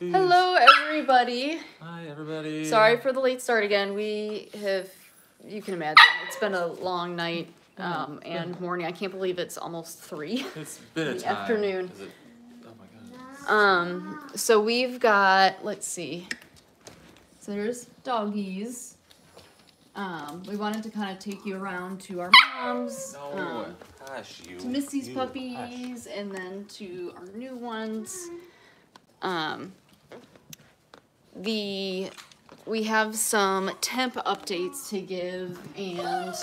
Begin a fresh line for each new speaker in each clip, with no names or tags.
Hello, everybody. Hi, everybody. Sorry for the late start again. We have, you can imagine, it's been a long night um, and morning. I can't believe it's almost three. It's been a time. afternoon.
It, oh
my god. Um, so we've got. Let's see. So there's doggies. Um, we wanted to kind of take you around to our moms, no, um, gosh, you, to Missy's you, puppies, and then to our new ones. Um, the we have some temp updates to give and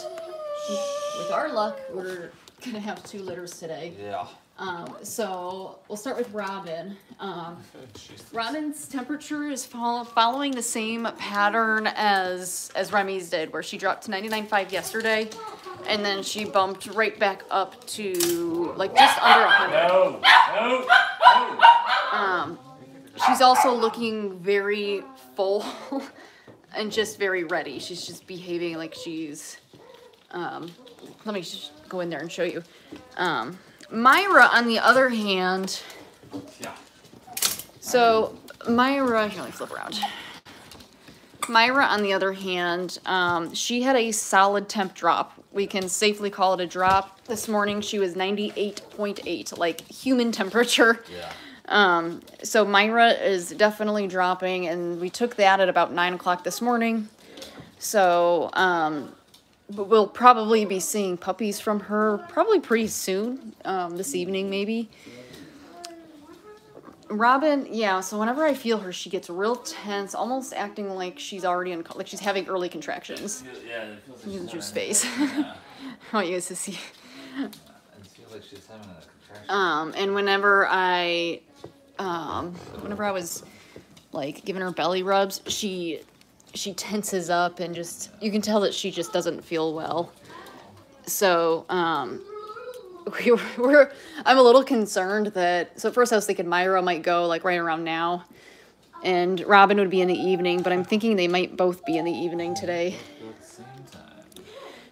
with our luck we're gonna have two litters today yeah um, so we'll start with Robin. Um, Robin's temperature is follow following the same pattern as as Remy's did, where she dropped to 99.5 yesterday, and then she bumped right back up to like just under 100. No, no, no. Um, She's also looking very full and just very ready. She's just behaving like she's, um, let me just go in there and show you. Um, Myra, on the other hand, yeah. so Myra, here, let me flip around. Myra, on the other hand, um, she had a solid temp drop. We can safely call it a drop. This morning, she was 98.8, like human temperature. Yeah. Um, so Myra is definitely dropping, and we took that at about 9 o'clock this morning. So um, we'll probably be seeing puppies from her probably pretty soon, um, this evening maybe. Robin, yeah, so whenever I feel her, she gets real tense, almost acting like she's already, in, like she's having early contractions. Yeah, it feels like she's juice face. Yeah. Oh, I want you guys to see. It
feels like she's having a contraction.
Um, and whenever I um, whenever I was like giving her belly rubs, she she tenses up and just you can tell that she just doesn't feel well. So um, we were, I'm a little concerned that so at first I was thinking Myra might go like right around now, and Robin would be in the evening, but I'm thinking they might both be in the evening today.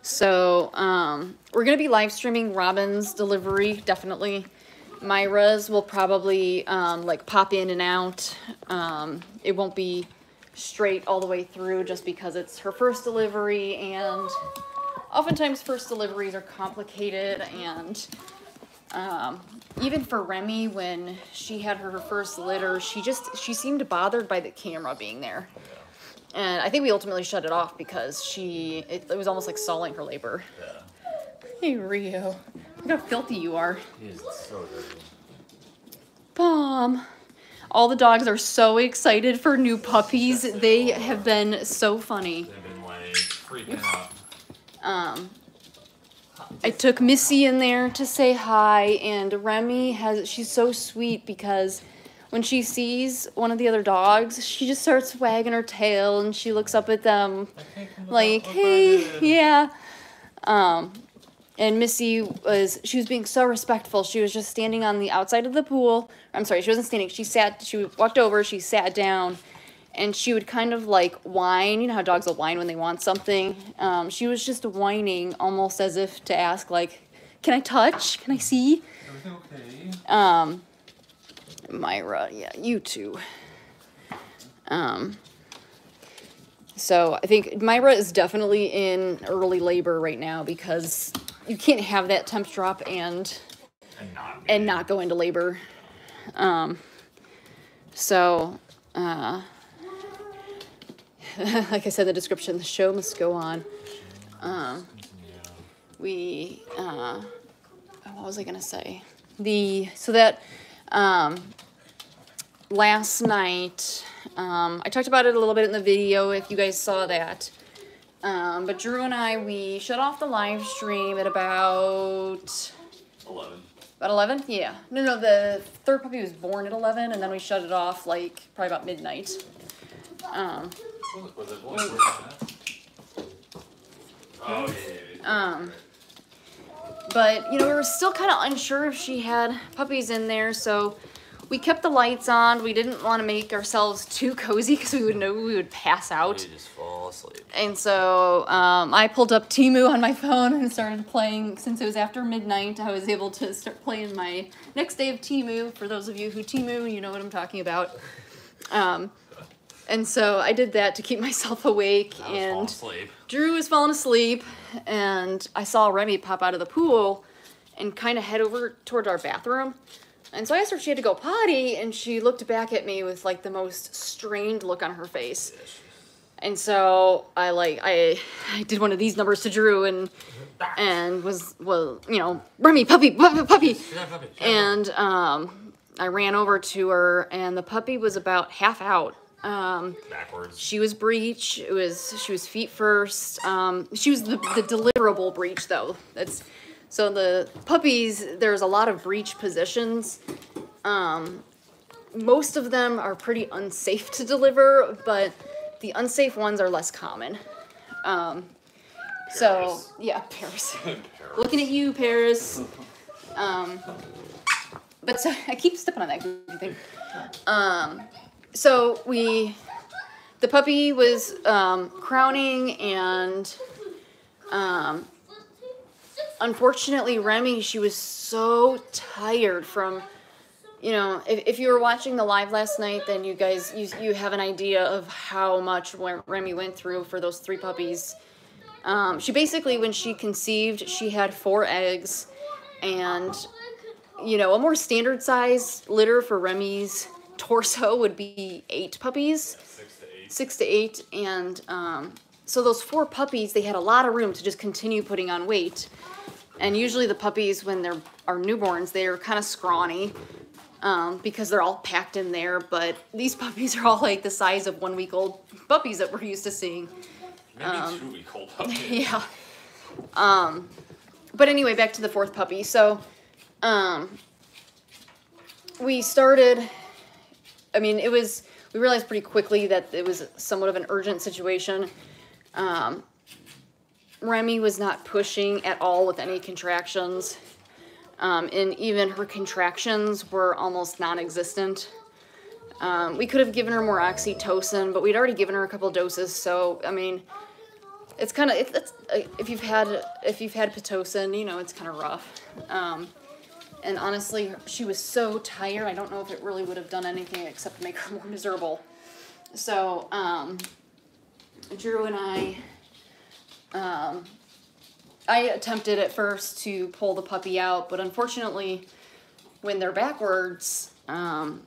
So um, we're gonna be live streaming Robin's delivery definitely. Myra's will probably um, like pop in and out. Um, it won't be straight all the way through just because it's her first delivery and oftentimes first deliveries are complicated and um, even for Remy when she had her, first litter she just she seemed bothered by the camera being there and I think we ultimately shut it off because she it, it was almost like stalling her labor. Yeah. Hey Rio. Look how filthy you are. So Bomb. All the dogs are so excited for new puppies. They have been so funny. Been um, I took Missy in there to say hi, and Remy has, she's so sweet because when she sees one of the other dogs, she just starts wagging her tail and she looks up at them like, hey, yeah. Um, and Missy was she was being so respectful. She was just standing on the outside of the pool. I'm sorry, she wasn't standing. She sat. She walked over. She sat down, and she would kind of like whine. You know how dogs will whine when they want something. Um, she was just whining, almost as if to ask like, "Can I touch? Can I see?" Okay. Um, Myra, yeah, you too. Um. So I think Myra is definitely in early labor right now because you can't have that temp drop and and not, and not go into labor. Um, so, uh, like I said in the description, the show must go on. Um, we, uh, what was I going to say? The, so that, um, last night, um, I talked about it a little bit in the video if you guys saw that. Um, but Drew and I, we shut off the live stream at about 11. About 11? Yeah. No, no, the third puppy was born at 11, and then we shut it off, like, probably about midnight. Um, oh, um, but, you know, we were still kind of unsure if she had puppies in there, so we kept the lights on. We didn't want to make ourselves too cozy because we would know we would pass out. We just fall asleep. And so um, I pulled up Temu on my phone and started playing. Since it was after midnight, I was able to start playing my next day of Temu. For those of you who Temu, you know what I'm talking about. Um, and so I did that to keep myself awake. and Drew was falling asleep, and I saw Remy pop out of the pool and kind of head over towards our bathroom. And so I asked her if she had to go potty, and she looked back at me with like the most strained look on her face. And so I like I, I did one of these numbers to Drew and and was well you know Remy puppy puppy puppy, and um, I ran over to her and the puppy was about half out. Um, Backwards. She was breech. It was she was feet first. Um, she was the, the deliverable breech though. That's so the puppies, there's a lot of breech positions. Um, most of them are pretty unsafe to deliver, but the unsafe ones are less common. Um, so yeah, Paris. Paris. Looking at you, Paris. Um, but so, I keep stepping on that thing. Um, so we, the puppy was um, crowning and um, unfortunately, Remy, she was so tired from, you know, if, if you were watching the live last night, then you guys, you, you have an idea of how much Remy went through for those three puppies. Um, she basically, when she conceived, she had four eggs and, you know, a more standard size litter for Remy's torso would be eight puppies. Six to eight. Six to eight. And um, so those four puppies, they had a lot of room to just continue putting on weight. And usually the puppies, when they're are newborns, they are kind of scrawny um, because they're all packed in there. But these puppies are all like the size of one week old puppies that we're used to seeing. Maybe um, two
week old puppies. Yeah.
Um, but anyway, back to the fourth puppy. So um, we started, I mean, it was, we realized pretty quickly that it was somewhat of an urgent situation. Um, Remy was not pushing at all with any contractions. Um, and even her contractions were almost non-existent. Um, we could have given her more oxytocin, but we'd already given her a couple doses. So, I mean, it's kind of, it's, uh, if you've had, if you've had Pitocin, you know, it's kind of rough. Um, and honestly, she was so tired. I don't know if it really would have done anything except make her more miserable. So, um, Drew and I um, I attempted at first to pull the puppy out, but unfortunately, when they're backwards, um,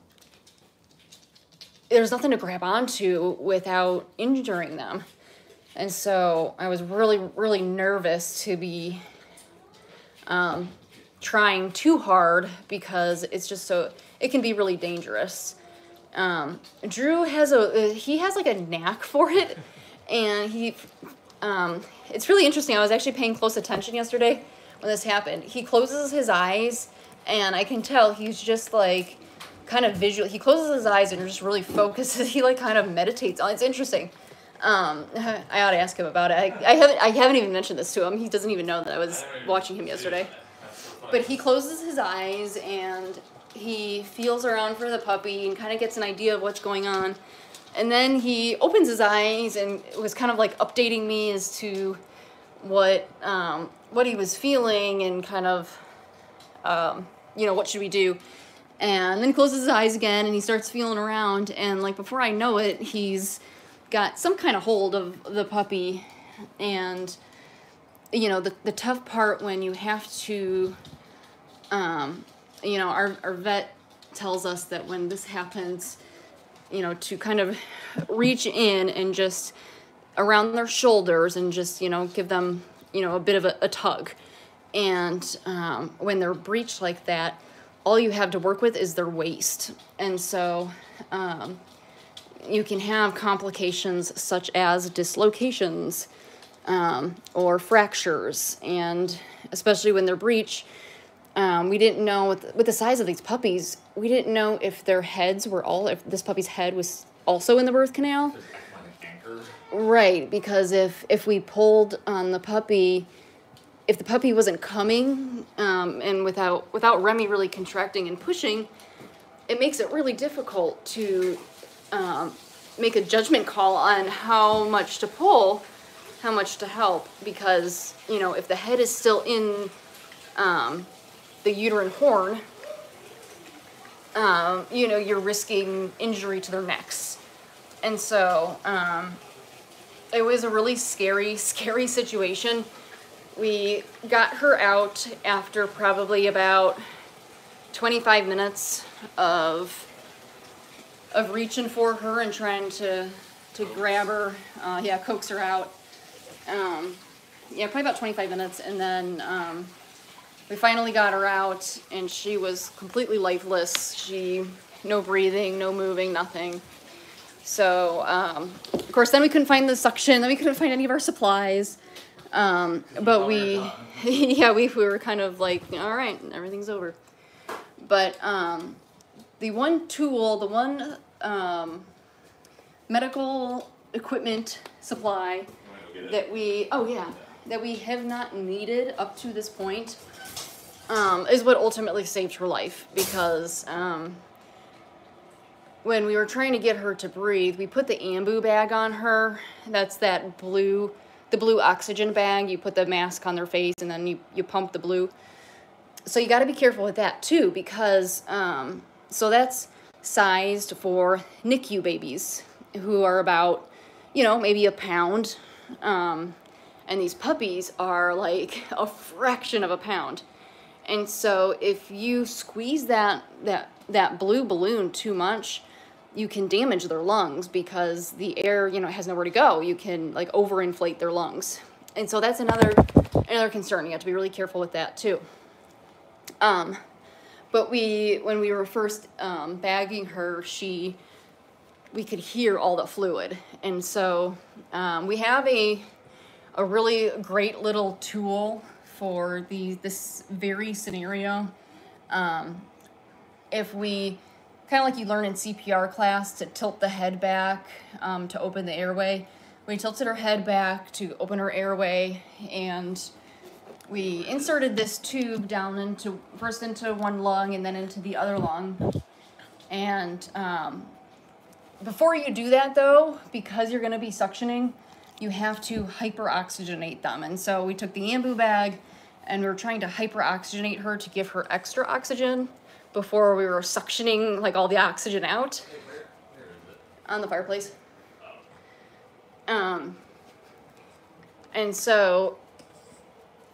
there's nothing to grab onto without injuring them. And so I was really, really nervous to be um, trying too hard because it's just so, it can be really dangerous. Um, Drew has a, he has like a knack for it. And he um, it's really interesting. I was actually paying close attention yesterday when this happened. He closes his eyes, and I can tell he's just like kind of visual. He closes his eyes and just really focuses. He like kind of meditates on. It's interesting. Um, I ought to ask him about it. I, I haven't I haven't even mentioned this to him. He doesn't even know that I was watching him yesterday. But he closes his eyes and he feels around for the puppy and kind of gets an idea of what's going on. And then he opens his eyes and was kind of like updating me as to what um, what he was feeling and kind of um, you know what should we do. And then closes his eyes again and he starts feeling around and like before I know it, he's got some kind of hold of the puppy and you know the, the tough part when you have to um, you know our, our vet tells us that when this happens you know, to kind of reach in and just around their shoulders and just, you know, give them, you know, a bit of a, a tug. And um, when they're breached like that, all you have to work with is their waist. And so um, you can have complications such as dislocations um, or fractures. And especially when they're breached, um, we didn't know with, with the size of these puppies, we didn't know if their heads were all if this puppy's head was also in the birth canal. Right, because if if we pulled on the puppy, if the puppy wasn't coming, um, and without without Remy really contracting and pushing, it makes it really difficult to um, make a judgment call on how much to pull, how much to help, because you know if the head is still in um, the uterine horn, um, you know, you're risking injury to their necks. And so um, it was a really scary, scary situation. We got her out after probably about 25 minutes of of reaching for her and trying to to grab her, uh, yeah, coax her out. Um, yeah, probably about 25 minutes, and then um, we finally got her out and she was completely lifeless. She, no breathing, no moving, nothing. So, um, of course, then we couldn't find the suction, then we couldn't find any of our supplies. Um, but we, yeah, we, we were kind of like, all right, everything's over. But um, the one tool, the one um, medical equipment supply that we, oh yeah, that we have not needed up to this point um, is what ultimately saved her life because um, when we were trying to get her to breathe, we put the ambu bag on her. That's that blue, the blue oxygen bag. You put the mask on their face and then you, you pump the blue. So you got to be careful with that too because, um, so that's sized for NICU babies who are about, you know, maybe a pound. Um, and these puppies are like a fraction of a pound. And so if you squeeze that that that blue balloon too much, you can damage their lungs because the air, you know, has nowhere to go. You can like overinflate their lungs. And so that's another another concern. You have to be really careful with that too. Um, but we when we were first um, bagging her, she we could hear all the fluid. And so um, we have a a really great little tool for the this very scenario. Um, if we kind of like you learn in CPR class to tilt the head back um, to open the airway. We tilted her head back to open her airway and we inserted this tube down into first into one lung and then into the other lung. And um, before you do that though, because you're gonna be suctioning, you have to hyperoxygenate them. And so we took the ambu bag and we were trying to hyperoxygenate her to give her extra oxygen before we were suctioning like all the oxygen out on the fireplace. Um, and so,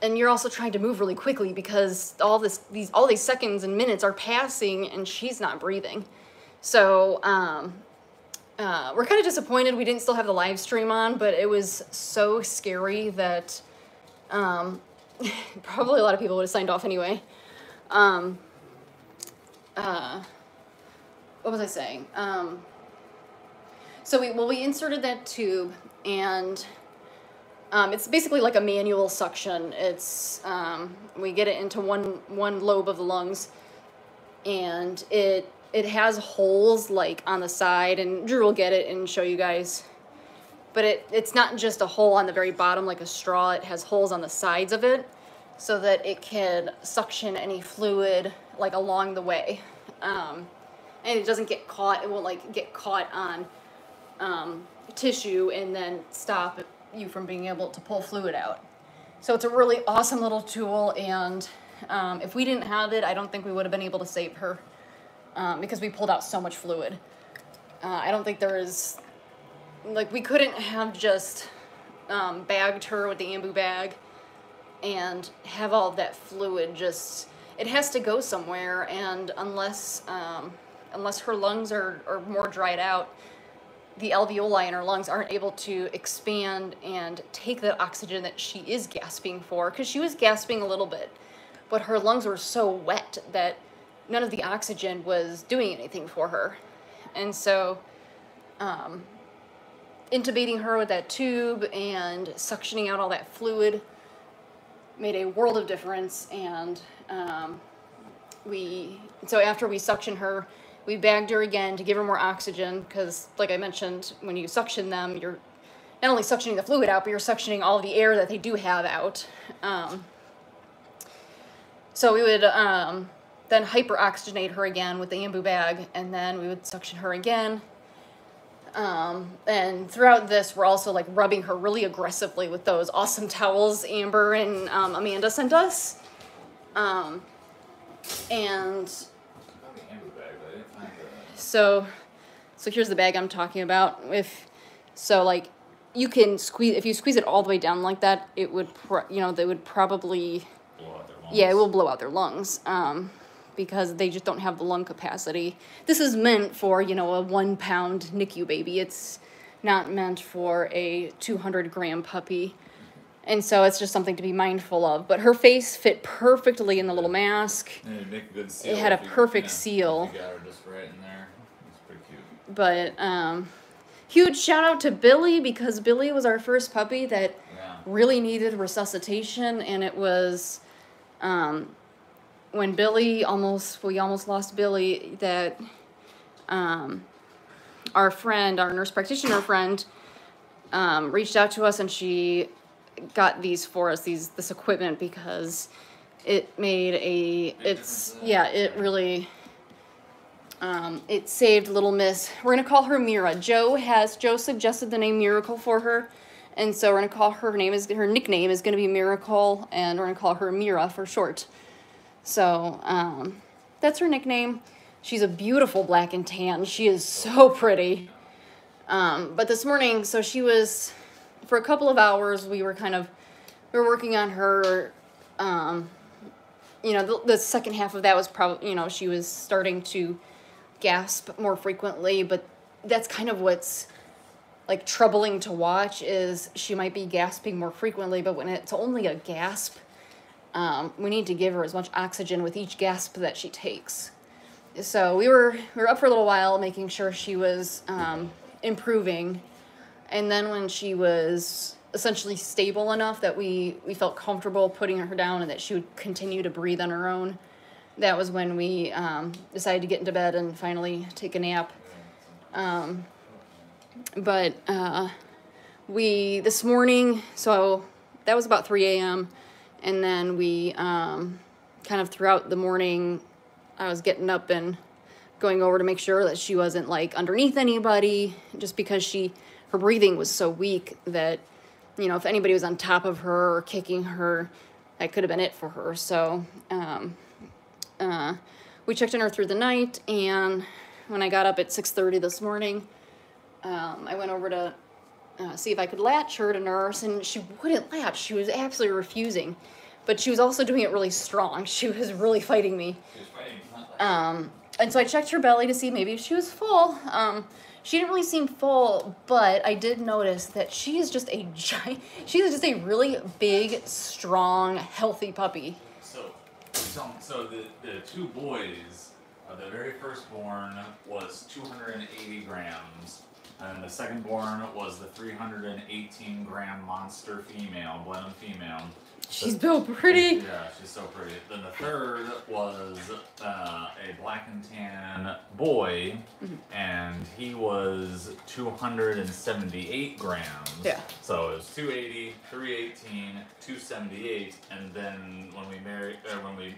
and you're also trying to move really quickly because all this, these, all these seconds and minutes are passing and she's not breathing. So, um, uh, we're kind of disappointed we didn't still have the live stream on, but it was so scary that, um, probably a lot of people would have signed off anyway. Um, uh, what was I saying? Um, so we, well, we inserted that tube and um, it's basically like a manual suction. It's, um, we get it into one, one lobe of the lungs and it, it has holes like on the side and Drew will get it and show you guys but it, it's not just a hole on the very bottom like a straw, it has holes on the sides of it so that it can suction any fluid like along the way. Um, and it doesn't get caught, it won't like get caught on um, tissue and then stop you from being able to pull fluid out. So it's a really awesome little tool and um, if we didn't have it, I don't think we would have been able to save her um, because we pulled out so much fluid. Uh, I don't think there is like we couldn't have just um, bagged her with the ambu bag and have all that fluid just it has to go somewhere and unless um, unless her lungs are, are more dried out the alveoli in her lungs aren't able to expand and take that oxygen that she is gasping for because she was gasping a little bit but her lungs were so wet that none of the oxygen was doing anything for her and so um, intubating her with that tube and suctioning out all that fluid made a world of difference. And um, we, so after we suctioned her, we bagged her again to give her more oxygen because, like I mentioned, when you suction them, you're not only suctioning the fluid out, but you're suctioning all the air that they do have out. Um, so we would um, then hyperoxygenate her again with the ambu bag, and then we would suction her again um, and throughout this, we're also like rubbing her really aggressively with those awesome towels Amber and um, Amanda sent us. Um, and so, so here's the bag I'm talking about. If so, like you can squeeze if you squeeze it all the way down like that, it would you know they would probably yeah it will blow out their lungs. Um, because they just don't have the lung capacity. This is meant for, you know, a one pound NICU baby. It's not meant for a 200 gram puppy. And so it's just something to be mindful of. But her face fit perfectly in the little mask.
It, it had a perfect
you, seal. just right but um, huge shout out to Billy because Billy was our first puppy that yeah. really needed resuscitation, and it was um, when Billy almost we almost lost Billy that um, our friend, our nurse practitioner friend, um, reached out to us and she got these for us these this equipment because it made a it's yeah it really um, it saved little miss we're gonna call her mira joe has joe suggested the name miracle for her and so we're gonna call her, her name is her nickname is gonna be miracle and we're gonna call her mira for short so um, that's her nickname. She's a beautiful black and tan. She is so pretty. Um, but this morning, so she was, for a couple of hours, we were kind of, we were working on her, um, you know, the, the second half of that was probably, you know, she was starting to gasp more frequently, but that's kind of what's like troubling to watch is she might be gasping more frequently, but when it's only a gasp, um, we need to give her as much oxygen with each gasp that she takes. So we were we were up for a little while, making sure she was um, improving, and then when she was essentially stable enough that we we felt comfortable putting her down and that she would continue to breathe on her own, that was when we um, decided to get into bed and finally take a nap. Um, but uh, we this morning, so that was about three a.m. And then we um, kind of throughout the morning, I was getting up and going over to make sure that she wasn't like underneath anybody just because she, her breathing was so weak that, you know, if anybody was on top of her or kicking her, that could have been it for her. So um, uh, we checked on her through the night and when I got up at 6.30 this morning, um, I went over to uh, see if I could latch her to nurse, and she wouldn't latch. She was absolutely refusing, but she was also doing it really strong. She was really fighting me. Um, and so I checked her belly to see maybe if she was full. Um, she didn't really seem full, but I did notice that she is just a giant. She's just a really big, strong, healthy puppy. So,
so, so the, the two boys, uh, the very firstborn was 280 grams. And the second born was the 318 gram monster female, Blenheim female.
She's built so, pretty.
Yeah, she's so pretty. Then the third was uh, a black and tan boy, mm-hmm. and he was 278 grams. Yeah. So it was 280, 318, 278, and then when we married, uh, when we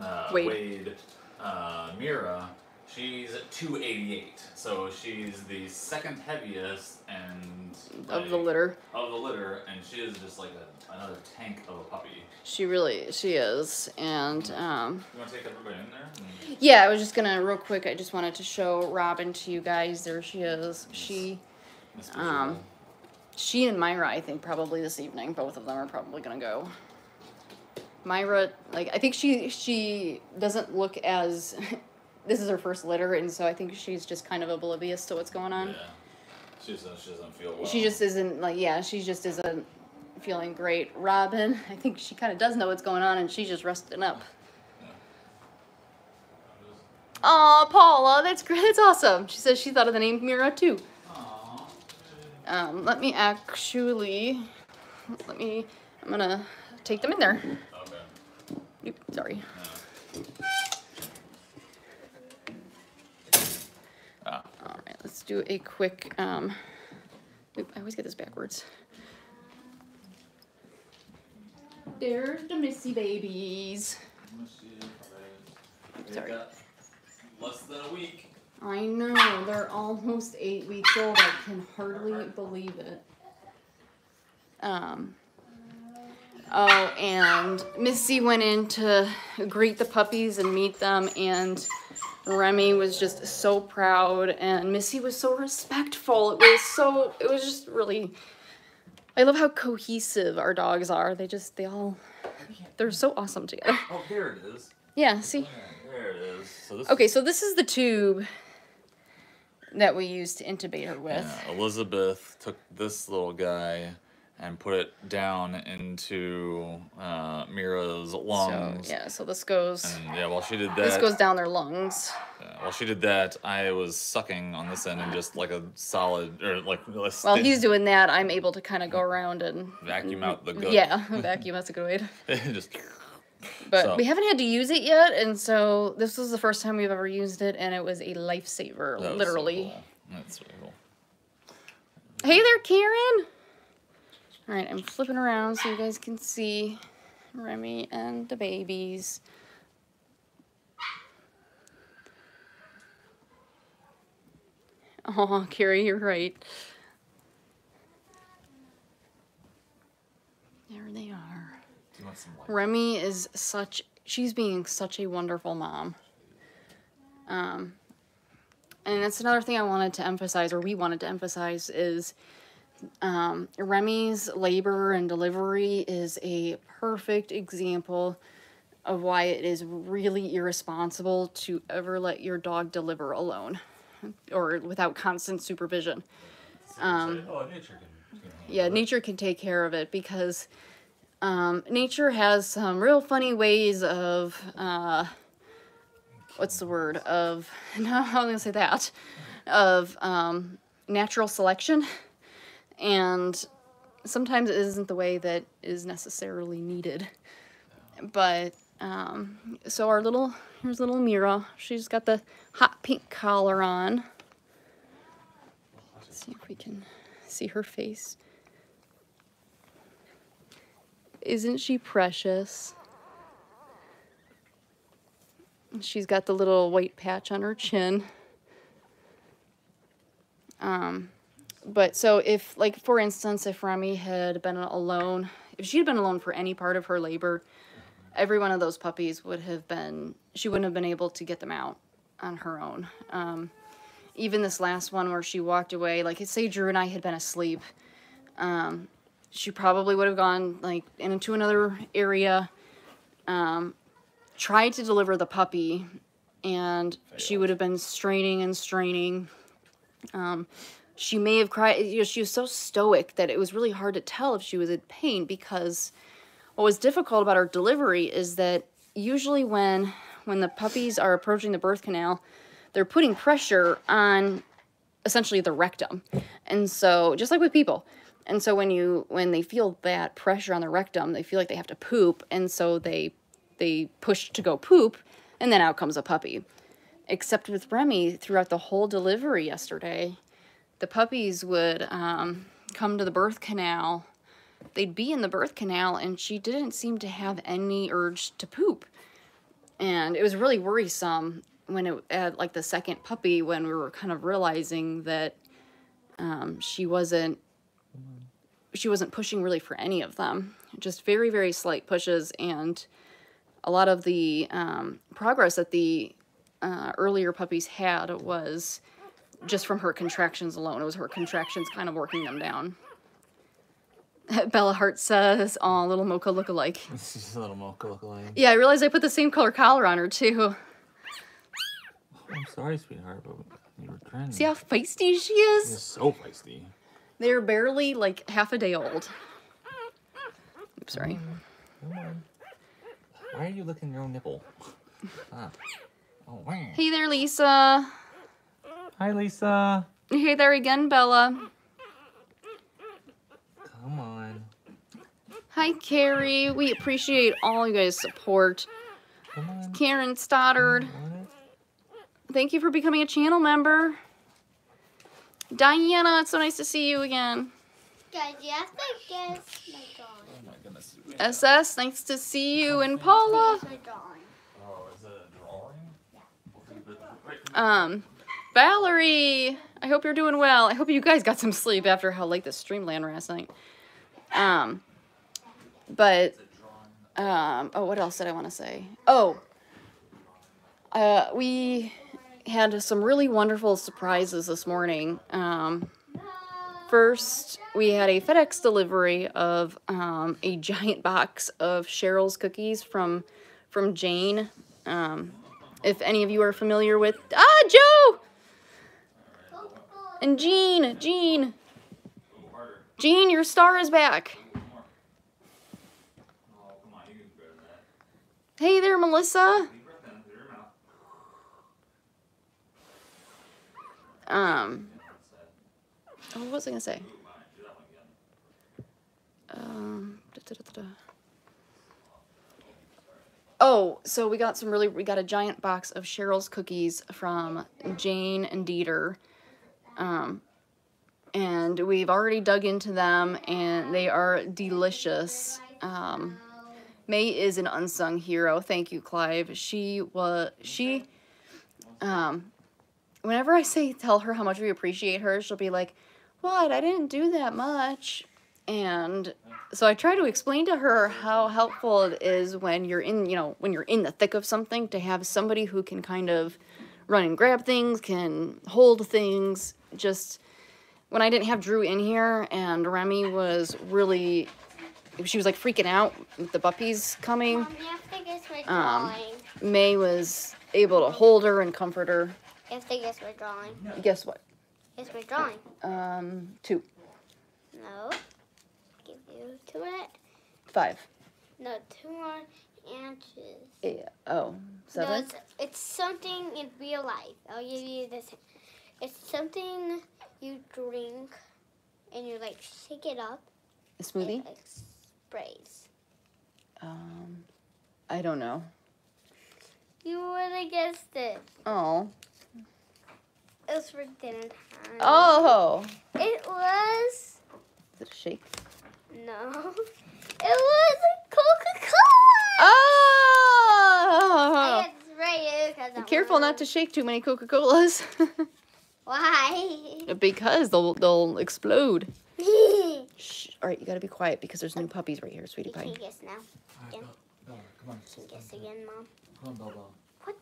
uh, weighed uh, Mira, She's 288, so she's the second heaviest and like, of the litter. Of the litter, and she is just like a, another tank of a puppy.
She really, she is, and um. You
want to take everybody in there?
Yeah, I was just gonna real quick. I just wanted to show Robin to you guys. There she is. She, um, she and Myra, I think probably this evening, both of them are probably gonna go. Myra, like I think she she doesn't look as this is her first litter, and so I think she's just kind of oblivious to what's going on. Yeah.
She just she doesn't feel well. She just isn't,
like, yeah, she just isn't feeling great. Robin, I think she kind of does know what's going on, and she's just resting up. Aw, Paula, that's great. That's awesome. She says she thought of the name Mira too. Um, let me actually, let me, I'm gonna take them in there. Okay. Oops, sorry. Let's do a quick, um, I always get this backwards. There's the Missy babies.
Sorry. Less than a week.
I know, they're almost eight weeks old. I can hardly believe it. Um, oh, and Missy went in to greet the puppies and meet them, and Remy was just so proud and Missy was so respectful. It was so, it was just really, I love how cohesive our dogs are. They just, they all, they're so awesome together. Oh,
here it is. Yeah, see? There it is. So this okay, so this
is the tube that we used to intubate her with. Yeah,
Elizabeth took this little guy and put it down into uh, Mira's lungs. So,
yeah, so this goes. And, yeah,
while she did that. This goes
down their lungs.
Yeah, while she did that, I was sucking on this end and just like a solid or like. While thin, he's doing
that, I'm able to kind of go around and
vacuum out the gut. Yeah,
vacuum. That's a good
way to. just. But so. we
haven't had to use it yet, and so this was the first time we've ever used it, and it was a lifesaver, that literally. so cool. That's really cool. Hey there, Karen. Alright, I'm flipping around so you guys can see Remy and the babies. Oh, Carrie, you're right. There they are. Remy is such, she's being such a wonderful mom. Um, and that's another thing I wanted to emphasize, or we wanted to emphasize, is um, Remy's labor and delivery is a perfect example of why it is really irresponsible to ever let your dog deliver alone or without constant supervision. Um, oh, yeah, nature can take care of it because um, nature has some real funny ways of, uh, what's the word, of, no, I'm going to say that, of um, natural selection and sometimes it isn't the way that is necessarily needed. But um, so our little here's little Mira. She's got the hot pink collar on. Let's see if we can see her face. Isn't she precious? She's got the little white patch on her chin. Um, but so if like for instance if remy had been alone if she had been alone for any part of her labor every one of those puppies would have been she wouldn't have been able to get them out on her own um, even this last one where she walked away like say drew and i had been asleep um, she probably would have gone like into another area um, tried to deliver the puppy and she would have been straining and straining um, she may have cried. You know, she was so stoic that it was really hard to tell if she was in pain because what was difficult about her delivery is that usually when when the puppies are approaching the birth canal, they're putting pressure on essentially the rectum. And so just like with people. And so when you when they feel that pressure on the rectum, they feel like they have to poop, and so they they push to go poop, and then out comes a puppy. Except with Remy, throughout the whole delivery yesterday, the puppies would um, come to the birth canal. They'd be in the birth canal and she didn't seem to have any urge to poop. And it was really worrisome when it, at uh, like the second puppy, when we were kind of realizing that um, she wasn't, she wasn't pushing really for any of them. Just very, very slight pushes. And a lot of the um, progress that the uh, earlier puppies had was just from her contractions alone. It was her contractions kind of working them down. Bella Hart says, "Oh, little mocha look-alike." She's
a little mocha look-alike.
Yeah, I realized I put the same color collar on her too.
I'm sorry, sweetheart, but you were trying. See how
feisty she is.
so feisty.
They're barely like half a day old. Oops, sorry. Mm-hmm.
Why are you licking your own nipple? Ah.
Oh, wow. Hey there, Lisa. Hi, Lisa. Hey there again, Bella. Come on. Hi, Carrie. We appreciate all you guys' support. Come on. Karen Stoddard. Thank you for becoming a channel member. Diana, it's so nice to see you again. Guys, yes, My SS, nice to see you. And Paula. Oh, um, Valerie! I hope you're doing well. I hope you guys got some sleep after how late the stream ran last night. Um, but, um, oh, what else did I want to say? Oh, uh, we had some really wonderful surprises this morning. Um, first, we had a FedEx delivery of um, a giant box of Cheryl's cookies from from Jane. Um, if any of you are familiar with ah Joe, and Gene, Gene. Gene, your star is back. Hey there, Melissa. Um, oh, what was I going to say? Um, da, da, da, Oh, so we got some really, we got a giant box of Cheryl's cookies from Jane and Dieter. Um, and we've already dug into them and they are delicious. Um, May is an unsung hero. Thank you, Clive. She was, she, um, whenever I say tell her how much we appreciate her, she'll be like, what? I didn't do that much. And so I try to explain to her how helpful it is when you're in, you know, when you're in the thick of something to have somebody who can kind of run and grab things, can hold things, just when I didn't have Drew in here and Remy was really, she was like freaking out with the puppies coming. Mom, um, May was able to hold her and comfort her.
If they guess we're drawing. No. Guess what? Guess we're drawing.
Um, two.
No. Give you two it. Five. No, two more inches. Yeah.
Oh, seven. No, it's,
it's something in real life. I'll give you this. It's something you drink and you like shake it up. A smoothie? It, like, sprays.
Um, I don't know.
You would have guessed it. Oh. It was for dinner time. Oh. It was. Is it a shake? No. It was Coca Cola.
Oh. I got
right because Careful
not to shake too many Coca Colas. Why? Because they'll they'll explode. Shh. All right, you gotta be quiet because there's new puppies right here, sweetie pie. Can
guess now? Again. Bella, come on. Can guess again, mom. Come on, Bella. What?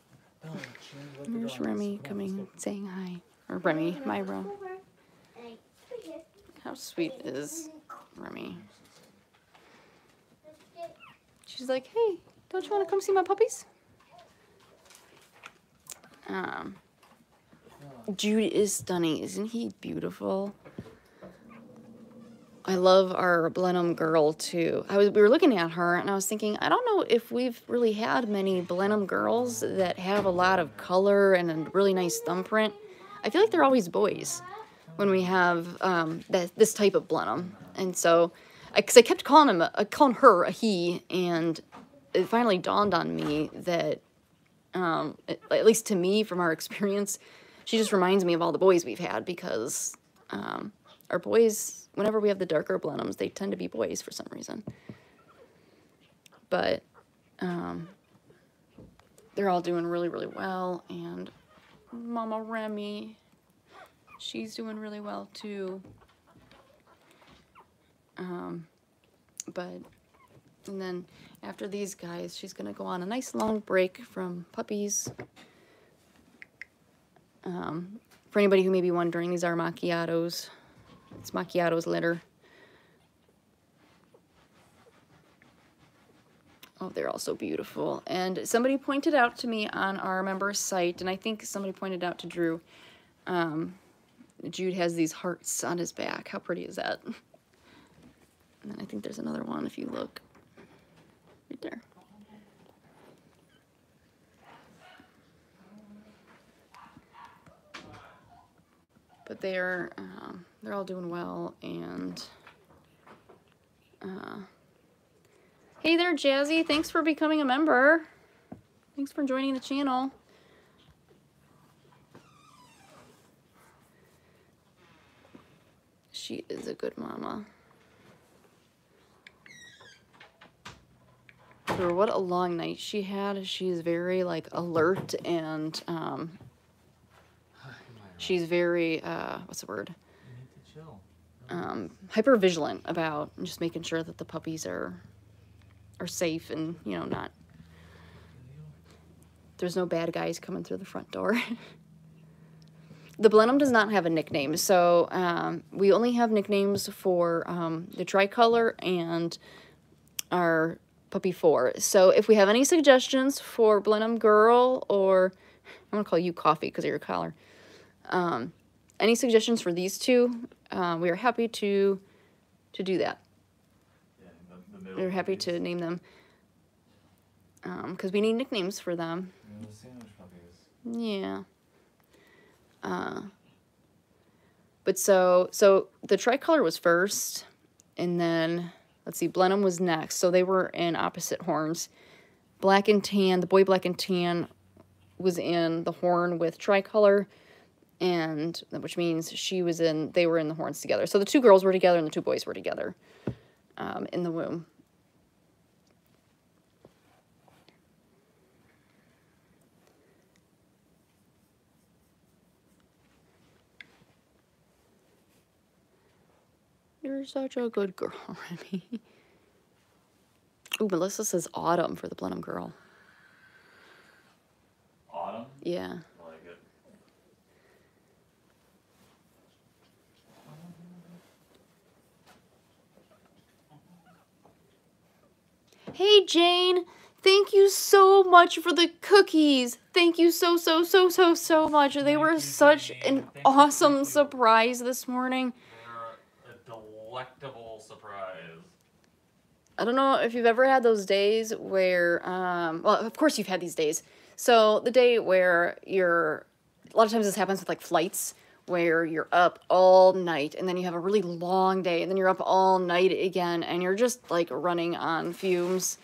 Bella, Remy coming,
saying hi. Or Remy, my Myra.
How sweet is
Remy? She's like, hey, don't you want to come see my puppies? Um, Jude is stunning. Isn't he beautiful? I love our Blenheim girl too. I was we were looking at her and I was thinking, I don't know if we've really had many Blenheim girls that have a lot of color and a really nice thumbprint. I feel like they're always boys when we have um, that this type of Blenheim. And so, because I, I, kept calling him, a, calling her a he, and it finally dawned on me that, um, at least to me from our experience, she just reminds me of all the boys we've had because um, our boys, whenever we have the darker blenheims, they tend to be boys for some reason. But um, they're all doing really, really well. And Mama Remy, she's doing really well too. Um, but, and then after these guys, she's going to go on a nice long break from puppies um, for anybody who may be wondering, these are macchiatos. It's macchiatos litter. Oh, they're all so beautiful. And somebody pointed out to me on our member's site, and I think somebody pointed out to Drew, um, Jude has these hearts on his back. How pretty is that? And then I think there's another one if you look right there. but they are um, they're all doing well and uh, hey there Jazzy thanks for becoming a member thanks for joining the channel she is a good mama what a long night she had she's very like alert and um, she's very uh, what's the word? Um, hyper vigilant about just making sure that the puppies are are safe and you know not there's no bad guys coming through the front door. the Blenheim does not have a nickname, so um, we only have nicknames for um, the tricolor and our puppy four. So if we have any suggestions for Blenheim girl or I'm gonna call you coffee because of your collar. Um, any suggestions for these two? Uh, we are happy to to do that. Yeah, We're happy to name them because um, we need nicknames for them. Yeah. Uh, but so so the tricolor was first, and then let's see, Blenheim was next. So they were in opposite horns. Black and tan, the boy black and tan was in the horn with tricolor and which means she was in they were in the horns together so the two girls were together and the two boys were together um, in the womb You're such a good girl, Remy. Ooh, Melissa says autumn for the Blenheim girl. Autumn? Yeah. Hey, Jane. Thank you so much for the cookies. Thank you so, so, so, so, so much. They were such an awesome surprise this morning.
They're a delectable surprise.
I don't know if you've ever had those days where, um, well, of course you've had these days. So the day where you're, a lot of times this happens with like flights where you're up all night and then you have a really long day and then you're up all night again and you're just like running on fumes.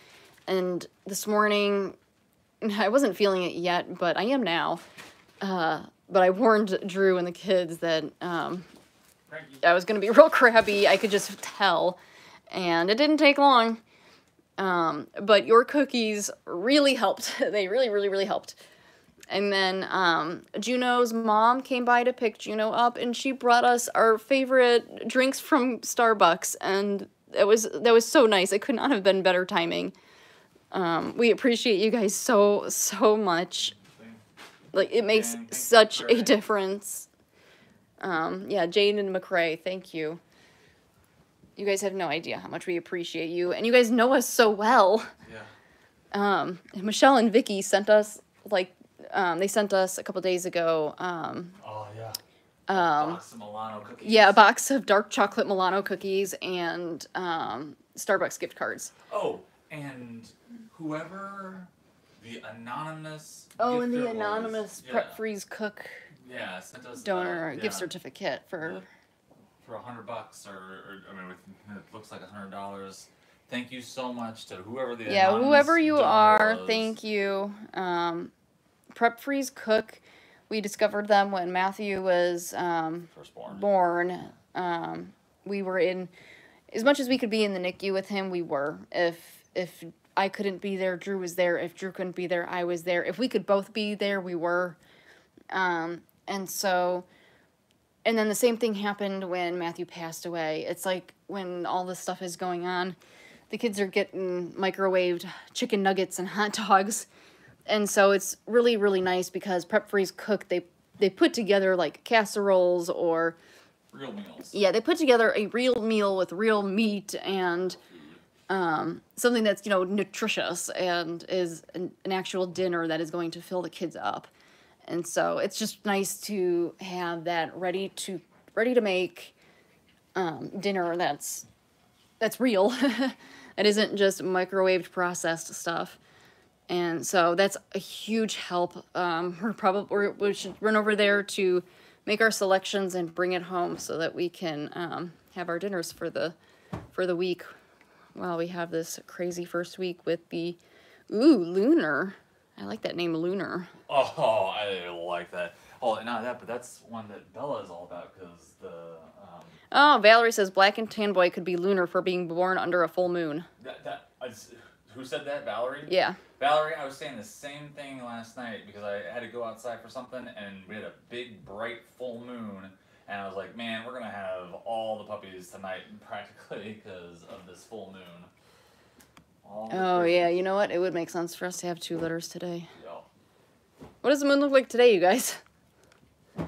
And this morning, I wasn't feeling it yet, but I am now. Uh, but I warned Drew and the kids that um, I was going to be real crabby. I could just tell. And it didn't take long. Um, but your cookies really helped. they really, really, really helped. And then um, Juno's mom came by to pick Juno up, and she brought us our favorite drinks from Starbucks, and it was that was so nice. It could not have been better timing. Um, we appreciate you guys so so much. Like it makes such a difference. Um, yeah, Jane and McRae, thank you. You guys have no idea how much we appreciate you, and you guys know us so well. Yeah. Um, Michelle and Vicky sent us like um, they sent us a couple days ago. Um, oh yeah. Um, box of Milano cookies. Yeah, a box of dark chocolate Milano cookies and um, Starbucks gift cards.
Oh, and whoever the anonymous. Oh, and the anonymous was, yeah.
Freeze Cook.
Yeah, sent us donor that, gift
certificate for. Yeah.
For a hundred bucks, or, or, I mean, it looks like a hundred dollars. Thank you so much to whoever the yeah, whoever you are. Was. Thank you.
Um, prep, freeze, cook. We discovered them when Matthew was um, born. born. Um, we were in, as much as we could be in the NICU with him, we were. If if I couldn't be there, Drew was there. If Drew couldn't be there, I was there. If we could both be there, we were. Um, and so, and then the same thing happened when Matthew passed away. It's like when all this stuff is going on, the kids are getting microwaved chicken nuggets and hot dogs and so it's really really nice because prep freeze cook they they put together like casseroles or real meals yeah they put together a real meal with real meat and um, something that's you know nutritious and is an, an actual dinner that is going to fill the kids up and so it's just nice to have that ready to ready to make um, dinner that's that's real that isn't just microwaved processed stuff and so that's a huge help. Um, we're probably, we should run over there to make our selections and bring it home so that we can um, have our dinners for the, for the week while we have this crazy first week with the, ooh, Lunar. I like that name, Lunar.
Oh, I like that. Oh, not that, but that's one that Bella is all about because the. Um,
oh, Valerie says black and tan boy could be lunar for being born under a full moon.
That, that, who said that? Valerie? Yeah. Valerie, I was saying the same thing last night because I had to go outside for something and we had a big, bright, full moon. And I was like, man, we're going to have all the puppies tonight practically because of this full moon. All oh, yeah.
You know what? It would make sense for us to have two litters today. Yeah. What does the moon look like today, you guys?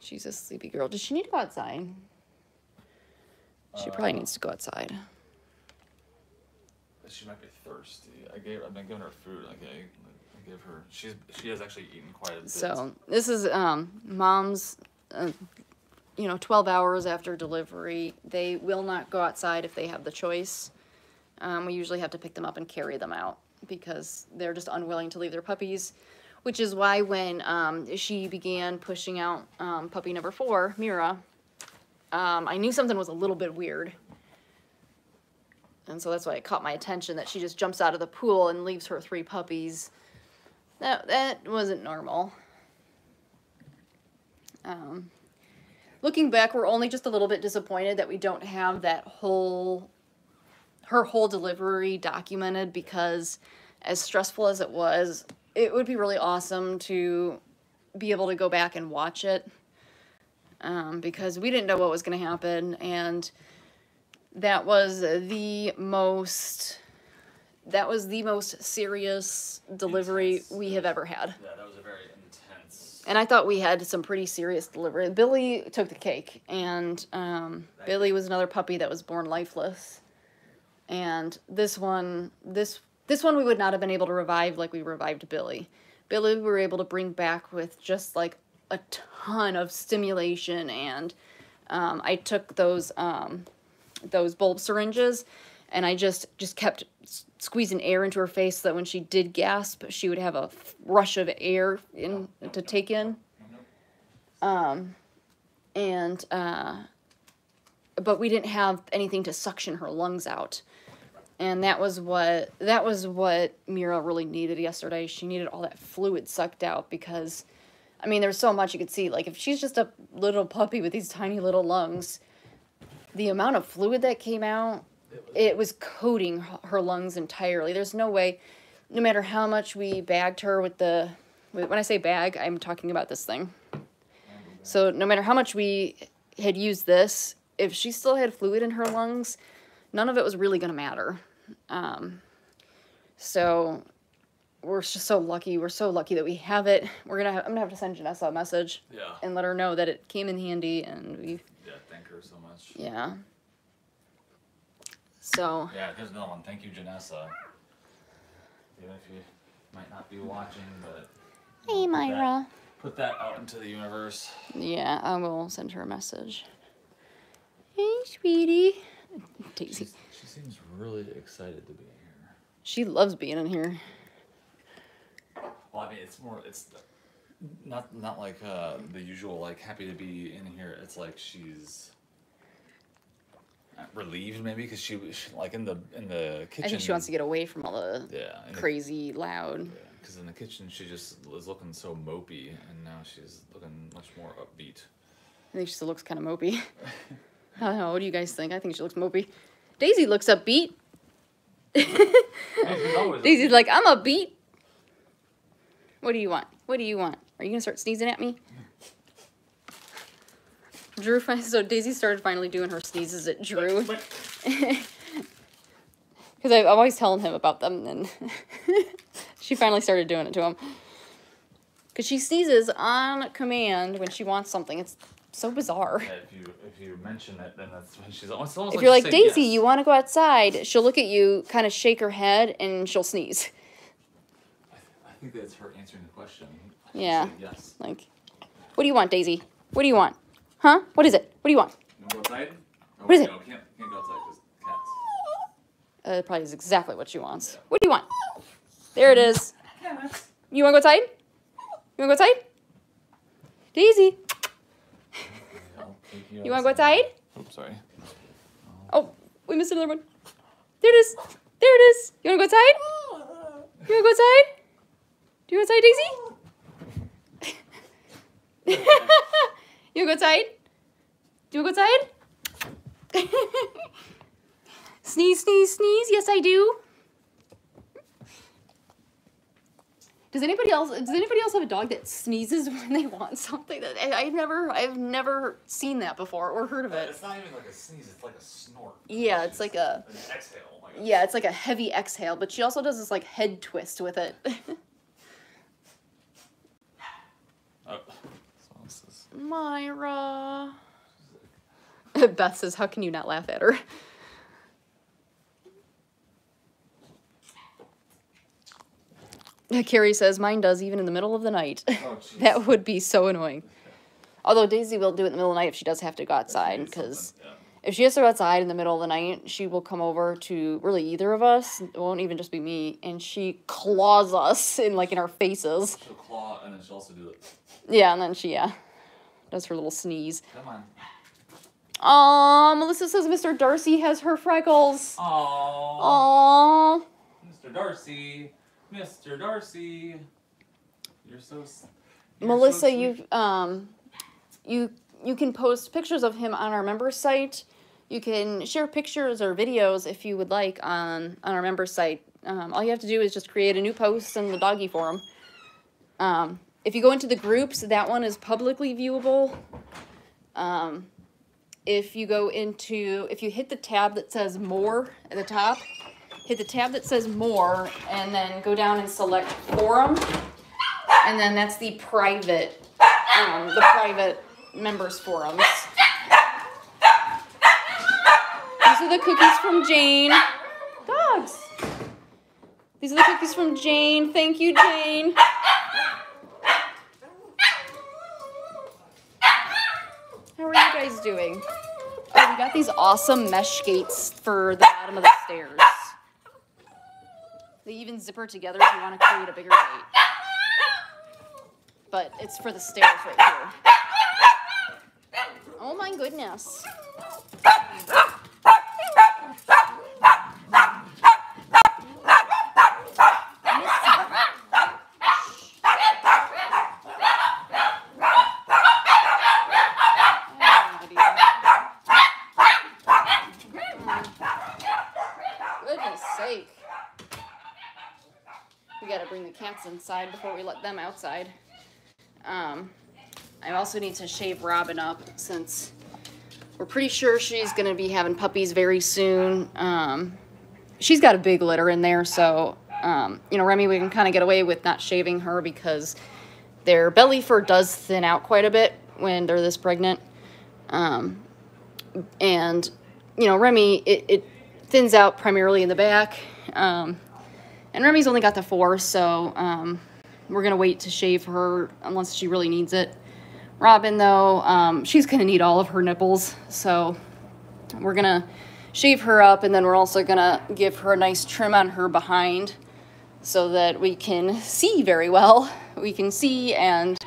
She's a sleepy girl. Does she need to go outside? She probably needs to go outside.
She might be thirsty. I gave. I've been giving her food. Like I, I gave her. She's. She has actually eaten quite a bit. So
this is um mom's. Uh, you know, 12 hours after delivery, they will not go outside if they have the choice. Um, we usually have to pick them up and carry them out because they're just unwilling to leave their puppies, which is why when um, she began pushing out um, puppy number four, Mira, um, I knew something was a little bit weird. And so that's why it caught my attention that she just jumps out of the pool and leaves her three puppies. That, that wasn't normal. Um, looking back, we're only just a little bit disappointed that we don't have that whole, her whole delivery documented because as stressful as it was, it would be really awesome to be able to go back and watch it um, because we didn't know what was going to happen. And that was the most that was the most serious delivery intense. we have ever had. Yeah, that was a very intense. And I thought we had some pretty serious delivery. Billy took the cake, and um, Billy was another puppy that was born lifeless. And this one, this this one, we would not have been able to revive like we revived Billy. Billy, we were able to bring back with just like a ton of stimulation and um, I took those um, those bulb syringes and I just just kept squeezing air into her face so that when she did gasp, she would have a rush of air in to take in. Um, and uh, but we didn't have anything to suction her lungs out. And that was what that was what Mira really needed yesterday. She needed all that fluid sucked out because I mean, there's so much you could see. Like, if she's just a little puppy with these tiny little lungs, the amount of fluid that came out, it was coating her lungs entirely. There's no way, no matter how much we bagged her with the, when I say bag, I'm talking about this thing. So no matter how much we had used this, if she still had fluid in her lungs, none of it was really going to matter. Um, so we're just so lucky. We're so lucky that we have it. We're gonna have, I'm gonna have to send Janessa a message. Yeah. And let her know that it came in handy and we.
Yeah, thank her so much. Yeah. So. Yeah, here's another one. Thank you, Janessa. Even if you might not be watching, but. Hey, Myra. Put that, put that out into the universe.
Yeah, I will send her a message. Hey, sweetie. Daisy.
She seems really excited to be here.
She loves being in here.
Well, I mean, it's more. It's not not like uh, the usual like happy to be in here. It's like she's relieved maybe because she was like in the in the kitchen. I think she wants to get
away from all the yeah, crazy the, loud.
Because yeah, in the kitchen she just was looking so mopey, and now she's looking much more upbeat.
I think she still looks kind of mopey. I don't know. What do you guys think? I think she looks mopey. Daisy looks upbeat.
Daisy's
like, I'm upbeat. What do you want? What do you want? Are you gonna start sneezing at me? Drew, so Daisy started finally doing her sneezes at Drew. Because I'm always telling him about them, and she finally started doing it to him. Because she sneezes on command when she wants something. It's so bizarre. Yeah,
if you if you mention it, then that's when she's almost. almost if like you're like Daisy, yes. you
want to go outside, she'll look at you, kind of shake her head, and she'll sneeze
think that's her answering the question. Yeah. Yes.
Like, what do you want, Daisy? What do you want? Huh? What is it? What do you want? No, outside? Oh, what is no, oh, it? No, can't,
can't go outside because
cats. Uh, probably is exactly what she wants. Yeah. What do you want? There it is. Yeah. You want to go outside? You want to go outside? Daisy. you, you want to go outside? I'm sorry. Oh, we missed another one. There it is. There it is. You want to go outside? You want to go outside? Do you go side Daisy? you go outside? Do you go outside? sneeze, sneeze, sneeze. Yes, I do. Does anybody else does anybody else have a dog that sneezes when they want something? That I've never I've never seen that before or heard of it.
it's not even like a sneeze; it's like a snort. Yeah, it's, it's like a exhale.
yeah, it's like a heavy exhale. But she also does this like head twist with it. Oh. Says, Myra. Beth says, how can you not laugh at her? Carrie says, mine does even in the middle of the night. Oh, that would be so annoying. Although Daisy will do it in the middle of the night if she does have to go outside because... Yeah if she has to go outside in the middle of the night, she will come over to really either of us. It won't even just be me, and she claws us in like in our faces. She'll claw, and then
she'll also do it.
Yeah, and then she yeah, does her little sneeze. Come on. Aw, Melissa says Mr. Darcy has her freckles. Aw. Aw.
Mr. Darcy, Mr. Darcy, you're so.
You're Melissa, so you um, you you can post pictures of him on our member site you can share pictures or videos if you would like on, on our member site. Um, all you have to do is just create a new post in the doggy forum. Um, if you go into the groups, that one is publicly viewable. Um, if you go into, if you hit the tab that says more at the top, hit the tab that says more and then go down and select forum. And then that's the private, um, the private members forums. are the cookies from Jane. Dogs. These are the cookies from Jane. Thank you, Jane. How are you guys doing? Oh, we got these awesome mesh gates for the bottom of the stairs. They even zipper together if you want to create a bigger gate. But it's for the stairs right here. Oh my goodness. cats inside before we let them outside. Um, I also need to shave Robin up since we're pretty sure she's going to be having puppies very soon. Um, she's got a big litter in there, so, um, you know, Remy, we can kind of get away with not shaving her because their belly fur does thin out quite a bit when they're this pregnant. Um, and, you know, Remy, it, it, thins out primarily in the back. Um, and Remy's only got the four, so um, we're going to wait to shave her unless she really needs it. Robin, though, um, she's going to need all of her nipples, so we're going to shave her up, and then we're also going to give her a nice trim on her behind so that we can see very well. We can see, and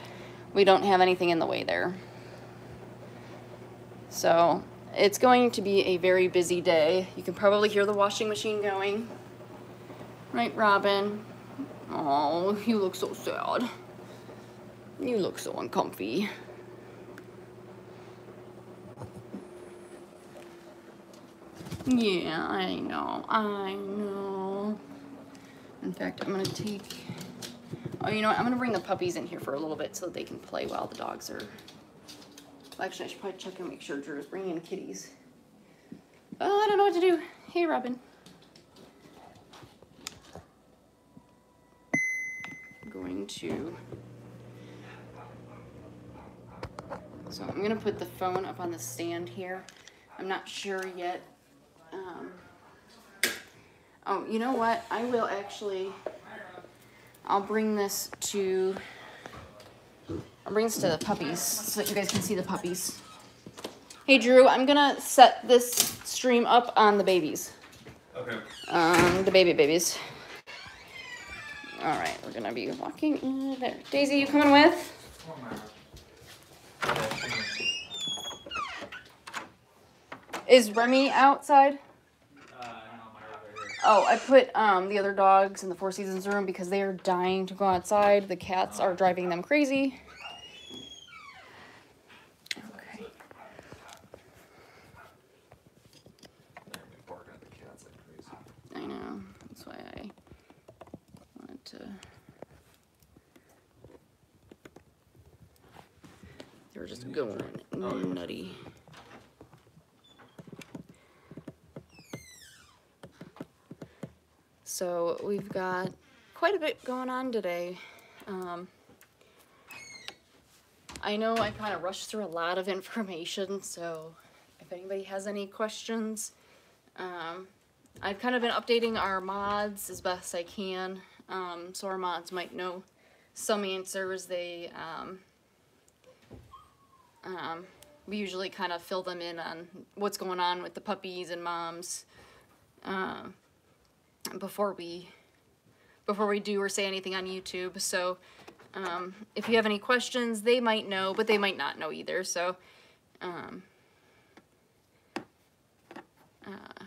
we don't have anything in the way there. So it's going to be a very busy day. You can probably hear the washing machine going. Right, Robin? Oh, you look so sad. You look so uncomfy. Yeah, I know, I know. In fact, I'm gonna take, oh, you know what? I'm gonna bring the puppies in here for a little bit so they can play while the dogs are, well, actually, I should probably check and make sure Drew is bringing in kitties. Oh, I don't know what to do. Hey, Robin. going to, so I'm gonna put the phone up on the stand here. I'm not sure yet. Um, oh, you know what? I will actually, I'll bring this to, I'll bring this to the puppies so that you guys can see the puppies. Hey, Drew, I'm gonna set this stream up on the babies. Okay. Um, the baby babies. All right, we're gonna be walking in there. Daisy, you coming with? Is Remy outside? Uh, oh, I put um, the other dogs in the Four Seasons room because they are dying to go outside. The cats are driving them crazy. we're just going oh, nutty. So we've got quite a bit going on today. Um, I know I kind of rushed through a lot of information, so if anybody has any questions, um, I've kind of been updating our mods as best I can, um, so our mods might know some answers. They um, um, we usually kind of fill them in on what's going on with the puppies and moms uh, before we before we do or say anything on YouTube. So um, if you have any questions, they might know, but they might not know either. So um, uh,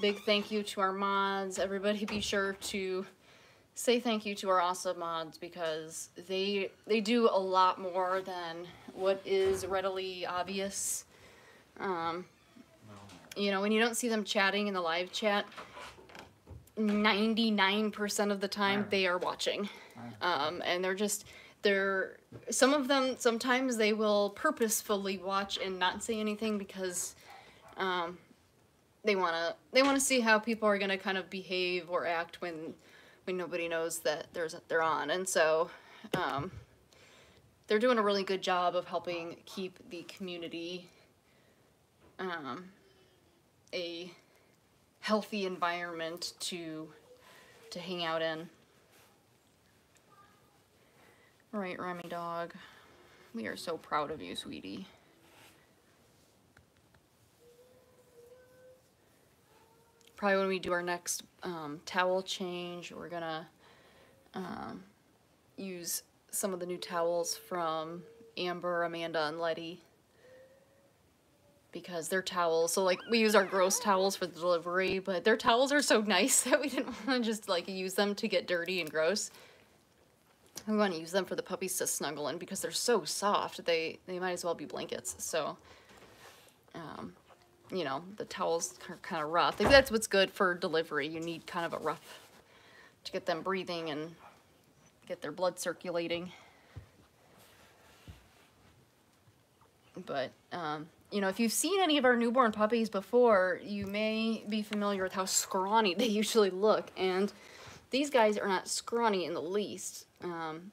big thank you to our mods. Everybody be sure to say thank you to our awesome mods because they they do a lot more than what is readily obvious. Um, you know, when you don't see them chatting in the live chat, 99% of the time they are watching. Um, and they're just, they're, some of them, sometimes they will purposefully watch and not say anything because um, they want to, they want to see how people are going to kind of behave or act when nobody knows that there's they're on, and so um, they're doing a really good job of helping keep the community um, a healthy environment to to hang out in. Right, Remy dog, we are so proud of you, sweetie. probably when we do our next um, towel change, we're gonna um, use some of the new towels from Amber, Amanda, and Letty because their towels, so like we use our gross towels for the delivery, but their towels are so nice that we didn't want to just like use them to get dirty and gross. We want to use them for the puppies to snuggle in because they're so soft. They, they might as well be blankets. So um, you know, the towels are kind of rough. That's what's good for delivery. You need kind of a rough to get them breathing and get their blood circulating. But, um, you know, if you've seen any of our newborn puppies before, you may be familiar with how scrawny they usually look. And these guys are not scrawny in the least. Um,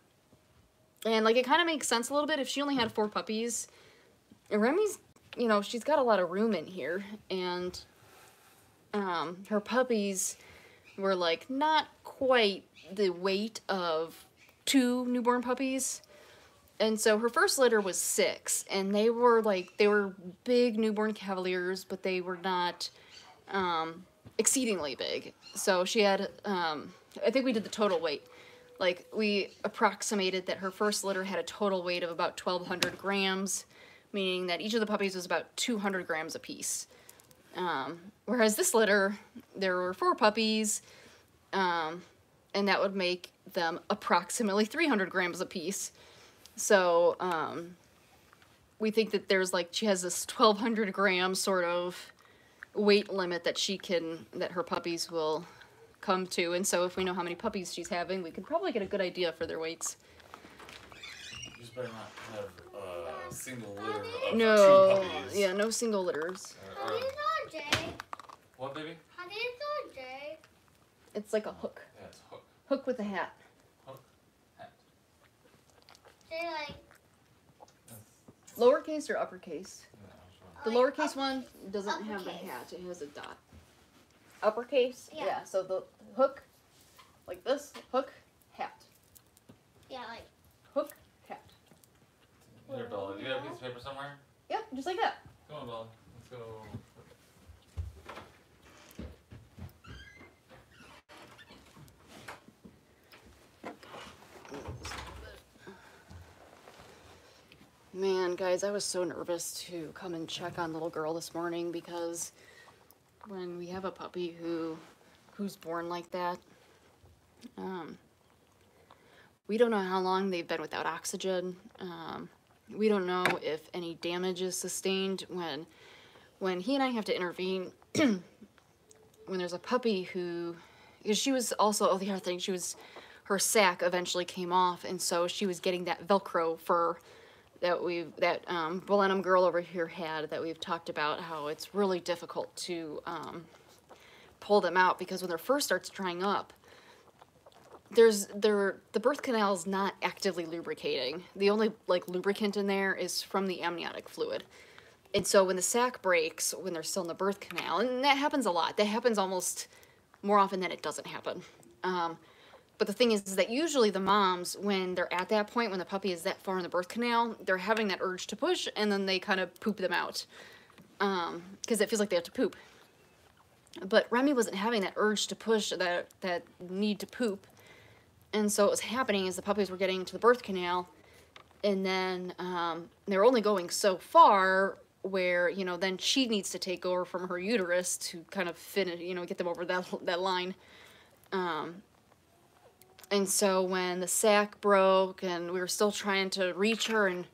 and, like, it kind of makes sense a little bit. If she only had four puppies, Remy's you know, she's got a lot of room in here, and um, her puppies were like not quite the weight of two newborn puppies. And so her first litter was six, and they were like, they were big newborn cavaliers, but they were not um, exceedingly big. So she had, um, I think we did the total weight. Like, we approximated that her first litter had a total weight of about 1,200 grams meaning that each of the puppies was about 200 grams apiece. Um, whereas this litter, there were four puppies, um, and that would make them approximately 300 grams apiece. So um, we think that there's like, she has this 1200 gram sort of weight limit that she can, that her puppies will come to. And so if we know how many puppies she's having, we could probably get a good idea for their weights
single litter of no, two
puppies. Yeah, no single litters. Uh,
uh. what, baby?
It's like a hook. Yeah, it's hook. Hook with a hat. like... Lowercase or uppercase? No, sure. The lowercase one doesn't uppercase. have a hat. It has a dot. Uppercase? Yeah. yeah. So the hook, like this, hook, hat. Yeah, like
here, Bella, do you have a piece of paper somewhere?
Yep, just like that.
Come on, Bella. Let's go.
Man, guys, I was so nervous to come and check on little girl this morning because when we have a puppy who who's born like that, um, we don't know how long they've been without oxygen. Um, we don't know if any damage is sustained when, when he and I have to intervene when there's a puppy who, because she was also, oh, the other thing, she was, her sack eventually came off, and so she was getting that Velcro fur that we that um, Blenheim girl over here had that we've talked about how it's really difficult to um, pull them out because when their fur starts drying up, there's there the birth canal is not actively lubricating. The only like lubricant in there is from the amniotic fluid. And so when the sac breaks, when they're still in the birth canal, and that happens a lot. That happens almost more often than it doesn't happen. Um, but the thing is, is that usually the moms, when they're at that point, when the puppy is that far in the birth canal, they're having that urge to push, and then they kind of poop them out because um, it feels like they have to poop. But Remy wasn't having that urge to push, that that need to poop, and so what was happening is the puppies were getting to the birth canal, and then um, they're only going so far where you know then she needs to take over from her uterus to kind of finish you know get them over that that line um, and so when the sac broke and we were still trying to reach her and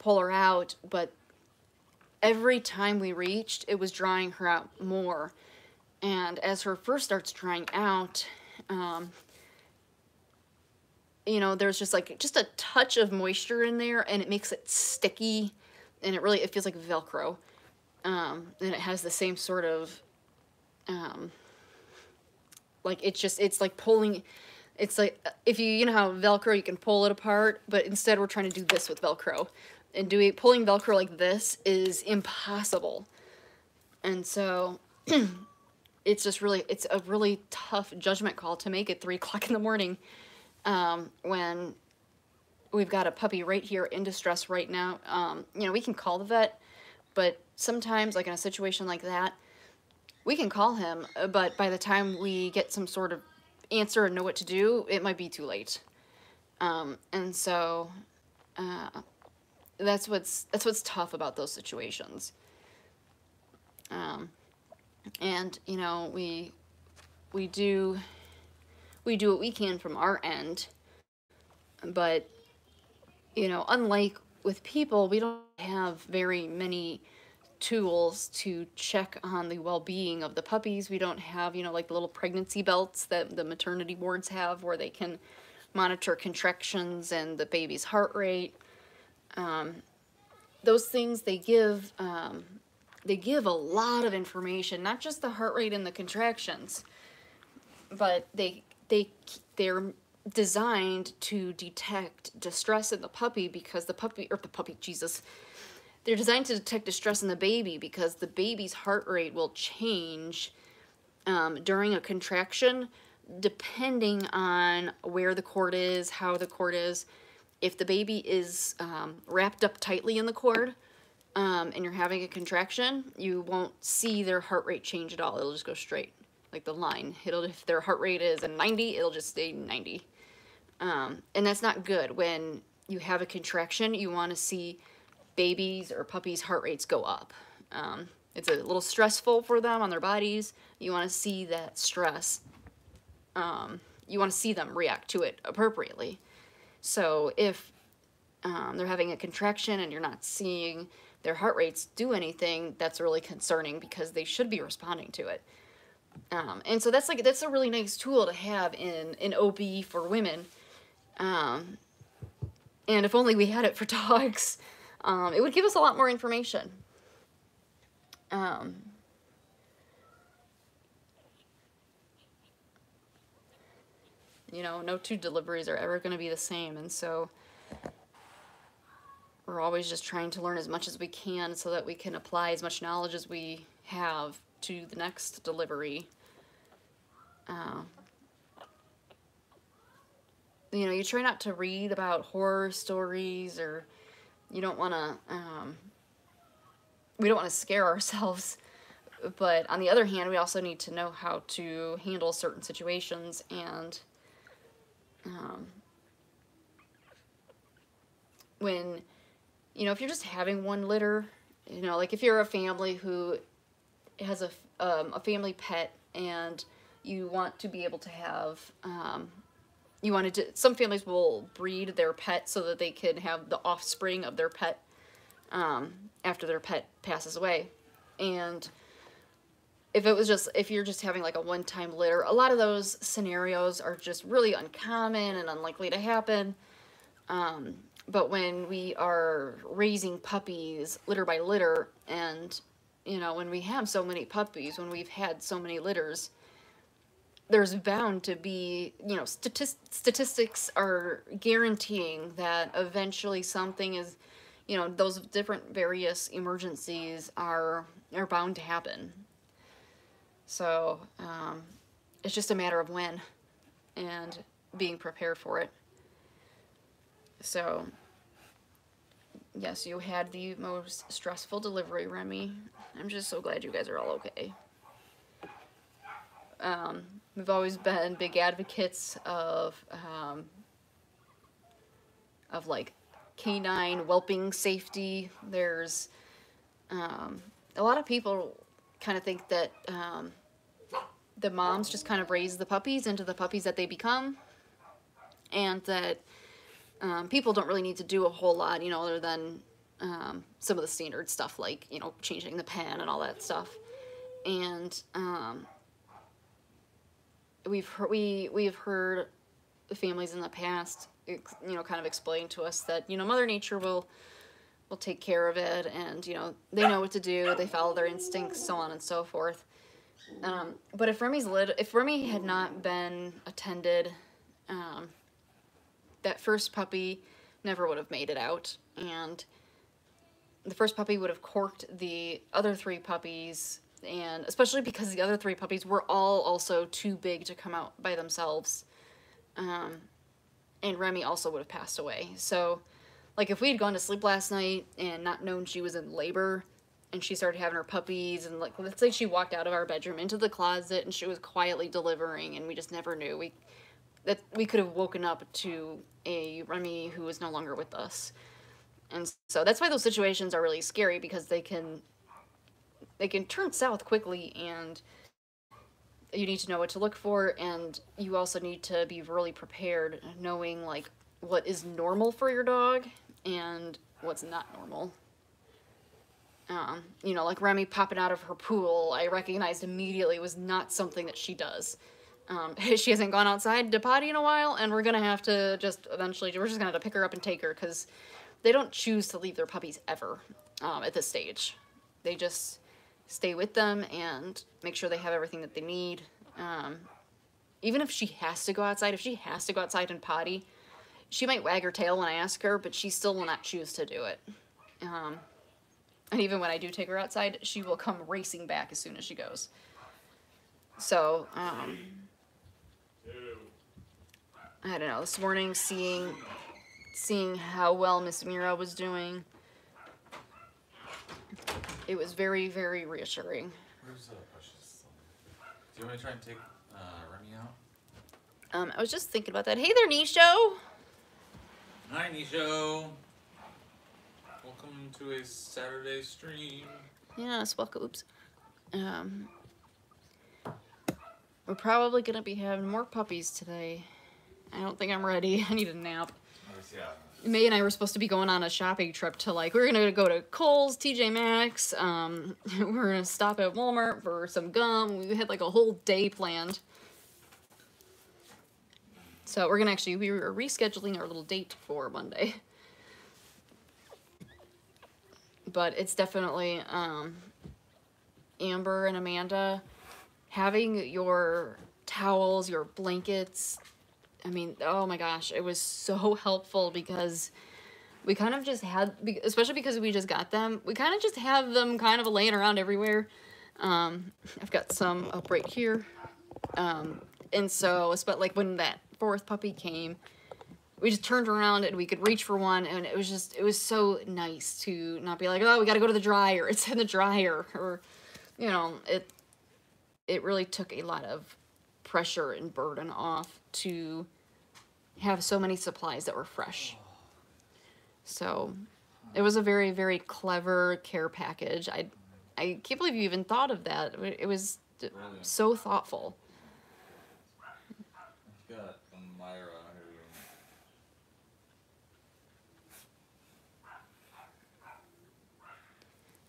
pull her out but every time we reached it was drying her out more and as her first starts drying out um, you know, there's just like just a touch of moisture in there and it makes it sticky and it really, it feels like Velcro. Um, and it has the same sort of, um, like it's just, it's like pulling, it's like, if you, you know how Velcro, you can pull it apart, but instead we're trying to do this with Velcro and doing, pulling Velcro like this is impossible. And so it's just really, it's a really tough judgment call to make at three o'clock in the morning um, when we've got a puppy right here in distress right now, um, you know, we can call the vet, but sometimes, like in a situation like that, we can call him, uh, but by the time we get some sort of answer and know what to do, it might be too late. Um, and so uh, that's what's that's what's tough about those situations. Um, and you know we we do we do what we can from our end. But, you know, unlike with people, we don't have very many tools to check on the well-being of the puppies. We don't have, you know, like the little pregnancy belts that the maternity wards have where they can monitor contractions and the baby's heart rate. Um, those things they give, um, they give a lot of information, not just the heart rate and the contractions, but they they they're designed to detect distress in the puppy because the puppy or the puppy Jesus they're designed to detect distress in the baby because the baby's heart rate will change um, during a contraction depending on where the cord is, how the cord is. If the baby is um, wrapped up tightly in the cord um, and you're having a contraction, you won't see their heart rate change at all. It'll just go straight like the line. It'll, if their heart rate is a 90, it'll just stay 90. Um, and that's not good. When you have a contraction, you want to see babies or puppies' heart rates go up. Um, it's a little stressful for them on their bodies. You want to see that stress. Um, you want to see them react to it appropriately. So if um, they're having a contraction and you're not seeing their heart rates do anything, that's really concerning because they should be responding to it. Um, and so that's like that's a really nice tool to have in in OB for women. Um, and if only we had it for dogs, um, it would give us a lot more information. Um, you know, no two deliveries are ever going to be the same, and so we're always just trying to learn as much as we can so that we can apply as much knowledge as we have to the next delivery. Uh, you know, you try not to read about horror stories or you don't want to, um, we don't want to scare ourselves. But on the other hand, we also need to know how to handle certain situations and um, when, you know, if you're just having one litter, you know, like if you're a family who has a, um, a family pet and you want to be able to have, um, you want to, some families will breed their pet so that they can have the offspring of their pet um, after their pet passes away. And if it was just, if you're just having like a one-time litter, a lot of those scenarios are just really uncommon and unlikely to happen. Um, but when we are raising puppies litter by litter and you know, when we have so many puppies, when we've had so many litters, there's bound to be, you know, statist statistics are guaranteeing that eventually something is, you know, those different various emergencies are, are bound to happen. So um, it's just a matter of when and being prepared for it. So yes, you had the most stressful delivery, Remy. I'm just so glad you guys are all okay. Um, we've always been big advocates of, um, of like canine whelping safety. There's um, a lot of people kind of think that um, the moms just kind of raise the puppies into the puppies that they become and that um, people don't really need to do a whole lot, you know, other than um, some of the standard stuff like, you know, changing the pen and all that stuff. And um, we've heard, we, we've heard families in the past, you know, kind of explain to us that, you know, Mother Nature will, will take care of it and, you know, they know what to do, they follow their instincts, so on and so forth. Um, but if Remy's lit, if Remy had not been attended, um, that first puppy never would have made it out. And the first puppy would have corked the other three puppies and especially because the other three puppies were all also too big to come out by themselves. Um, and Remy also would have passed away. So, like, if we had gone to sleep last night and not known she was in labor and she started having her puppies, and like, let's say she walked out of our bedroom into the closet and she was quietly delivering, and we just never knew. We that we could have woken up to a Remy who is no longer with us. And so that's why those situations are really scary because they can they can turn south quickly and you need to know what to look for and you also need to be really prepared knowing like what is normal for your dog and what's not normal. Um, you know, like Remy popping out of her pool, I recognized immediately was not something that she does. Um, she hasn't gone outside to potty in a while, and we're gonna have to just eventually, we're just gonna have to pick her up and take her, because they don't choose to leave their puppies ever um, at this stage. They just stay with them and make sure they have everything that they need. Um, even if she has to go outside, if she has to go outside and potty, she might wag her tail when I ask her, but she still will not choose to do it. Um, and even when I do take her outside, she will come racing back as soon as she goes. So, um, I don't know, this morning seeing seeing how well Miss Mira was doing. It was very, very reassuring.
Where's the precious Do you want to try and take uh, Remy out?
Um, I was just thinking about that. Hey there, Nisho!
Hi, Nisho! Welcome to a Saturday stream.
Yes, welcome. Oops. Um, we're probably going to be having more puppies today. I don't think I'm ready. I need a nap. Yeah. May and I were supposed to be going on a shopping trip to like, we were gonna go to Kohl's, TJ Maxx, um, we were gonna stop at Walmart for some gum. We had like a whole day planned. So we're gonna actually, we were rescheduling our little date for Monday. But it's definitely, um, Amber and Amanda, having your towels, your blankets, I mean, oh my gosh, it was so helpful because we kind of just had, especially because we just got them, we kind of just have them kind of laying around everywhere. Um, I've got some up right here. Um, and so, but like when that fourth puppy came, we just turned around and we could reach for one and it was just, it was so nice to not be like, oh, we got to go to the dryer. It's in the dryer or, you know, it, it really took a lot of pressure and burden off to have so many supplies that were fresh. So it was a very, very clever care package. I, I can't believe you even thought of that. It was so thoughtful. Good.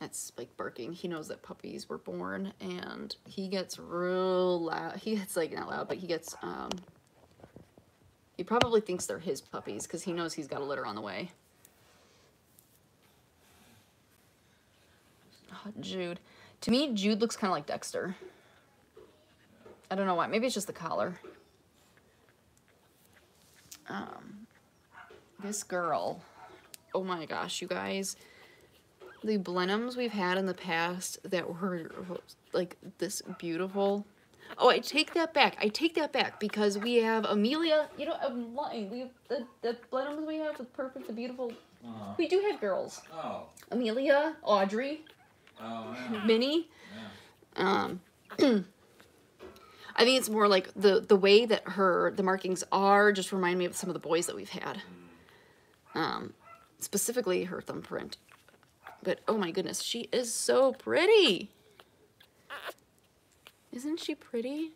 It's like barking. He knows that puppies were born and he gets real loud. He gets like not loud, but he gets, um, he probably thinks they're his puppies because he knows he's got a litter on the way. Oh, Jude. To me, Jude looks kind of like Dexter. I don't know why. Maybe it's just the collar. Um, this girl. Oh my gosh, you guys the Blenheims we've had in the past that were like this beautiful. Oh, I take that back. I take that back because we have Amelia. You know, I'm lying. We have the, the Blenheims we have with perfect, the beautiful. Uh -huh. We do have girls. Oh. Amelia, Audrey, oh, yeah. Mm-hmm. Minnie. Yeah. Um, I think it's more like the the way that her the markings are just remind me of some of the boys that we've had. Mm. Um, specifically her thumbprint. But oh my goodness, she is so pretty. Isn't she pretty?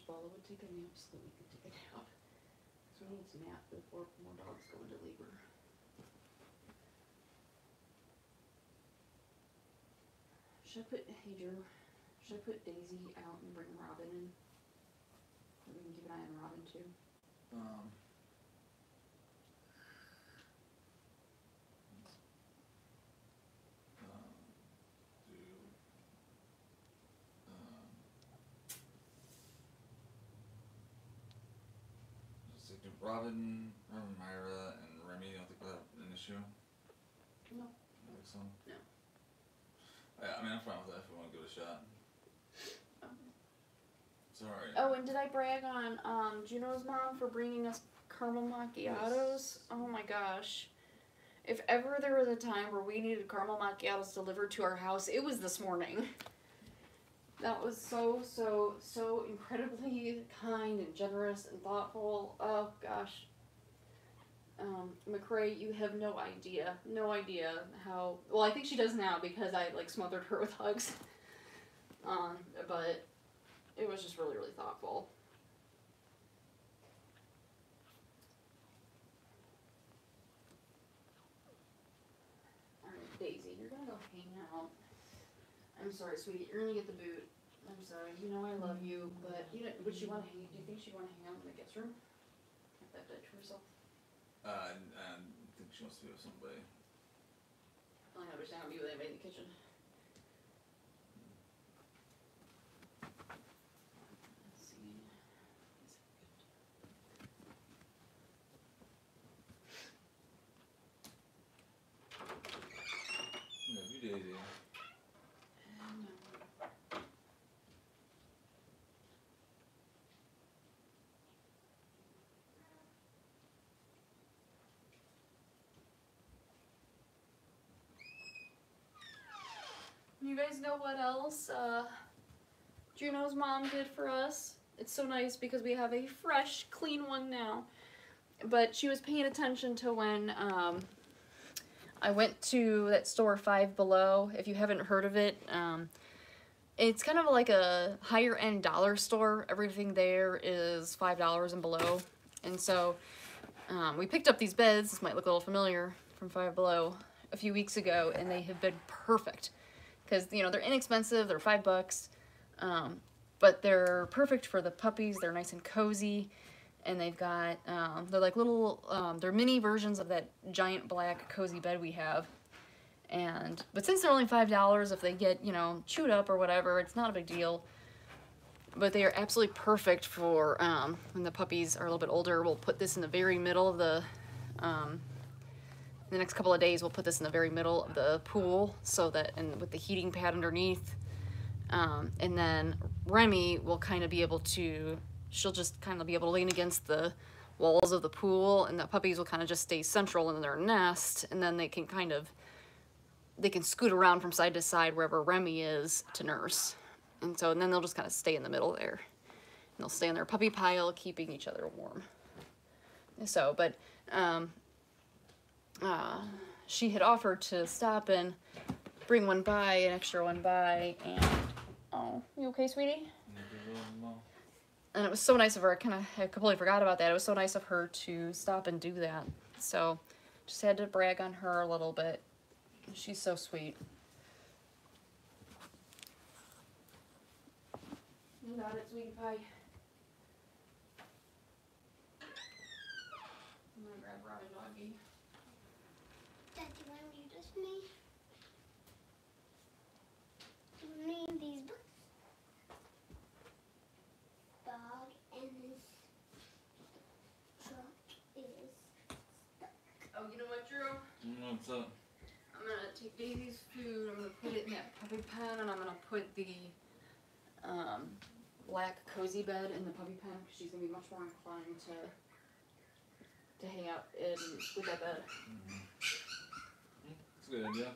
would take a nap so that we could take a nap. Because we need to nap before more dogs go into labor. Should I put, hey Drew, should I put Daisy out and bring Robin in? we can keep an eye on Robin too?
Um, Robin, Robin Myra, and Remy, you don't think we'll have an issue? No. I think so? No. Yeah, I mean, I'm fine with that if we want to give it a shot. Sorry. Oh, and did
I brag on um, Juno's mom for bringing us caramel macchiatos? Yes. Oh my gosh. If ever there was a time where we needed caramel macchiatos delivered to our house, it was this morning. That was so, so, so incredibly kind and generous and thoughtful. Oh, gosh. Um, McRae, you have no idea, no idea how, well, I think she does now because I, like, smothered her with hugs. um, but it was just really, really thoughtful. Daisy, you're gonna go hang out. I'm sorry, sweetie, you're gonna get the boot you know I love you, but you know, would she want to hang? Do you think she'd want to hang out in the guest room? that to herself.
Uh, I, I think she wants to be with somebody. I
don't understand how to be with anybody in the kitchen. you guys know what else uh, Juno's mom did for us? It's so nice because we have a fresh, clean one now. But she was paying attention to when um, I went to that store Five Below. If you haven't heard of it, um, it's kind of like a higher end dollar store. Everything there is $5 and below. And so um, we picked up these beds, this might look a little familiar from Five Below, a few weeks ago, and they have been perfect because you know they're inexpensive they're five bucks um, but they're perfect for the puppies they're nice and cozy and they've got um, they're like little um, they're mini versions of that giant black cozy bed we have and but since they're only five dollars if they get you know chewed up or whatever it's not a big deal but they are absolutely perfect for um, when the puppies are a little bit older we'll put this in the very middle of the um, the next couple of days, we'll put this in the very middle of the pool so that, and with the heating pad underneath. Um, and then Remy will kind of be able to, she'll just kind of be able to lean against the walls of the pool and the puppies will kind of just stay central in their nest and then they can kind of, they can scoot around from side to side wherever Remy is to nurse. And so, and then they'll just kind of stay in the middle there. And they'll stay in their puppy pile, keeping each other warm. So, but um, uh, she had offered to stop and bring one by, an extra one by, and oh, you okay, sweetie? And it was so nice of her. I kind of I completely forgot about that. It was so nice of her to stop and do that. So just had to brag on her a little bit. She's so sweet.
You got it, sweetie pie.
What's up?
I'm gonna take Daisy's food, I'm gonna put it in that puppy pen, and I'm gonna put the um, black cozy bed in the puppy pen because she's gonna be much more inclined to to hang out in with that bed. Mm -hmm.
That's a good idea.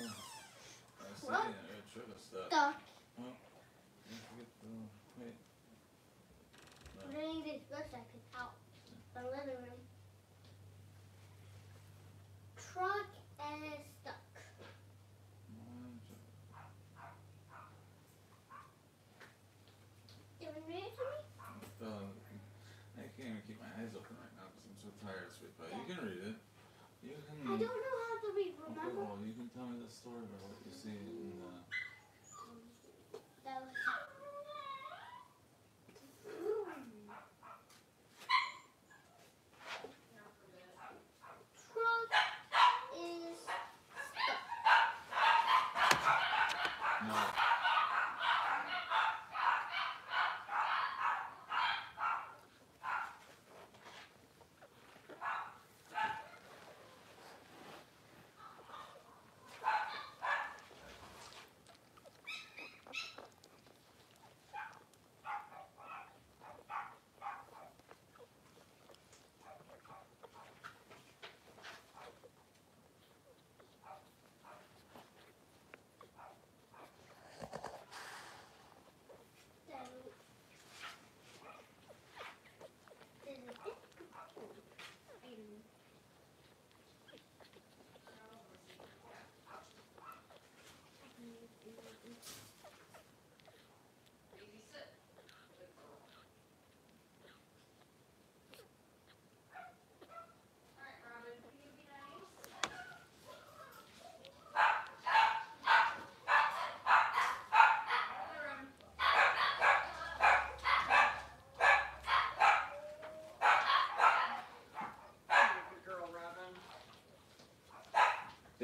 Yeah. I what? Sure Duck. Well, don't forget the... Wait. No. I'm
going to get this out. My living room truck and it's stuck. You want to read it me?
Uh, I can't even keep my eyes open right now because I'm so tired, Sweetie, Yeah. You can read it. You can. I don't know
how to read. Remember?
well, you can tell me the story about what you see.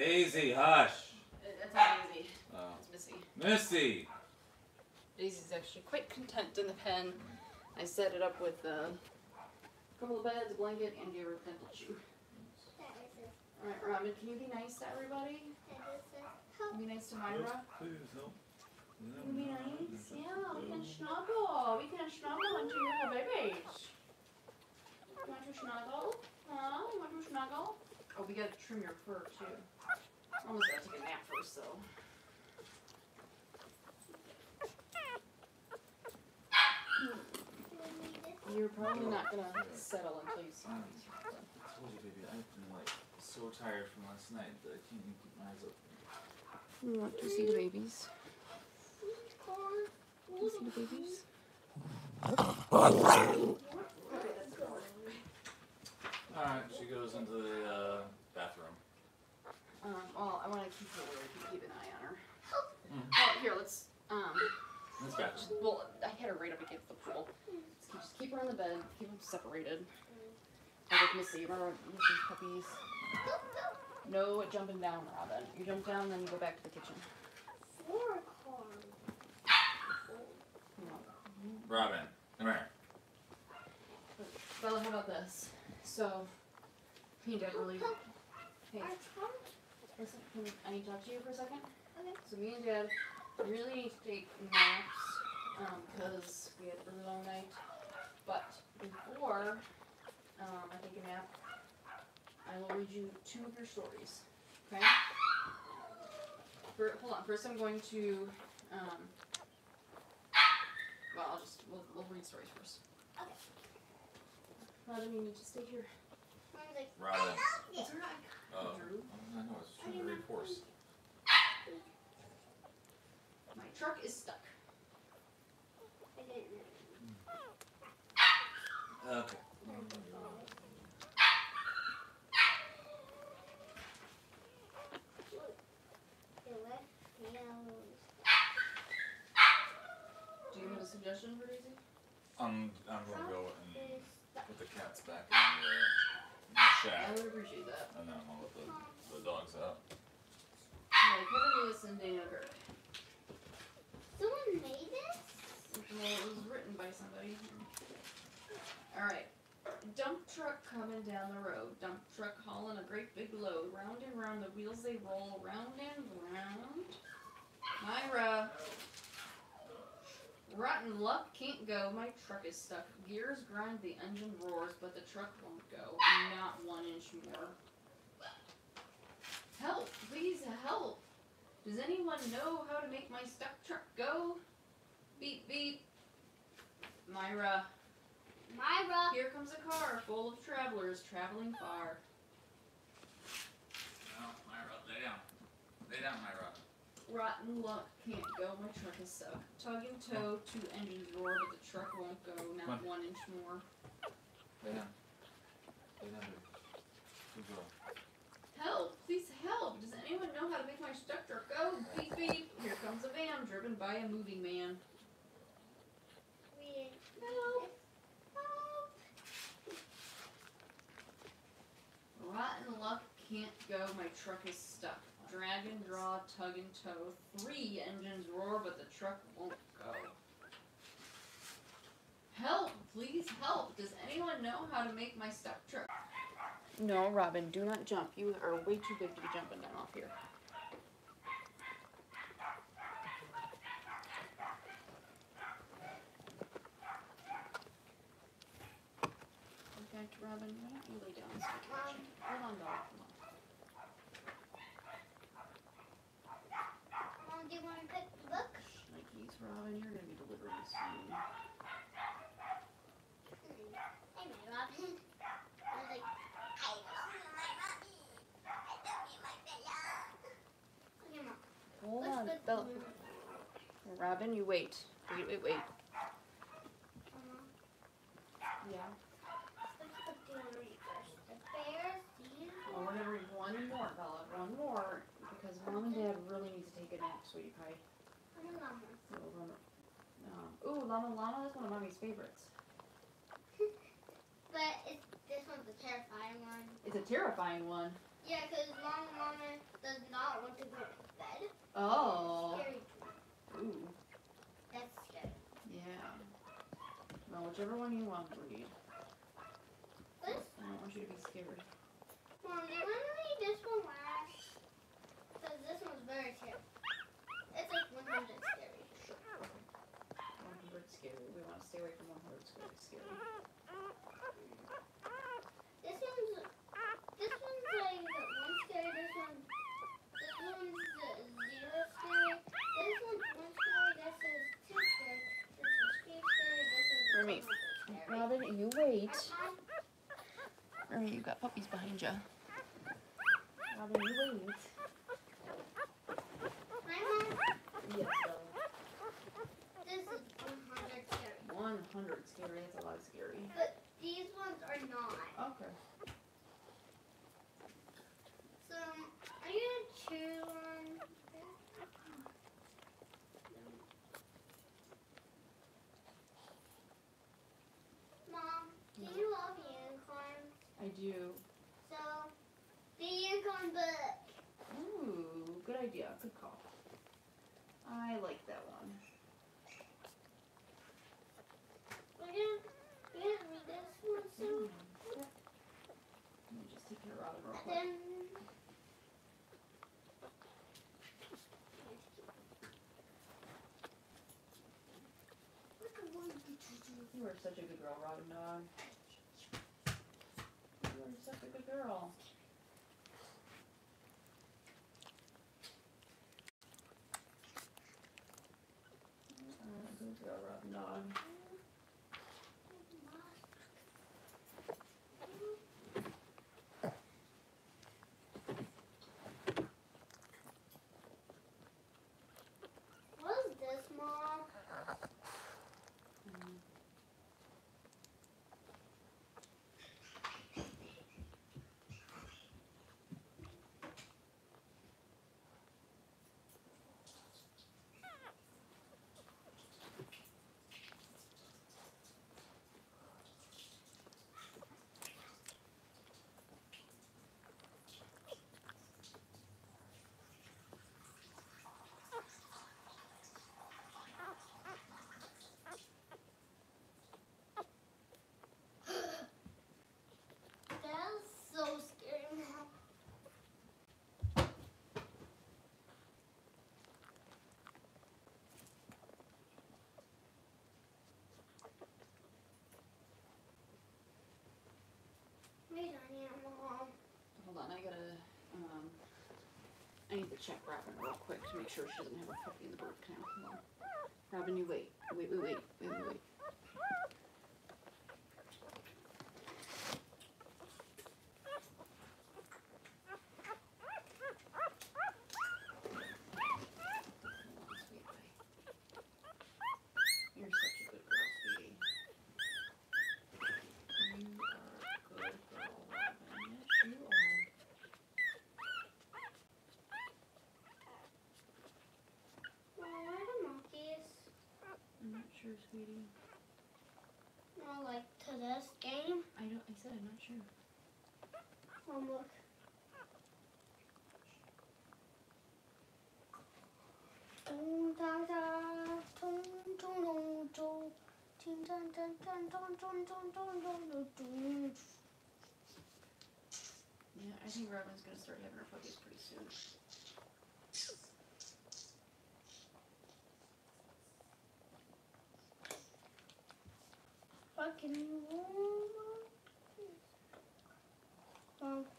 Daisy, hush.
That's not Daisy. Oh. It's Missy.
Missy!
Daisy's actually quite content in the pen. I set it up with a couple of beds, a blanket, and gave her a pen to chew. Alright, Robin, can you be nice to everybody? Be nice to Myra?
Please, help. Can be nice? Yeah, we can
snuggle. We can snuggle you have a baby. You want to snuggle? Huh? You want to snuggle? Oh, we gotta trim your fur, too. I almost gotta take a nap first, though. You're probably not gonna settle until you sleep. I
told you, baby, I've been like so tired from last night that I can't even keep my eyes open. You want to see the babies?
You see the babies?
Alright, she goes into the uh, bathroom.
Um, well, I want to keep her where I can keep an eye on her. Mm. Oh, here, let's. Um, let's go. Just, well, I had her right up against the pool. So just keep her on the bed, keep them separated. I Like Missy, remember these puppies? No jumping down, Robin. You jump down, then you go back to the kitchen. Robin, come here. Bella, how about this? So, he didn't really. Hey. Listen, can I talk to you for a second? Okay. So me and Dad really need to take naps because um, we had a long night. But before um, I take a nap, I will read you two of your stories. Okay? For, hold on. First, I'm going to. Um, well, I'll just we'll, we'll read stories first. Okay. Why do we need to stay here?
Robin. Um,
I know, it's trying to read
My truck is stuck. Okay.
Do you have a
suggestion for Daisy?
I'm, I'm going to go and put the cat's back in there. I would appreciate that. And then i am gonna let the, the dogs out.
Yeah, Kevin Lewis and Dana Gerber.
Someone made this?
Well, it was written by somebody. Alright. Dump truck coming down the road. Dump truck hauling a great big load. Round and round the wheels they roll. Round and round. Myra. Rotten luck can't go, my truck is stuck. Gears grind, the engine roars, but the truck won't go. Not one inch more. Help, please help. Does anyone know how to make my stuck truck go? Beep beep. Myra. Myra. Here comes a car full of travelers traveling far.
Myra, lay down. Lay down, Myra.
Rotten luck can't go, my truck is stuck. Tugging and tow, two engines roar, but the truck won't go, not Come one inch more. Lay down. Lay down there. Good girl. Help! Please help! Does anyone know how to make my stuck truck go? Beep beep! Here comes a van driven by a moving man.
Weird. Help! Help!
Rotten luck can't go, my truck is stuck. Drag and draw, tug and tow. Three engines roar, but the truck won't go. Help! Please help! Does anyone know how to make my stuck truck? No, Robin, do not jump. You are way too big to be jumping down off here. Robin, why don't you lay down so I can Hold on, dog. Ryan, you're gonna be delivering soon.
Hey, Robin. I was like, I love you, my I love you, my mom.
Hold Let's on, Bella. Robin, you wait. Wait, wait, wait. Uh-huh. yeah. one more, Bella. One more, because mom and dad really need to take a nap, sweetie pie. Ooh, Llama Llama, that's one of Mommy's favorites.
but it's, this one's a terrifying one.
It's a terrifying one?
Yeah, because Llama Llama does not want to go to bed.
Oh. Scary. Ooh.
That's scary.
Yeah. Well, whichever one you want to read. This? I don't want you to be scared.
Mom, do you want to read this one last? Because this one's very scary. It's like 100 scary
scary. We want to stay away from one where it's scary. This
one's this one's like one scary. This one this one's zero scary. This one's one scary. This is two scary. This is three scary.
This is Remy. Robin, you wait. Remy, you got puppies behind you. Robin, you wait. one in a hundred scary. That's a lot scary.
But these ones are not. Okay. So are you gonna chew on? Mom, do yeah. you love unicorns? I do. So, the unicorn book.
Ooh, good idea. Good call.
I like that one.
You are such a good girl, Robin Dog. You are such a good girl. I need to check Robin real quick to make sure she doesn't have a puppy in the birth canal. Robin, you wait. Wait, wait, wait, wait, wait. wait.
sure, sweetie. More like to this game? I don't, I said I'm not sure. One look. Yeah, I
think Robin's gonna start having her puppies pretty soon.
do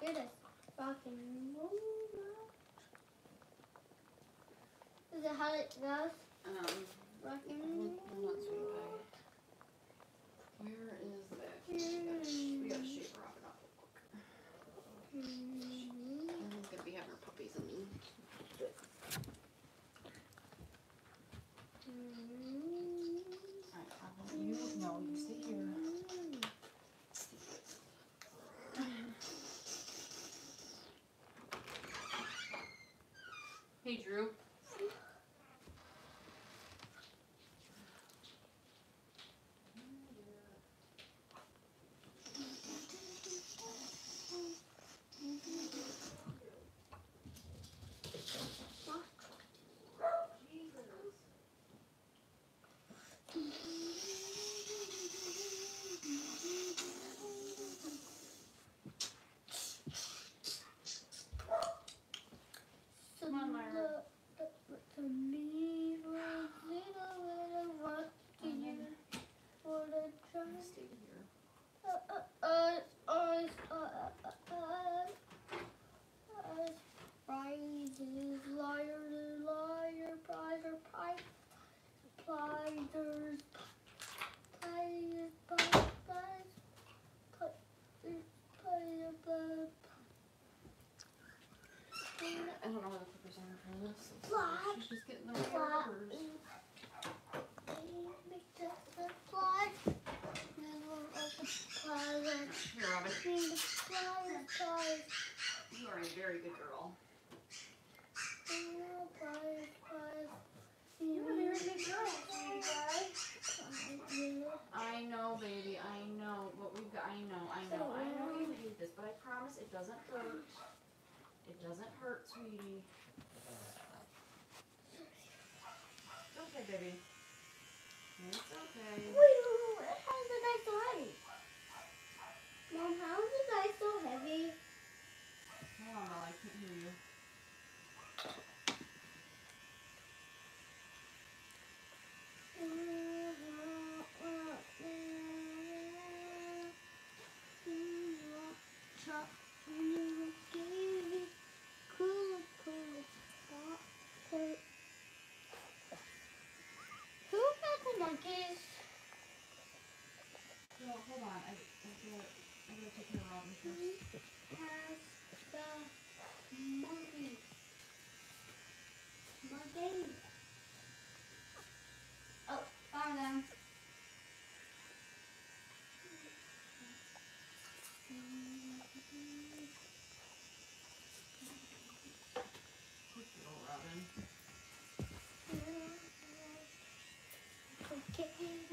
get fucking Is it how it goes?
Um, Rocking, I'm, Where is that? Mm. We gotta shoot Robin off real quick. Mm. Drew. me. girl. I know, baby, I know. But we've got, I know, I know, I know you hate this, but I promise it doesn't hurt. It doesn't hurt, sweetie. It's okay, baby. It's okay.
Wait, it has a nice light. Mom, how
Hang on, I can't hear you.
Thank you.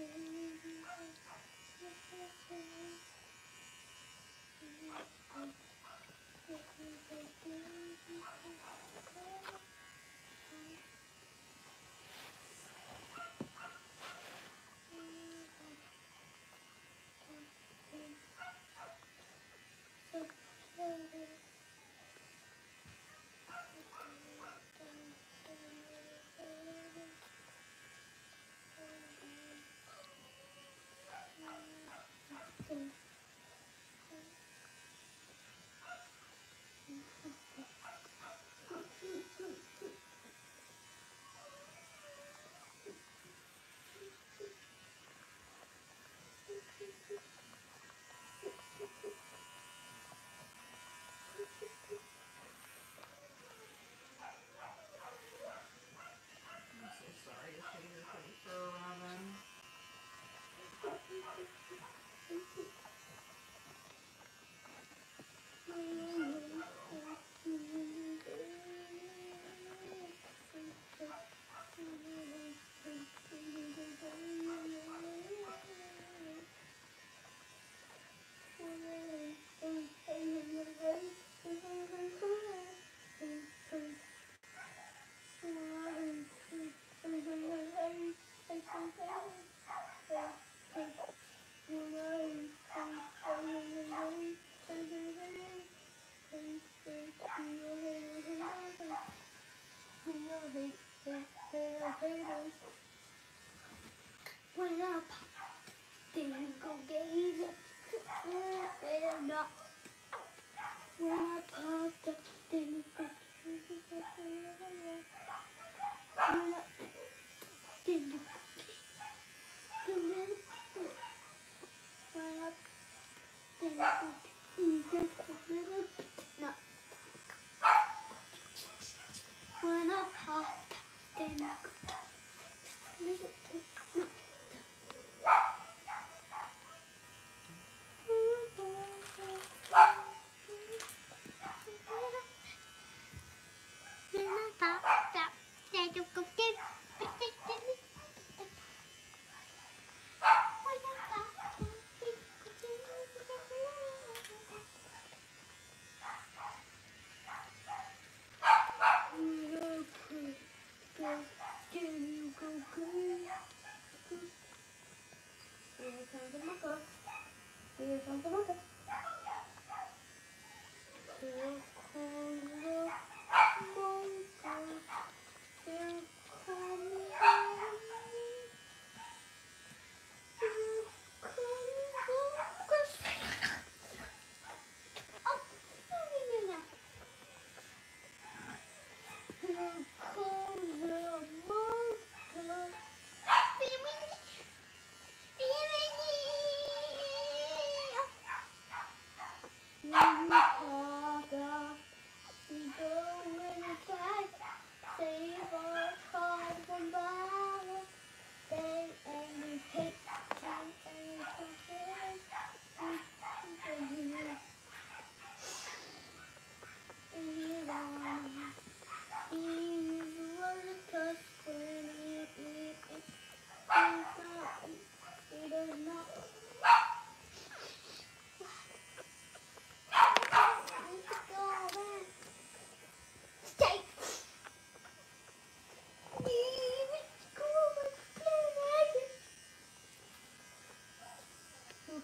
Thank you.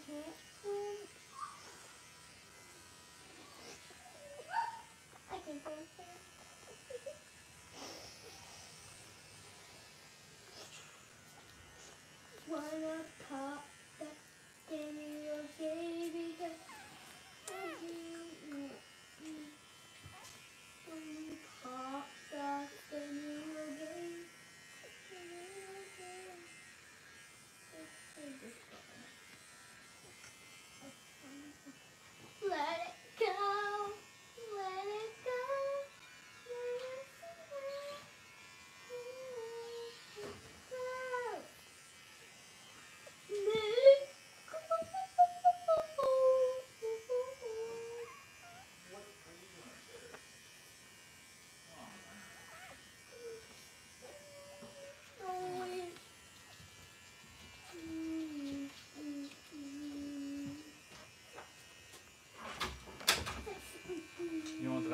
I can go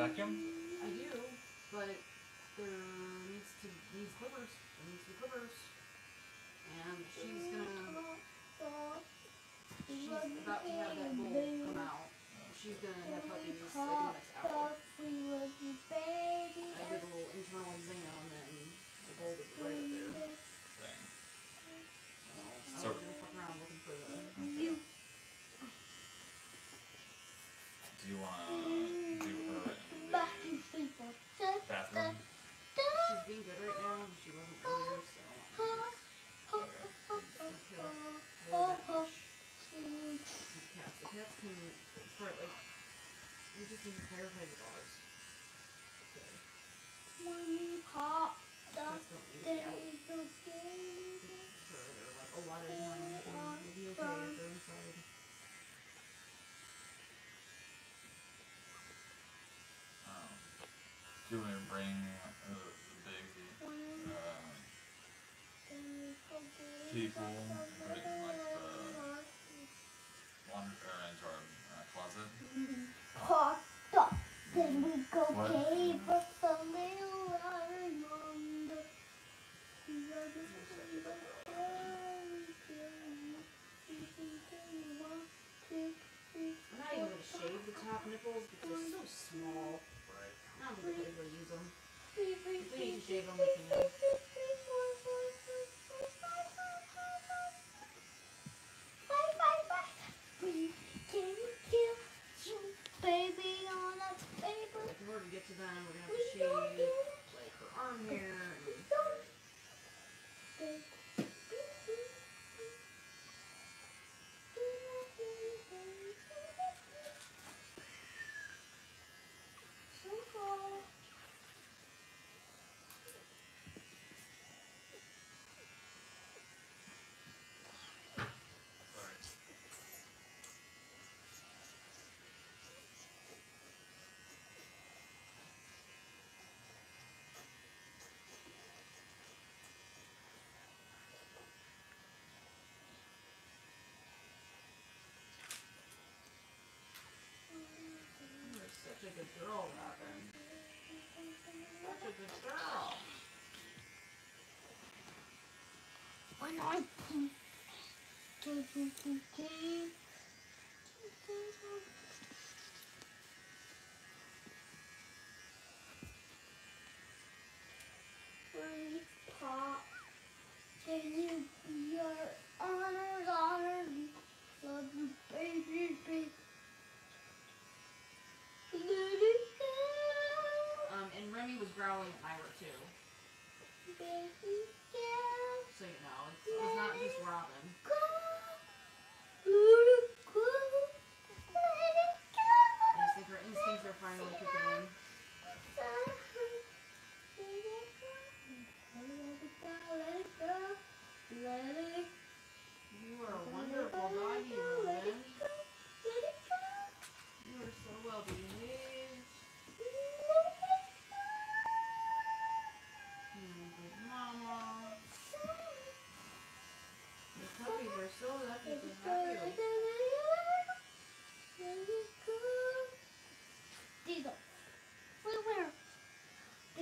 vacuum? I do, but there needs to be clippers. There needs to be clippers. And she's gonna she's about to have that bowl come out. She's gonna have puppies like in the next
hour. I did a little
internal exam and then the bowl is right up there. Dang. I was gonna fuck around looking for
the. Do you want
to bring the, the big uh, people, bring like the laundry into
our uh, closet. then we go what? cave. baby. Bye.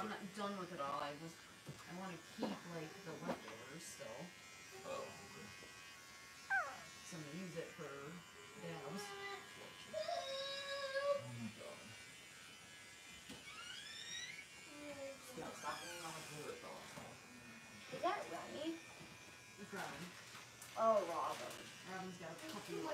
I'm not done with it all. I just I want to keep like the leftovers still. Oh. Okay. So I'm gonna use it for dabs.
Oh my god.
Is that Remy? It's Robin. Oh, Robin. Robin's got a
couple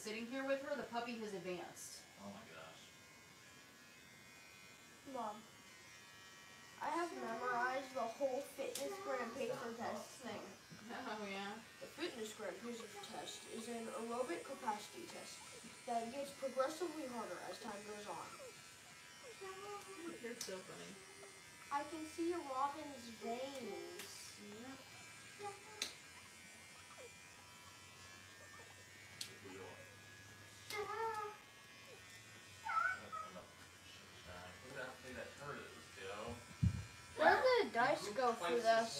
sitting here with her, the puppy has advanced. Oh my gosh. Mom,
I have memorized the whole FitnessGram Pacer test thing. Oh yeah? The FitnessGram Pacer test is an aerobic capacity test that
gets progressively harder as time goes on. You're so funny.
I can see your robin's veins. Yeah. on this.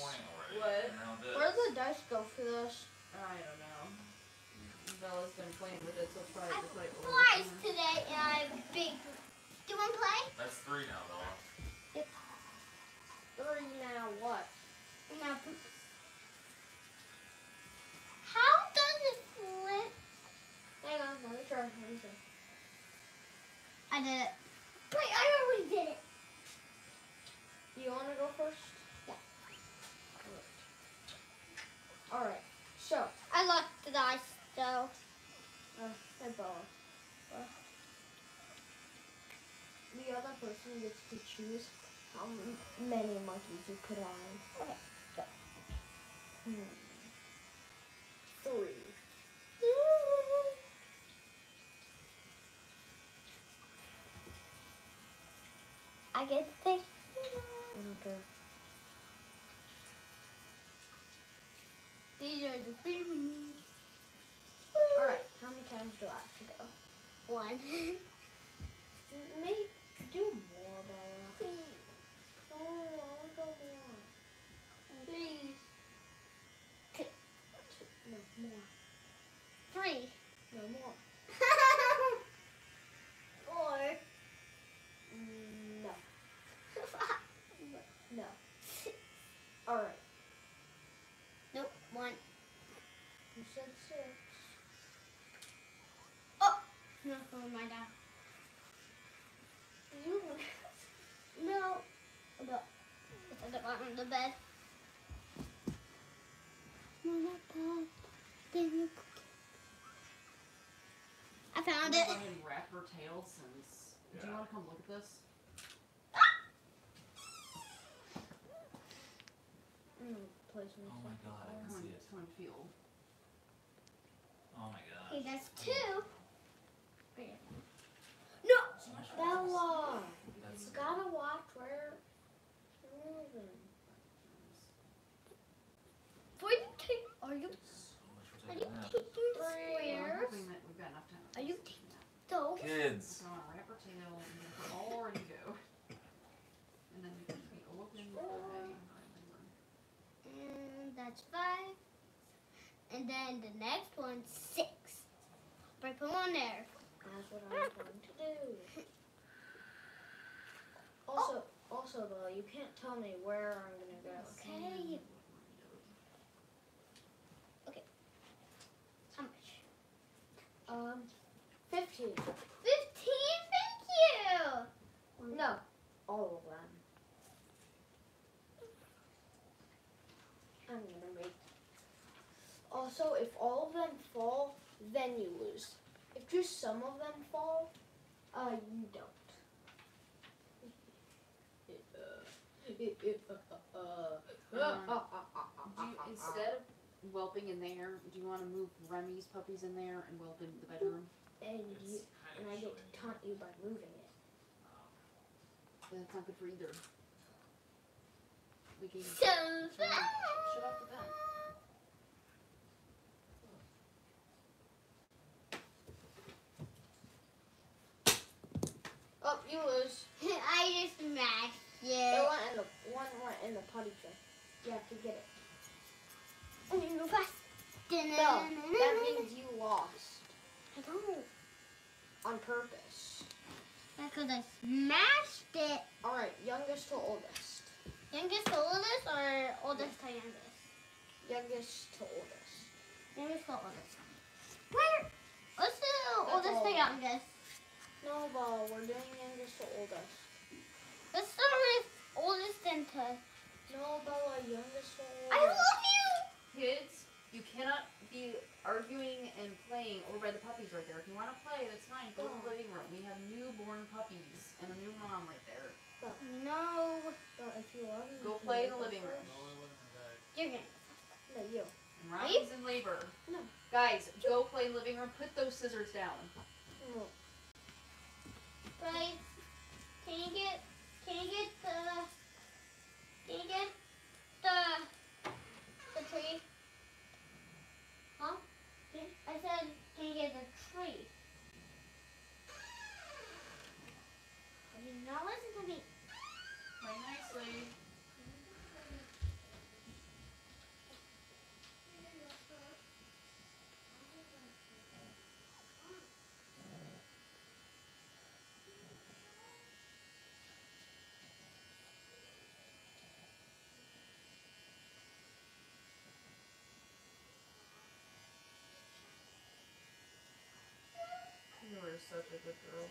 What? Where did
the dice
go for this? I don't know. Bella's been playing with it, so probably just like... Twice today, and I'm big. Do you
want to play?
That's three now, Bella.
Yep.
Three now what? Now... How does it flip? Hang on, let me try. Let me try. I did it. Wait, I already did it. You want to go first? I lost the dice though. Oh, the ball. The other person gets to choose how many monkeys you put on. Okay, go. Hmm. Three. I get to pick. Okay. These are the babies. Alright, how many times do I have to go? One. Make do more, Bella. Oh, I want to go more. Please. Two. No, more. Three. No, more. my dad. no, but it's at the bottom of the bed. I found it.
Wrap her tail since. Yeah. Do you want
to come look at this? Ah! Mm, oh my god,
I can see it.
Oh my god.
He does two. Bella, It's gotta watch where you're moving. Are you taking?
Are you?
Are
you
taking squares? We've got enough time. Are you taking those? Kids. I'm and
then that's five. And then the next one's six. Put them on there. That's
what I'm going to do. Also, oh. also Bella, you can't tell me where I'm gonna go. Okay.
Okay. How much? Um, fifteen. Fifteen? Thank you. Mm. No, all of them.
I'm gonna make. Also, if all of them fall, then you lose. If just some of them fall, uh, you don't.
Do you, uh, uh. instead of whelping in there, do you want to move Remy's puppies in there and whelp in the bedroom? And, you,
and I get to taunt you by moving it.
That's not good for either. We can so shut, off the
bed. Oh, you lose. I just smashed. Yeah. The one in the one one in the potty train. You have to get it. No, that means you lost. I don't. On purpose. Because I smashed it. All right, youngest to oldest. Youngest to oldest or oldest to youngest? Youngest to oldest. Youngest to oldest. Where? Let's do oldest to youngest? No, but we're doing youngest to oldest. The summer is
oldest and tough. No, but our youngest one. I love you! Kids, you cannot be arguing and playing over by the puppies right there. If you want to play, that's fine. Go oh. to the oh. living room. We have newborn puppies and a new mom right there. But no. But if you want to Go play in the living room. You're going No, you. And in labor. No. Guys, go play in the living room. Put those scissors down. No.
Guys, can you get can you get the, can you get the, the tree? Huh? I said, can you get the tree? not listen.
the girls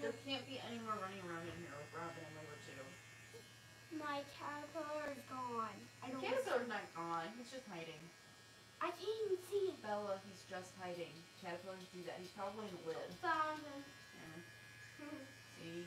There can't be any more running around in here with Robin and number two.
My caterpillar is
gone. The caterpillar's not gone. He's just hiding. I can't even see him. Bella, he's just hiding. Caterpillars do that. He's probably in the lid. Found him. Yeah. see?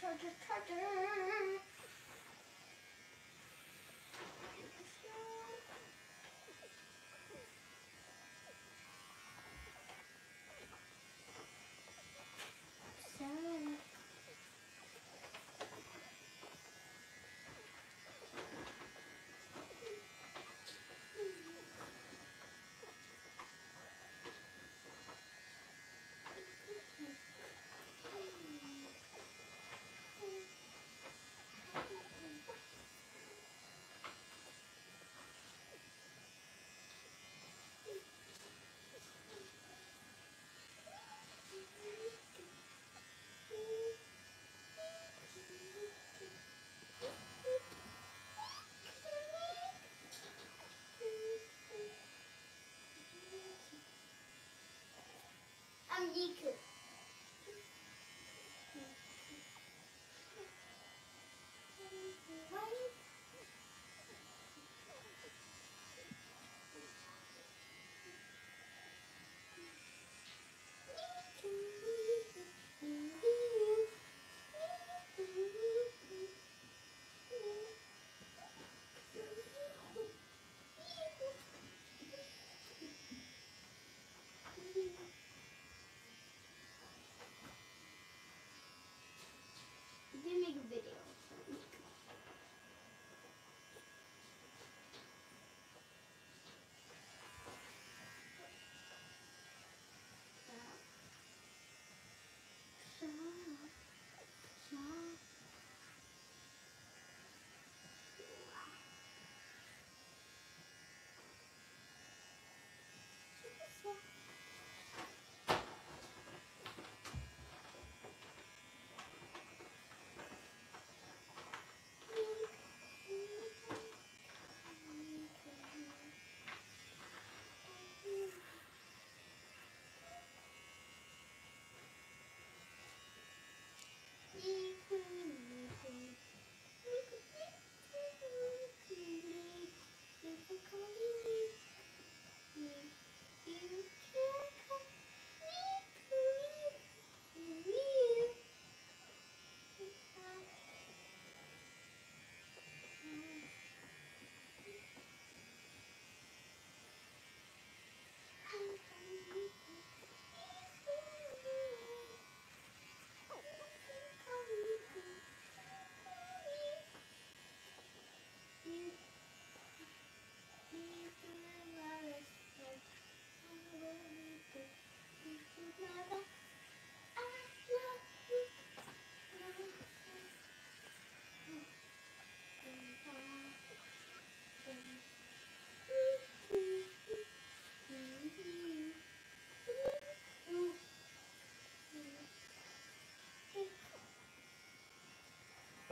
charger, charger.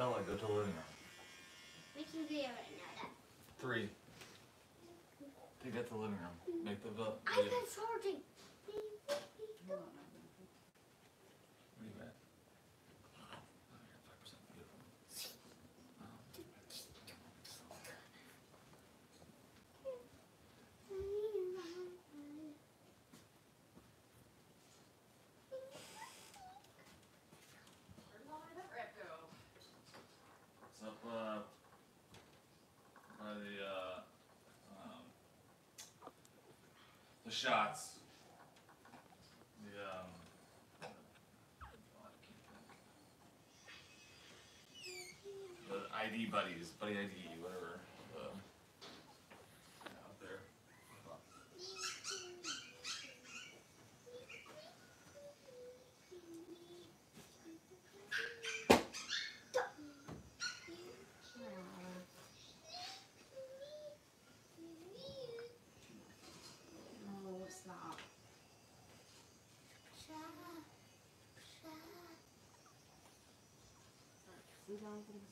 Sound like a Tolinium.
Making video right now,
Three. To get the living room. Make the. I've been sorting. shots. Yeah. The ID buddies, buddy ID.
Susan for the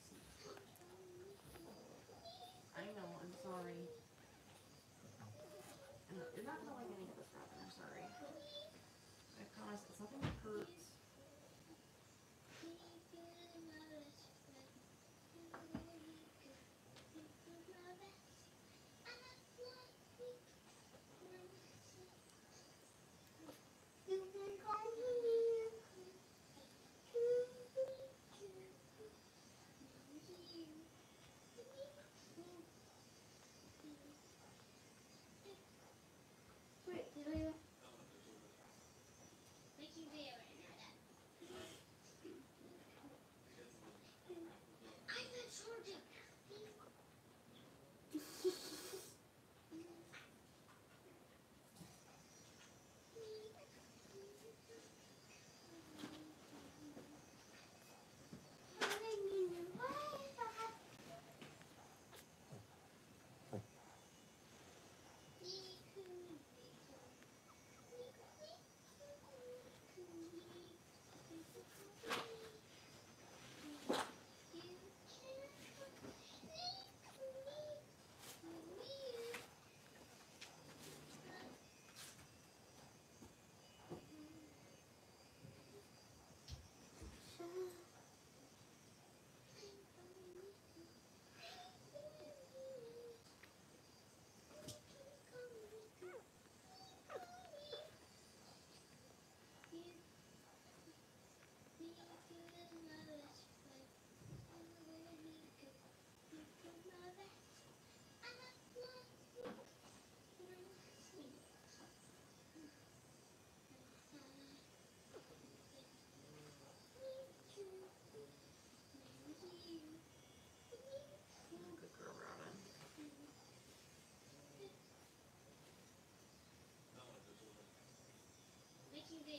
같은데.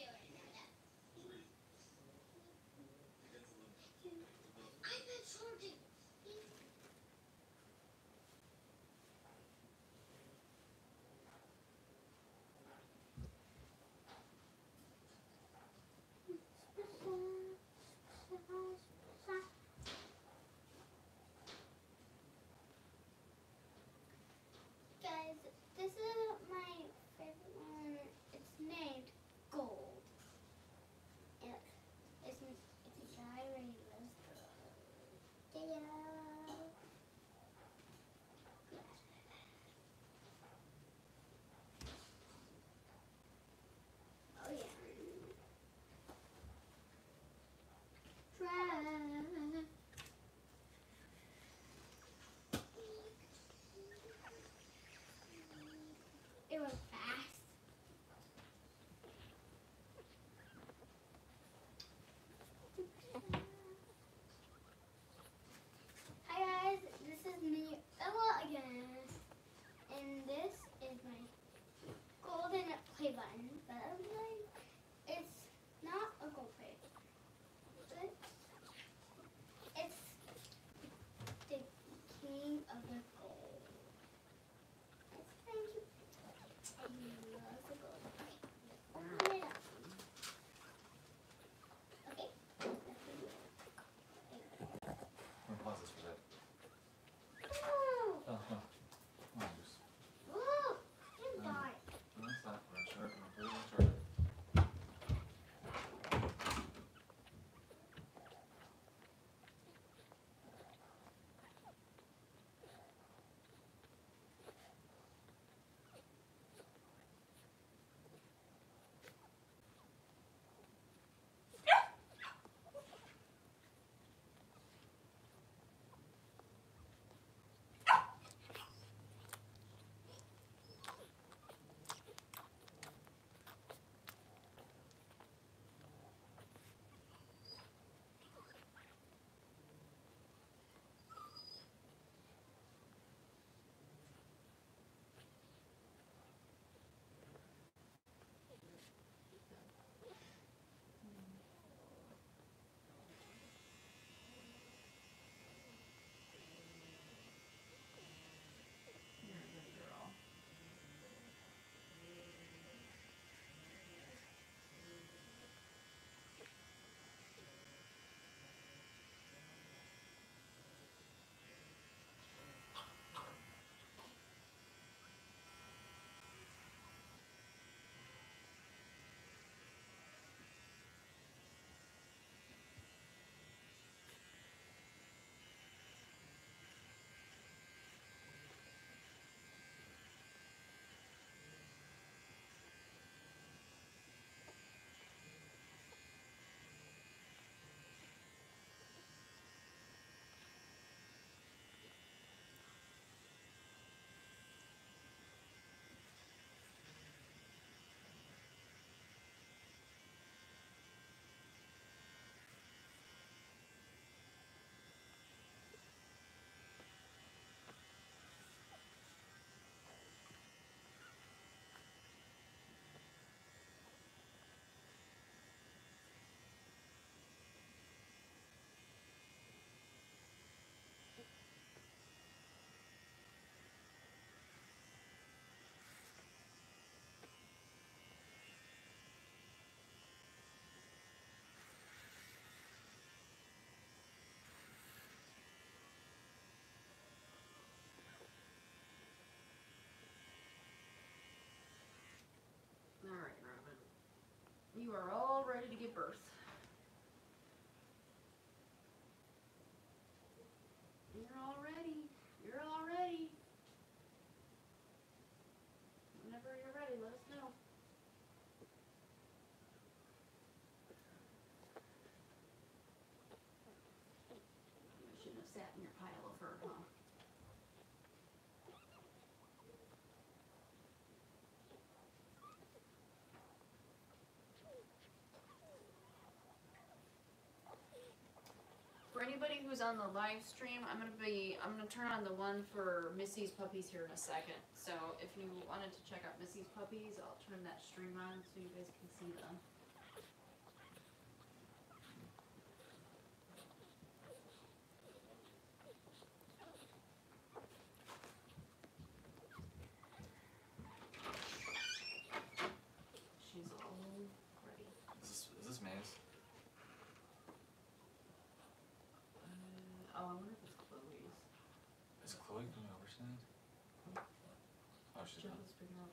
who's on the live stream, I'm gonna be I'm gonna turn on the one for Missy's puppies here in a second. So if you wanted to check out Missy's puppies, I'll turn that stream on so you guys can see them.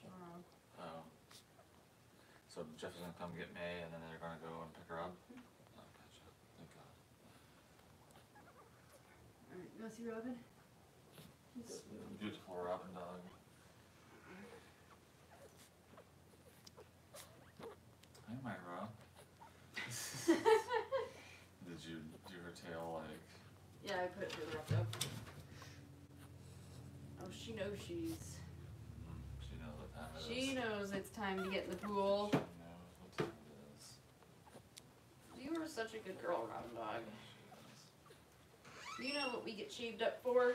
tomorrow.
Um, oh. So Jeff is gonna come get May and then they're gonna go and pick her up? Oh, mm-hmm. gotcha. Thank God. All
right, you wanna see Robin? He's-
Beautiful Robin dog. Hi, Myra.
Did you do her tail like, Yeah, I put her left up. Oh, she knows she's she knows it's time to get in the pool. You were such a good girl, Robin Dog. You know what we get shaved up for?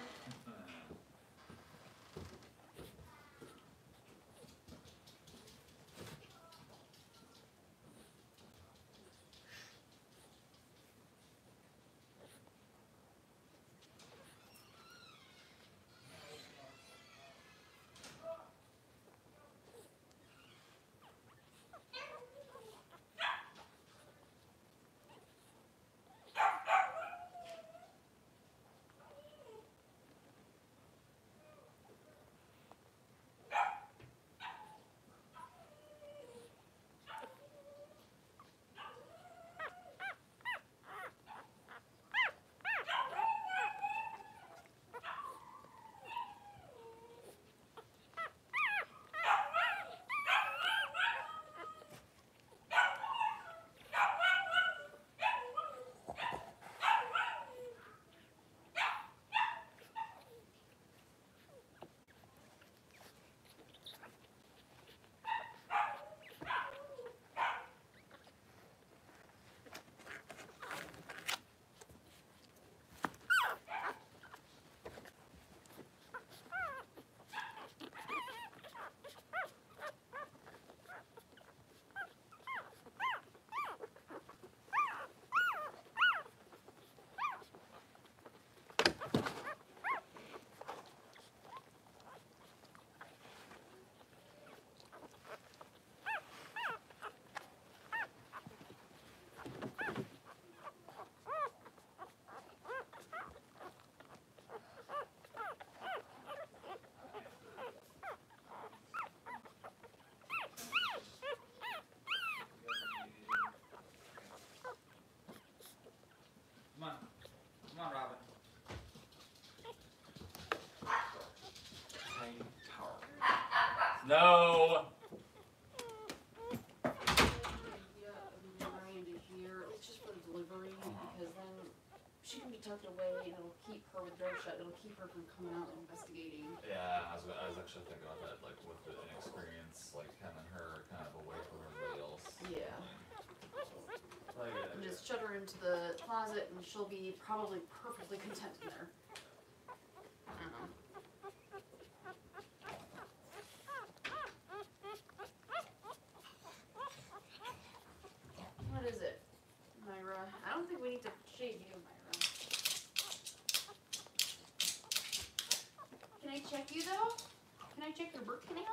No.
She can be tucked away and it'll keep her with doors shut. It'll keep her from coming out and investigating. Yeah, I was, I
thinking about that, like with the inexperience, like having her kind of away from everybody else. Yeah. and just shut
her into the closet and she'll be probably perfectly content in there. check their birth canal?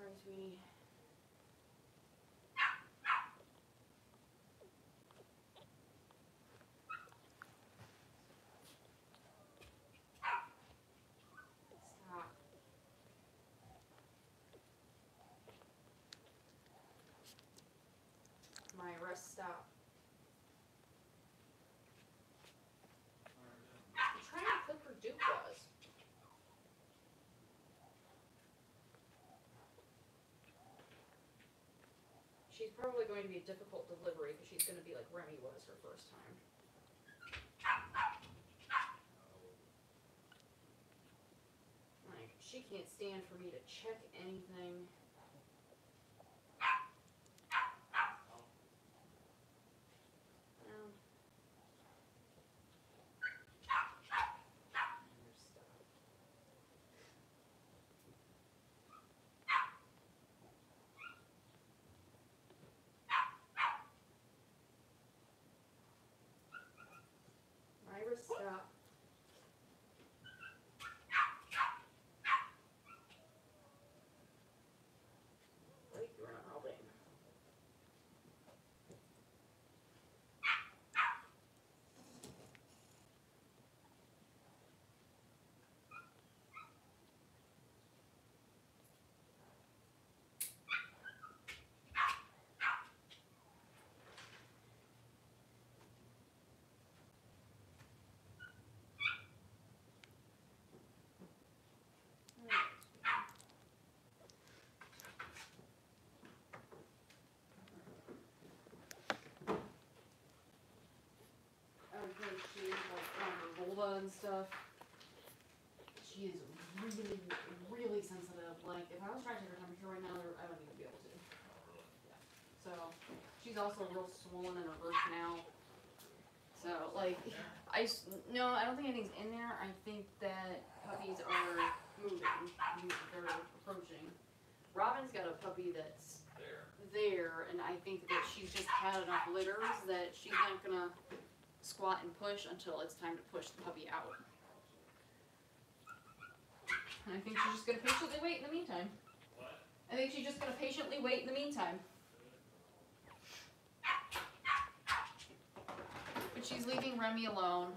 Sorry, my rest stop. she's probably going to be a difficult delivery because she's going to be like Remy was her first time. Like, she can't stand for me to check anything. never stop. her kid, like on her vulva and stuff, she is really, really sensitive. Like, if I was trying to take her temperature right now, I wouldn't even be able to. So, she's also real swollen and reversed now. So, like, I, no, I don't think anything's in there. I think that puppies are moving. They're approaching. Robin's got a puppy that's there, there and I think that she's just had enough litters that she's not going to squat and push until it's time to push the puppy out. And I think she's just going to patiently wait in the meantime. I think she's just going to patiently wait in the meantime. But she's leaving Remy alone.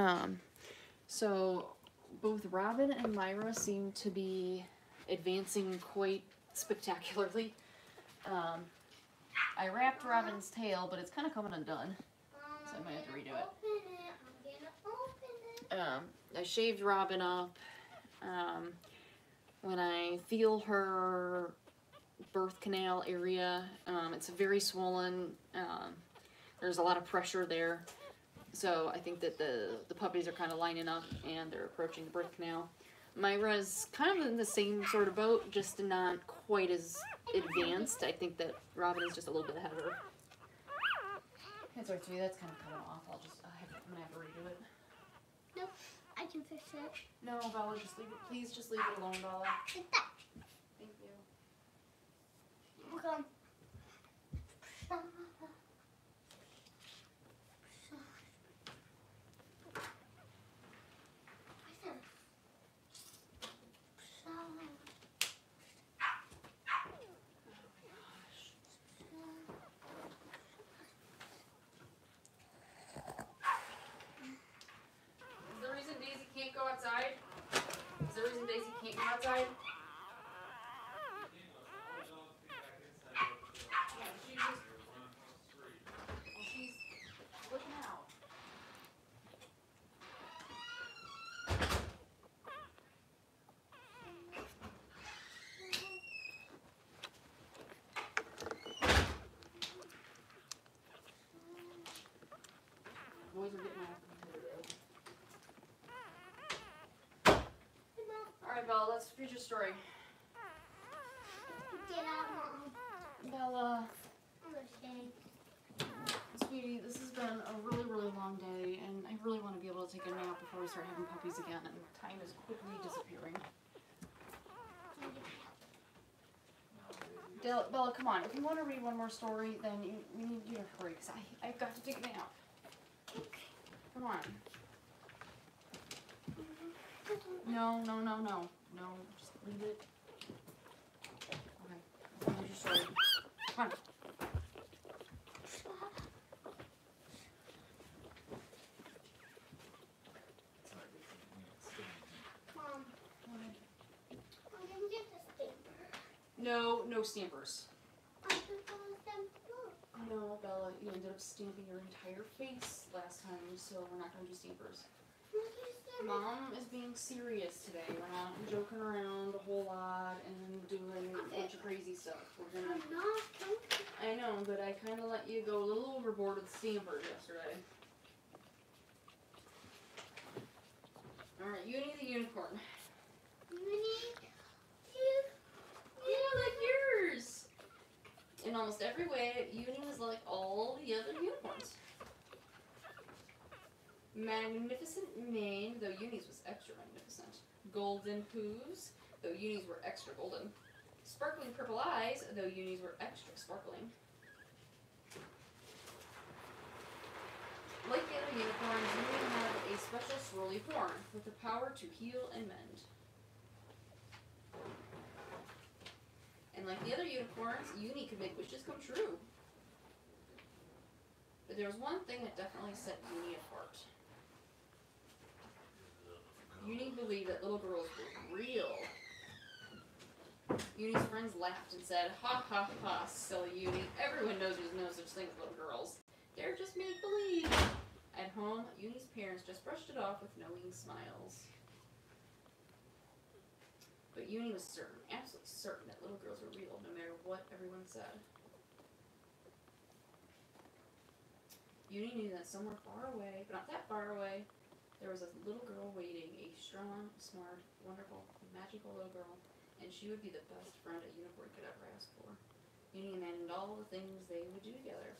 Um, so both Robin and Myra seem to be advancing quite spectacularly. Um, I wrapped Robin's tail, but it's kind of coming undone, so I might have to redo it. Um, I shaved Robin up. Um, when I feel her birth canal area, um, it's very swollen. Um, there's a lot of pressure there. So I think that the, the puppies are kind of lining up and they're approaching the birth canal. Myra's kind of in the same sort of boat, just not quite as advanced. I think that Robin is just a little bit ahead of her. That's right, That's kind of coming off. I'll just, I am gonna have to redo it. No, I can fix it. No, Bella, just leave it. Please, just leave it alone, Bella. Thank you. go outside? Is there a reason Daisy can't go outside? What's the future story?
Get out, Mom. Bella.
Sweetie, this has been a really, really long day, and I really want to be able to take a nap before we start having puppies again, and time is quickly disappearing. Bella, come on. If you want to read one more story, then you, we need you to hurry, because I, I've got to take a nap. Okay. Come on. Mm-hmm. No, no, no, no. No, just leave it.
Okay. I'm just sorry. Come on.
Mom, I didn't get the stamper.
No, no stampers.
I took stampers.
No, Bella, you ended up stamping your entire face last time, so we're not going to do stampers. Mom is being serious today. We're not joking around a whole lot and doing a bunch of crazy stuff. We're gonna. I'm not joking. I know, but I kind of let you go a little overboard with the steamer yesterday. All right, you need the unicorn. You need. You. Yeah, like yours. In almost every way, Uni is like all the other unicorns. Magnificent mane, though Uni's was extra magnificent. Golden hooves, though Uni's were extra golden. Sparkling purple eyes, though Uni's were extra sparkling. Like the other unicorns, Uni had a special swirly horn with the power to heal and mend. And like the other unicorns, Uni could make wishes come true. But there was one thing that definitely set Uni apart. You need to believe that little girls were real. Uni's friends laughed and said, Ha ha ha, silly Uni. Everyone knows there's no such thing as little girls. They're just make believe. At home, Uni's parents just brushed it off with knowing smiles. But Uni was certain, absolutely certain, that little girls were real, no matter what everyone said. Uni knew that somewhere far away, but not that far away, there was a little girl waiting, a strong, smart, wonderful, magical little girl, and she would be the best friend a unicorn could ever ask for. Meaning and all the things they would do together.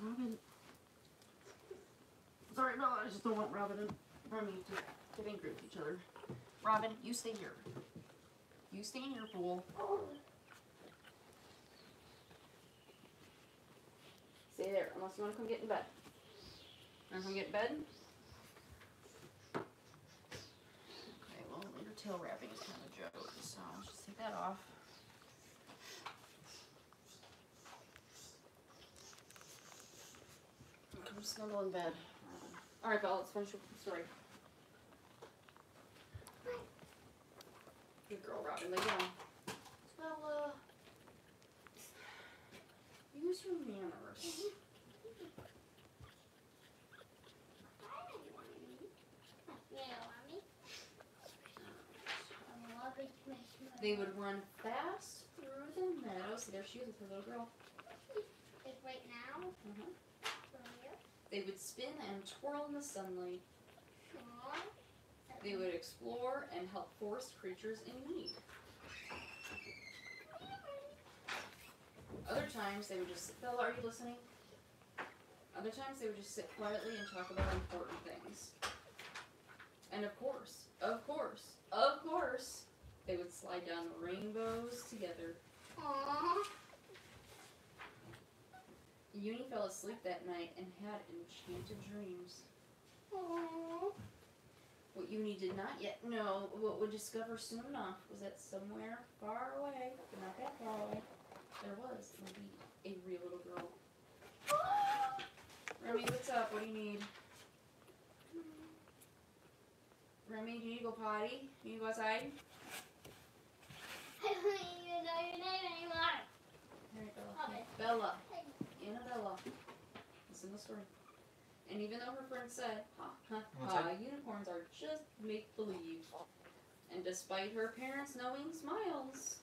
Robin. Sorry about I just don't want Robin and Remy to get angry with each other. Robin, you stay here. You stay in your pool. Oh. Stay there, unless you want to come get in bed. Want to come get in bed? Okay, well, your tail wrapping is kind of a joke, so I'll just take that off. Come snuggle in bed. All right, Belle, let's finish your story. Good girl, Robin. Lay down. Bella your manners? They would run fast through the meadows. There she is, her little girl. right now? Mm -hmm. They would spin and twirl in the sunlight. They would explore and help forest creatures in need. Other times they would just, Bill, are you listening? Other times they would just sit quietly and talk about important things. And of course, of course, of course, they would slide down rainbows together.
Aww.
Uni fell asleep that night and had enchanted dreams. Aww. What Uni did not yet know, what would discover soon enough, was that somewhere far away, but not that far away, there was a real little girl. Remy, what's up? What do you need? Remy, do you need to go potty? Do you need to go outside? I don't even know your name anymore. Here,
Bella. Bella.
Annabella. Listen in the story. And even though her friend said, ha ha ha, unicorns are just make believe. And despite her parents knowing, smiles.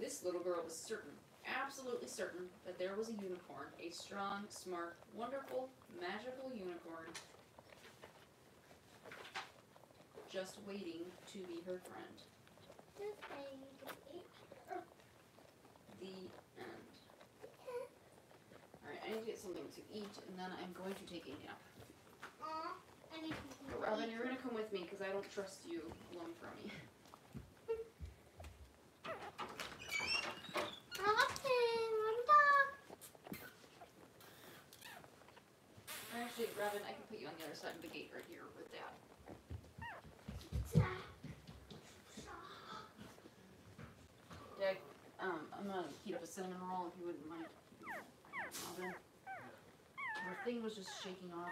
This little girl was certain, absolutely certain, that there was a unicorn, a strong, smart, wonderful, magical unicorn, just waiting to be her friend. The end. Alright, I need to get something to eat, and then I'm going to take a nap. But Robin, you're going to come with me, because I don't trust you alone from me. Actually, Robin, I can put you on the other side of the gate right here with Dad. Dad, um, I'm gonna heat up a cinnamon roll if you wouldn't mind. Robin. thing was just shaking off.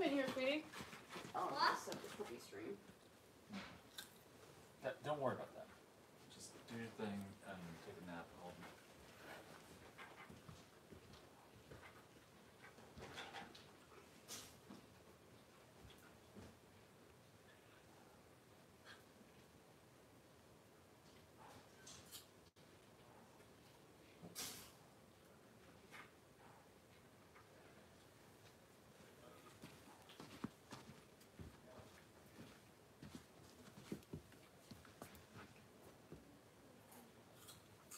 Come in here, sweetie. Oh, what? the cookie stream.
Uh, don't worry about that.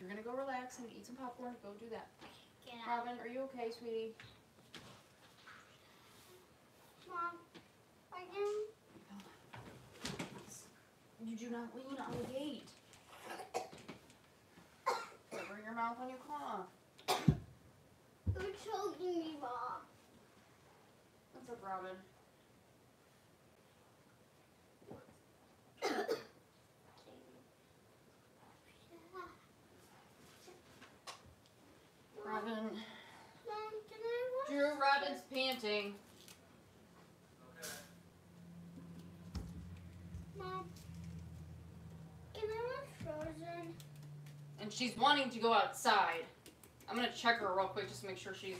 You're gonna go relax and eat some popcorn. Go do that. Robin, are you okay, sweetie? Mom, again? You do not lean on the gate. and she's wanting to go outside. I'm gonna check her real quick just to make sure she's.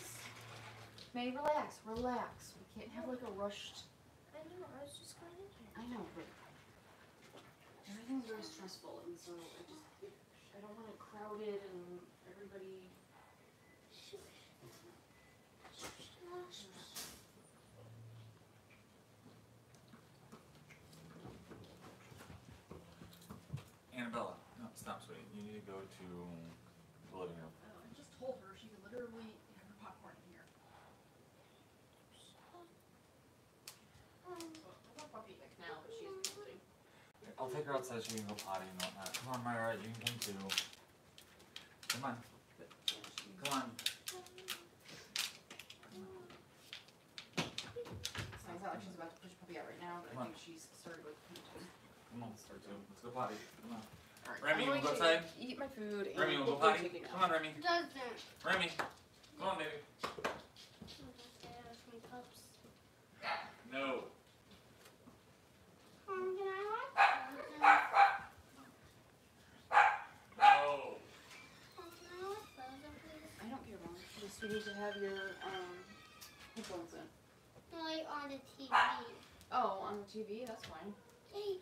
May, relax, relax. We can't have like a rushed.
I know. I was just going in here.
I know, but everything's very stressful, and so I just I don't want it crowded and everybody.
Annabella not sweet. You need to go to the living room.
I just told her she could literally have her popcorn in here. Um, I
will take her outside. She can go potty and whatnot. Come on, Myra. You can come too. Come on. Come on. Sounds like she's about to push puppy out right now, but Come I on. think she's started with. Come on, start to. Let's go potty. Come on. Remy, you want to go outside? Eat my food. And Remy, you want to go potty? Come on, Remy. Doesn't. Remy, come on, baby. No.
Um, can I watch No.
I don't care, Mom. Just you need to have your um, headphones in.
Like on the TV.
Oh, on the TV? That's fine. Hey.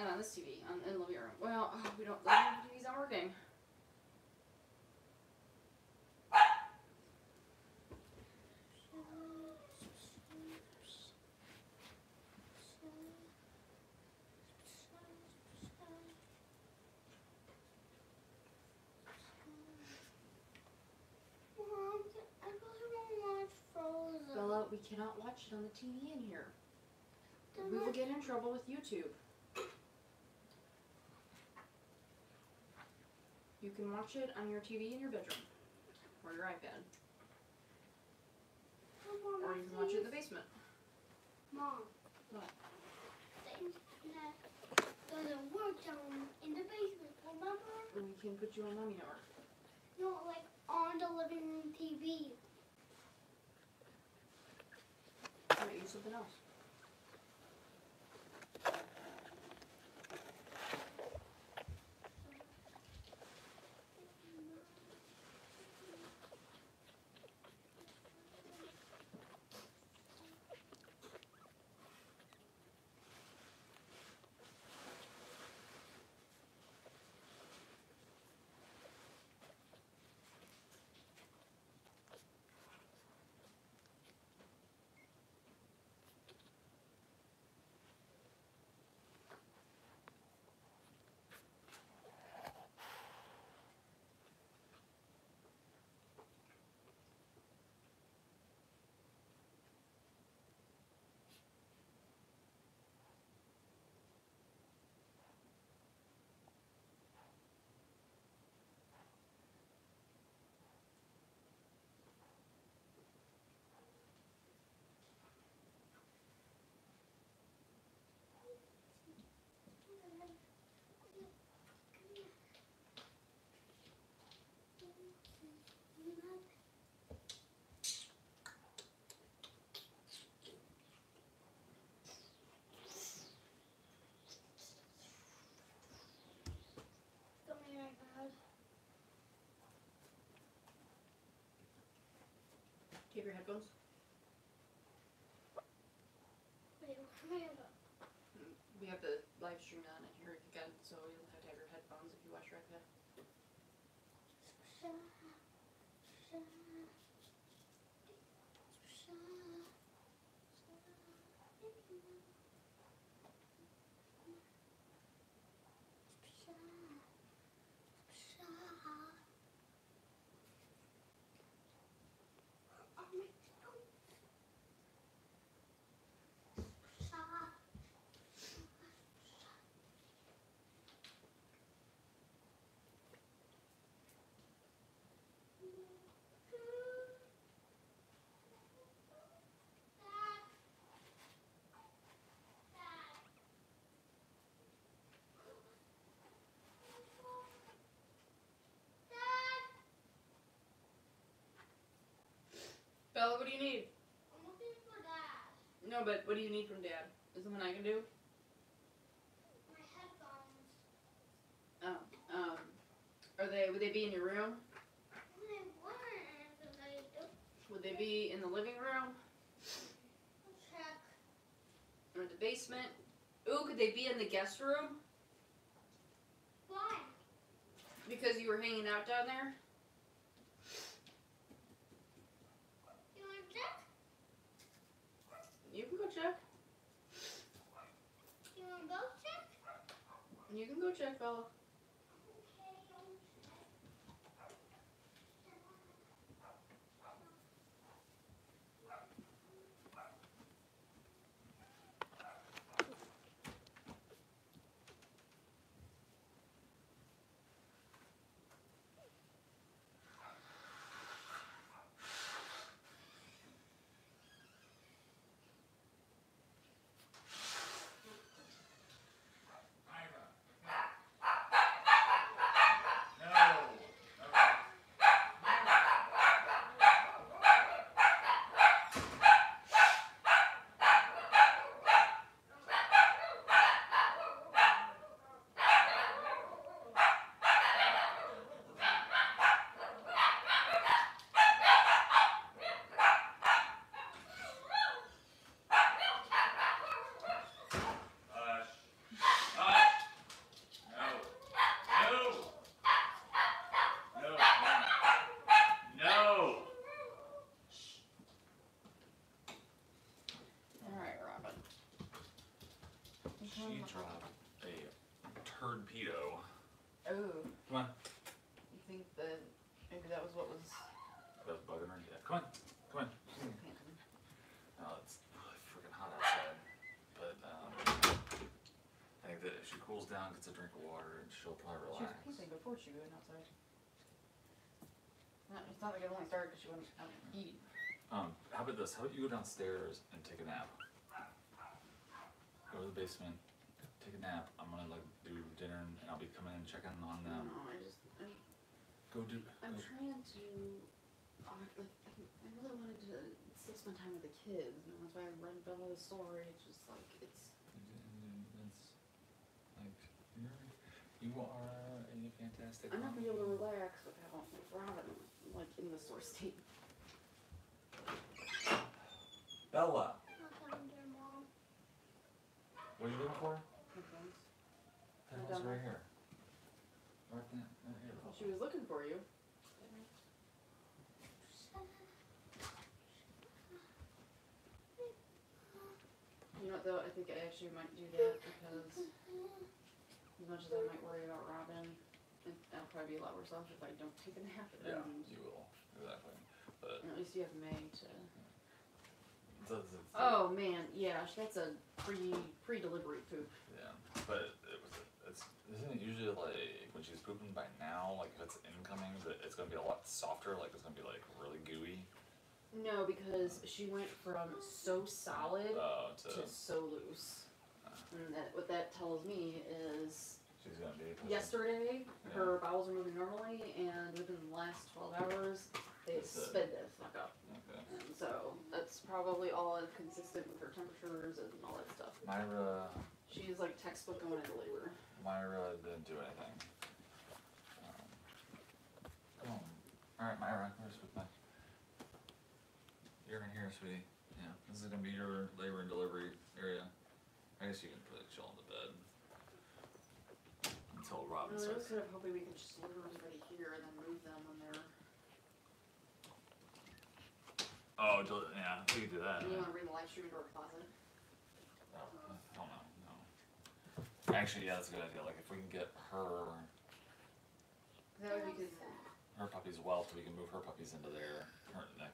Uh, this TV on, in the living room. Well, oh, we don't. The TV's not working. we cannot watch it on the TV in here. we will get in trouble with YouTube. You can watch it on your TV in your bedroom or your iPad. Mom, or you can watch it in the basement. Mom. What?
Doesn't work down in the basement. Remember?
We can put you on Mommy Network.
No, like on the living room TV.
Alright, use something else.
Keep your headphones? Wait, We have the live stream on and here again, so you'll have to have your headphones if you watch right now. Bella, what do you need?
I'm looking for Dad.
No, but what do you need from Dad? Is something I can do?
My headphones.
Oh, um, are they, would they be in your room?
They weren't.
Would they be in the living room? Check. Or the basement? Ooh, could they be in the guest room? Why? Because you were hanging out down there? check?
You want to go check?
You can go check, Bella. You dropped
a turdpedo. Oh, Come on.
you think that maybe that was what was That's bugging her. Yeah. Come on. Come on. painted? Oh, it's really freaking hot outside. But um, I think that if she cools down, gets a drink of water, and she'll probably relax. She was peeing before she went outside. No, it's not like it only started because she went out to eat.
Um, how about this? How about you go downstairs and take a nap? Go to the basement, nap, I'm gonna like do dinner and I'll be coming and checking on them. No, I just, I'm, go do.
I'm go. trying to, uh, like, I really wanted to still spend time with the kids, and that's why I read about the story. It's just like it's.
like you're, a fantastic. I'm not gonna be able to
relax without Robin, like in the source team.
Bella. What are you looking for? right here. Right right here. She was
looking for you. You know what though, I think I actually might do that because as much as I might worry about Robin, it- I'll probably be a lot worse off if I don't take a nap. Yeah, and- you will, exactly. But At least you have May to. Oh man, yeah, that's a pre pre delivery poop. Yeah,
but isn't it usually like when she's pooping by now, like if it's incoming, that it's gonna be a lot softer, like it's gonna be like really gooey?
No, because she went from so solid oh, to, to, so loose. Uh, and that, what that tells me is she's gonna be yesterday yeah. her bowels were moving normally, and within the last 12 hours, they sped this the fuck up. Okay. And so that's probably all consistent with her temperatures and all that stuff. Myra. She is like textbook going into labor.
Myra didn't do anything. Um, oh. All right, Myra, where's with my? You're in here, sweetie. Yeah, this is gonna be your labor and delivery area. I guess you can put a all in the bed until Robin. No, I was
kind of hoping we could just deliver everybody here and then move them when they're.
Oh, yeah, we can do that. Do you want to
bring the live stream into our closet?
Actually, yeah, that's a good idea. Like, if we can get her
That would be good. her
puppies so we can move her puppies into there, her, that-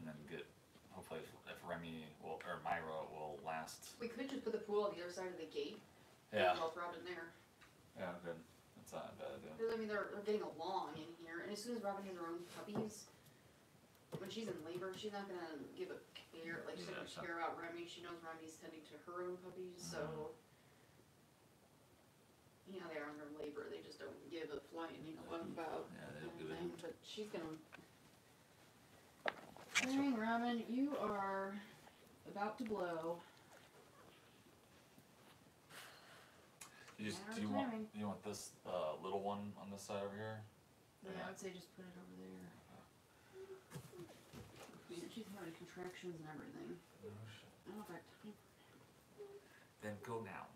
and then get hopefully if, if Remy will or Myra will last.
We could just put the pool on the other side of the gate. Yeah, And walk Robin in there.
yeah, good. That's not a bad idea. Because
I mean, they're, they're getting along in here, and as soon as Robin has her own puppies, when she's in labor, she's not gonna give a care, like, she's not Yeah, gonna care about Remy, she knows Remy's tending to her own puppies, so. Mm-hmm you know, they're under labor, they just don't give a flying, you know, what about. Yeah, they do anything, But she's gonna. That's Dang, Robin, you are about to blow.
You just, do you want, you want this, uh, little one on this side over here?
Yeah, I would say just put it over there. Man, she's having contractions and everything. Oh, I don't know if time.
Then go now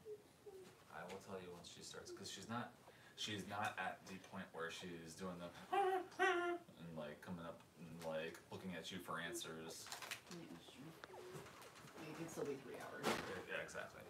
will tell you once she starts because she's not she's not at the point where she's doing the
and
like coming up and like looking at you for answers. Yeah,
sure. It still be three hours. Yeah, exactly.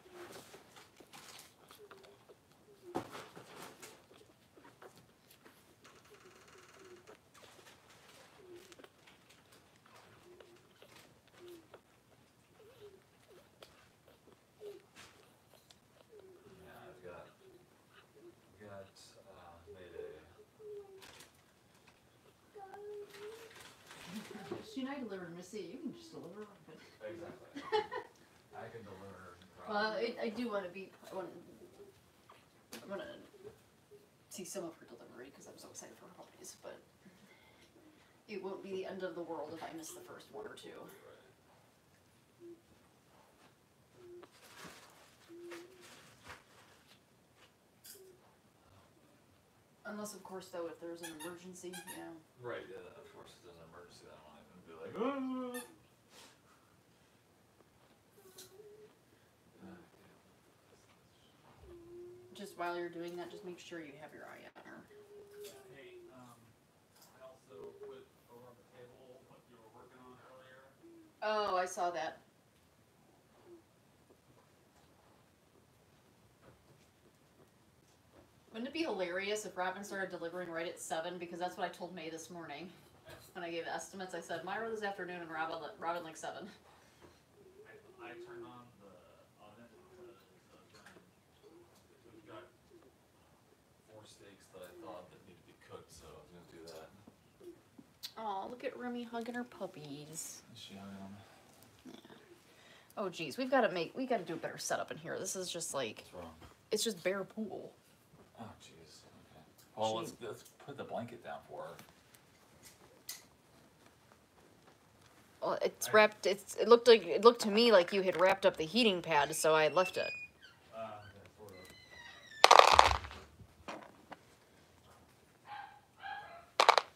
deliver and receive. You can just deliver. Exactly.
I can deliver.
Well, I, I do want to be. I want to. I want to see some of her delivery because I'm so excited for her puppies, but it won't be the end of the world if I miss the first one or two. Unless, of course, though, if there's an emergency, yeah.
Right, yeah, of course, if there's an emergency, that one like, oh.
Just while you're doing that, just make sure you have your eye on her. Um, oh, I saw that. Wouldn't it be hilarious if Robin started delivering right at 7? Because that's what I told May this morning when I gave estimates, I said Myra this afternoon and Robin, Robin like seven. I, I turned on the oven
uh, we've got four steaks that I thought that need to be cooked, so I gonna do that.
Oh, look at Remy hugging her puppies. Is she hugging them? Yeah. Oh geez, we've got to make we got to do a better setup in here. This is just like it's just bare pool.
Oh geez. Okay. Well, let's, let's put the blanket down for her.
Well, it's wrapped. It's, it looked like it looked to me like you had wrapped up the heating pad, so I left it.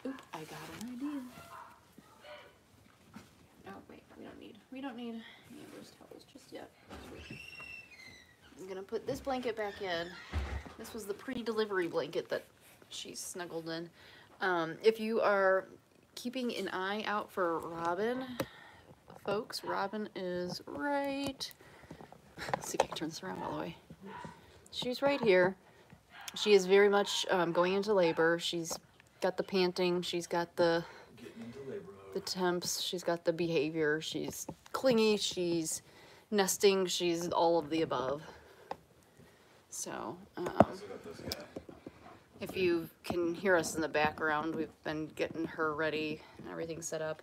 Oop, I got an idea. Oh wait, we don't need we don't need any of those towels just yet. I'm gonna put this blanket back in. This was the pre-delivery blanket that she snuggled in. Um, if you are keeping an eye out for Robin. Folks, Robin is right. Let's see if I can turn this around all the way. She's right here. She is very much um, going into labor. She's got the panting. She's got the the temps. She's got the behavior. She's clingy. She's nesting. She's all of the above. So. Um, if you can hear us in the background, we've been getting her ready and everything set up.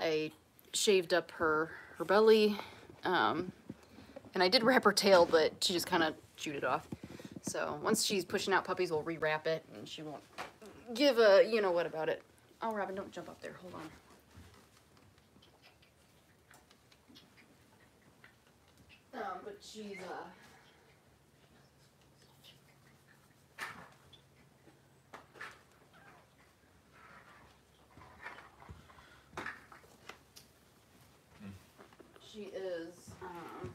I shaved up her, her belly, um, and I did wrap her tail, but she just kind of chewed it off. So once she's pushing out puppies, we'll rewrap it, and she won't give a you know what about it. Oh, Robin, don't jump up there. Hold on. Um, but she's uh She is, um,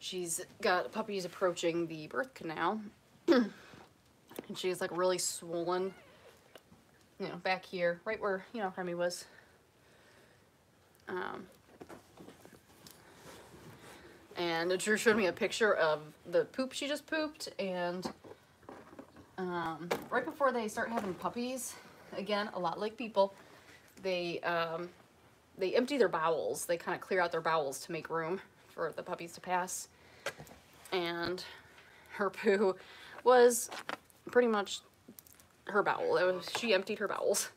she's got puppies approaching the birth canal. and she's like really swollen, you know, back here, right where, you know, Remy was. Um, and Drew showed me a picture of the poop she just pooped and um, right before they start having puppies, again, a lot like people, they um, they empty their bowels. They kind of clear out their bowels to make room for the puppies to pass. And her poo was pretty much her bowel. It was, she emptied her bowels.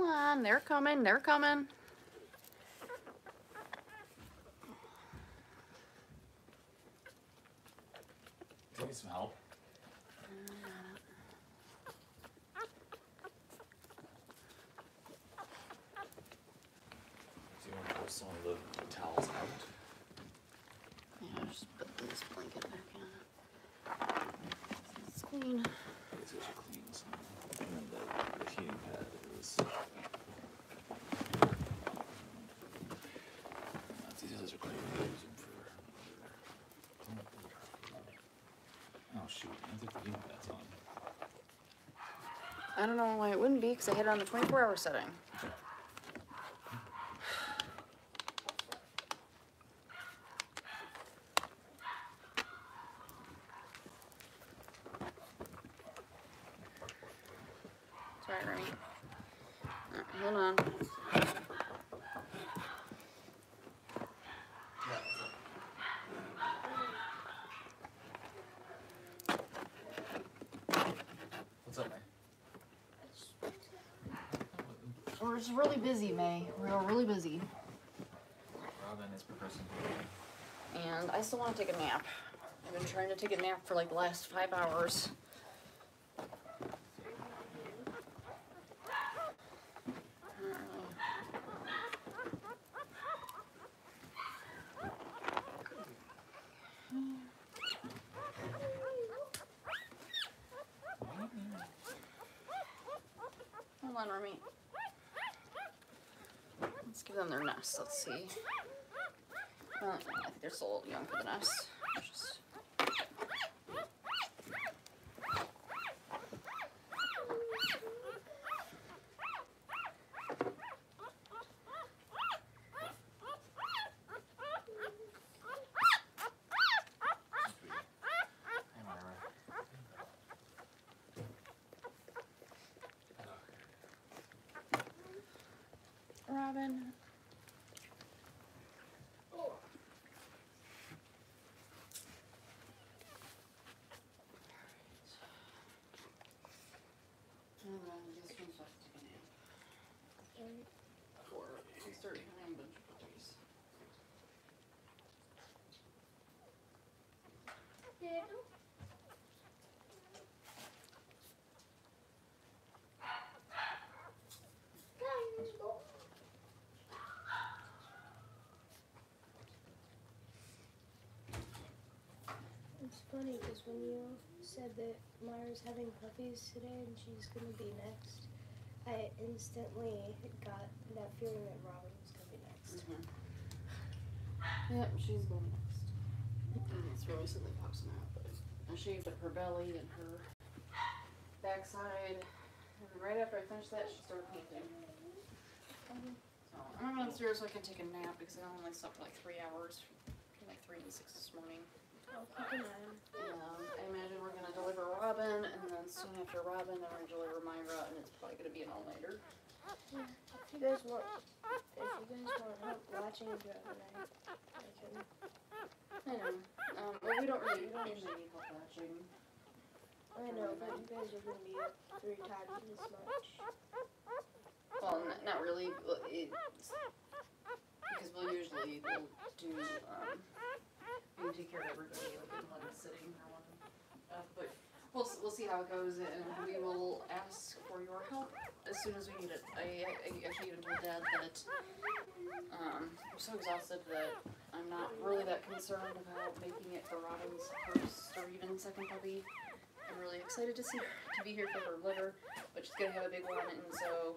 Come on, they're coming, they're coming.
Do you need some help? Do you want to pull some of the towels out? Yeah, just put this blanket back in. It's clean. it's clean. So, and then the, the heating pad.
I don't know why it wouldn't be, because I hit it on the 24-hour setting. really busy, May. We are really busy. Robin is progressing. And I still want to take a nap. I've been trying to take a nap for like the last five hours. Let's see. I think they're still a little younger than us. start
It's funny because when you said that Myra's having puppies today and she's gonna be next, I instantly got
that feeling that Robin was going to be next. Mm-hmm. Yep, she's going next. And it's really something pops out. But I shaved up her belly and her backside. And right after I finished that, she started painting. So I'm going to upstairs so I can take a nap because I only slept for like three hours, between like three and six this morning i Yeah, I imagine we're gonna deliver Robin, and then soon after Robin, then we're gonna deliver Myra, and it's probably gonna be an all-nighter.
Yeah. If you guys want, if you guys want help watching the other night, I can.
I know. Um, but we don't really, we don't usually need help watching. I know, but you guys are gonna be three times as much. Well, not, not really. It's, because we'll usually we'll do um, can take care of everybody like in one sitting or one. Uh, but we'll we'll see how it goes, and we will ask for your help as soon as we need it. I, I, actually even told Dad that um, I'm so exhausted that I'm not really that concerned about making it for Robin's first or even second puppy. I'm really excited to see her, to be here for her litter, but she's gonna have a big one, and so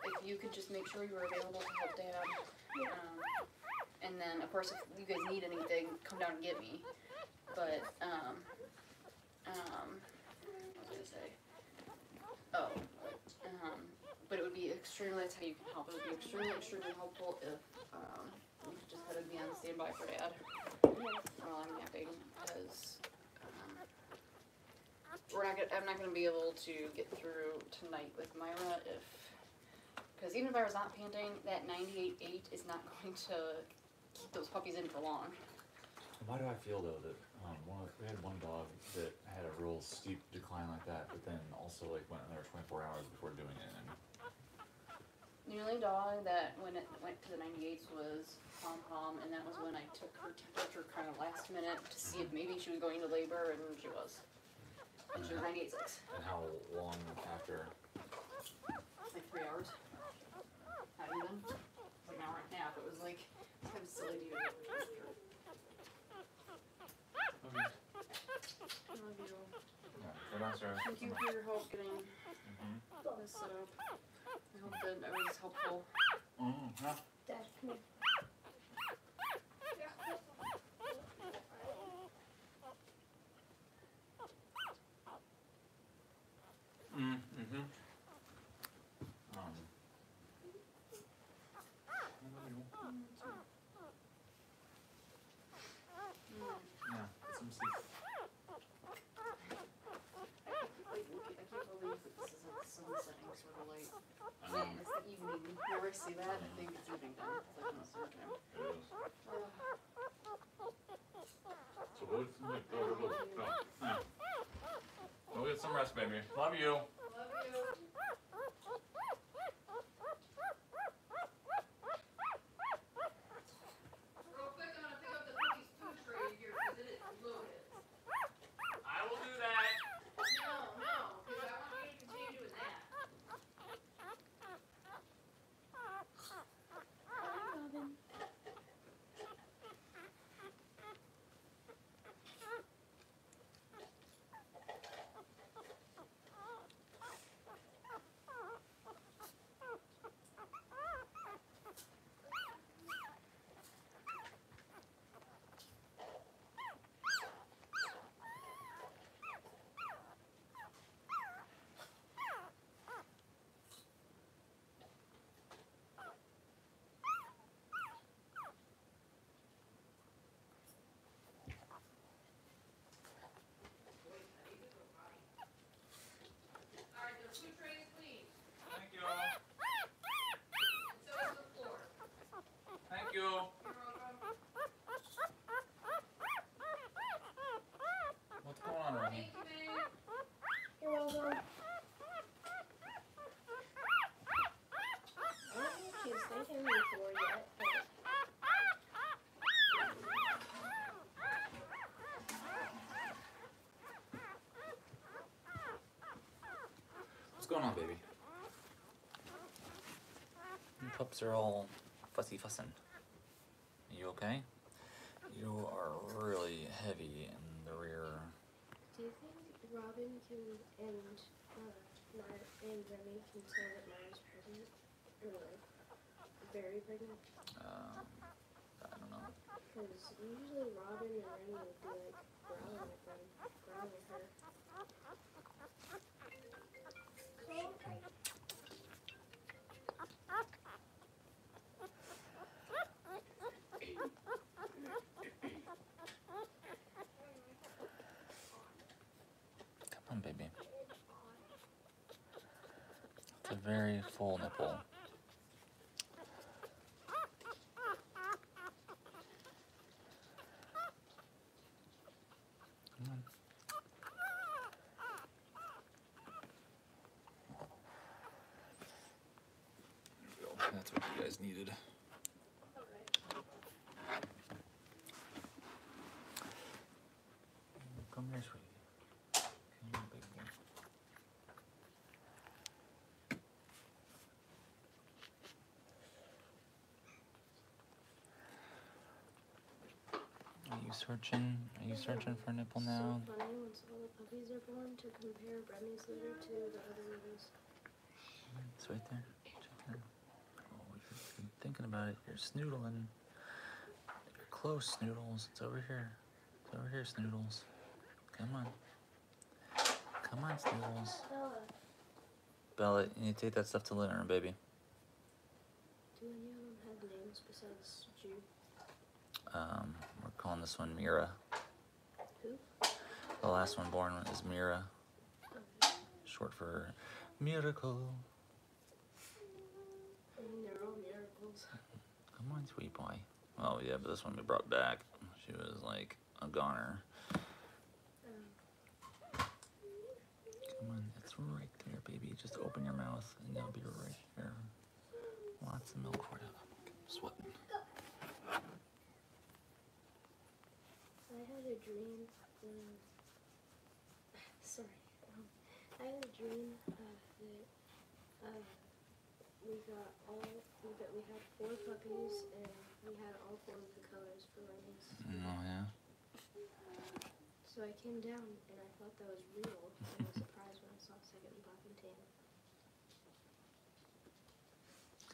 if you could just make sure you were available to help Dad. Um, and then, of course, if you guys need anything, come down and get me. But, um, um, what was I say? Oh, um, but it would be extremely, that's how you can help. It would be extremely, extremely helpful if, um, you just had me on standby for dad while I'm napping, because, um, we're not gonna, I'm not going to be able to get through tonight with Myra if, because even if I was not panting, that 98.8 is not going to keep those puppies in for long.
Why do I feel though that um, one of, we had one dog that had a real steep decline like that, but then also like went another 24 hours before doing it. And
The only dog that when it went to the 98s was Pom Pom, and that was when I took her temperature kind of last minute to see if maybe she was going to labor, and she was. And she was 98.6,
and how long after?
like three hours. Not even silly to you. Love you.
Love you. Yeah, Thank you for
your help getting mm -hmm. this set up. I hope that was helpful. Mm-hmm. Mm -hmm. Dad, come
here. Mm.
Um, it's the evening. You ever see that? I think it's
So what's No. get some rest, baby. Love you. going on, baby? pups are all fussy fussing. You okay? You are really heavy in the rear.
Do you think Robin can and uh, and Remy can tell that Myra's pregnant? Or like very pregnant? Um, I don't know. Because usually Robin
and Remy
very full nipple. searching? Are you searching for a nipple now? So
funny once all the puppies are born to compare Remy's litter to the other litters.
It's right there. Check it Oh, you've been thinking about it. You're snoodling. You're close, snoodles. It's over here. It's over here, snoodles. Come on. Come on, snoodles. Bella. Bella, you need to take that stuff to litter room, baby.
Do any of them have names besides Jude?
Um, we're calling this one Mira. Who? The last one born is Mira, short for miracle. miracles. Come on, sweet boy. Oh yeah, but this one we brought back. She was like a goner. Come on, it's right there, baby. Just open your mouth and it will be right here. Lots of milk for you. I'm sweating.
a dream when, uh, sorry, um, I had a dream uh, that uh, we got all, we, we had four puppies and we had all four of the colors for our niece. Oh, yeah? So I came down and I thought that was real I was surprised when I saw second
black and tan.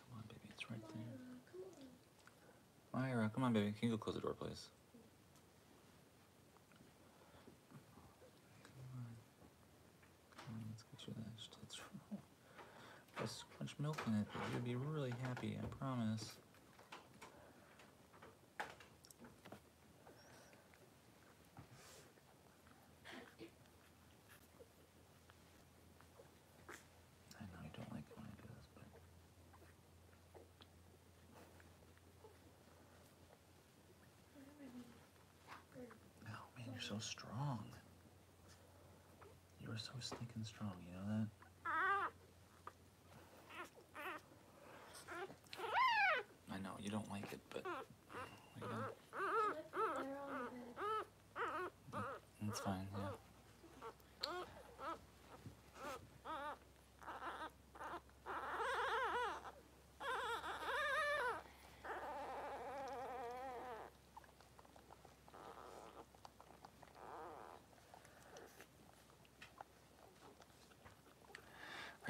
Come on, baby, it's right
there.
Myra, come on, baby. Can you go close the door, please? Just so much milk in it that you'd be really happy, I promise.
I know you don't like when I do this, but...
Oh man, you're so strong. You are so stinking strong, you know that?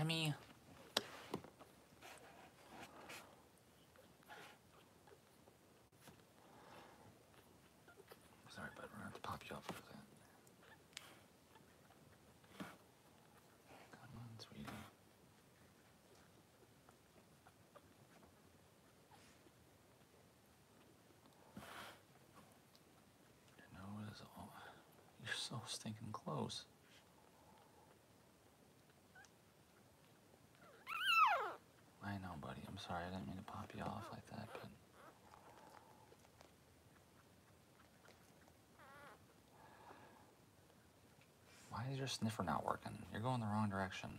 Let me... Sorry, bud, we're gonna have to pop you off for that. Come on, sweetie. Your nose all... You're so stinking close. sorry, I didn't mean to pop you off like that, but. Why is your sniffer not working? You're going the wrong direction.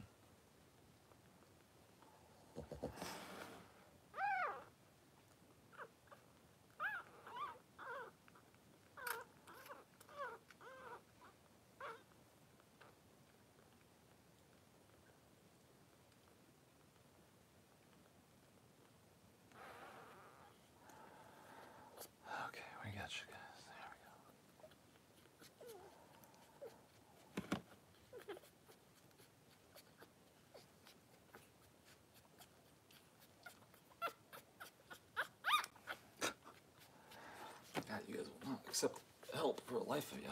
accept help for the life of you.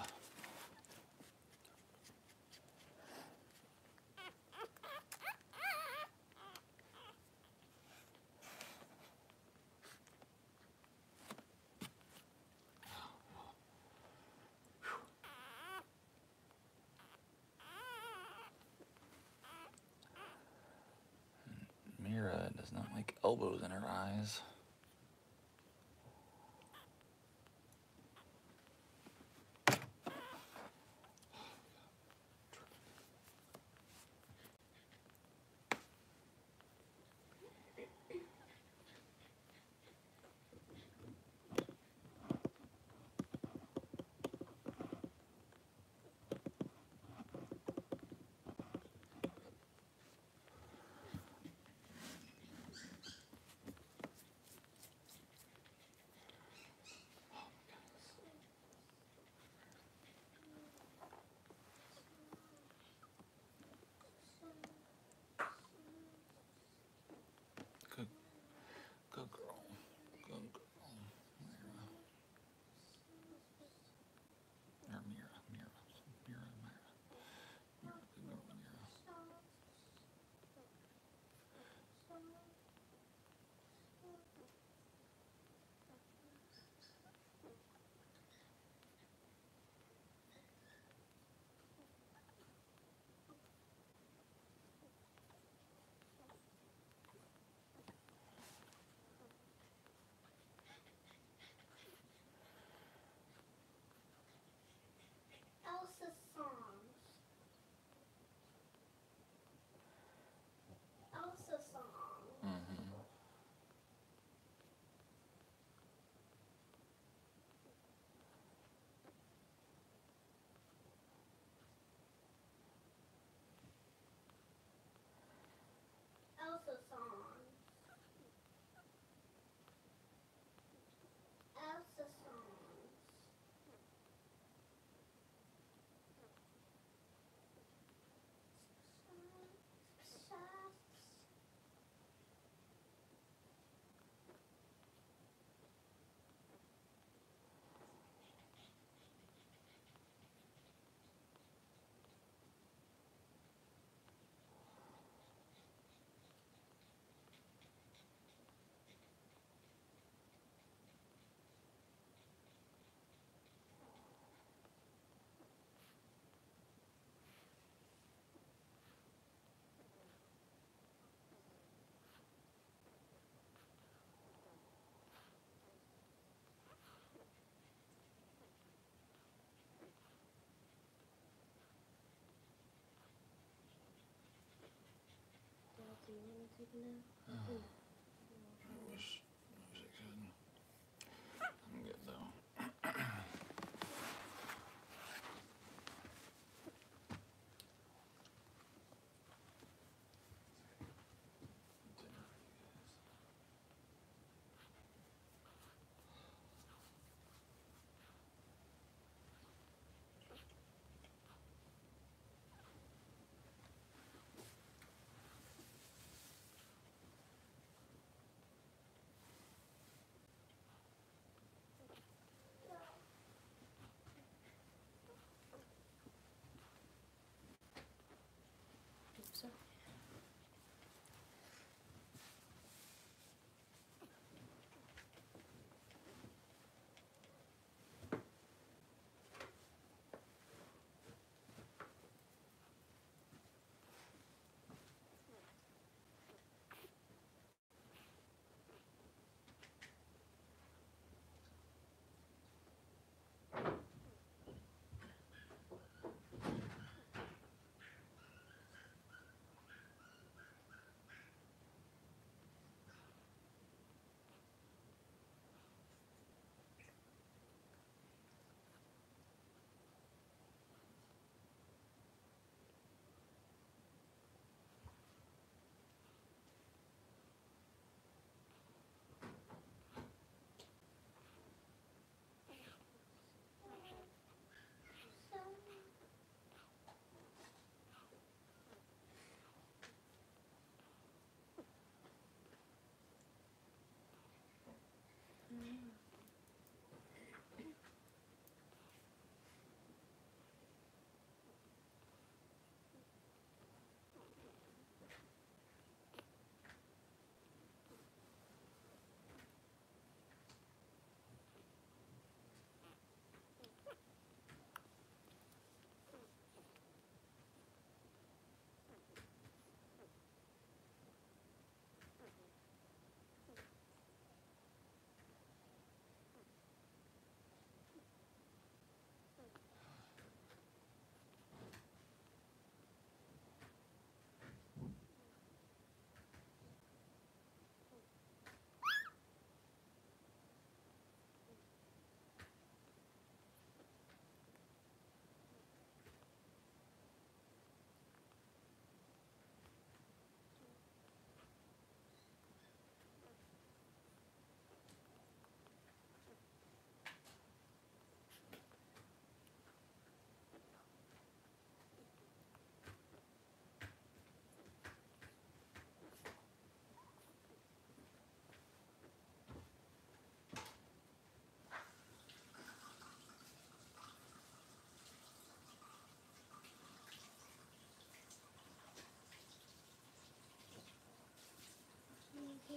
taken out.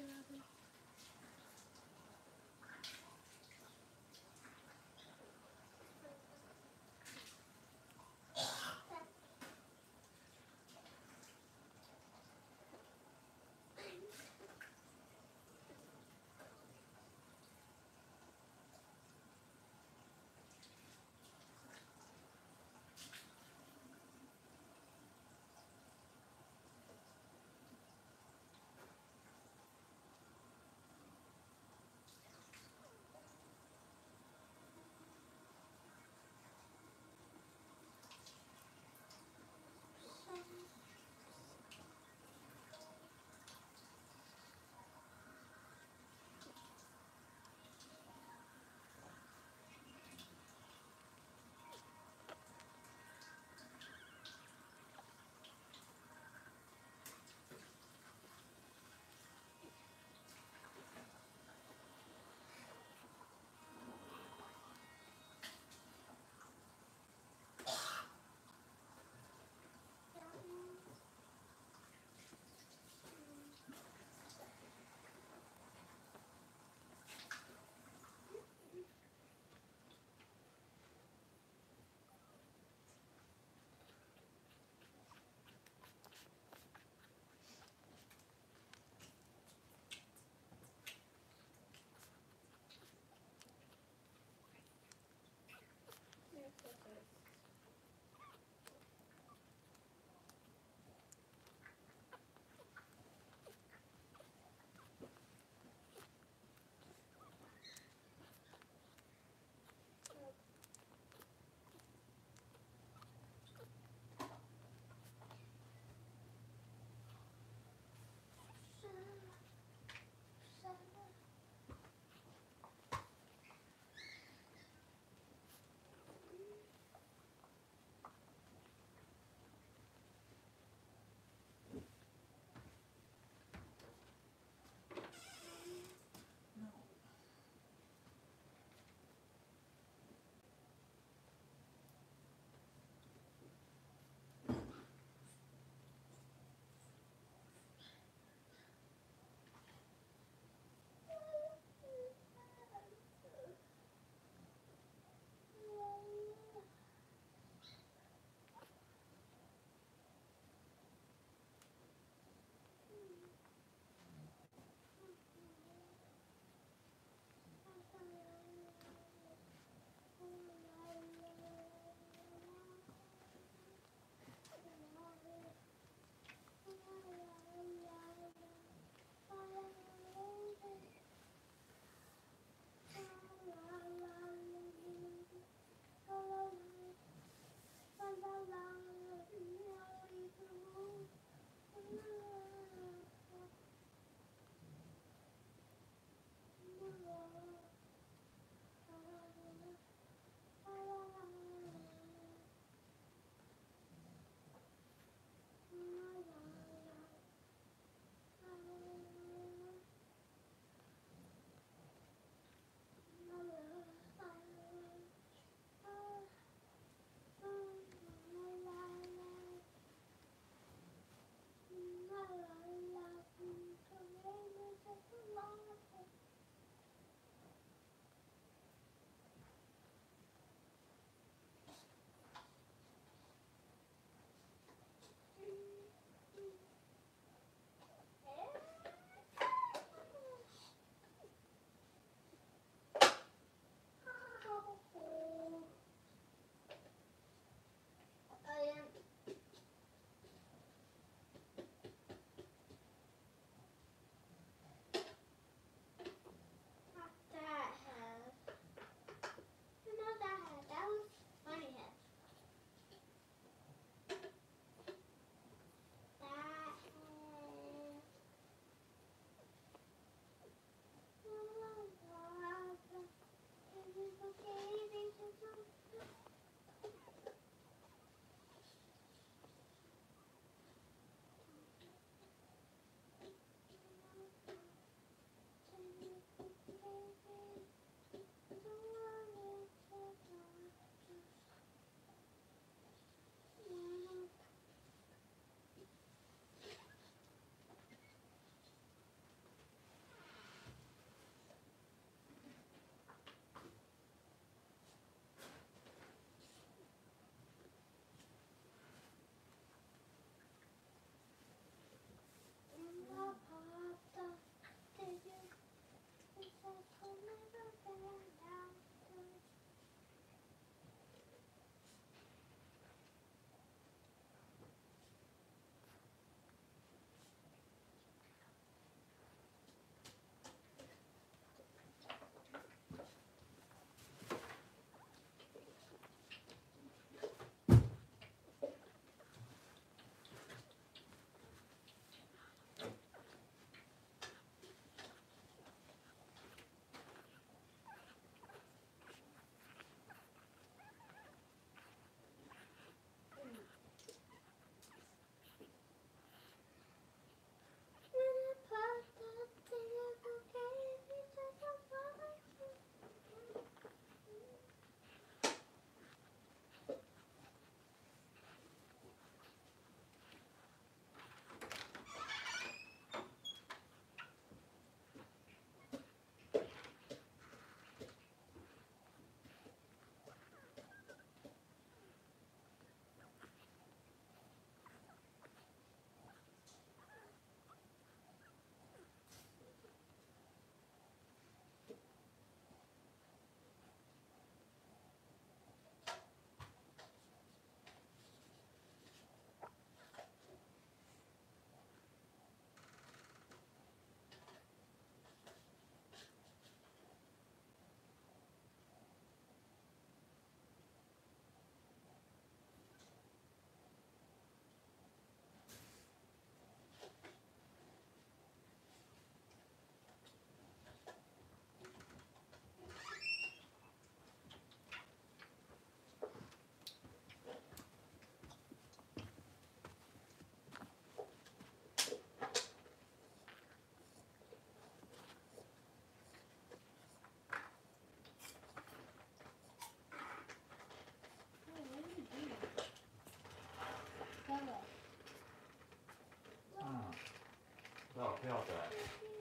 11.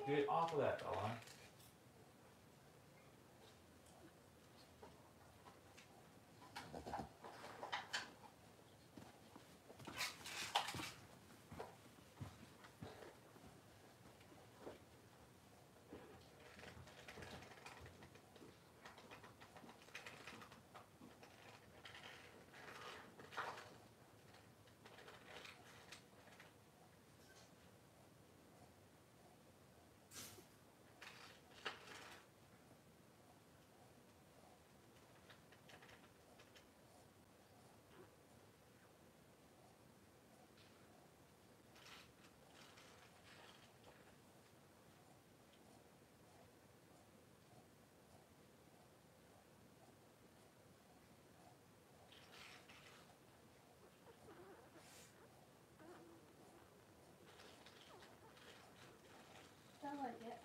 Get off of that, fella.
I like it.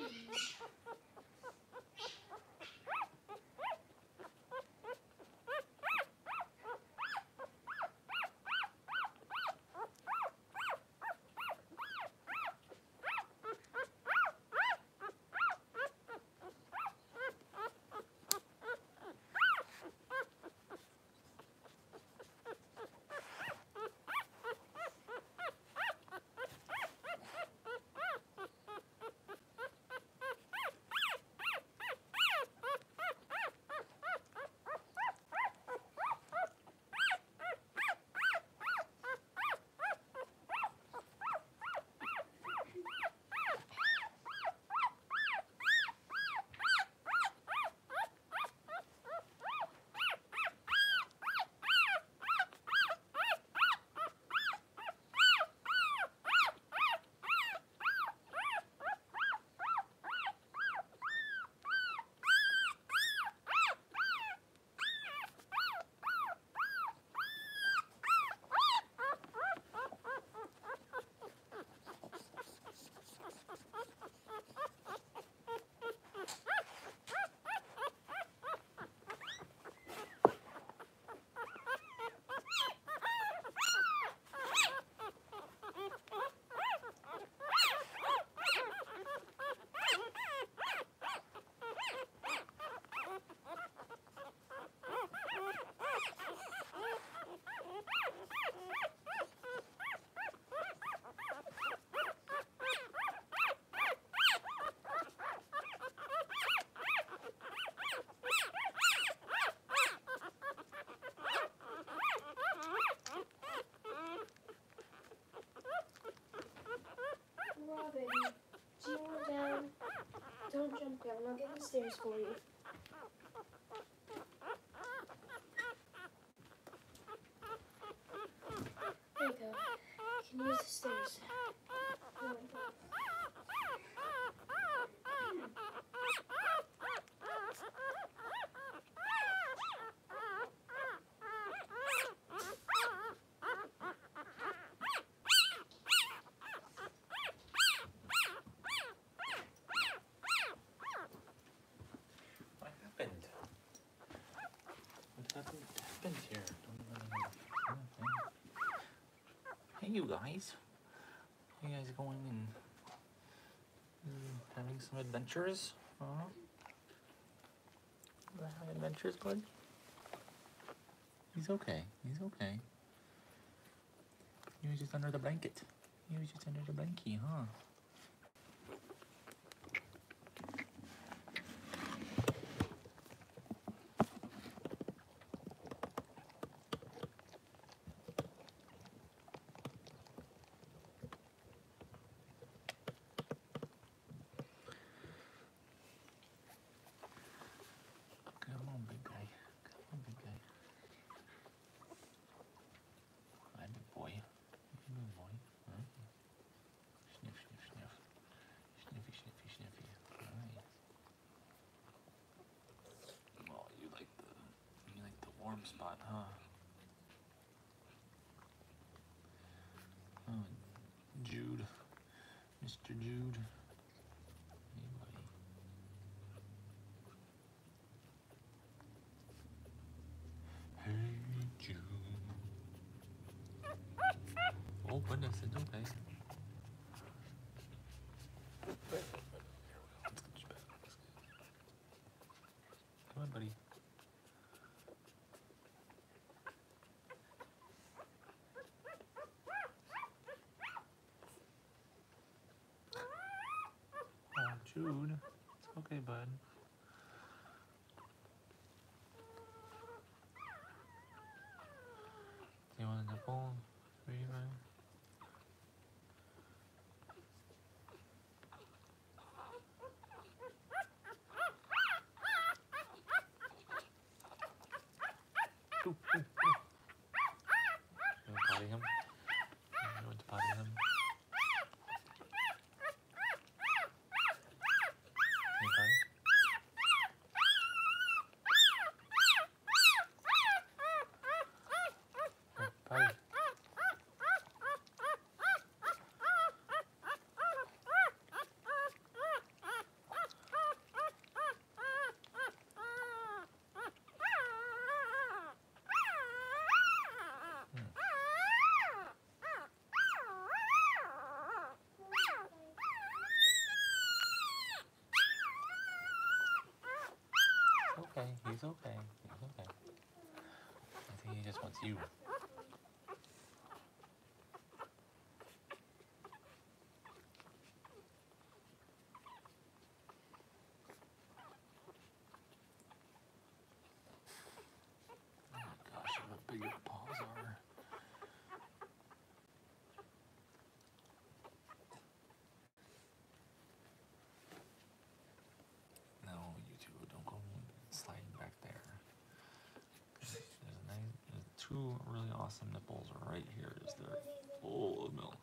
Mm-hmm. I'm get the stairs for you.
you guys. You guys going and mm, having some adventures? -huh. Having adventures, bud? He's okay. He's okay. He was just under the blanket. He was just under the blankie, huh? Mr. Jude. June. It's okay, bud. okay, he's okay, he's okay. I think he just wants you. two really awesome nipples right here as they're full of milk.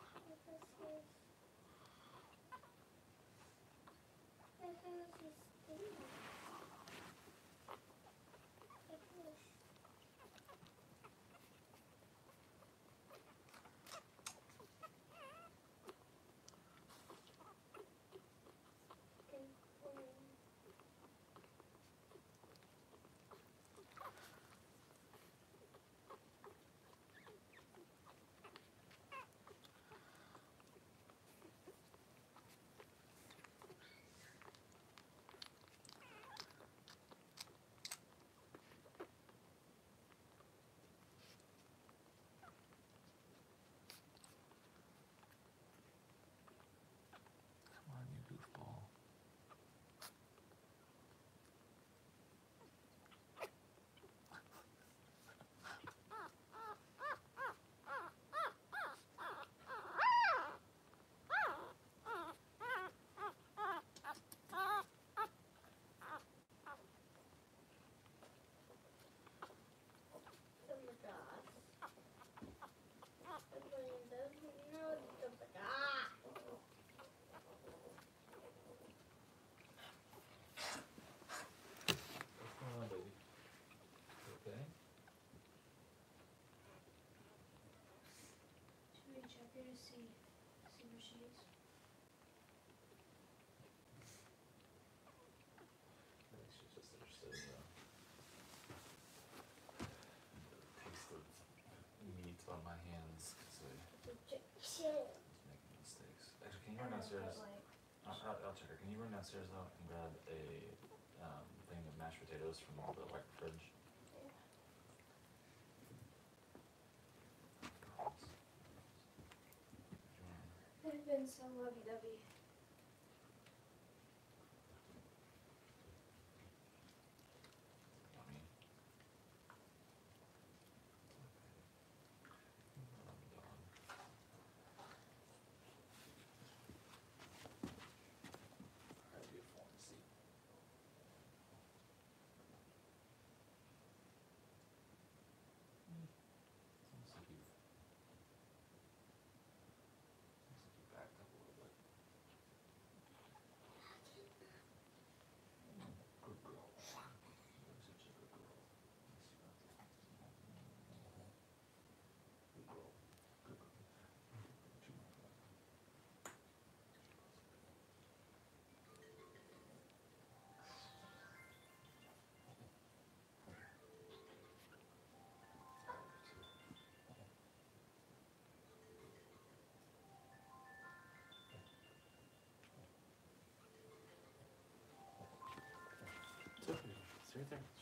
you see, see where she is? I think she's
just interested in the meat on my hands can you run downstairs? I'll, I'll, check her. Can you run downstairs though and grab a um, thing of mashed potatoes from the white fridge?
been so lovey-dovey. right there.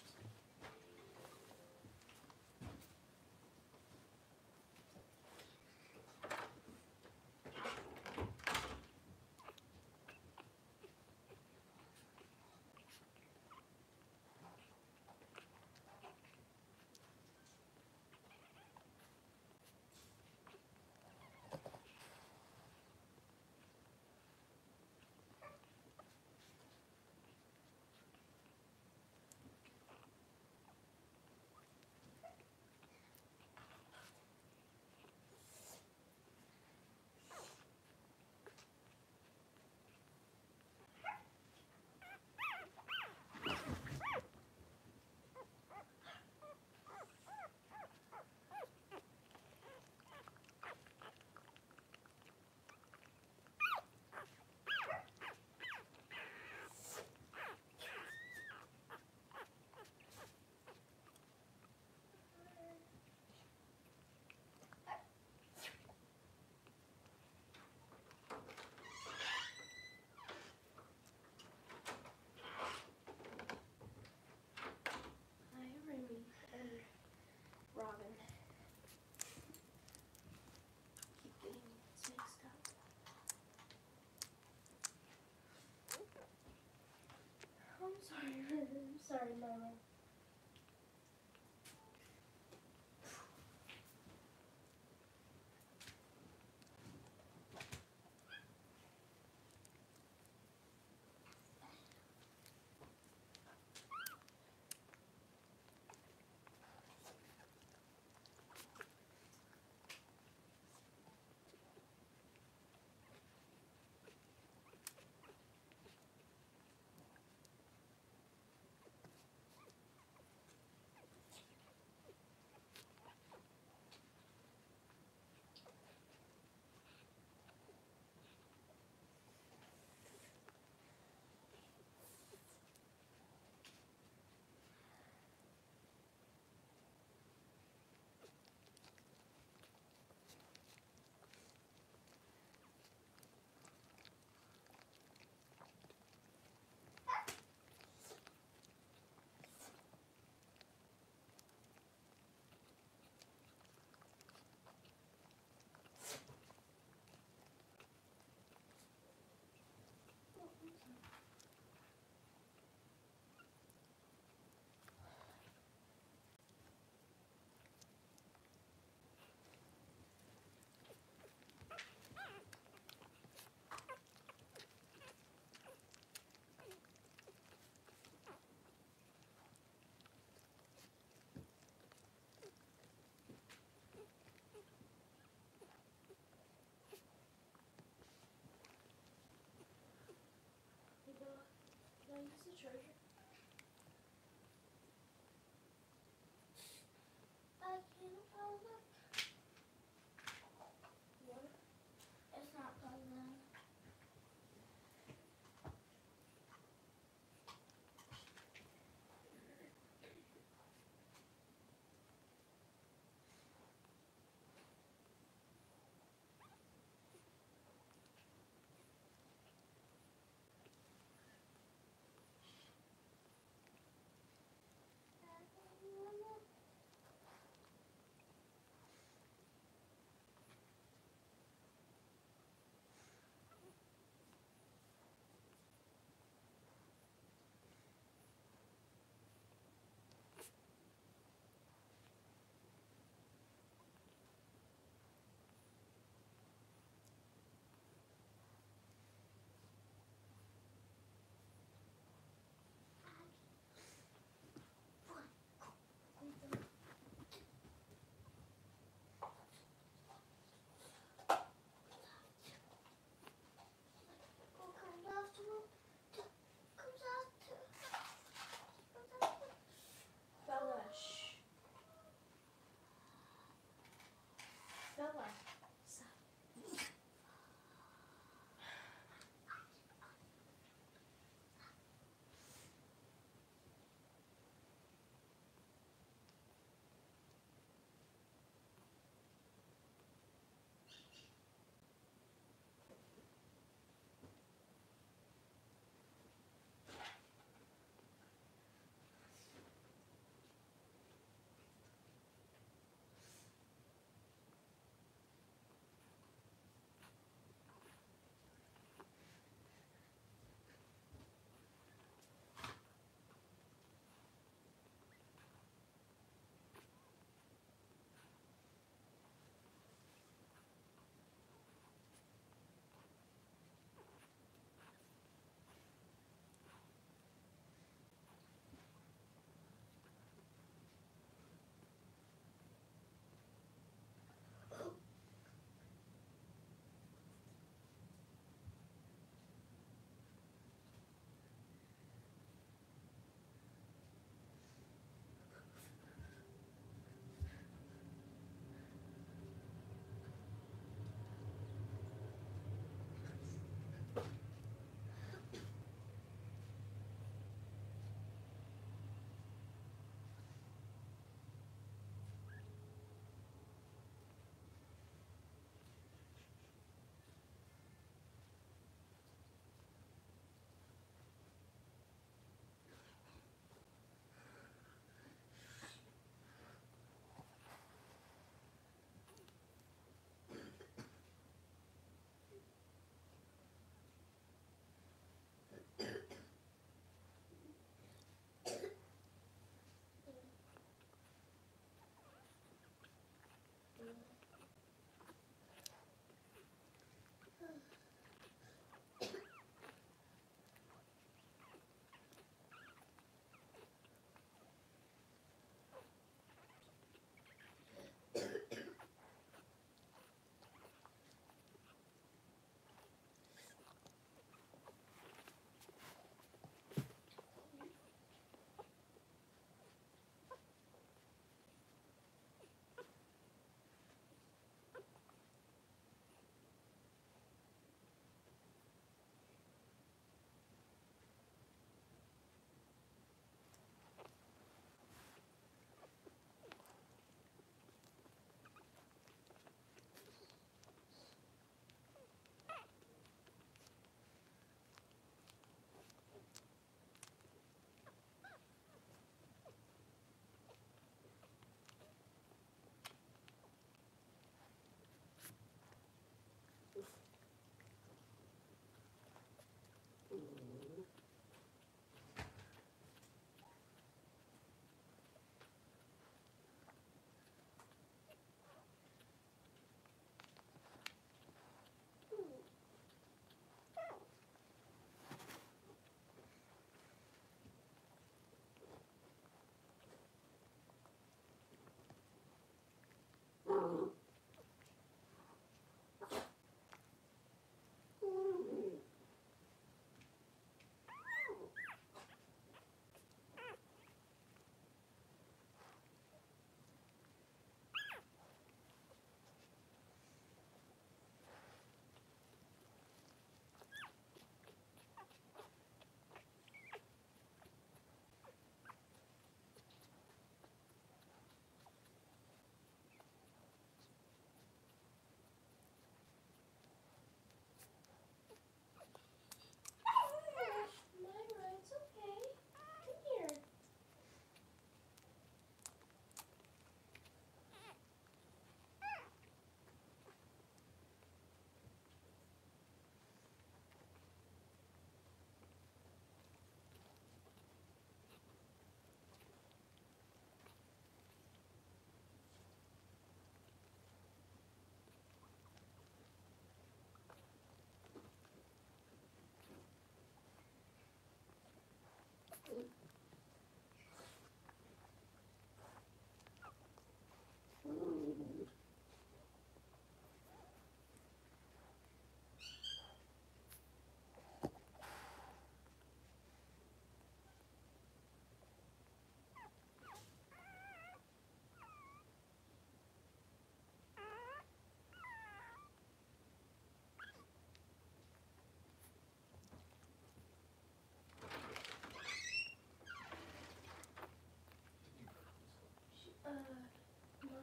Sorry, sorry, Mama.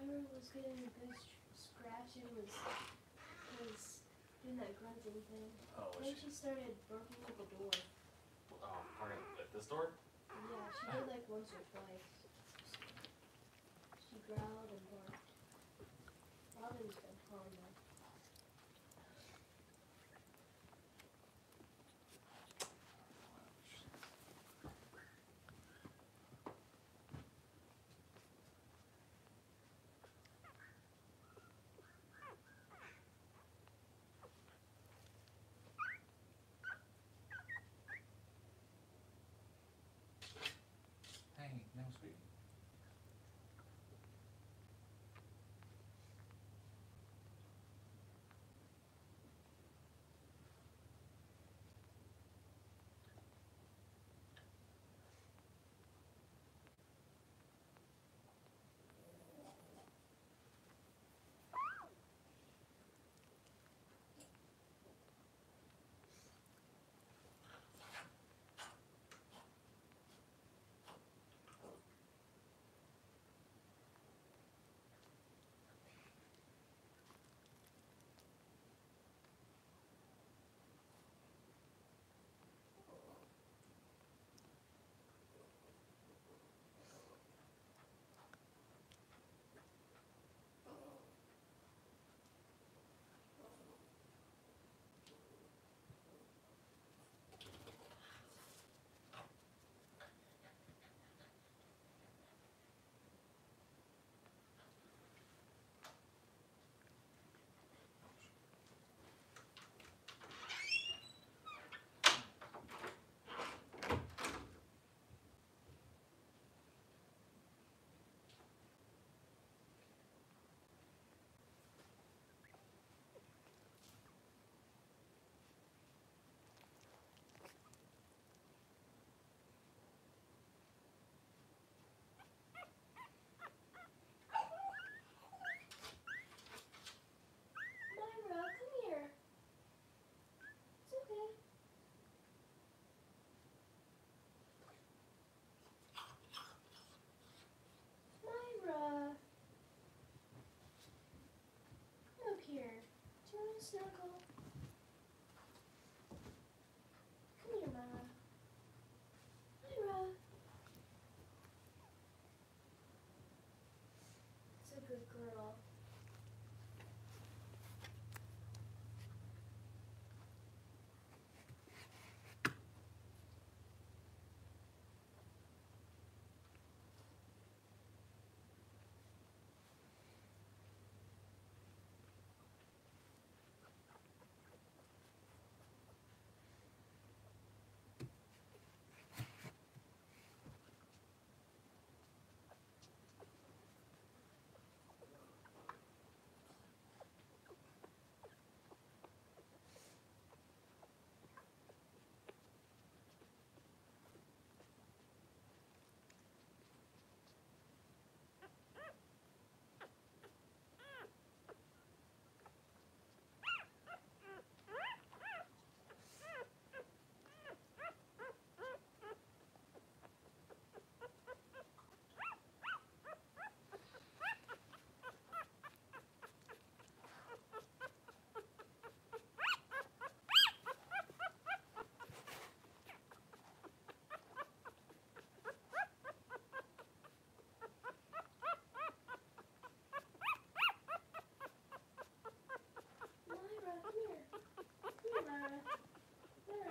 Hammer was getting a good scratch and was, was doing that grunting thing. Oh, then she? started barking at the door.
Um, barking at this door? Yeah, she did like once
or twice. She growled and barked. Robin's been calling now.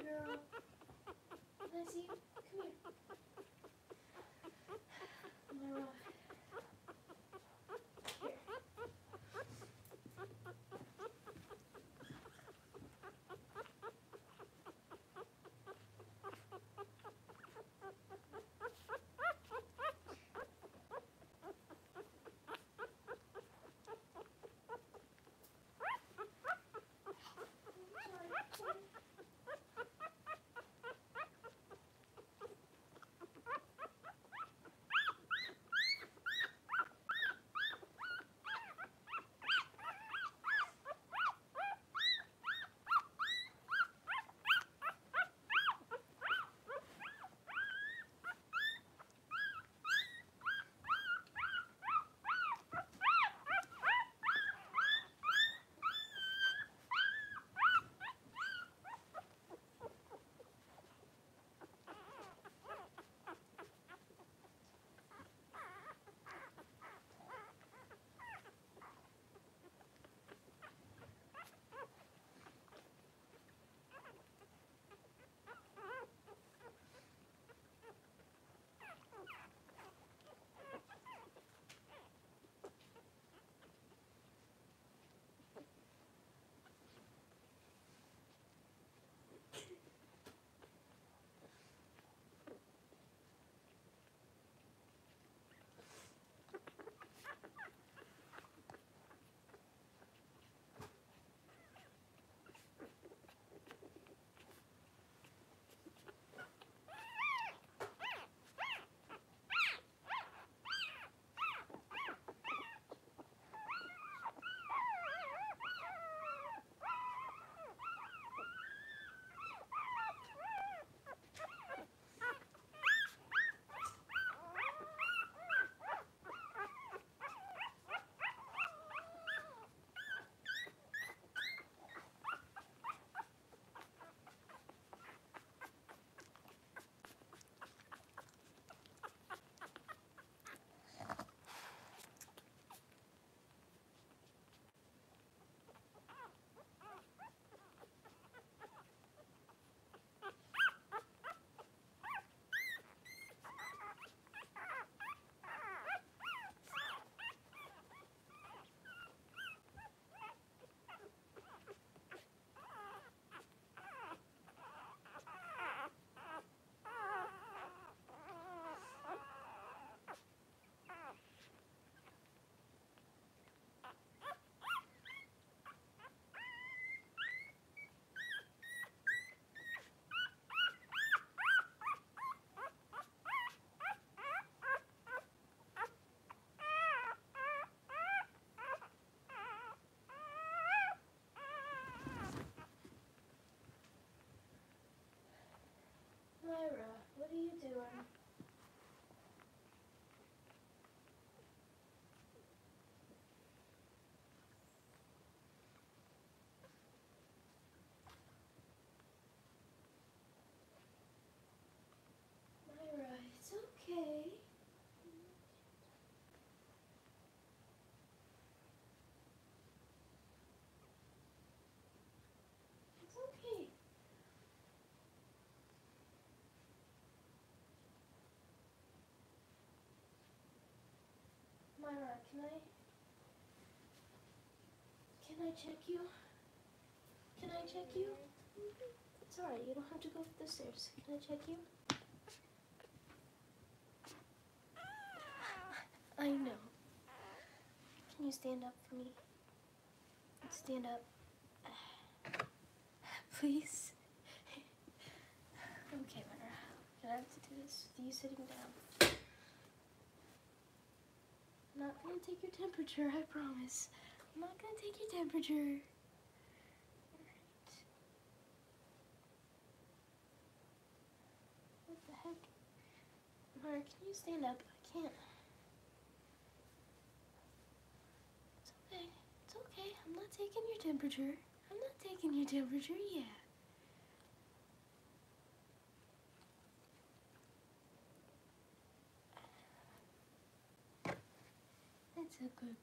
girl. let see. What are you doing? Can I? Can I check you? Can I check you? It's alright, you don't have to go up the stairs. Can I check you? I know. Can you stand up for me? Stand up. Please? okay, Myra. i have to do this with you sitting down. I'm not gonna take your temperature, I promise. I'm not gonna take your temperature. Right. What the heck? Myra, can you stand up? I can't. It's okay. It's okay. I'm not taking your temperature. I'm not taking your temperature Yeah. it's a good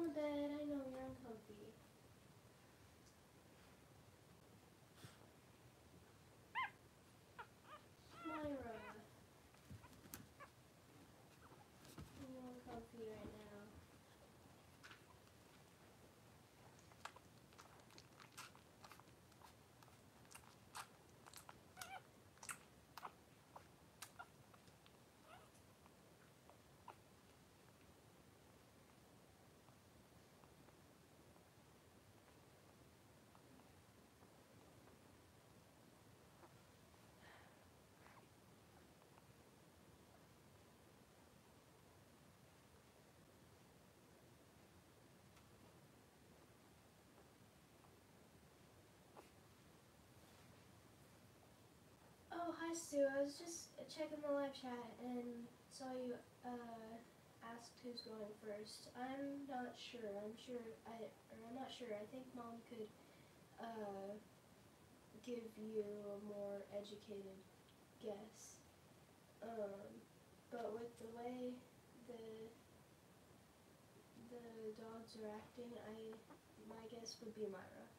on the bed. hi Sue, I was just checking the live chat and saw you uh, asked who's going first. I'm not sure. I'm sure. I or I'm not sure. I think mom could uh, give you a more educated guess. Um, but with the way the the dogs are acting, I my guess would be Myra.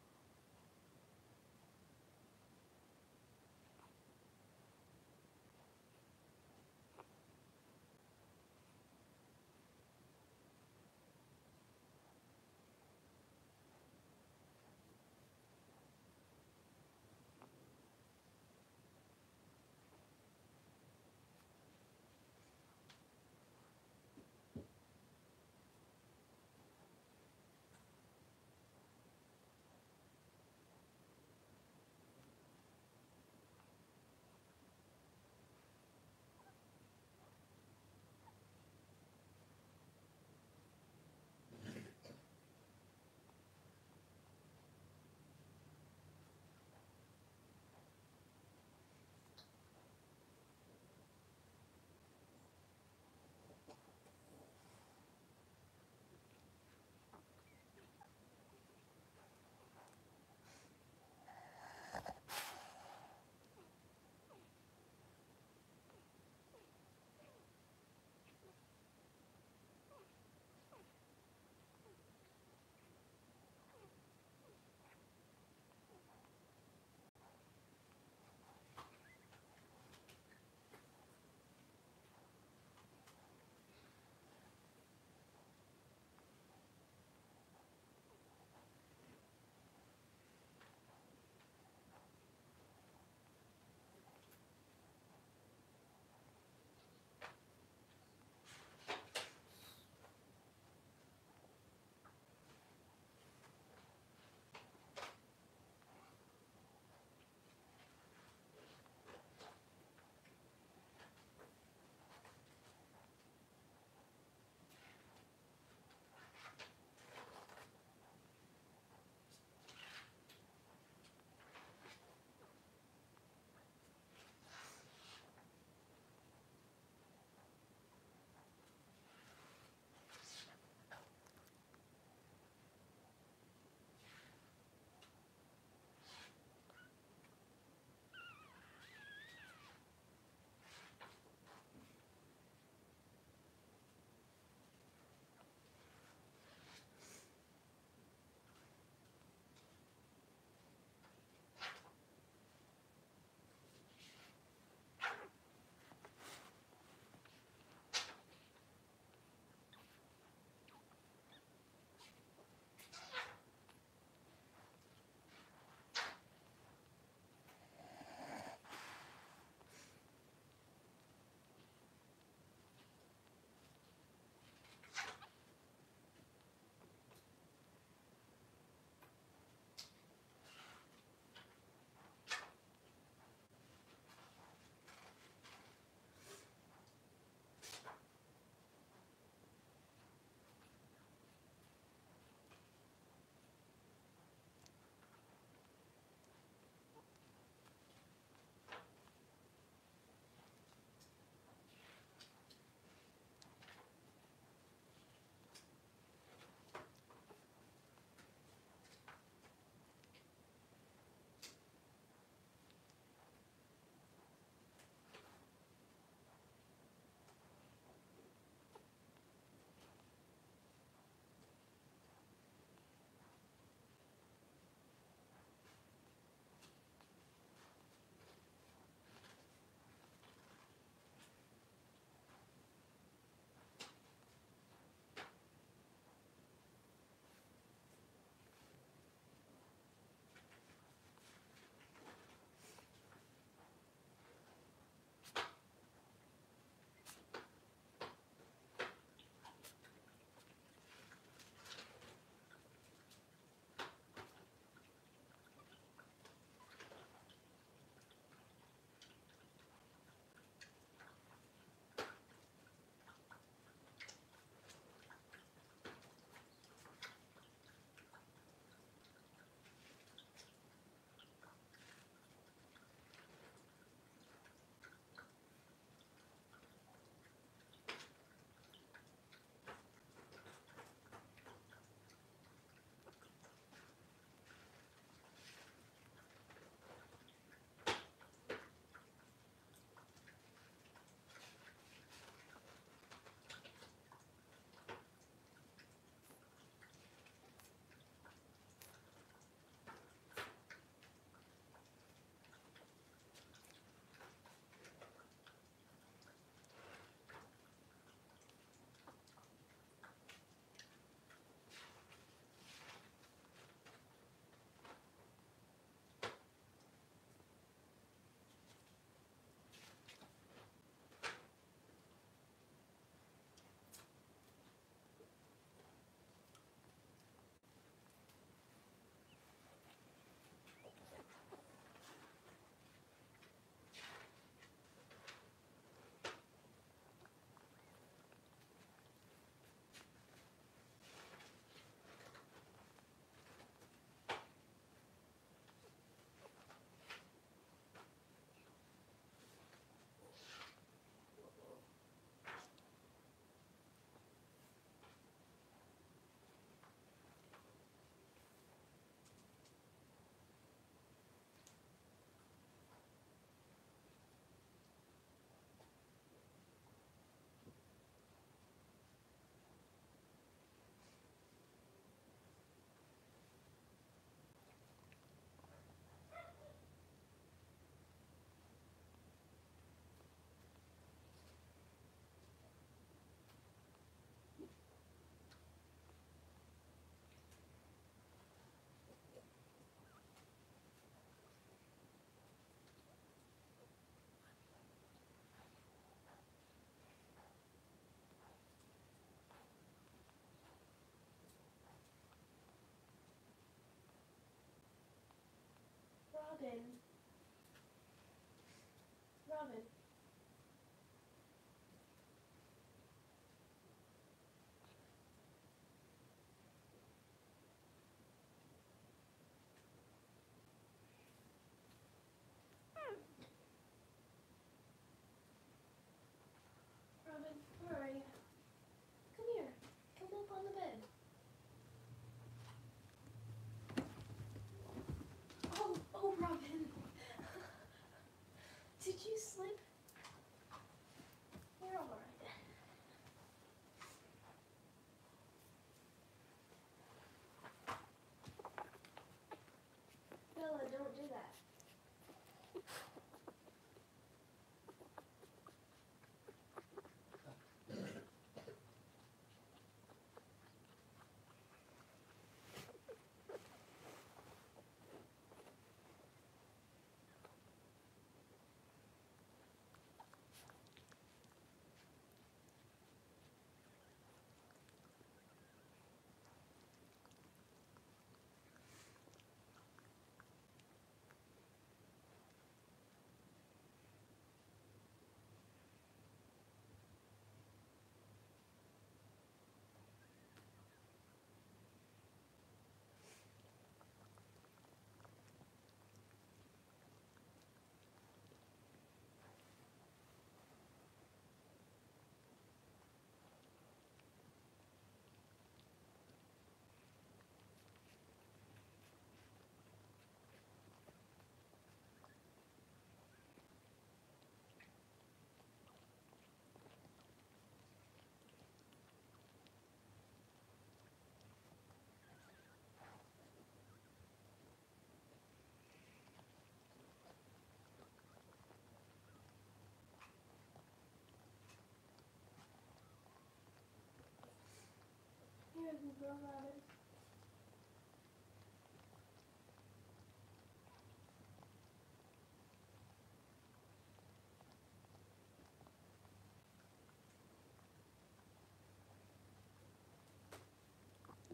don't do that.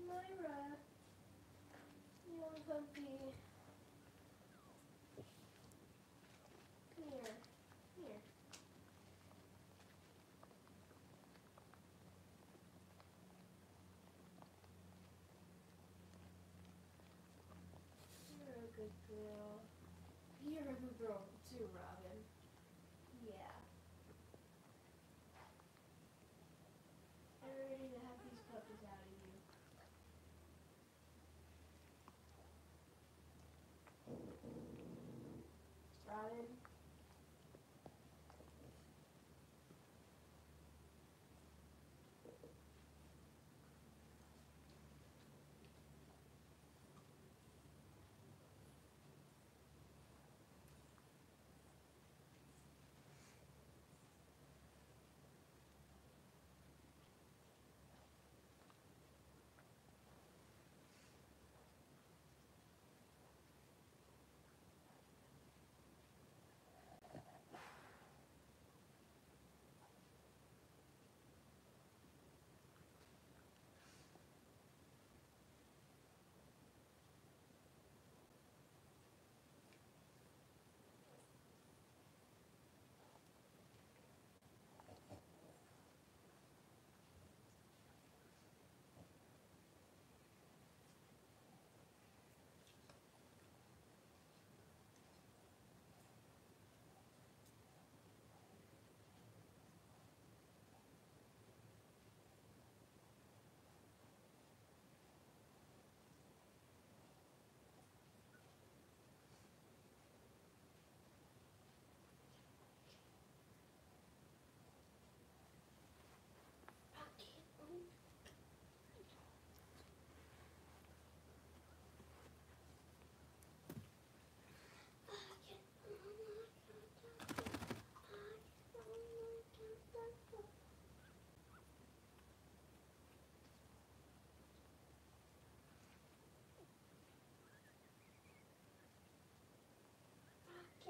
Myra, you're a puppy. Yeah.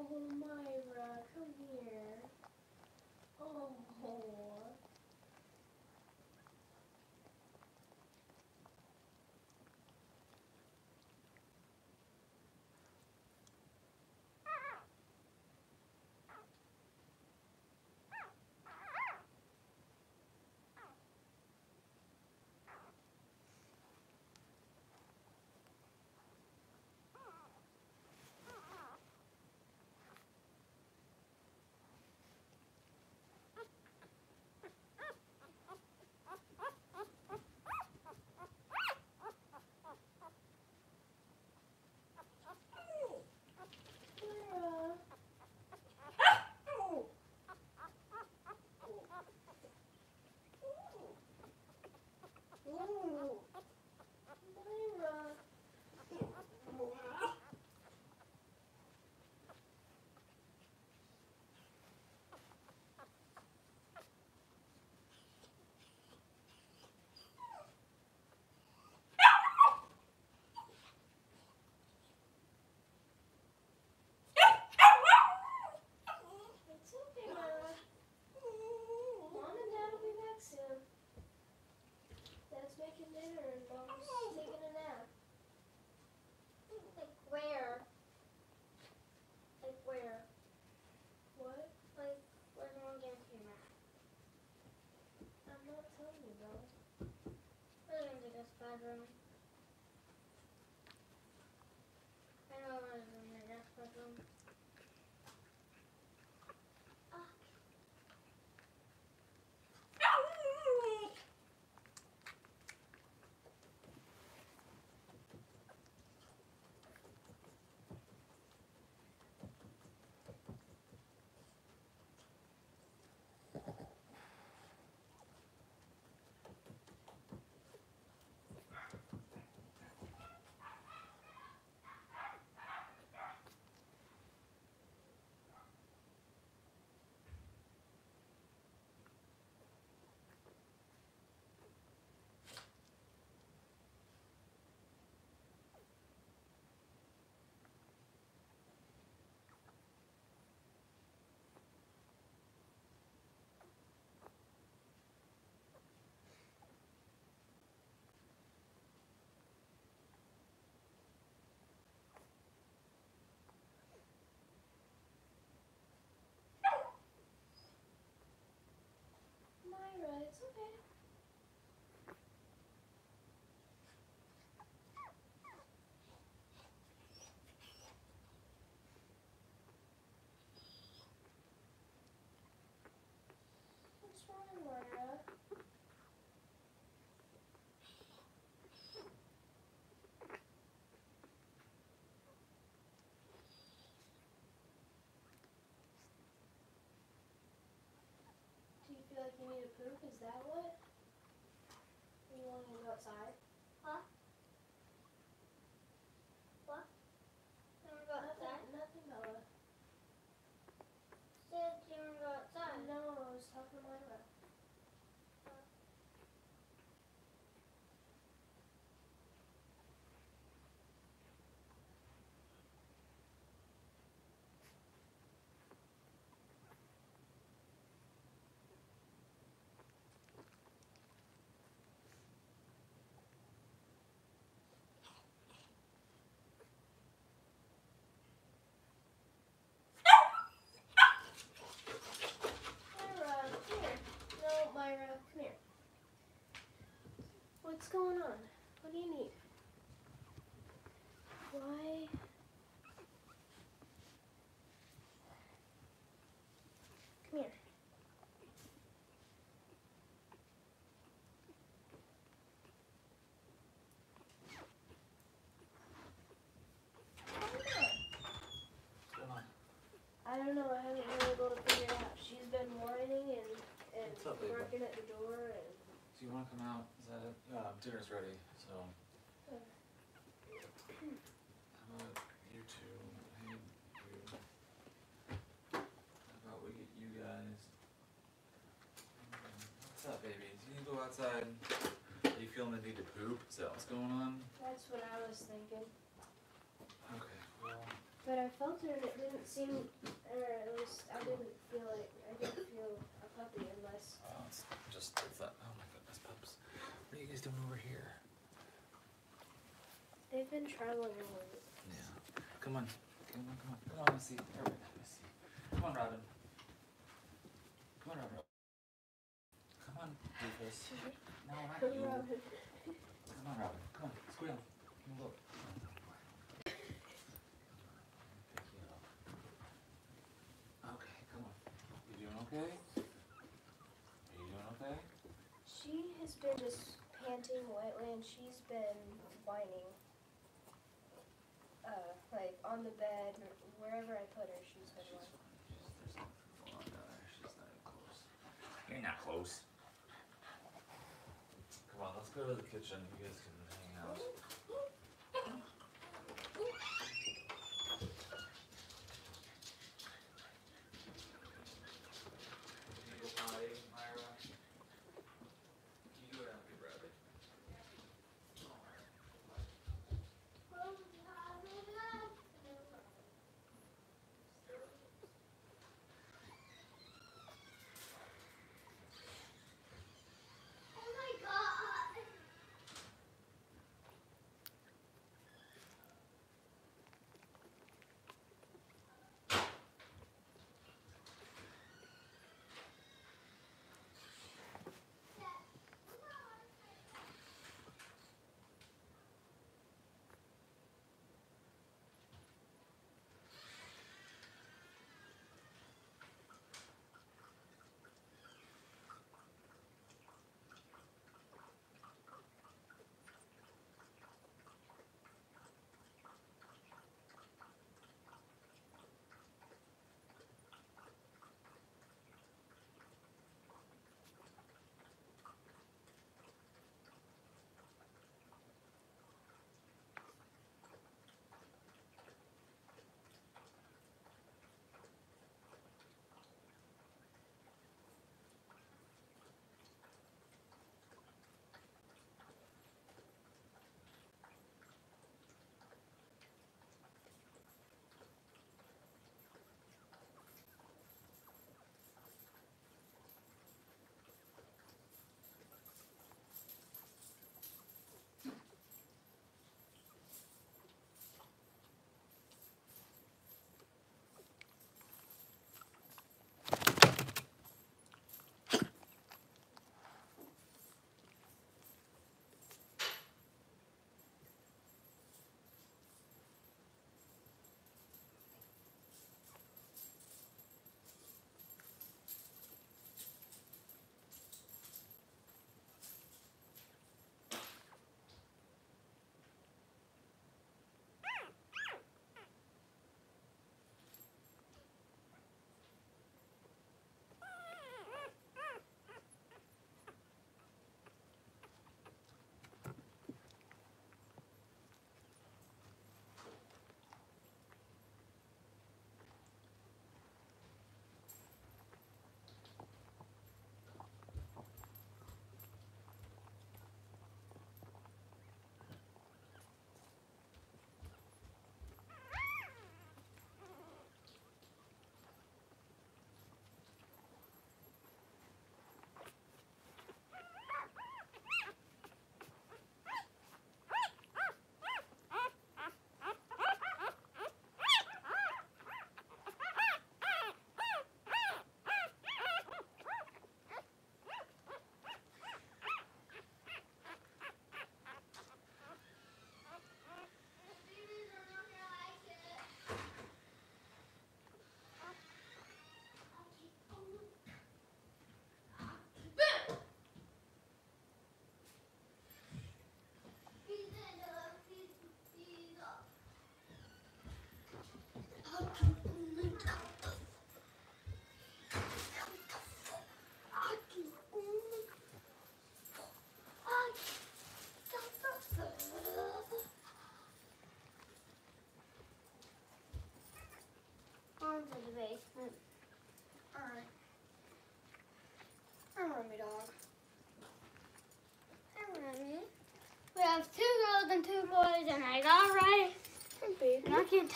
Oh, Myra, come here. Oh. making dinner and Mom's taking a nap.
Like where? Like where? What? Like where did Mom to your nap. I'm not telling you, bro. We're gonna take this bedroom.
poop? Is that what? You want to go outside? going on? What do you need? Why? Come here. I don't know, I haven't been able to figure it out. She's been whining and, and up, working at the door. And...
Do so you want to come out? that it? Uh, um, dinner's ready, so.
How
about you two? Hey, you. How about we get you guys? What's up, baby? Do you need to go outside? Are you feeling the need to poop? Is that what's going on?
That's what I was thinking. Okay, well. But I felt it and it didn't seem, or at least I didn't feel it. I didn't feel a puppy unless.
Oh, it's just, it's that, oh my what are you guys doing over here?
They've been traveling a over.
Yeah. Come on. Come on, come on. Come on, let's see. Right, let's see. Come on, Robin. Come on, Robin. Come on, Rufus. No, not you. Come on, Robin. Come on. let Come on, look. Okay, come on. You doing okay? Are you doing okay? She
has been just panting lightly, and she's been whining. Uh, like on the bed, wherever I put her, she's been whining.
Uh, You're not close. Come on, let's go to the kitchen. You guys can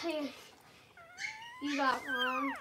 you got wrong.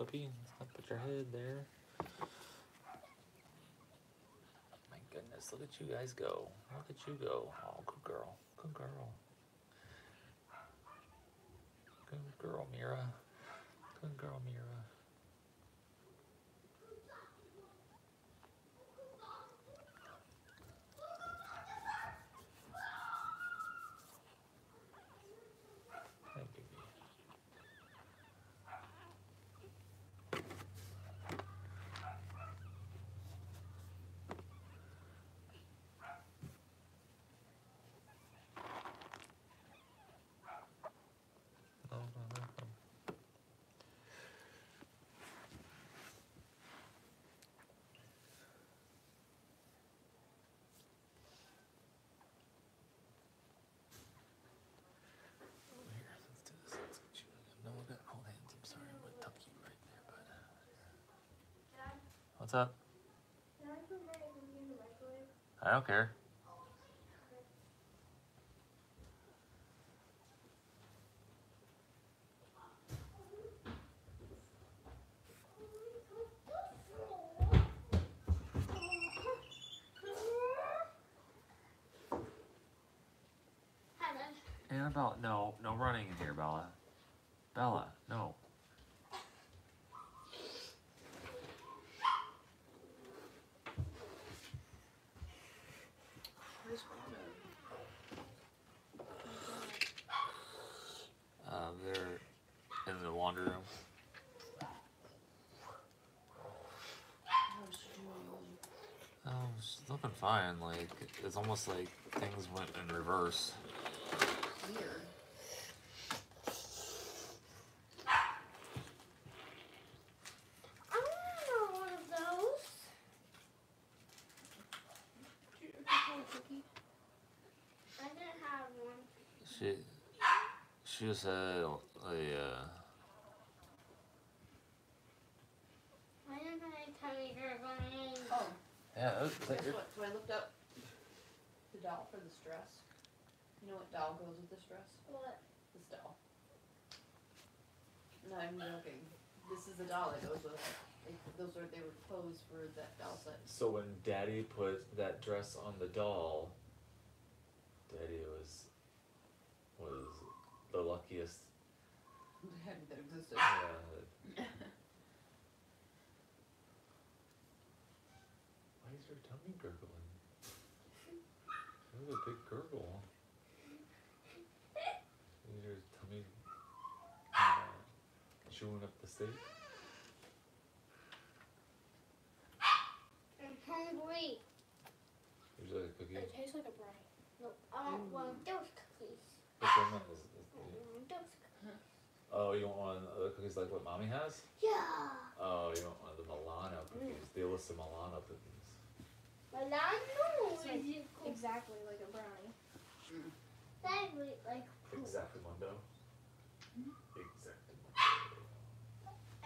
puppy. let put your head there. My goodness, look at you guys go. Look at you go. Oh, good girl. Good girl. Good girl, Myra. Good girl, Myra. What's up? I don't care. Annabelle, no, no running in here, Bella. Bella, no. Nothing been fine. Like it's almost like things went in reverse. She, she said,
You know what doll goes with this dress? What? This doll. No, I'm joking. This is the doll that goes with it. Those are, they were clothes for that doll set.
So when Daddy put that dress on the doll, Daddy was was the luckiest.
That existed.
Yeah, See?
I'm hungry.
Would you like a cookie? It
tastes like a brownie. No, I uh, don't mm. want those cookies.
Which one is, is, mm,
is those cookies.
Oh, you want one of the cookies like what mommy has? Yeah. Oh, you want one of the Milano mm. cookies. Mm. The Alyssa Milano cookies.
Milano? Like, exactly like a brownie. Mm. That like
Exactly, Mundo. Mm -hmm. Exactly.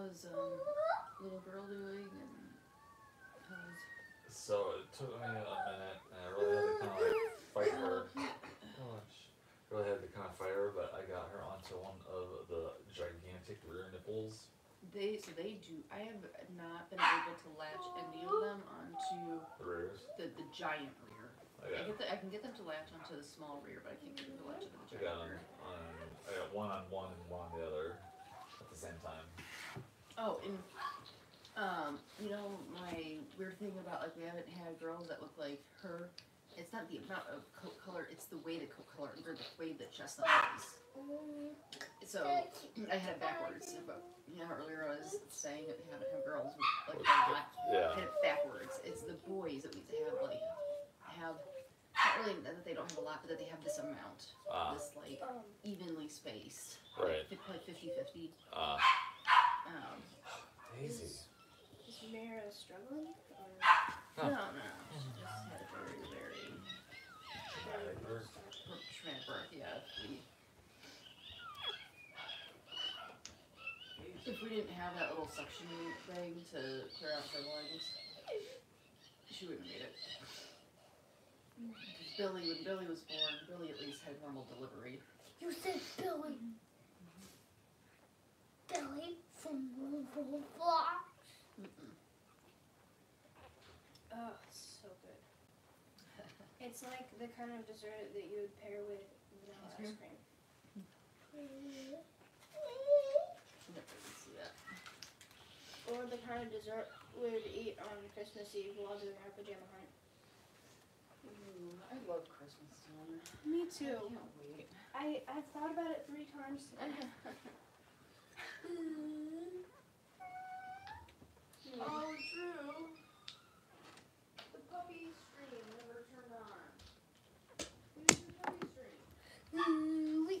how's um, little girl doing and how's...
So it took me a minute and I really had to kind of like fight her. Gosh. Really had to kind of fight her, but I got her onto one of the gigantic rear nipples.
They so they do. I have not been able to latch any of them onto the rears. The, the giant rear. I, get the, I can get them to latch onto the small rear, but I can't get them to latch onto the giant I got, on, I
got one on one and one on the other at the same time.
Oh, and um, you know my weird thing about like we haven't had girls that look like her. It's not the amount of coat color; it's the way the coat color or the way the chestnut is. So I had it backwards. But uh, you know, earlier I was saying that we haven't had girls with like black. Yeah. I had it backwards. It's the boys that we have like have not really that they don't have a lot, but that they have this amount, Ah. this like evenly spaced, right? Like, like 50-50. Uh. Um,
Daisy. Is, is Mara struggling? Or? No, no. very, very
traumatic birth. yeah. If we, if we didn't have that little suction thing to clear out her lungs, she wouldn't have made it. Because Billy, when Billy was born, Billy at least had normal delivery.
You said Billy. Mm -hmm. Billy. Oh,
so good. it's like the kind of dessert that you would pair with vanilla ice cream. Or the kind of dessert we would eat on Christmas Eve while doing our pajama hunt. I love Christmas dinner. Me too. I can't wait. I, I've thought about it three times Mm-hmm. Hmm. Oh, true. The puppy stream never turned on. Who's the puppy stream? Louis. Mm,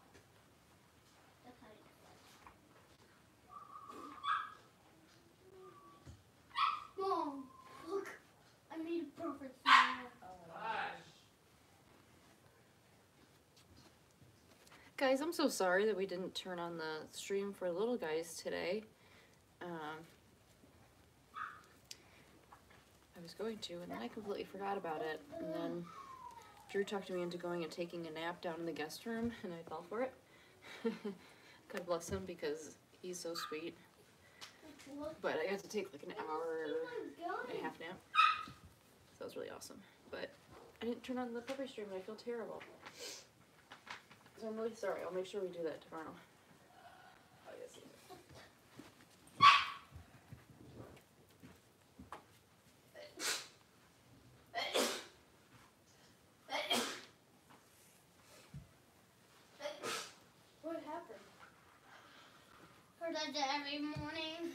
guys, I'm so sorry that we didn't turn on the stream for little guys today. Um, I was going to, and then I completely forgot about it. And then Drew talked me into going and taking a nap down in the guest room, and I fell for it. God bless him, because he's so sweet. But I got to take like an hour and a half nap. So that was really awesome. But I didn't turn on the puppy stream, and I feel terrible. Because I'm really sorry. I'll make sure we do that tomorrow. Oh,
what happened? Her does it every morning.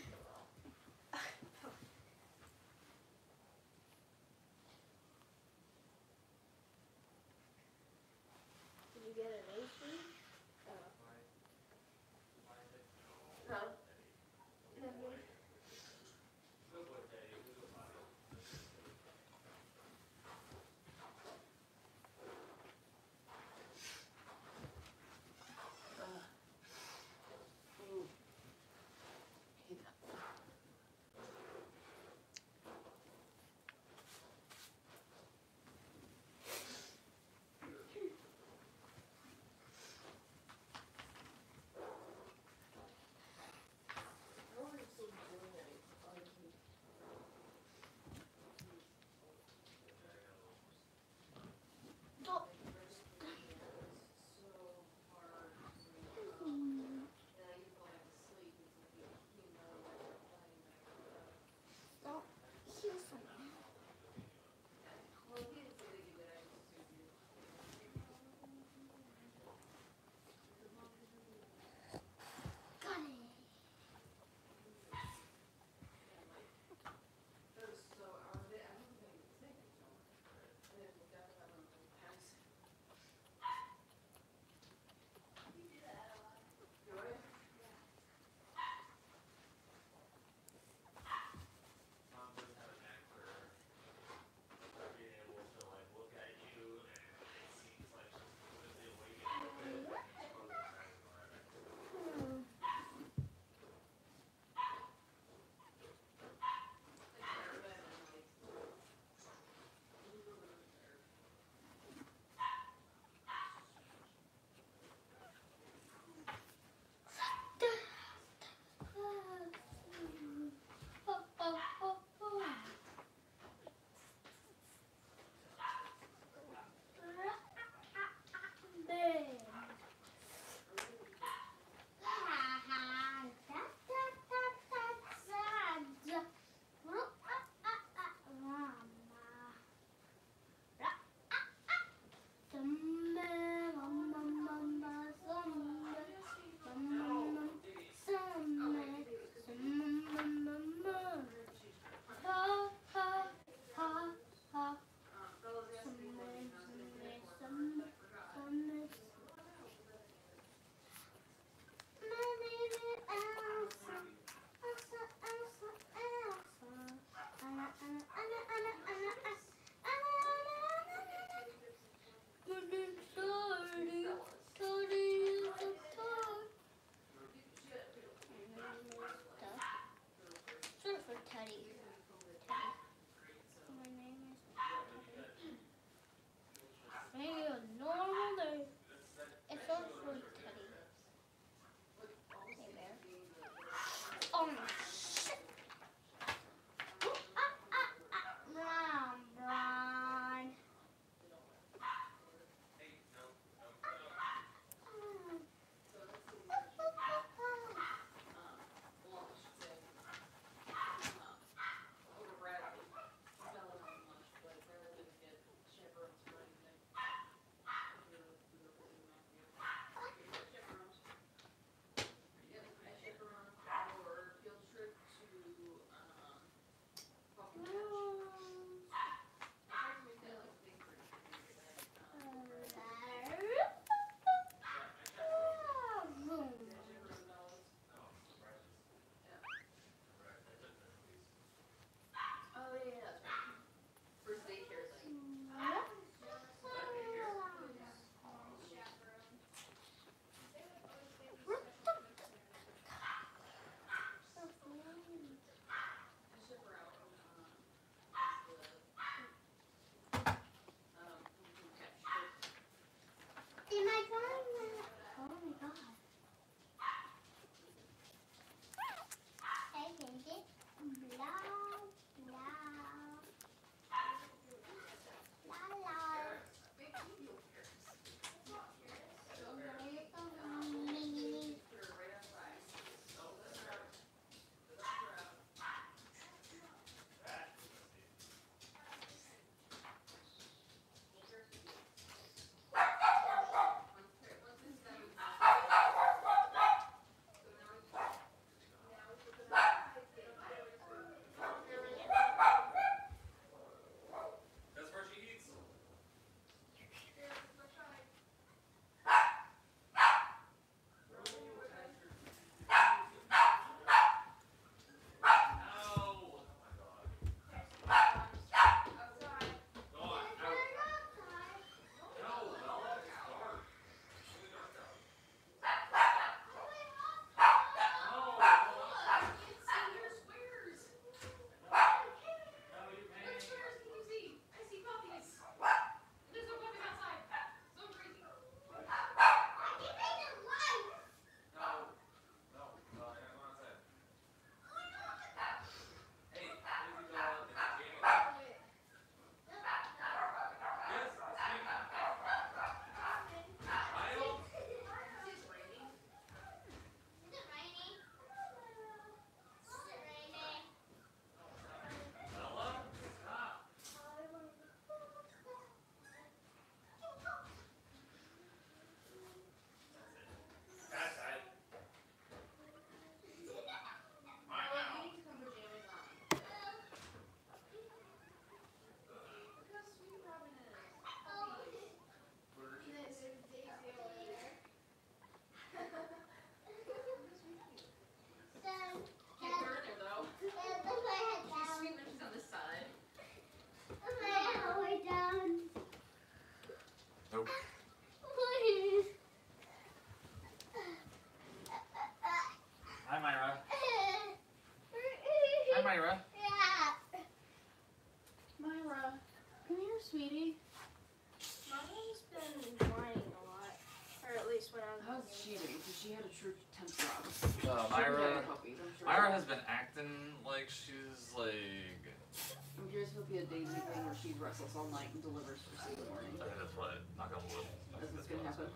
us all night and delivers for us in the morning. I
think that's what, knock on wood. That's what's gonna happen.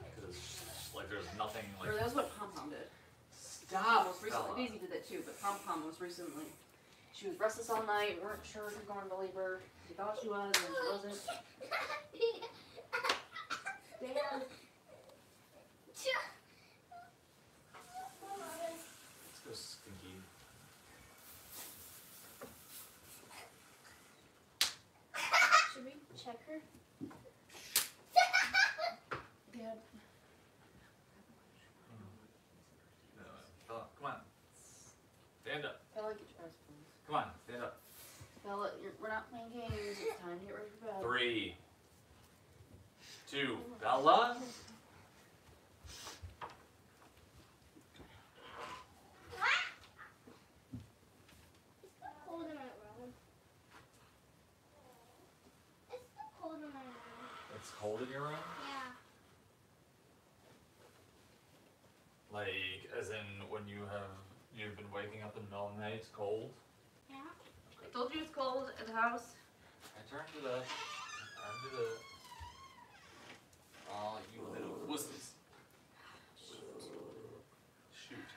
Because, like, there's nothing, Or that was what Pom Pom did.
Stop. Most recently, Daisy did that too, but Pom Pom was recently. She was restless all night, weren't sure if she was going to labor. She thought she was, and she wasn't. Damn. not playing games. It's time to get ready for bed.
Three, two, Bella. It's cold in your room? Yeah. Like, as in when you have, you've been waking up in the middle of the night, it's cold?
told you it's cold in the house.
I turned to the, I turned it up. Oh, you little wusses! Shoot. Shoot.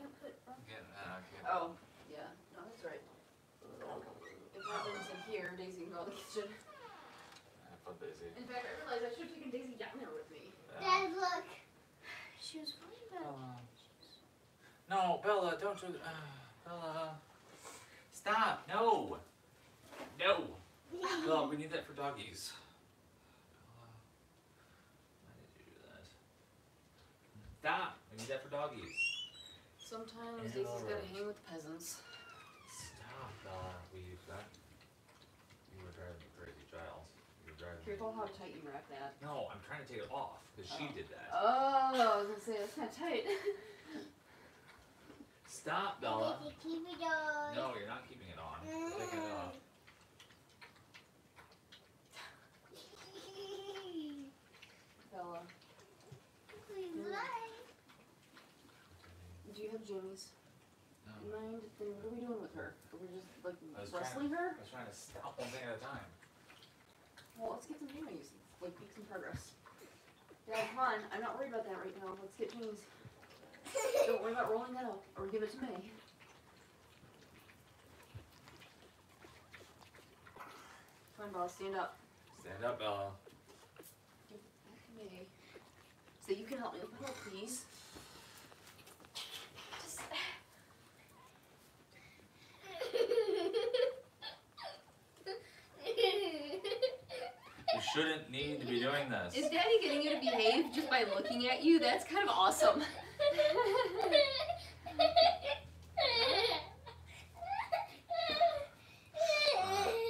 Can't put. Uh, yeah, no, can't. Oh,
yeah. No, that's right. If Robin's in here, Daisy can go in the kitchen. I put Daisy. In fact, I
realized I should have taken Daisy down there with me. Yeah. Dad, look. She was fine
back. Bella. No, Bella, don't you. Uh, Bella. Stop. No. No. we need that for doggies. Stop. We need that for doggies.
Sometimes Daisy's gotta hang with the peasants.
Stop, Bella. We've got. You were driving me crazy, Giles. You were driving. Careful how
tight you wrap that. No, I'm
trying to take it off because oh. she did that.
Oh, I was gonna say that's kind of tight.
Stop, Bella.
Keep it on. No, you're
not keeping it on. Mm. Take it off.
Bella. Mm. Do you have jammies? No. Mind what are we doing with her? Are we just like wrestling to, her? I was
trying to stop one thing at a time.
Well, let's get some jammies. Like, make some progress. Yeah, come on. I'm not worried about that right now. Let's get jammies. Don't worry about rolling that up or give it to me. Come on, Bella, stand up. Stand up, Bella. Give it to me. So you can help me open it up, please. Just...
You shouldn't need to be doing this. Is
Daddy getting you to behave just by looking at you? That's kind of awesome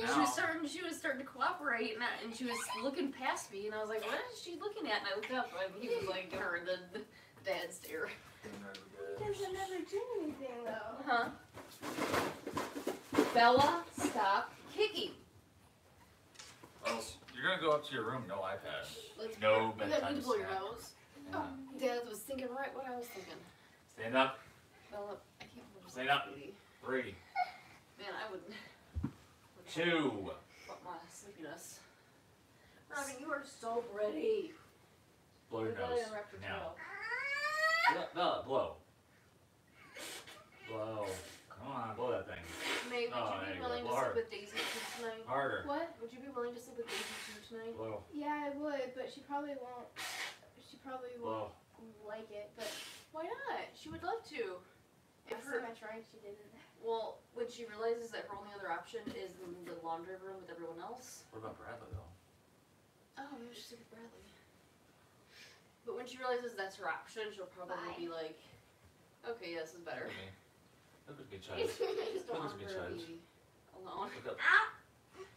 she was starting she was starting to cooperate and, she was looking past me and I was like, What is she looking at? And I looked up and he was like her the, the dad stare. He doesn't ever do anything though. Huh? Bella, stop kicking. Well,
you're gonna go up to your room, no iPad. Let's no bedtime. You got your
nose. Oh, Dad was thinking right what I was thinking. Stand up. Well, I can't remember.
Stand up. Lady. Three. Man, I wouldn't. Two.
But my sleepiness. Robin, you are so pretty.
Blow your nose. Now. Bella, blow. Blow. Come on, blow that thing.
May, would oh, you
be willing to sleep
with Daisy tonight? Harder. What? Would you be willing to sleep
with Daisy tonight? Blow. Yeah, I would, but she probably won't. She probably won't like it, but
why not? She would love to. If her, I
tried, she didn't.
Well, when she realizes that her only other option is the laundry room with everyone else.
What about Bradley though?
Oh, maybe she's with Bradley. But when she realizes that's her option, she'll probably Bye. be like, "Okay, yeah, this is better." Okay. That was a good child. Alone.
Look up. Ah!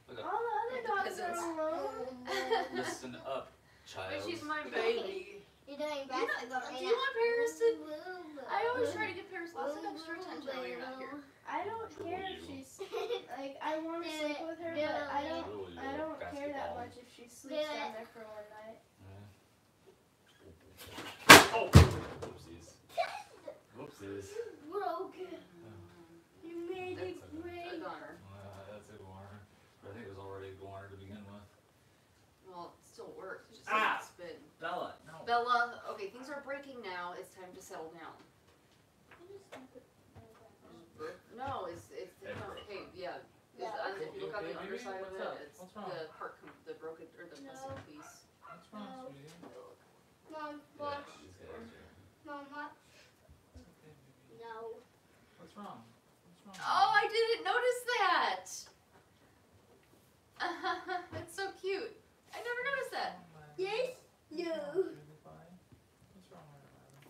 Look up. All the
other dogs are alone.
Listen up child. But she's my baby.
You're doing best. You know, do you want
Paris
to? I always try to get Paris lots of extra attention while you're not here. I don't care if she's like I want to sleep with her, but I don't. I don't care that much if she
sleeps down there for one night.
Oh, whoopsies! Whoopsies! You Broke.
Ah. It's been. Bella, no. Bella, okay, things are breaking now. It's time to settle down. No, it's it's the, okay, yeah. Yeah. if you look on the underside of it, it's What's wrong? the part, the broken or the No. missing piece. What's wrong, No. sweetie? Mom, watch. Mom, watch.
No.
What's wrong? What's wrong? Oh, I
didn't notice that. That's so cute. I never noticed that. Yes? No. What's wrong with Eleven?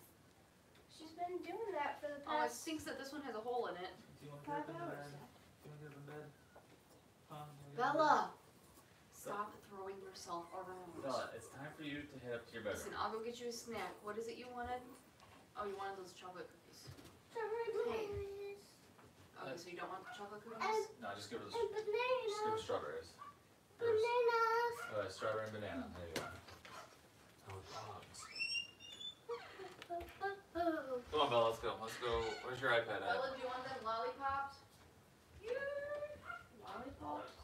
She's been doing that for the past... Oh, it stinks that this one has a hole in it. Bella! Stop throwing yourself around. Bella, it's time
for you to head up to your bedroom. Listen, I'll
go get you a snack. What is it you wanted? Oh, you wanted those chocolate cookies. Strawberries. cookies. Okay, oh, so you don't want the chocolate cookies? no, just give her the, just give her strawberries. Bananas. Uh,
strawberry and banana. There you go.
Come on, Bella, let's go.
Let's go. Where's your iPad at? Bella,
do you want them lollipops? Yeah. Lollipops?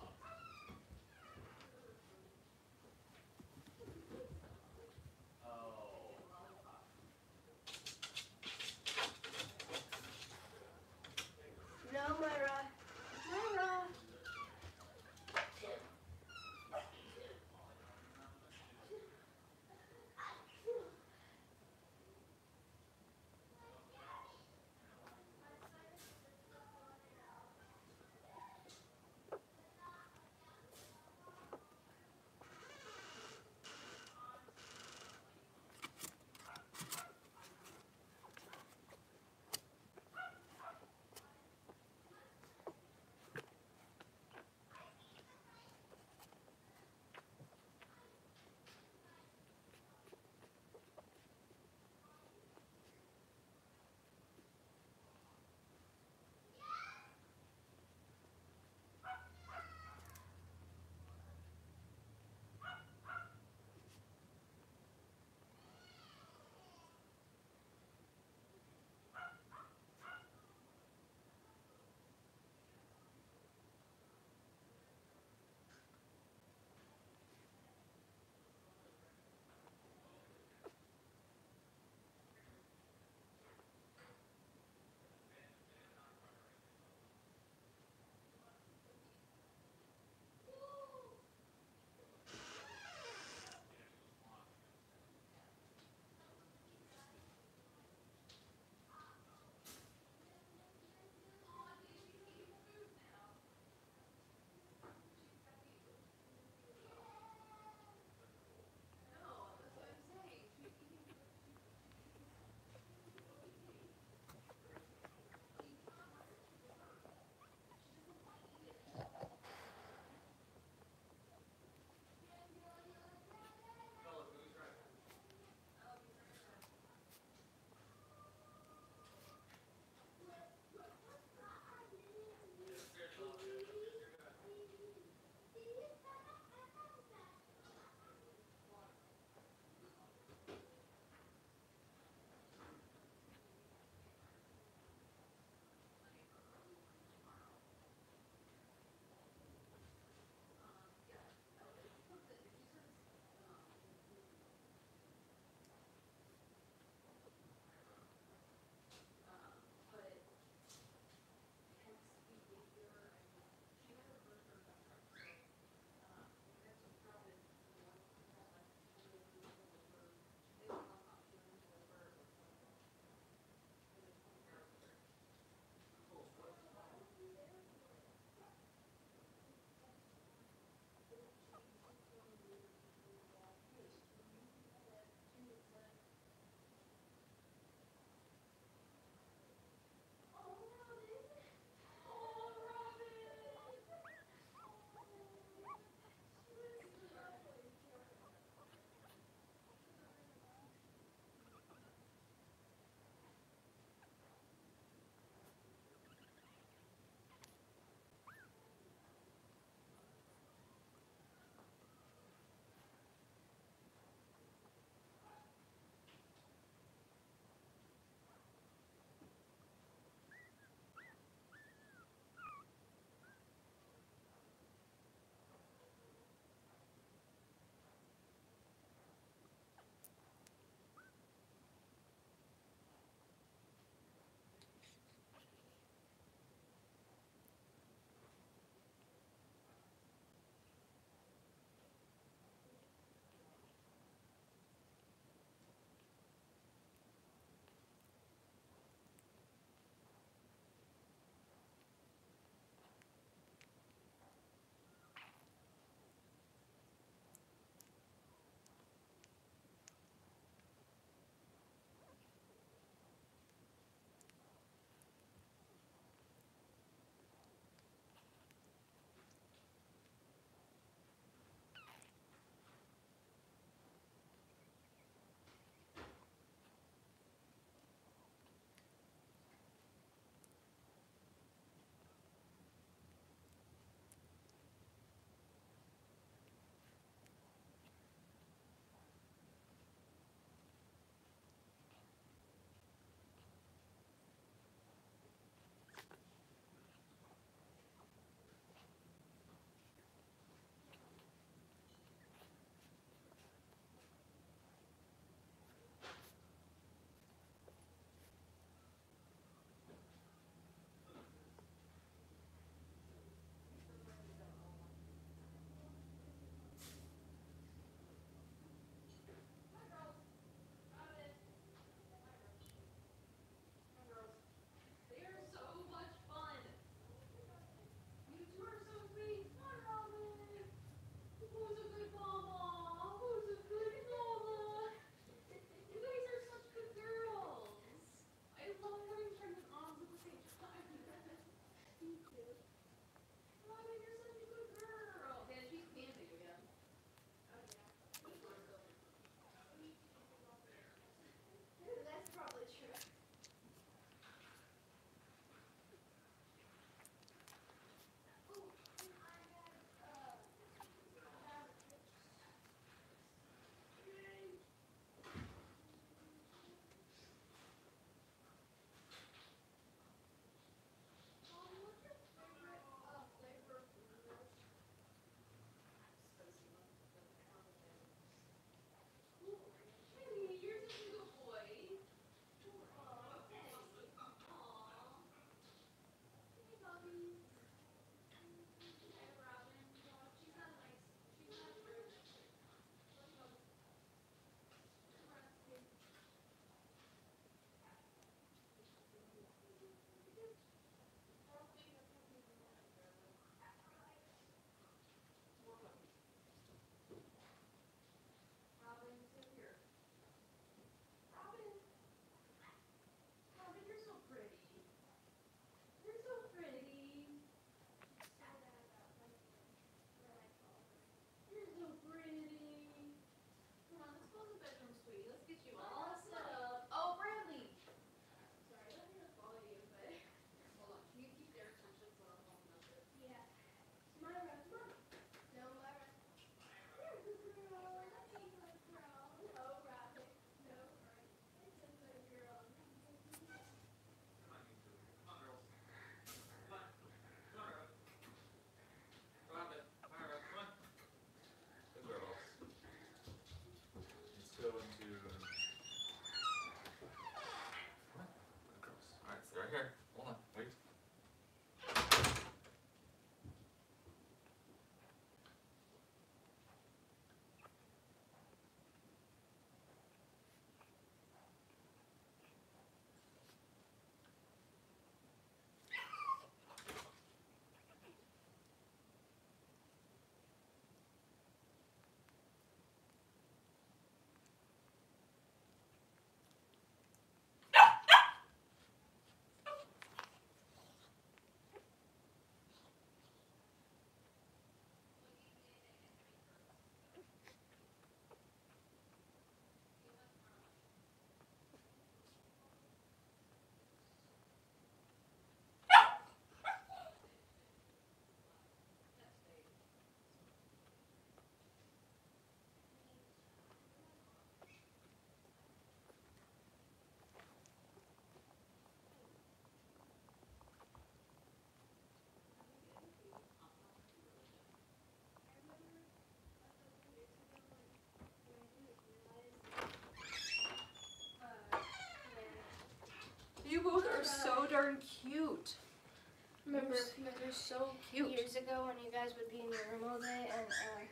remember,
remember so cute. years ago when you guys would be in your room all day and uh,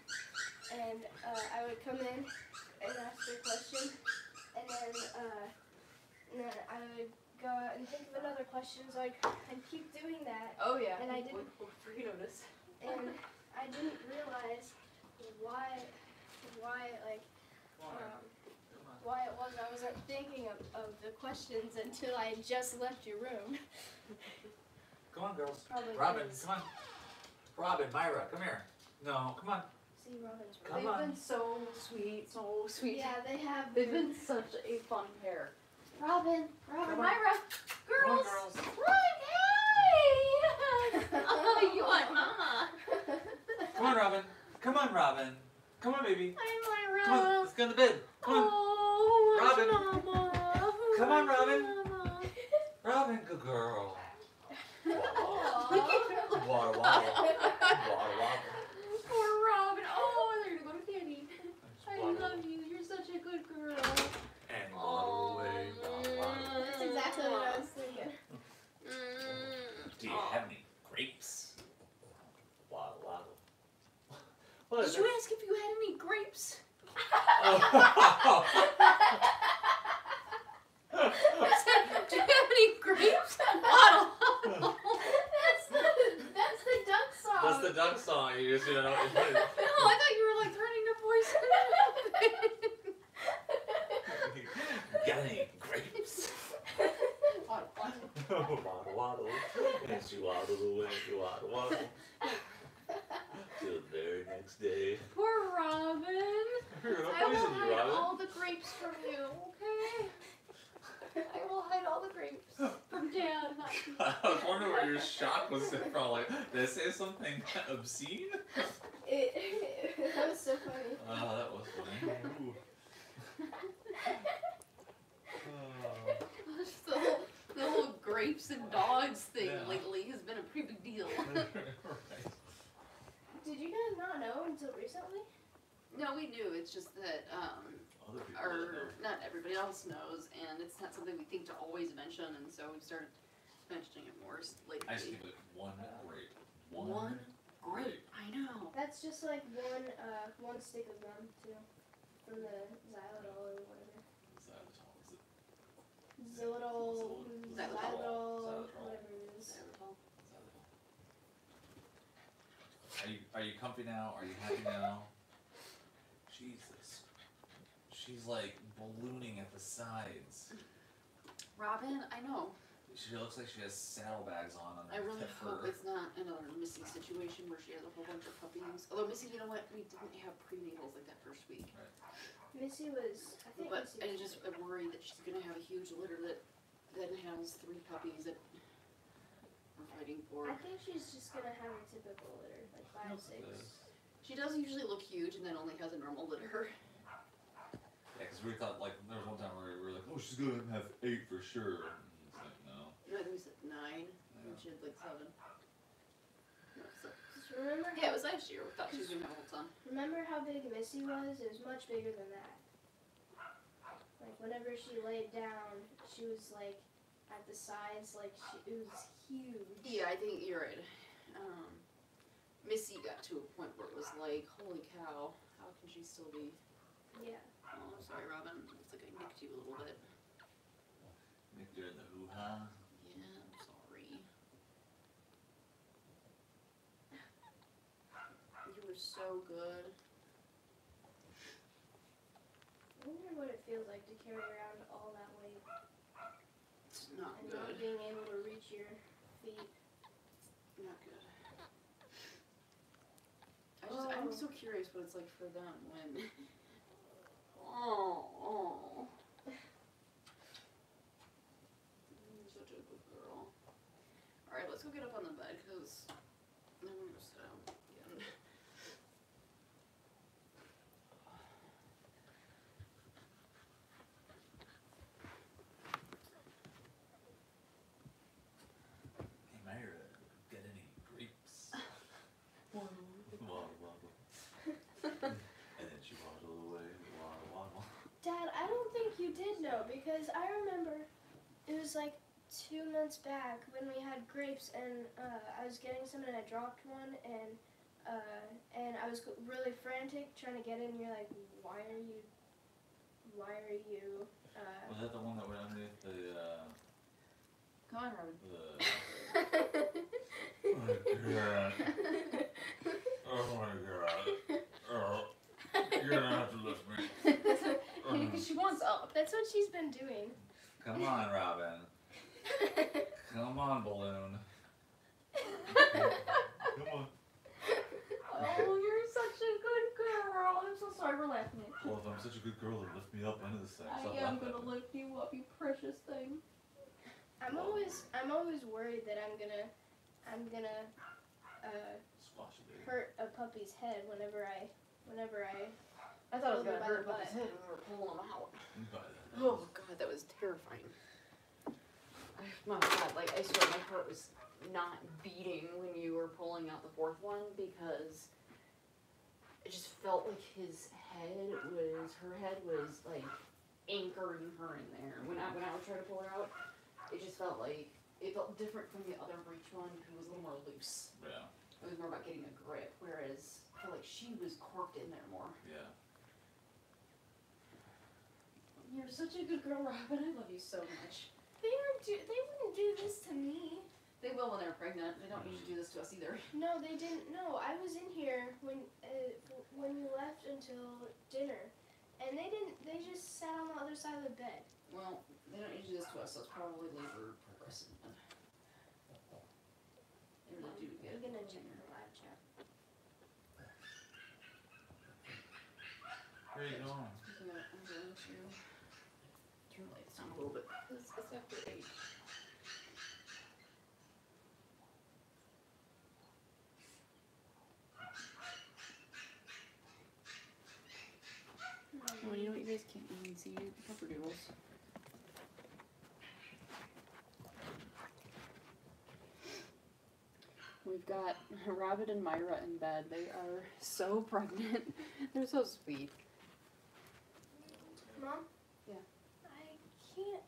and uh, I would come in and ask a question and then, uh, and then I would go out and think of another question so I'd, keep doing that. Oh yeah, and I didn't,
we'll, we notice. and
I didn't realize why, why like, um, why it was I wasn't thinking of, of the questions until I just left your room.
Come on, girls. Robin, is. come on. Robin, Myra, come here. No, come on.
See, Robin's come They've on. been so sweet, so sweet. Yeah, they have. They've been such a fun pair. Robin, Robin, Myra, girls, girls. Run, hey! oh,
you want mama.
come on, Robin. Come on, Robin. Come on, baby.
I'm Myra. Come on, let's
go in the bed. Come on.
Oh, Robin. Mama. Come on, Robin. Mama.
Robin, good girl water, water. Water, water.
Poor Robin. Oh, they're going to go to Danny. I love you. You're such a good girl.
And waddle away. Oh,
that's exactly what I was thinking.
Do
you mm. have any grapes? Waddle, waddle.
What Did you that? ask if you had any grapes? Oh. Do you have any grapes? Waddle. That's
the duck song. You just you know. no, I thought
you were like turning
to poison. Got any
grapes? waddle,
waddle. waddle, waddle. And she waddled away. She waddled, waddled. Till the very next day.
Poor Robin. I will hide Robin. all the grapes from you. Okay. I will hide all the grapes from Dan.
I was wondering where your shock was from. Like, did I say something obscene?
It, it, that was so funny.
Oh, that was funny.
oh. the, whole, the whole grapes and dogs thing yeah. lately has been a pretty big deal. right. Did you guys not know until recently? No, we knew. It's just that um, other people know. or not everybody else knows, and it's not something we think to always mention, and so we've started mentioning it more I just lately. think like
one grape, one One
grape. Great, I
know. That's just like one uh one stick of gum too,
from the xylitol or whatever. Is that Is it- Xylitol, Xylitol. xylitol, Xylitol. whatever it is.
Are you are you comfy now? Are you happy now? She's like ballooning at the sides.
Robin, I know.
She looks like she has saddlebags on. on I really hope it's
not another Missy situation where she has a whole bunch of puppies. Although Missy, you know what? We didn't have prenatals like that first week. Right.
Missy was. I think. But Missy I just
am worry that she's gonna have a huge litter that then has three puppies that we're fighting for. I think she's just gonna have a typical litter, like five, six. She does usually look huge and then only has a normal litter.
Yeah, because we thought, like, there was one time where we were like, oh, she's going to have eight for
sure. And it's like, no. No, I think we said nine, yeah. and she had, like, seven. No, so.
Remember
yeah, it was last year. We thought she was going to have a whole ton. Remember how big Missy was? It was much bigger than that. Like, whenever she laid down, she was,
like, at the sides, like, she, it was huge. Yeah, I think you're right. Um, Missy got to a point where it was like, holy cow, how can she still be? Yeah. Oh, sorry, Robin. Looks like I nicked you a little bit.
Nicked you in the hoo-ha?
Yeah, I'm sorry. You were so good.
I wonder what it feels like to carry around all that weight.
It's not and good. not being
able to reach your feet. Not good. I just, oh. I'm so
curious what it's like for them when Oh, oh.
you did know because I remember it was like two months back when we had grapes and uh, I was getting some and I dropped one and uh, and I was really frantic trying to get it and you're like, why are you, why are you? Uh, was that
the one that went underneath the? Uh,
on, Robin. The,
oh my god! Oh my god! Oh, you're gonna have to lift
me. Because mm. she wants up. That's what she's been doing.
Come on, Robin. Come on, balloon.
Come on. Oh, you're such a good girl. I'm so sorry for laughing at you. Well, if I'm
such a good girl, then lift me up into this thing. I am gonna
lift you up, you precious thing.
I'm always, I'm always worried that I'm gonna, I'm gonna, uh, hurt a puppy's head whenever I, whenever I I thought it
was gonna hurt but his head when we were pulling him out. Oh my god, that was terrifying. I, my god, like I swear my heart was not beating when you were pulling out the fourth one because it just felt like his head was her head was like anchoring her in there. When I when I would try to pull her out, it just felt like it felt different from the other breech one because it was a little more loose. Yeah. It was more about getting a grip, whereas I felt like she was corked in there more. Yeah. You're such a good girl, Robin. I love you so much. They don't do. They wouldn't do this to me. They will when they're pregnant. They don't usually do this to us either.
No, they didn't. No, I was in here when uh, when you left until dinner, and they didn't. They just sat on the other side of the bed.
Well, they don't usually do this to us, so it's probably labor progressing. They really do get. You're gonna dinner. the We've got Robin and Myra in bed. They are so pregnant. They're so sweet. Mom? Yeah.
I can't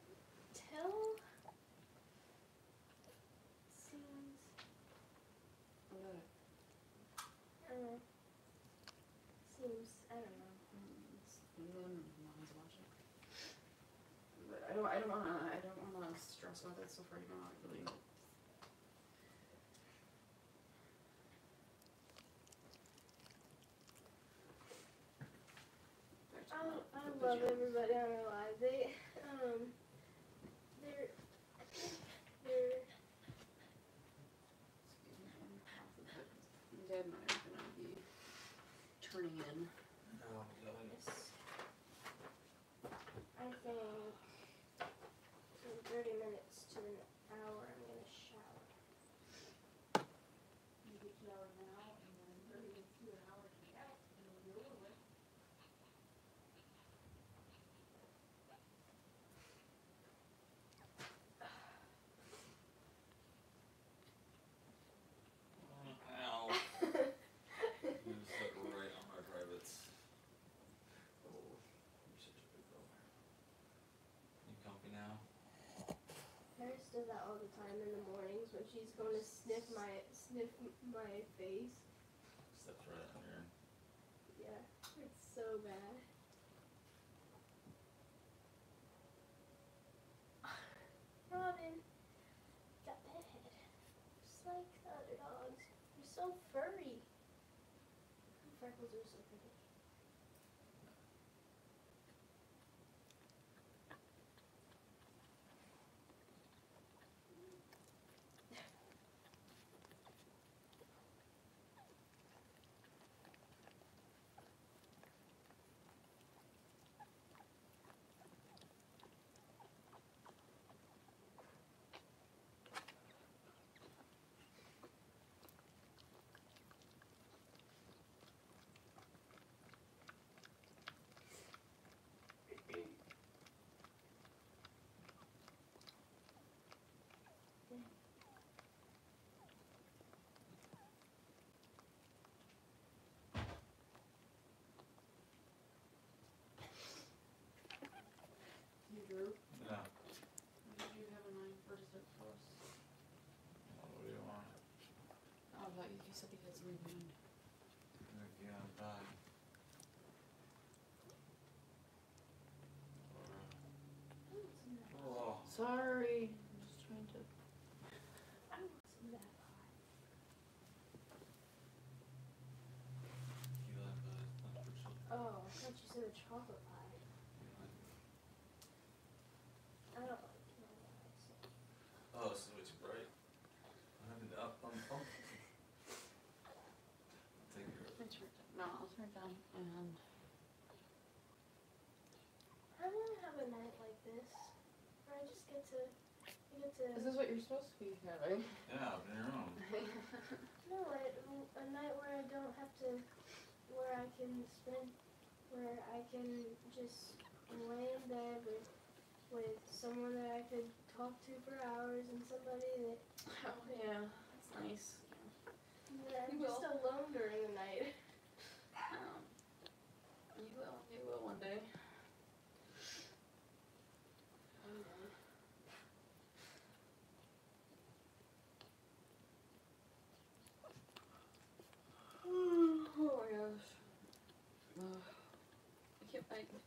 Love him. does that all the time in the mornings when she's going to sniff my sniff my face.
Steps right on her.
Yeah, it's so bad. Robin got bedhead, just like the other dogs. You're so furry. Freckles are so
group? No. Did you have a nine for dessert for us?
What do you want?
Oh, I thought you said he has reviewed.
Again, bye.
them. And
I want to have a night like this where I just get to. I get to This is what you're
supposed to be having. Yeah, up in your
know no, A night where I don't have to. Where I can spend. Where I can just lay in bed with, with someone that I could talk to for hours and somebody that. Oh, yeah, that's nice. Yeah, I'm just alone during the night. like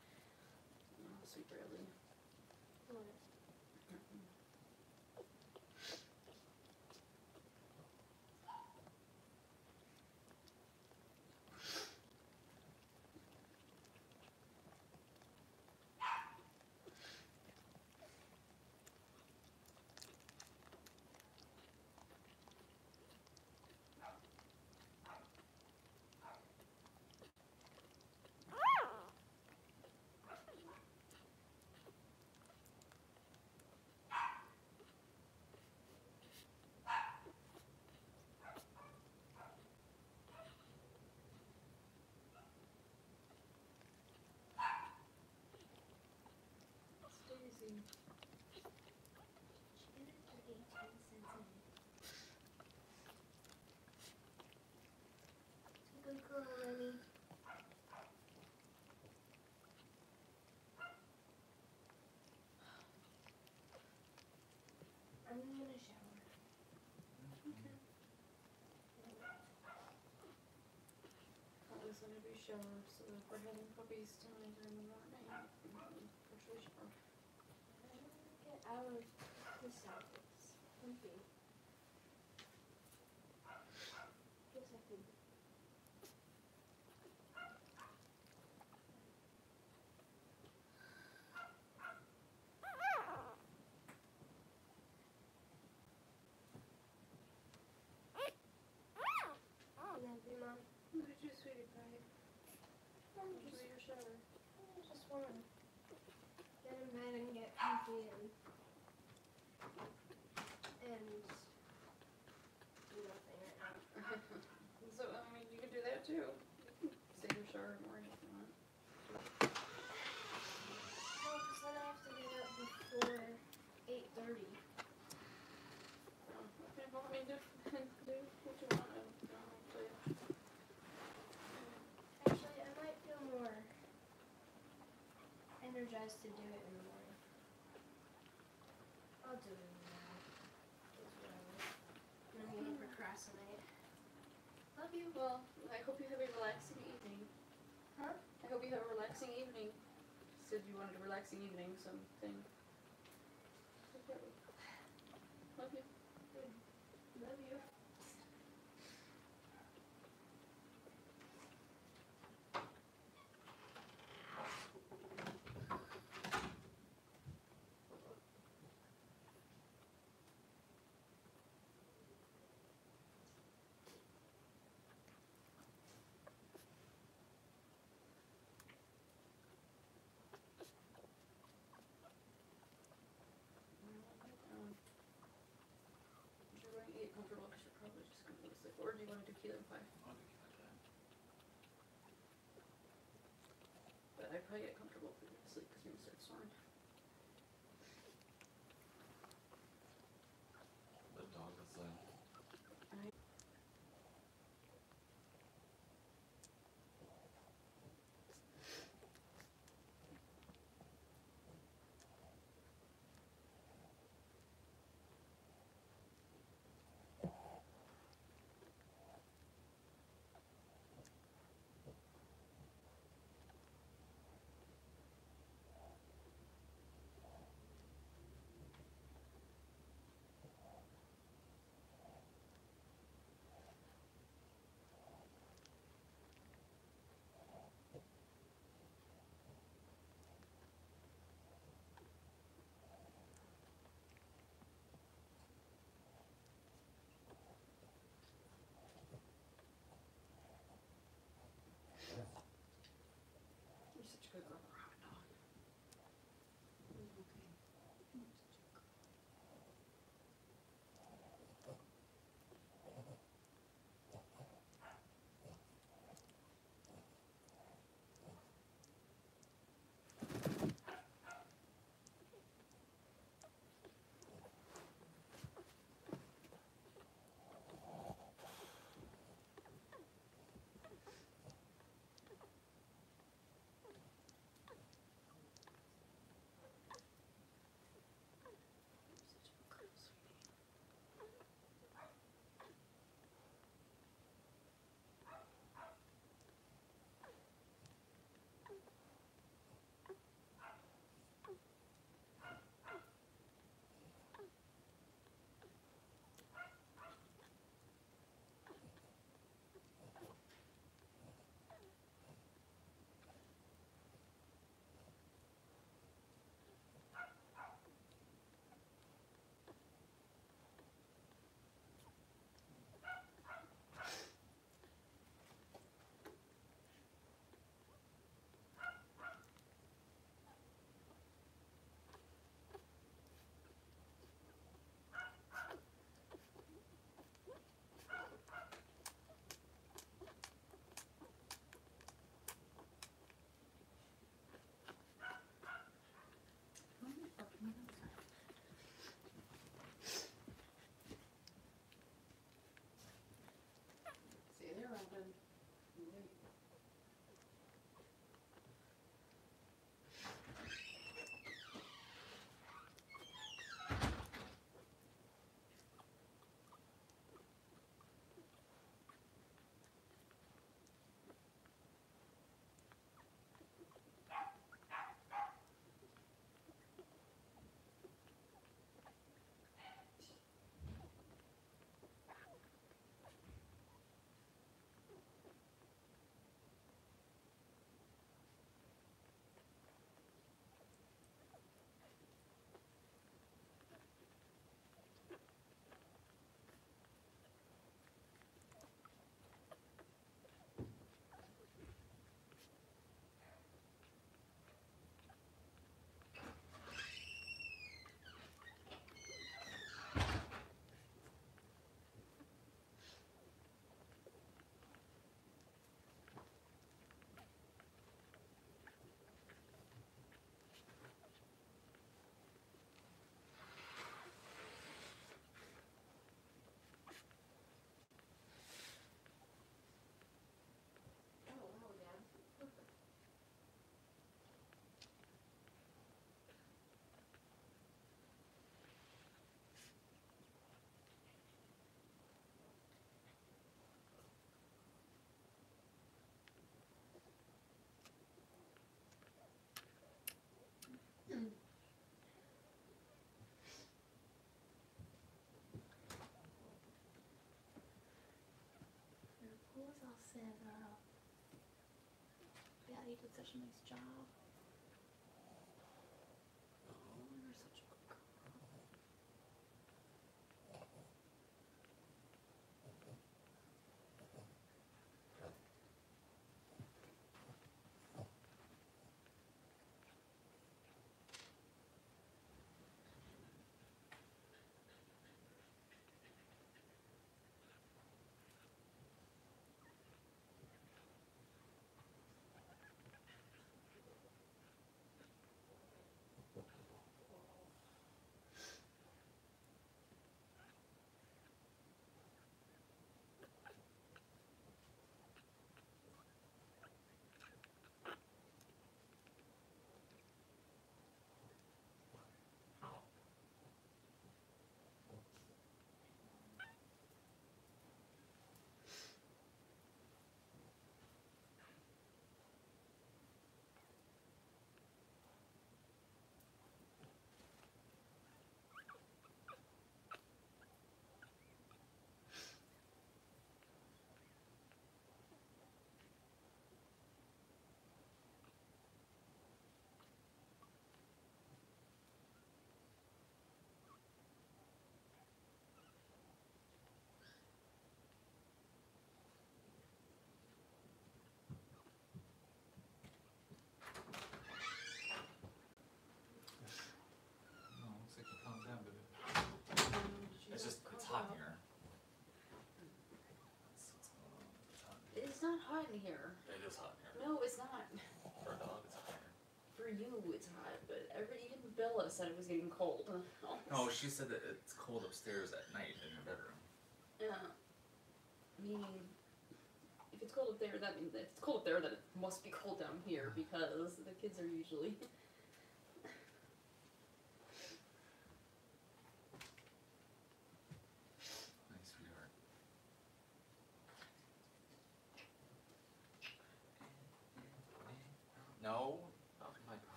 gonna do showers, so if we're having puppies tonight or in the morning, for sure. I would this. Thank you. sure. I just want to get in bed and get comfy and energized to do it in the morning. I'll do it in the morning. I'm going to procrastinate.
Love you. Well, I hope you have a relaxing evening. Huh? I hope you have a relaxing evening. Said you wanted a relaxing evening, something. or do you want to do key lime pie? I'll do key lime pie. But I
probably
get comfortable if we go to sleep because we start
It's all set up.
Yeah, he did such a nice job. hot in here. It is hot in here. No, it's not. For a dog, it's hot in here. For you, it's hot, but everybody, even Bella said it was getting cold. No,
oh, she said that it's cold upstairs at night in her bedroom.
Yeah. Meaning, if it's cold up there, that means if it's cold up there, then it must be cold down here because the kids are usually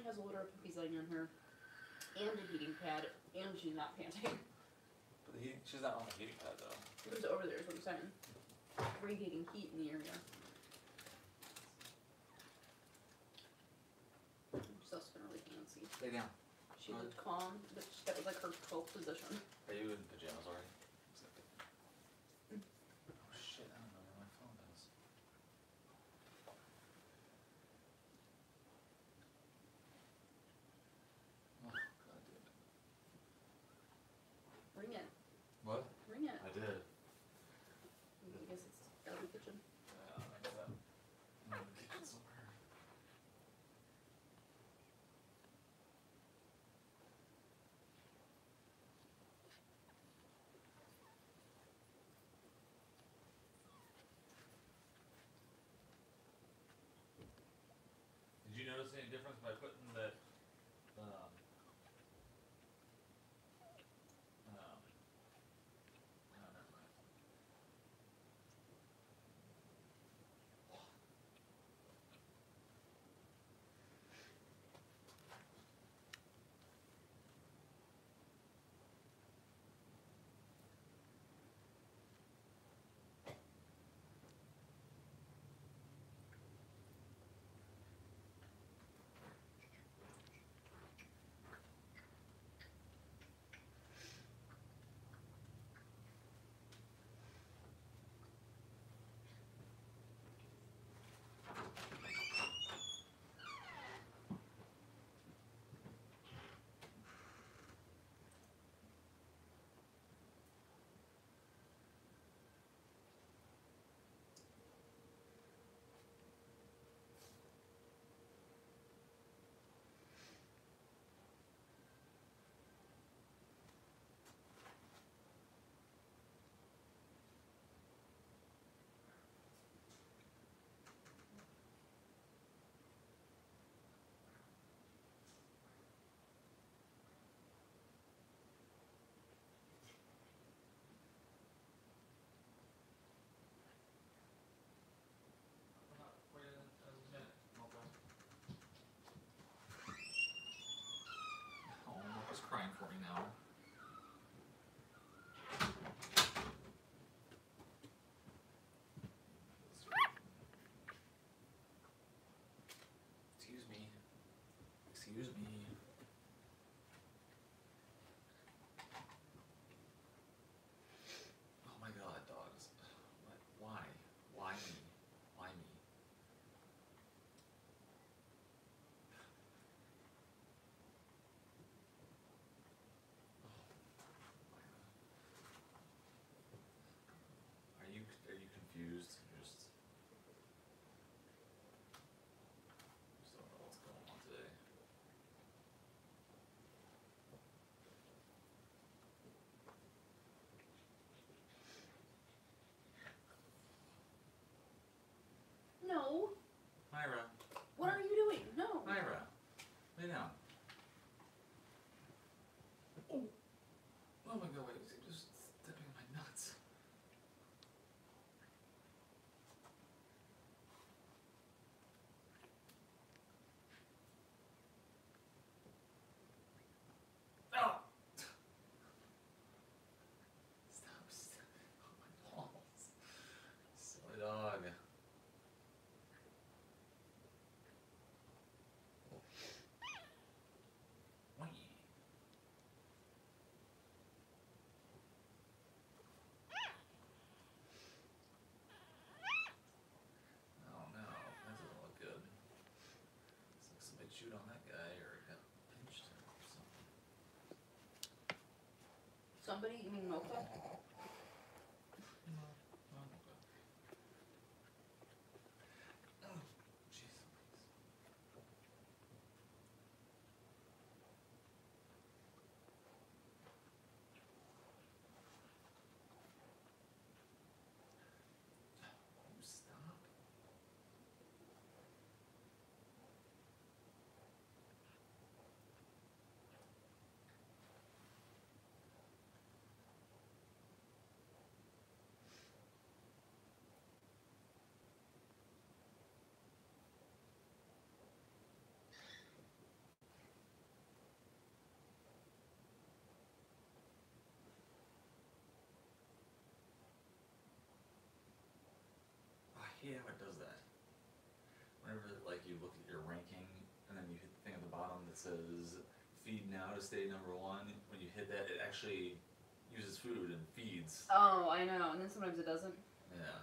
Molly has of puppies laying on her, and a heating pad, and she's not panting.
But the she's not on a heating pad though.
It was over there, is what I'm saying. Radiating heat in the area. She's also been really fancy. Lay down. She looked calm, but that
was like her 12th position. Are you in pajamas already? crying for me now. Excuse me. Excuse me.
somebody? You mean Mocha?
says feed now to stay number one. When you hit that, it actually uses food and feeds.
Oh, I know. And then sometimes it doesn't. Yeah.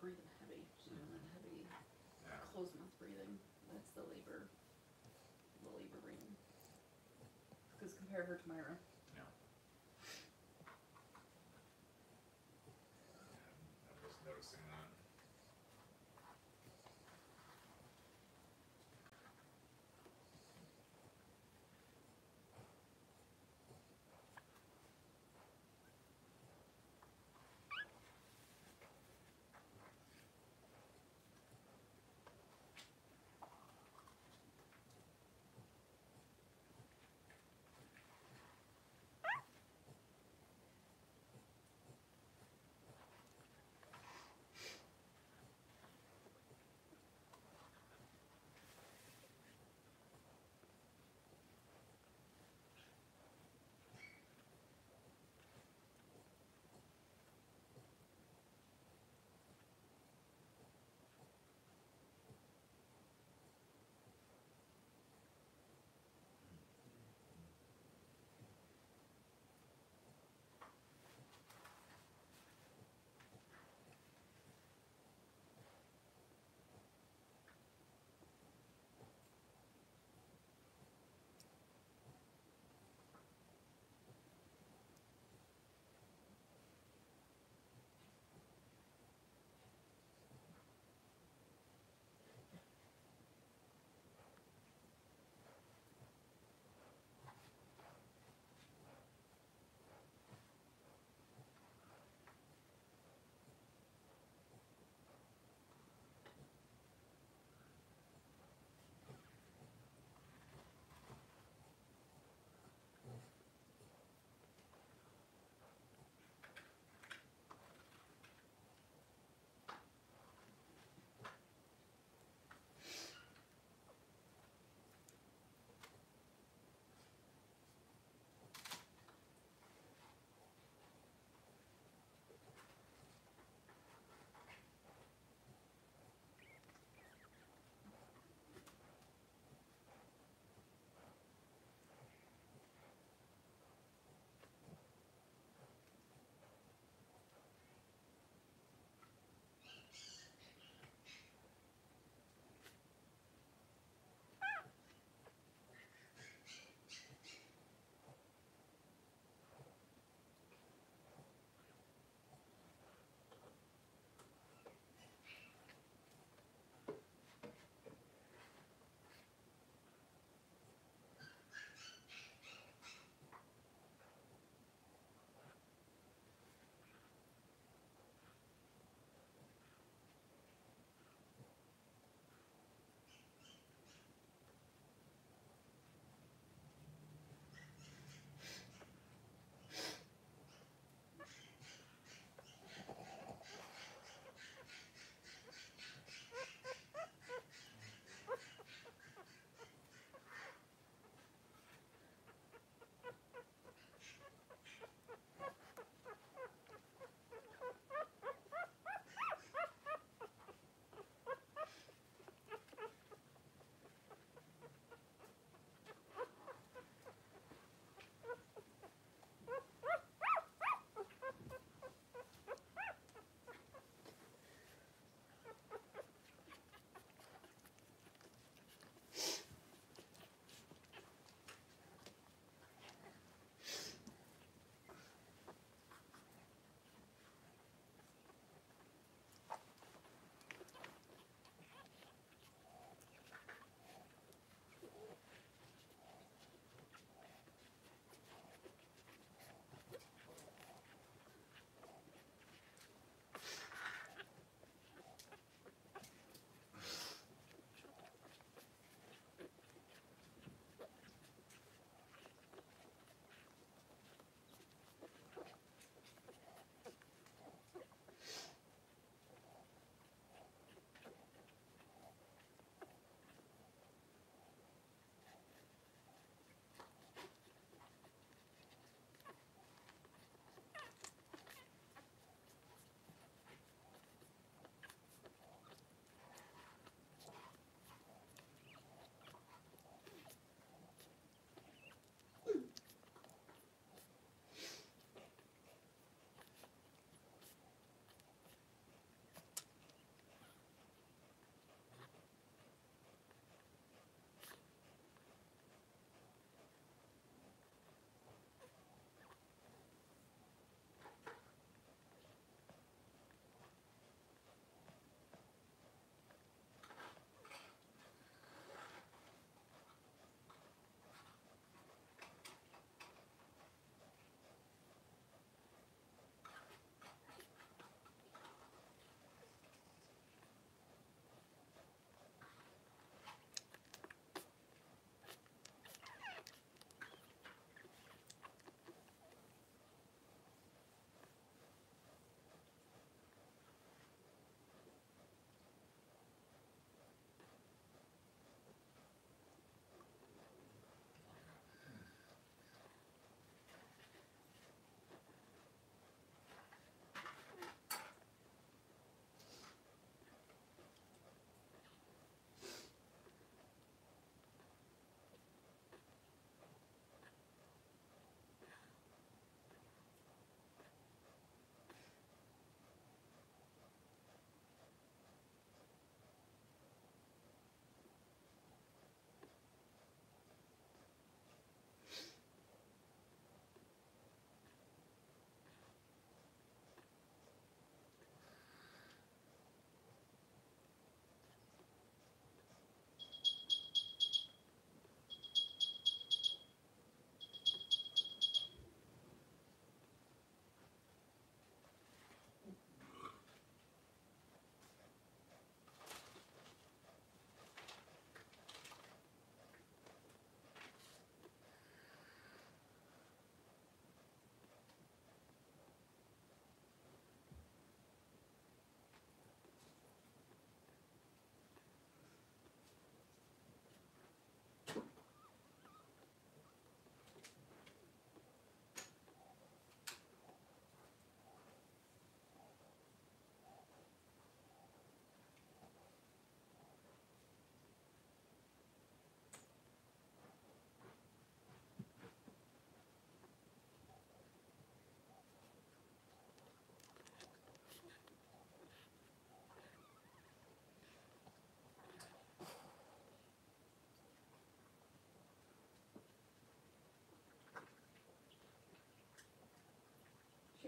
breathing heavy. She's doing that heavy Yeah. closed mouth breathing. That's the labor, the labor breathing. Because compare her to Myra.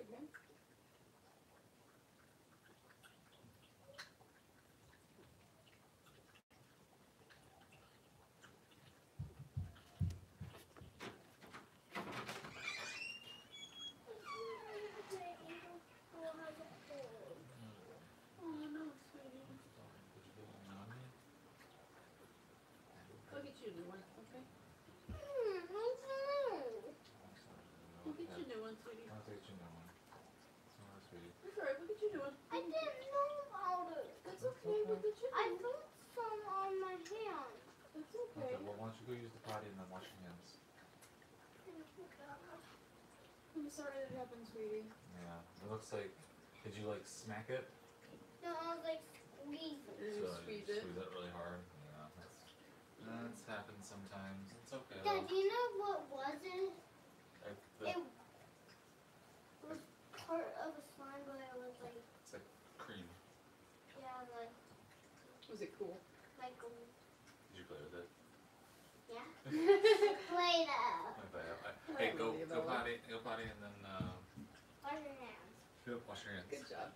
children.
sorry that happened, sweetie. Yeah,
it looks like. Did you like smack it?
No, I was like squeezing. So squeeze it. Squeeze
it really hard. Yeah, that's, that's happened sometimes. It's okay. Dad, though. do
you know what wasn't? It, it was part of a slime, but it was like. It's like cream. Yeah, like. Was it cool? Like. Did you play with it? Yeah. Play-Doh.
Hey, go, go potty, go potty, and then, uh, Wash your hands. Wash your hands. Good job.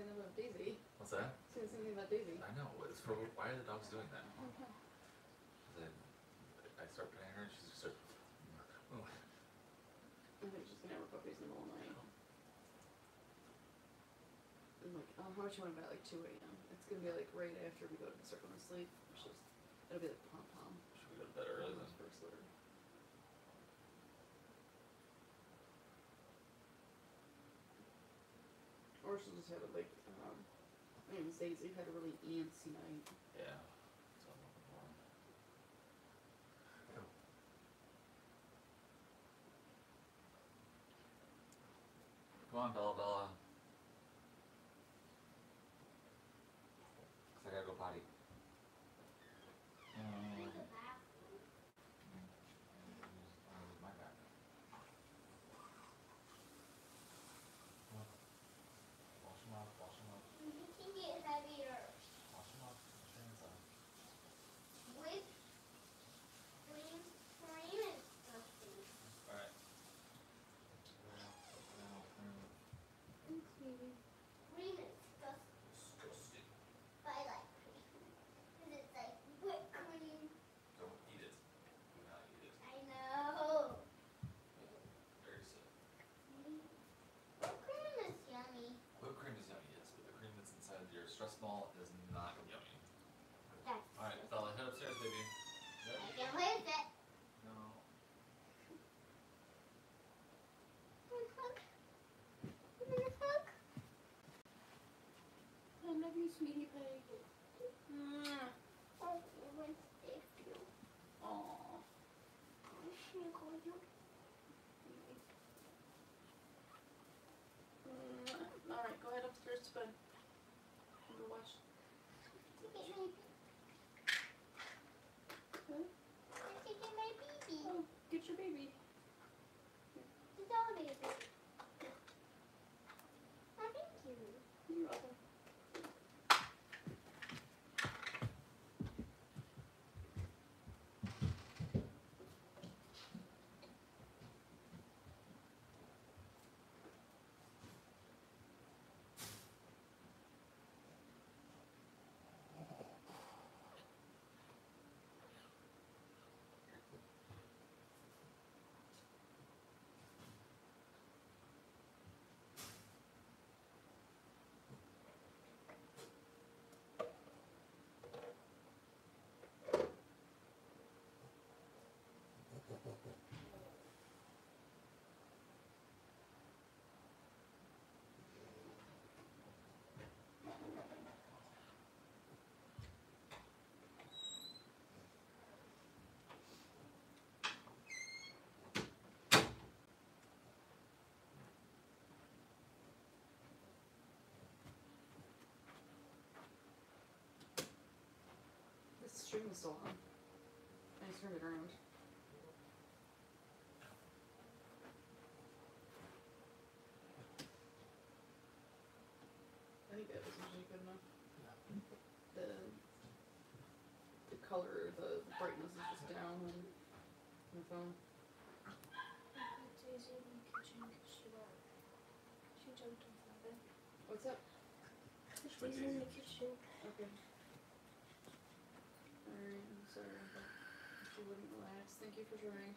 about Daisy. What's that? Saying something about Daisy. I
know. It's for, why are the dogs doing that? Okay. I, I start petting her and she's just like, oh. I
think she's gonna in the middle night. I'm like, I'll watch one about like 2 a.m. It's gonna be like right after we go to the circle and sleep. it'll be like pom pom. Should we go to bed early then? Wednesdays we've had a really antsy night. Yeah.
Come on, Bella Bella.
meeting
string was still on. I turned it around. I think that was usually good enough. The the color, the brightness is just down on the phone. What's up? She's in the kitchen.
Okay she wouldn't
Thank you for joining.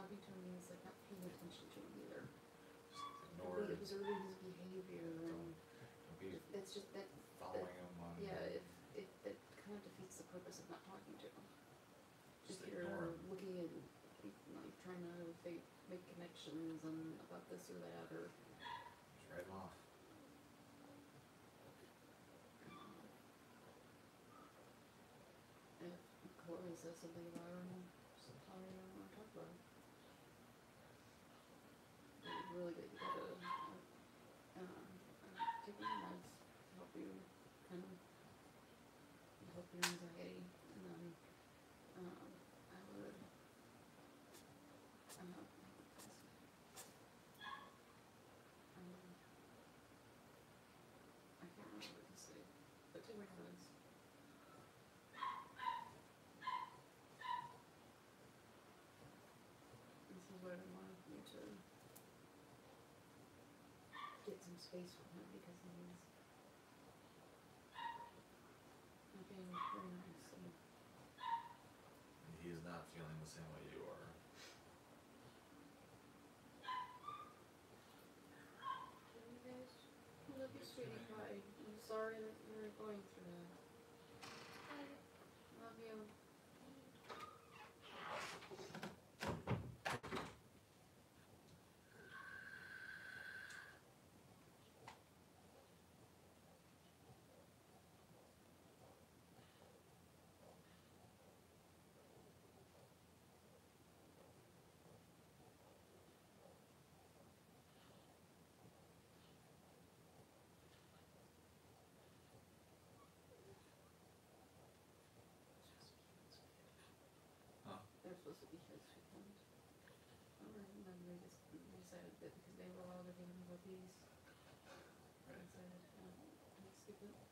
Tommy Tony is like not paying attention to him either. The Ignore he's doing his behavior Don't, don't be that's just that following him on. yeah, if it that kind of defeats the purpose of not talking to him. Just If you're him. looking at like trying to make, make connections and about this or that or Just write him off. if Chloe says something about him really good
space for him because he not being
very nice. He's not feeling the same way you are.
Love you, sweetie I'm sorry that you're going
supposed to be his treatment.
Um, and then they just decided that because they were all
living in the Northeast, they decided, um, let's skip it.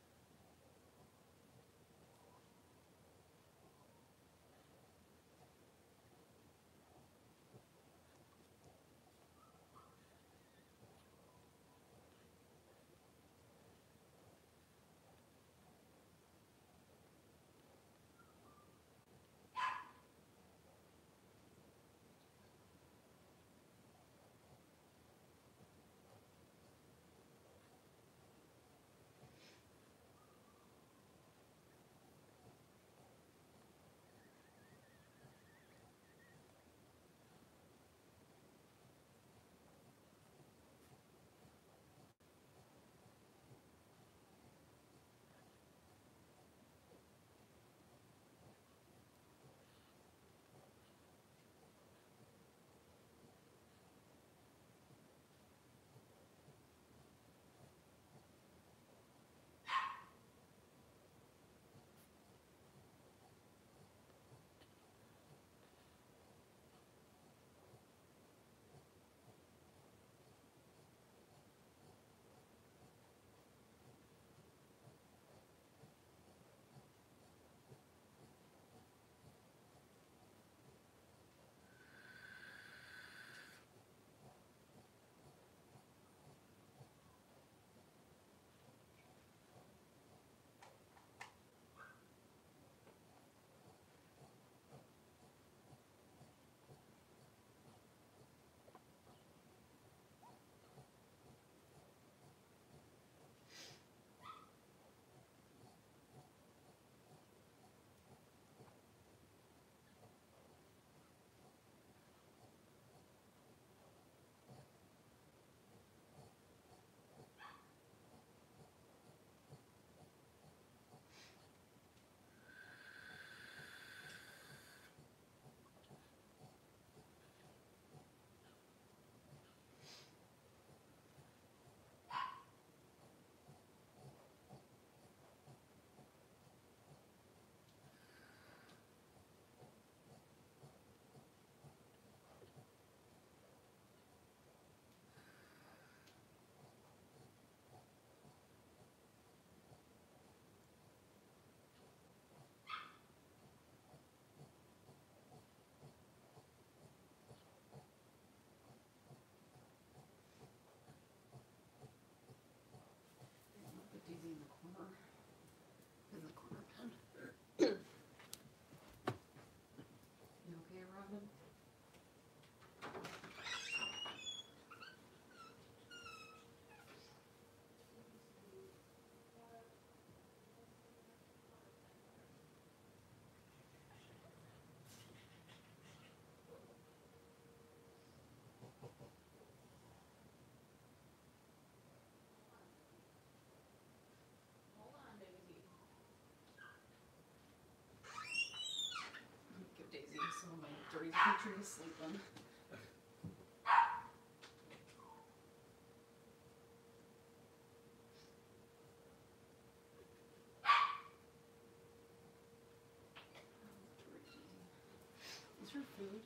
her food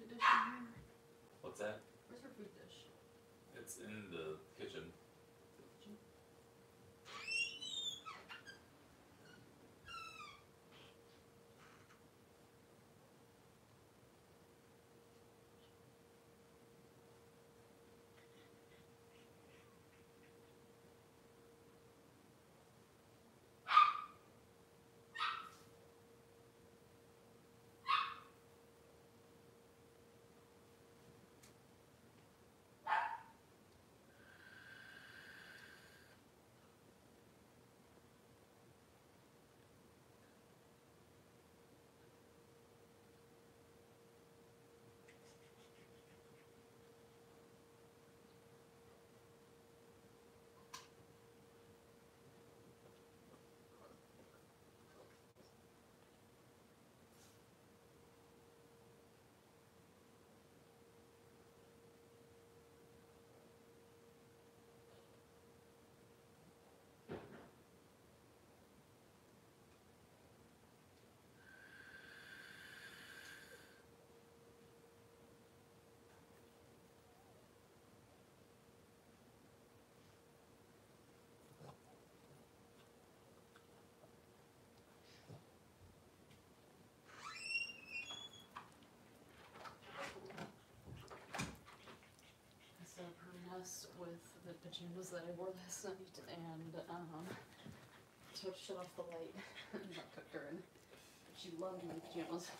dish in here? What's that? Where's her food dish?
It's in the kitchen.
mess with the pajamas that I wore last night and um, to shut off the light in the cooker. And she loved my pajamas.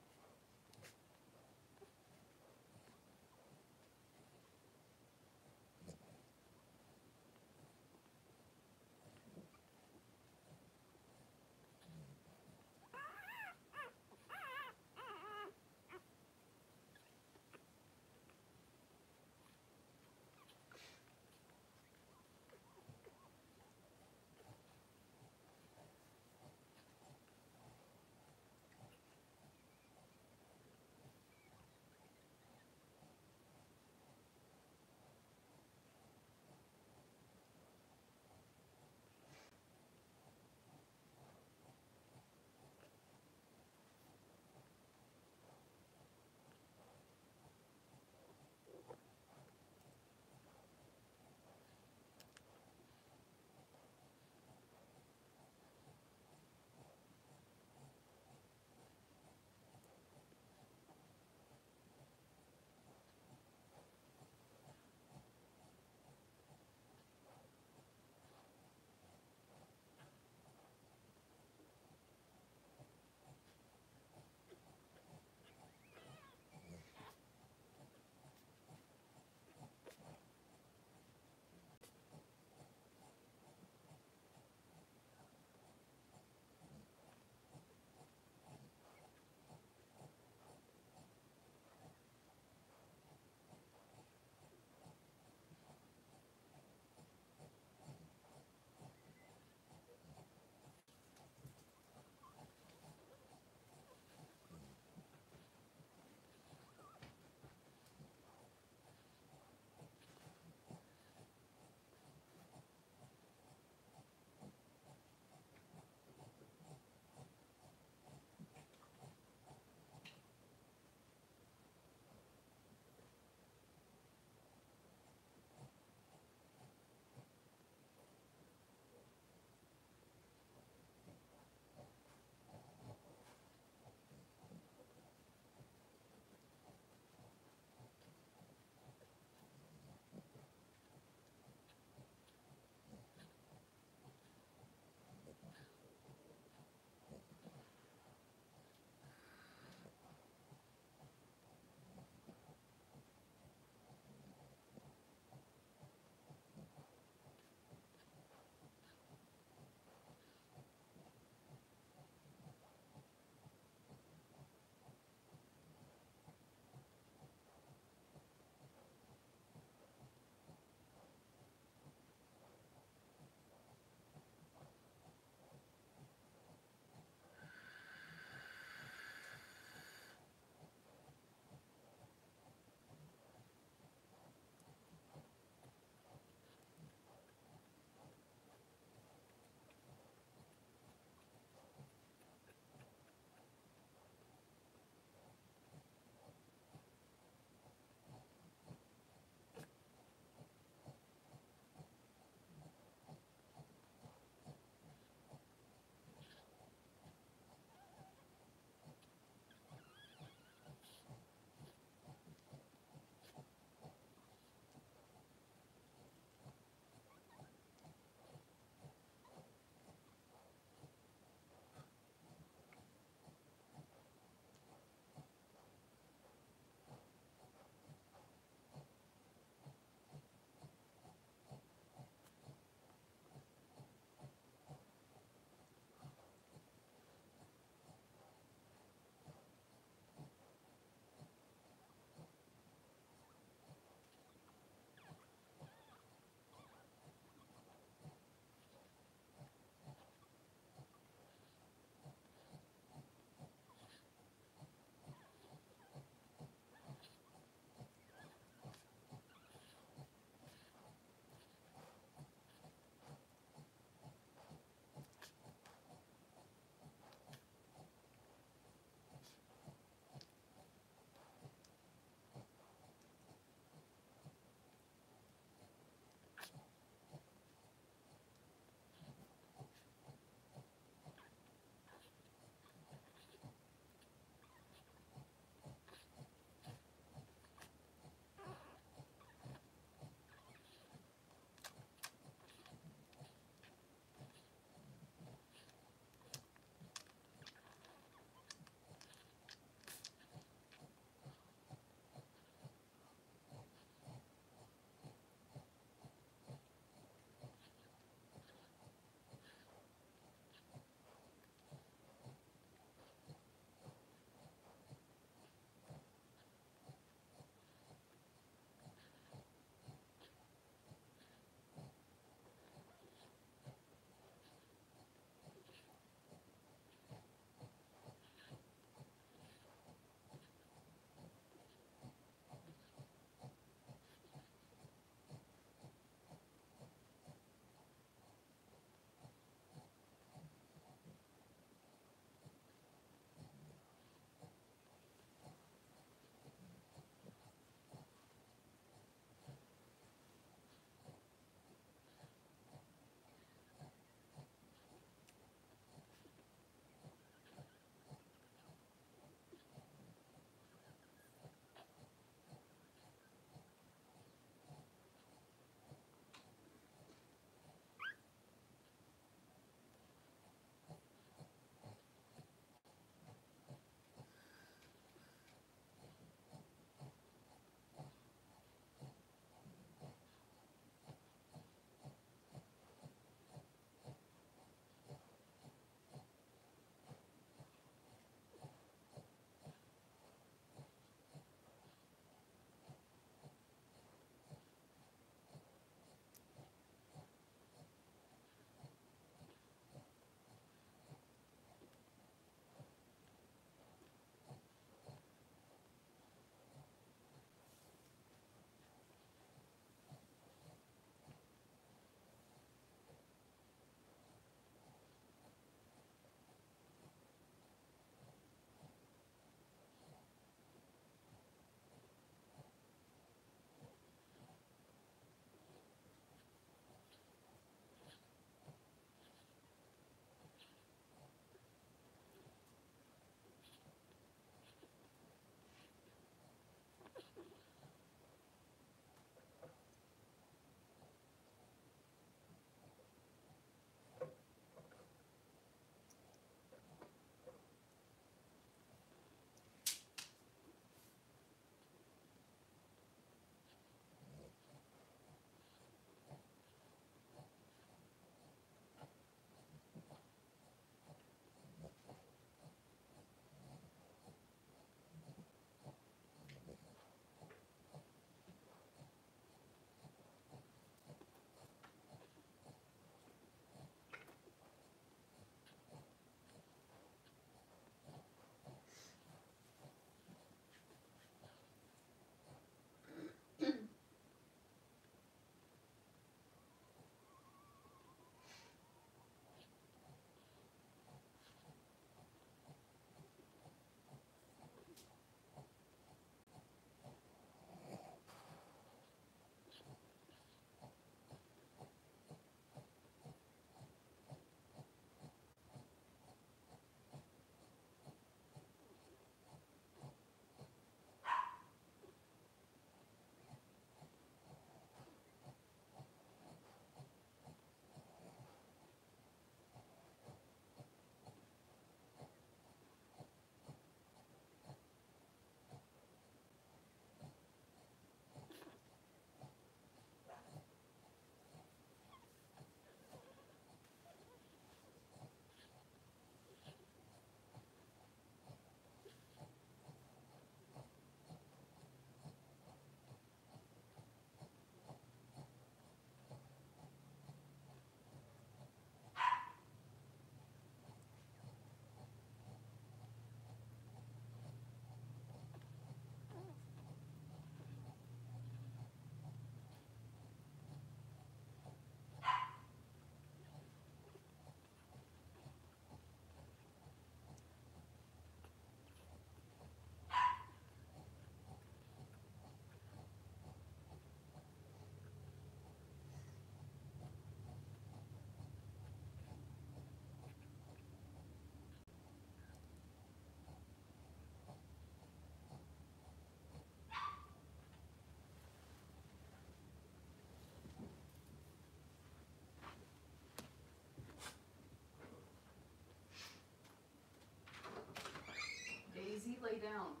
Please lay down. I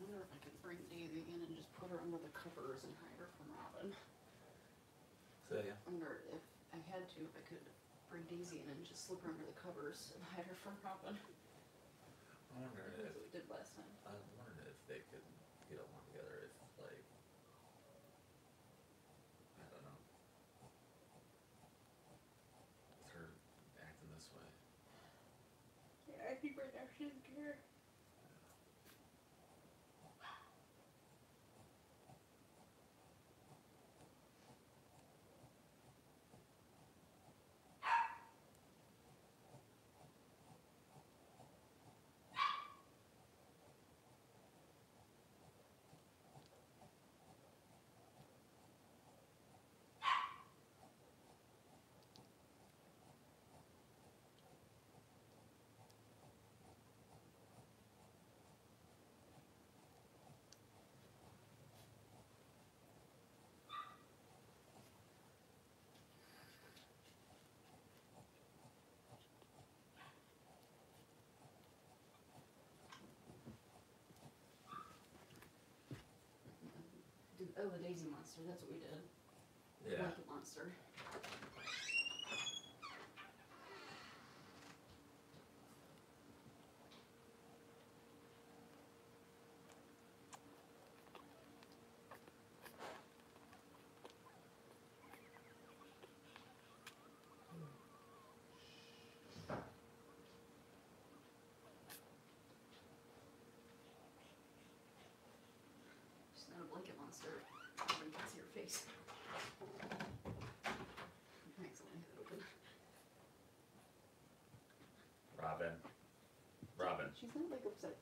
wonder if I could bring Daisy in and just put her under the covers and hide her from Robin. So yeah. I wonder if I had to, if I could bring Daisy in and just slip her under the covers and hide her from Robin. I
wonder if, That's we did last time. I wondered if they could get along.
computer.
Oh, the Daisy Monster. That's what we did. Yeah. Like a monster. blanket monster face.
Robin. Robin.
She's not like upset.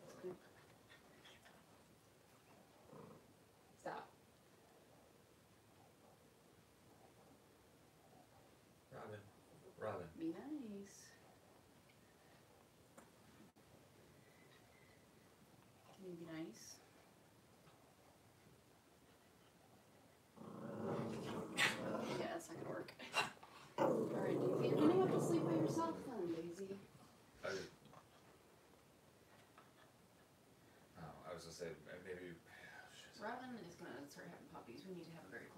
said uh, maybe.
is going to start having puppies. We need to have a very close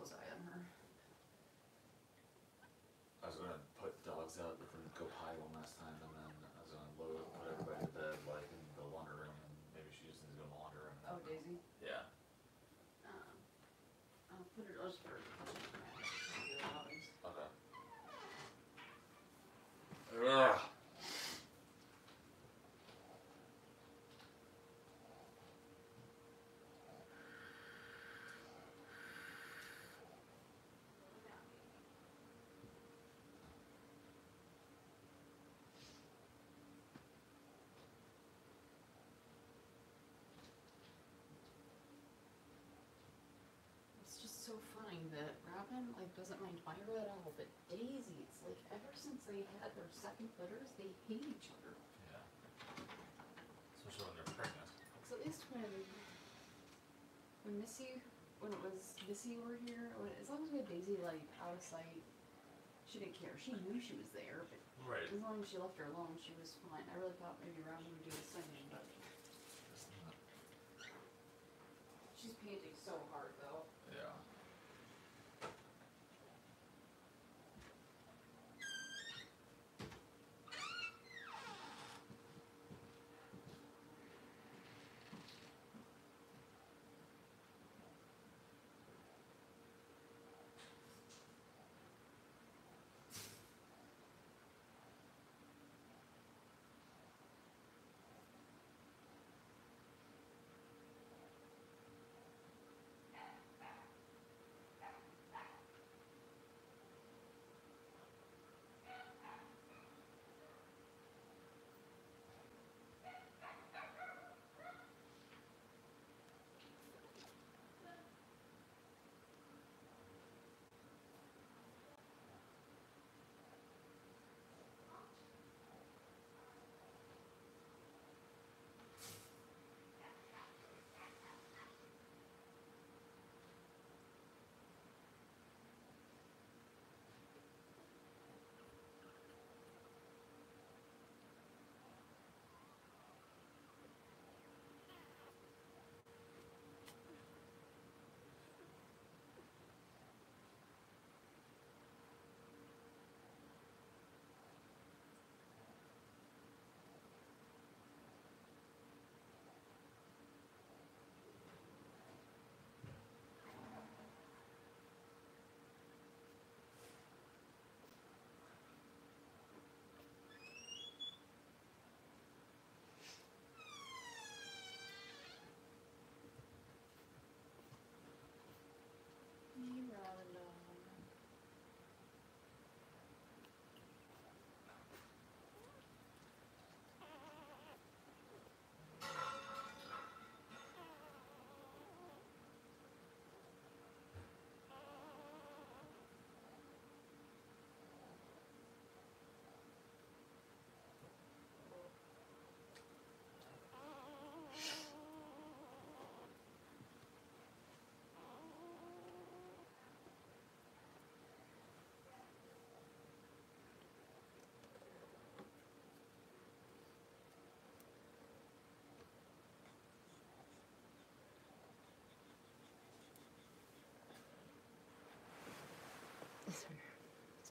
doesn't mind Myra at all, but Daisy, it's like ever since they had their second litters, they hate each other.
Yeah. Especially when they're pregnant.
So at least when when Missy, when it was Missy over here, when, as long as we had Daisy like out of sight, she didn't care. She knew she was there, but right. as long as she left her alone, she was fine. I really thought maybe Robin would do the same, but she's painting so hard.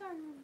Um.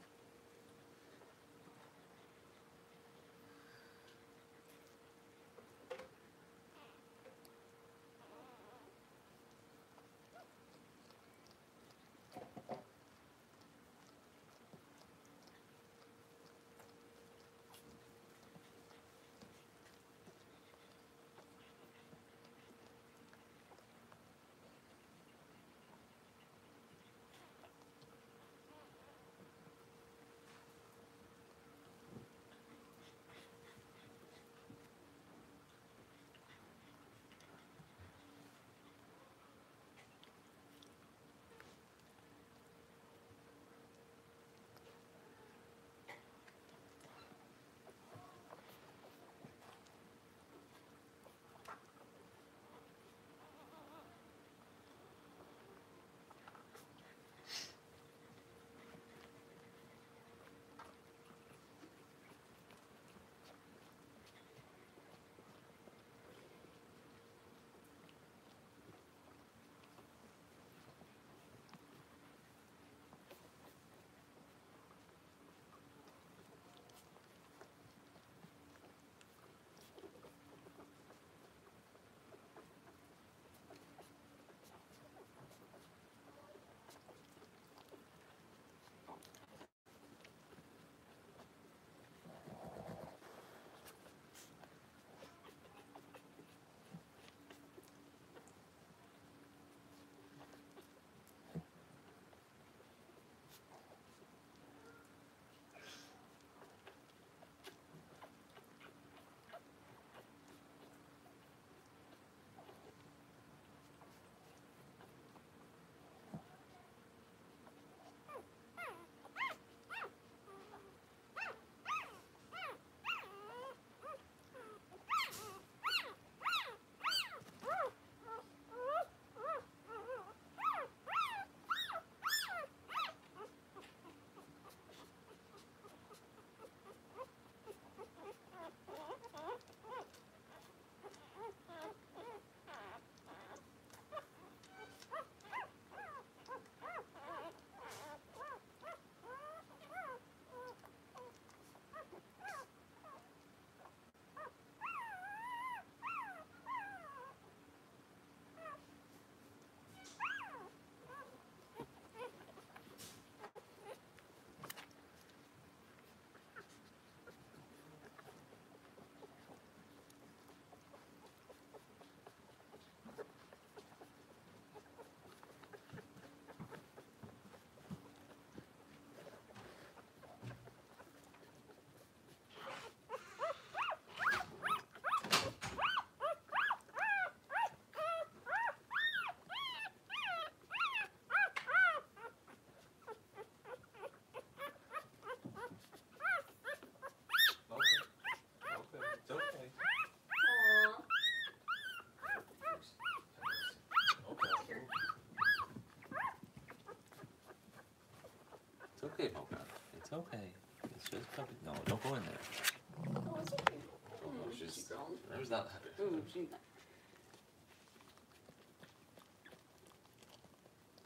okay, Mocha. It's okay. It's just puppy. No, don't go in there. it's okay. Oh, no, she's, she's There's not happy. she's not.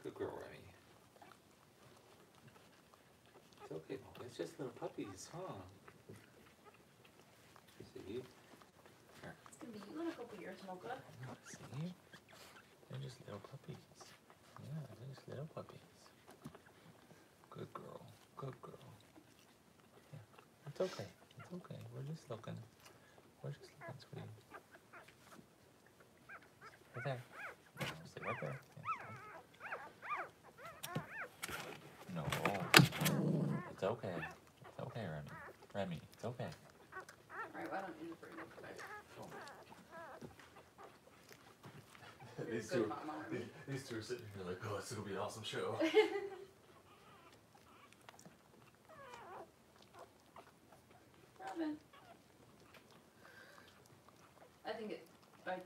Good girl, Remy. It's okay, Mocha. It's just little puppies, huh? It's okay. It's okay. We're just looking. We're just looking, sweetie. Right there. Stay right there. No. It's okay. It's okay, Remy. Remy, it's okay. Alright, why don't you bring it back?
these, two, these,
these two are sitting here like, oh, this is going to be an awesome show.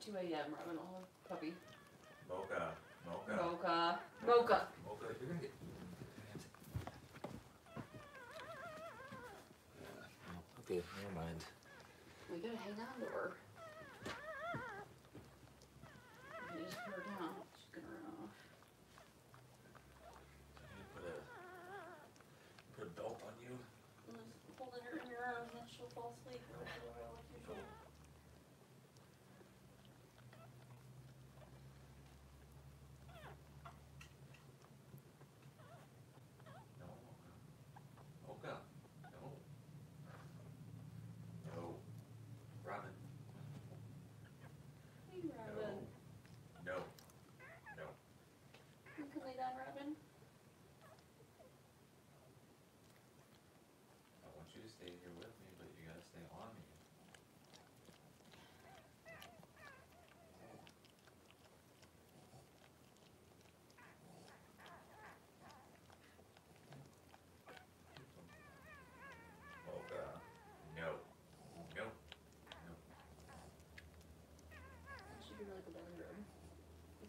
2 a.m. Robin, all puppy.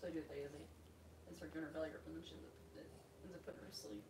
so do they And start as her belly rubs, and then she ends up, ends up putting her to sleep.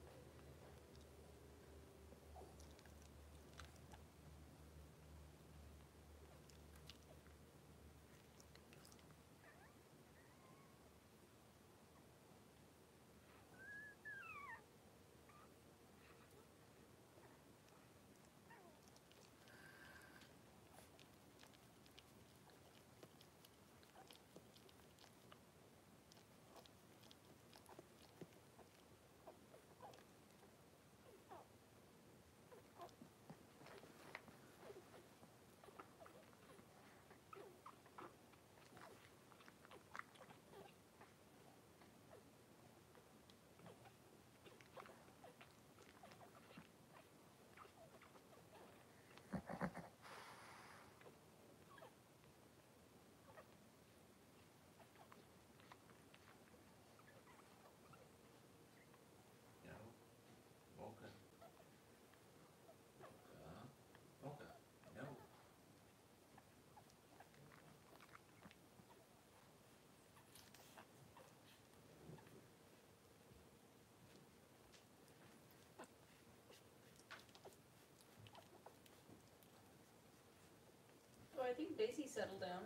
think Daisy settled down.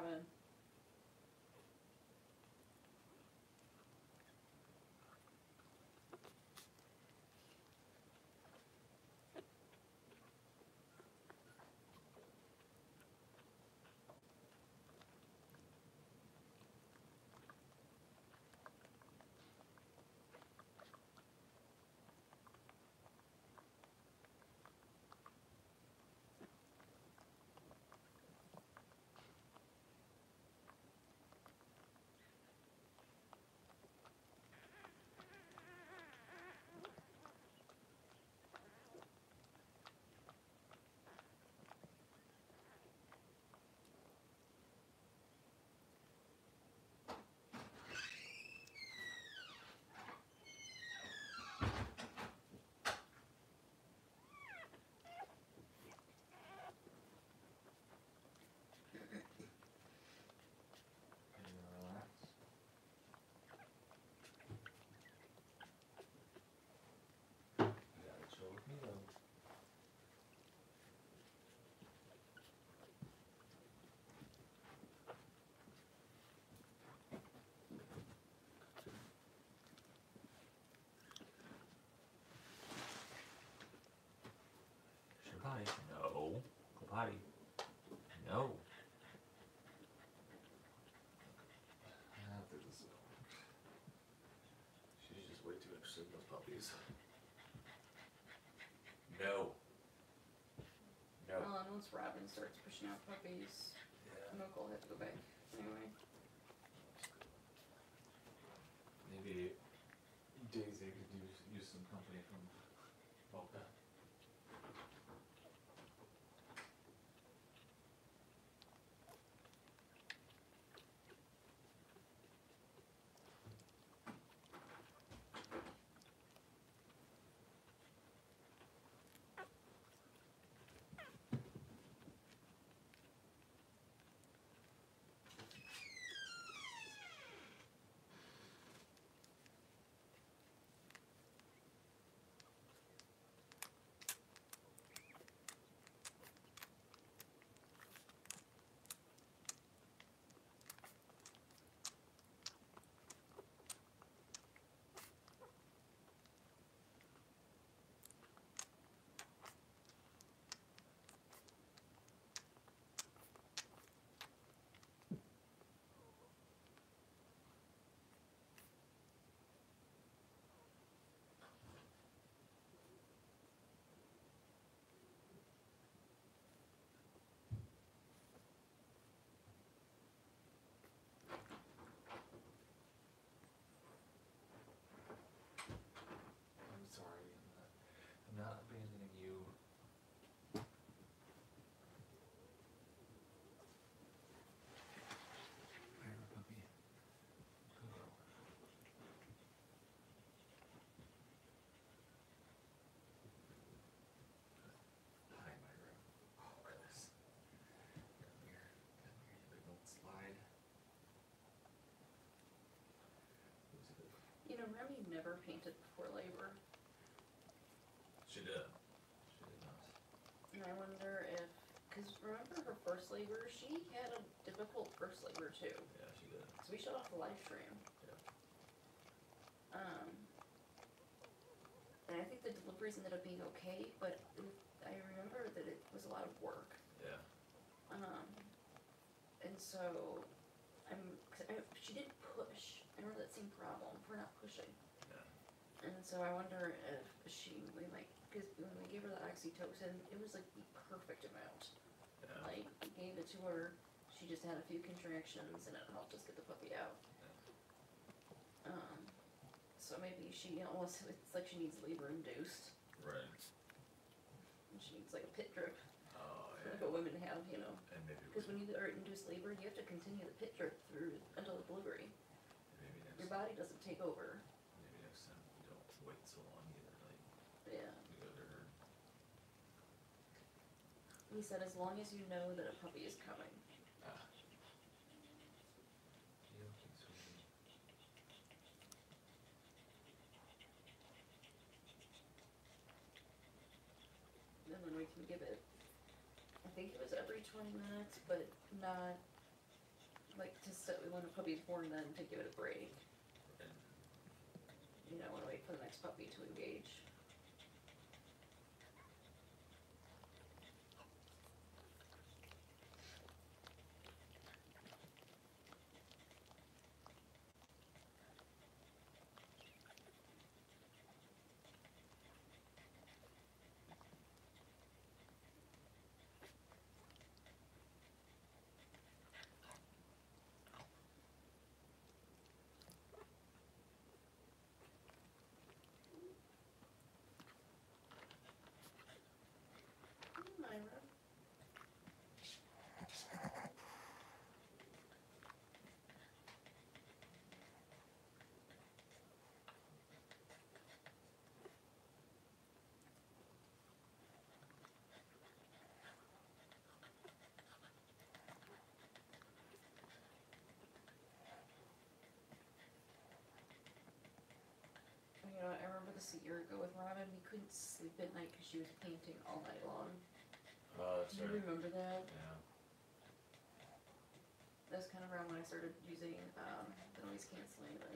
driving.
potty. No. Go potty. No. She's just way too interested in those puppies.
No. No. Well, and once Robin starts pushing out puppies, yeah. Milk will have to go back anyway.
Maybe Daisy could use, use some company from Volca.
you never painted before labor. She did. She did not. And I wonder if, because remember her first labor, she had a difficult first labor too. Yeah, she did. So we shut off the live stream. Yeah. Um, and I think the deliveries ended up being okay, but I remember that it was a lot of work. Yeah. Um, and so I'm, I, she did push. I remember that same problem we're not pushing. Yeah. And so I wonder if she, we might, because when we gave her the oxytocin, it was like the perfect amount. Yeah. Like, we gave it to her, she just had a few contractions, and it helped us get the puppy out. Yeah. Um, so maybe she almost, it's like she needs labor induced. Right. And she needs like a pit drip. Oh, yeah. Like what women have, you know. And maybe. Because when you are induced labor, you have to continue the pit drip through until the delivery body doesn't take over. Maybe next time we don't wait so long either, like, Yeah. go to her. He said, as long as you know that a puppy is coming. And ah. then we can give it, I think it was every twenty minutes, but not, like, to set, when a puppy's born, then to give it a break you know, not wanna wait for the next puppy to engage. this a year ago with Robin. We couldn't sleep at night because she was painting all night long.
Uh, Do you right. remember
that? Yeah. That was kind of around when I started using um, the noise canceling, like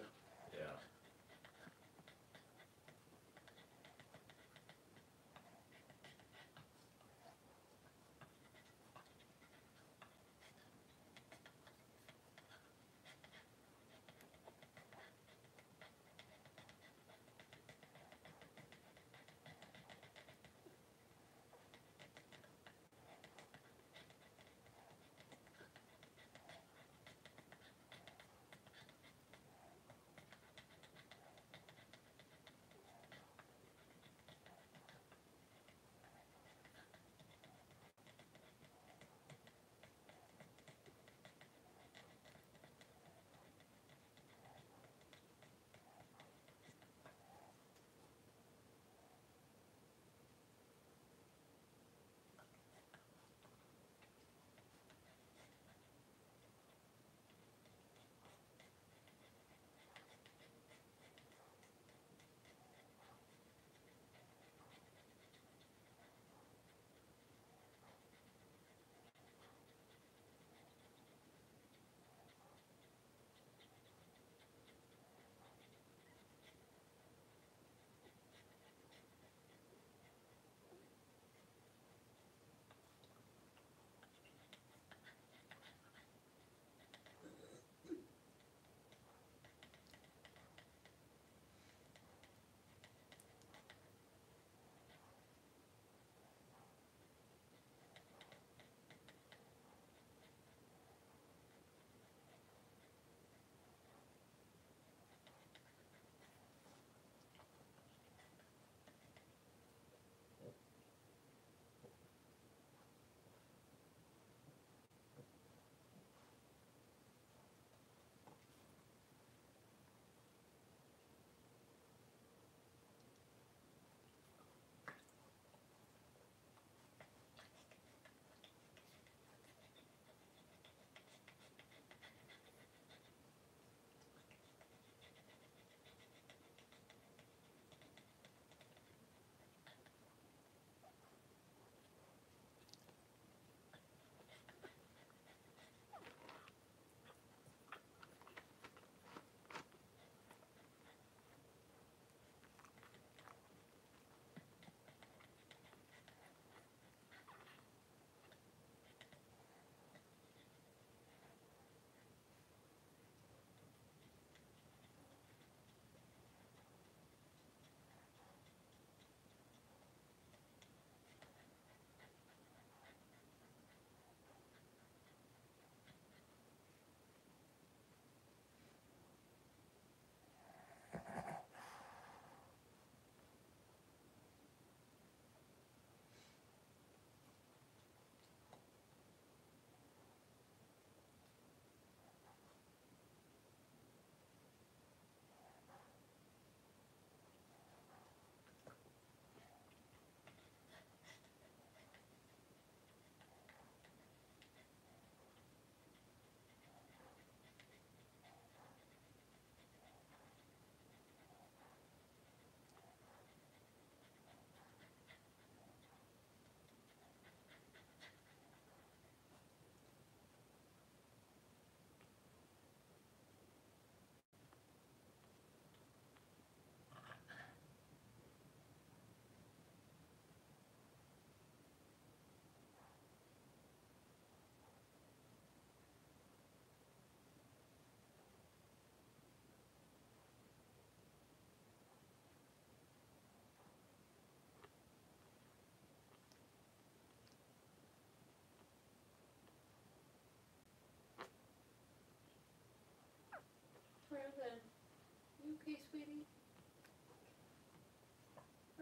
Okay, sweetie.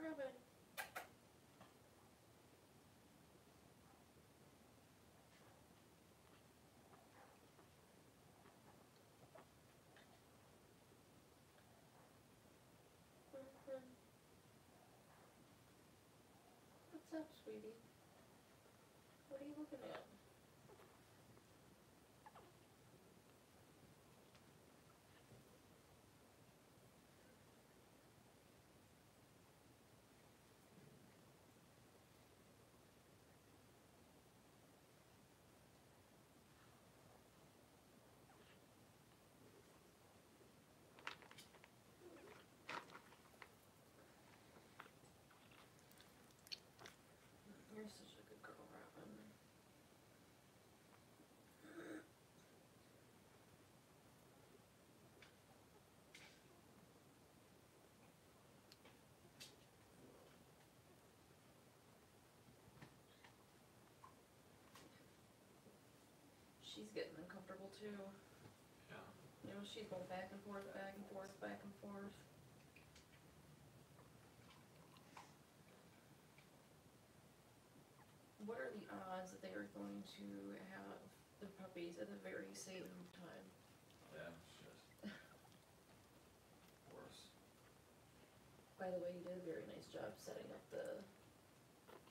Robin. Mm-hmm. What's up, sweetie? What are you looking at?
she's getting uncomfortable too. Yeah. You know, she's going back and forth, back and forth, back and forth. What are the odds that they are going to have the puppies at the very same time? Yeah, just worse. By the way, you did a very nice job setting up the.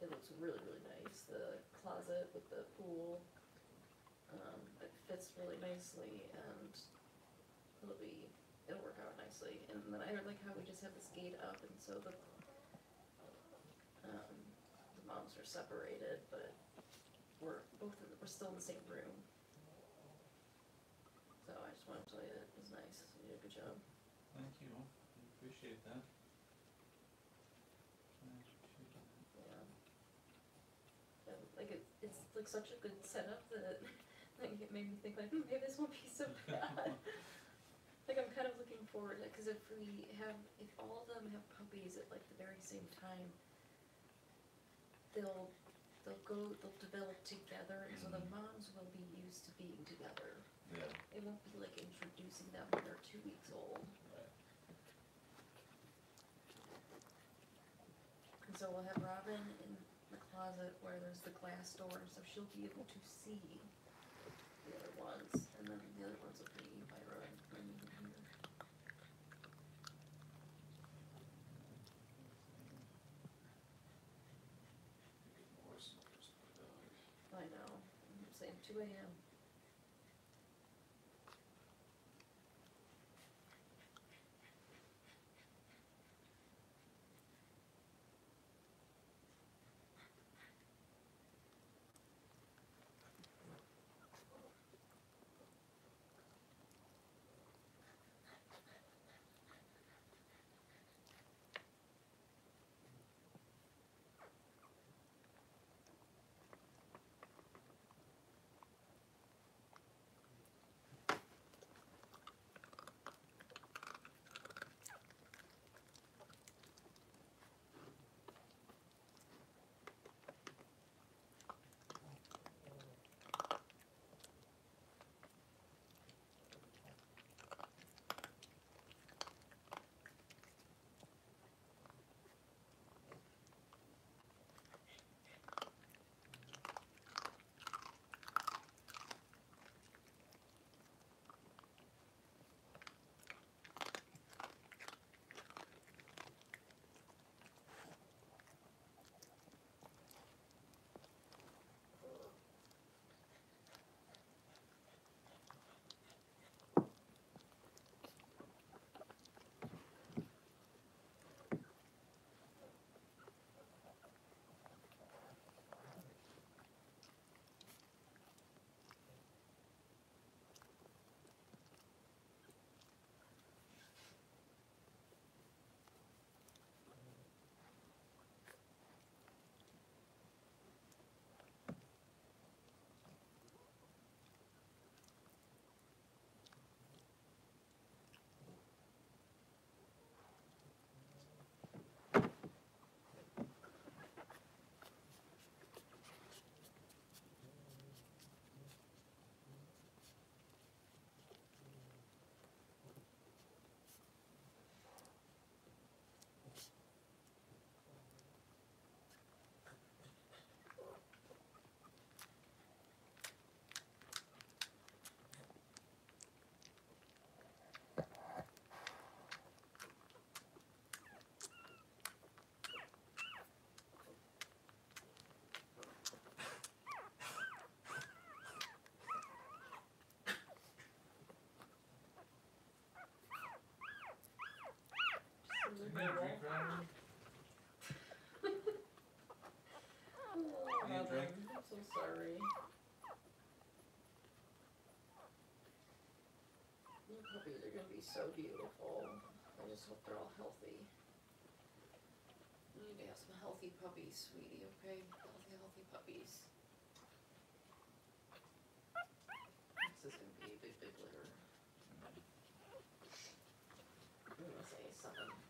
It looks really, really nice. The closet with the pool fits really nicely and it'll be, it'll work out nicely. And then I like how we just have this gate up and so the, um, the moms are separated, but we're both, in the, we're still in the same room. So I just wanted to tell you that it was nice. You did a good job.
Thank you. I appreciate that. Yeah. And, like it, it's like such a good setup
that
Like it made me think like, hmm, maybe this won't be so bad. like I'm kind of looking forward because if we have, if all of them have puppies at like the very same time, they'll they'll go, they'll develop together, so the mm-hmm. moms
will be used to being together. Yeah. It won't be like introducing them when they're two weeks old.
Right. And so we'll have Robin in the closet where there's the glass door, so she'll be able to see the other ones, and then the other ones
oh,
mother, I'm so sorry.
Your
puppies are going to be so beautiful. I just hope they're all healthy. You need to have some healthy puppies, sweetie, okay? Healthy, healthy puppies. This is going to be a big, big litter.
I'm going to say something.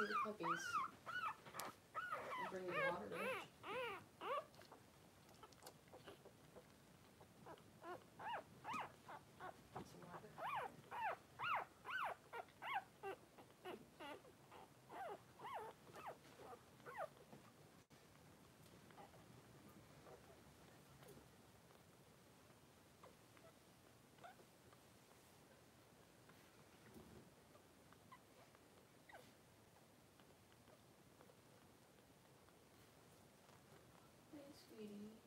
see the puppies. I'm bringing water.
meeting.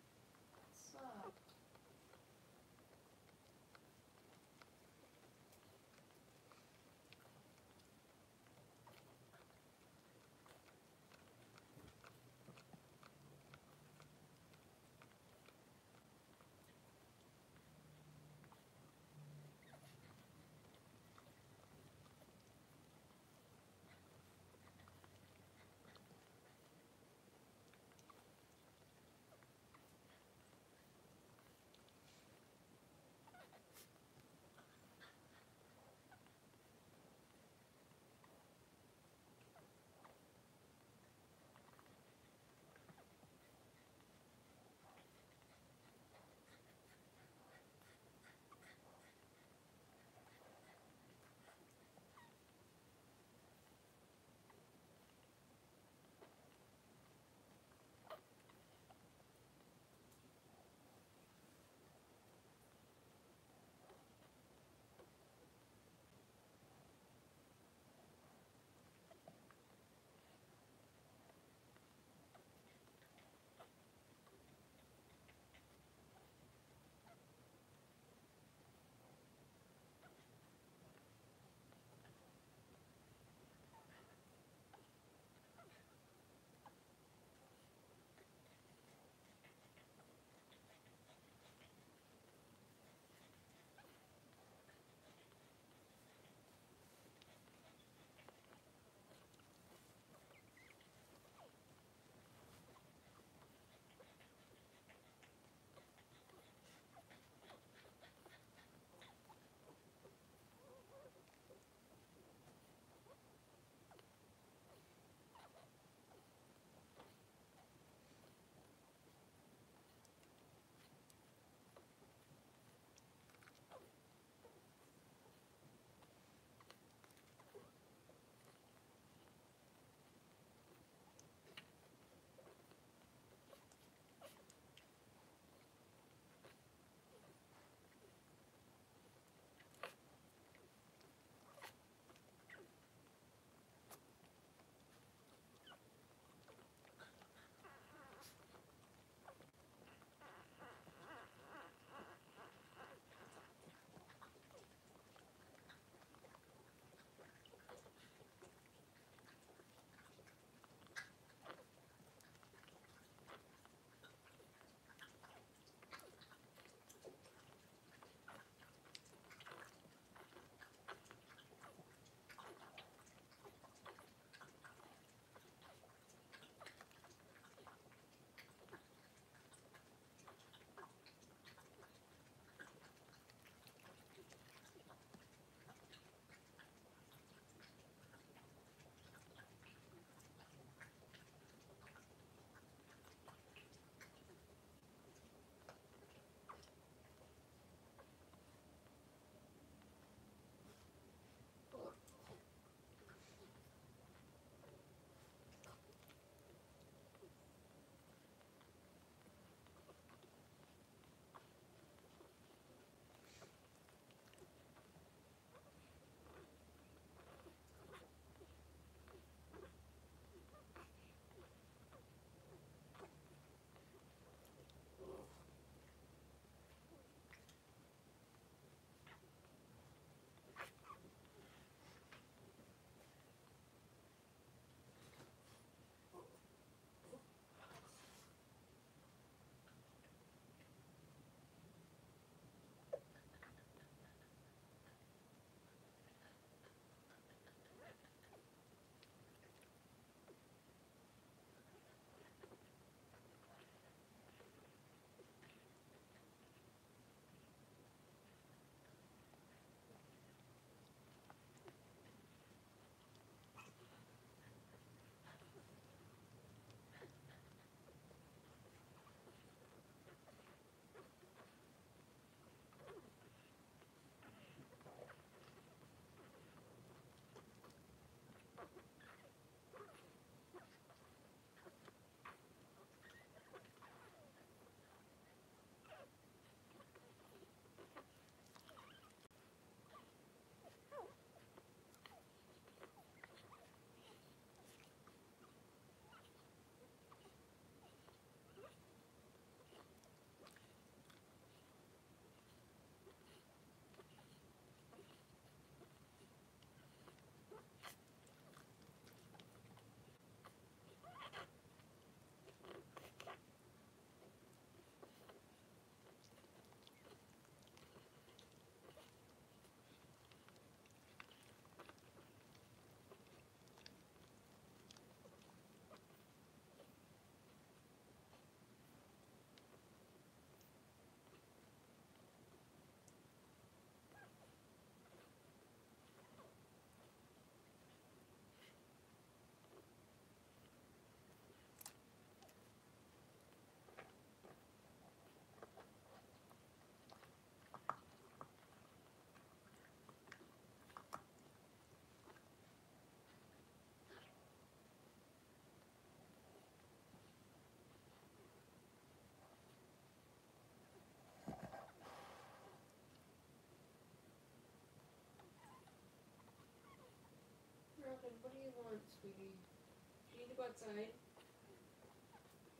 Duncan, what do you want, sweetie? Do you need to go outside?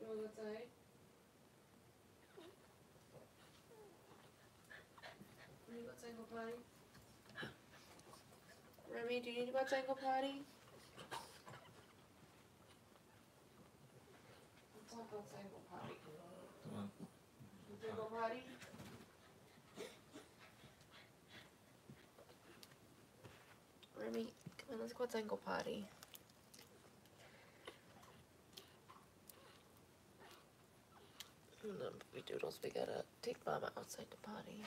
Do You want to go outside? Do you need to go outside go potty? Remy, do you need to go outside go potty?
Let's not go outside go potty. You want go potty?
Remy let's go tango potty. And then we doodles, we gotta take Mama outside to potty.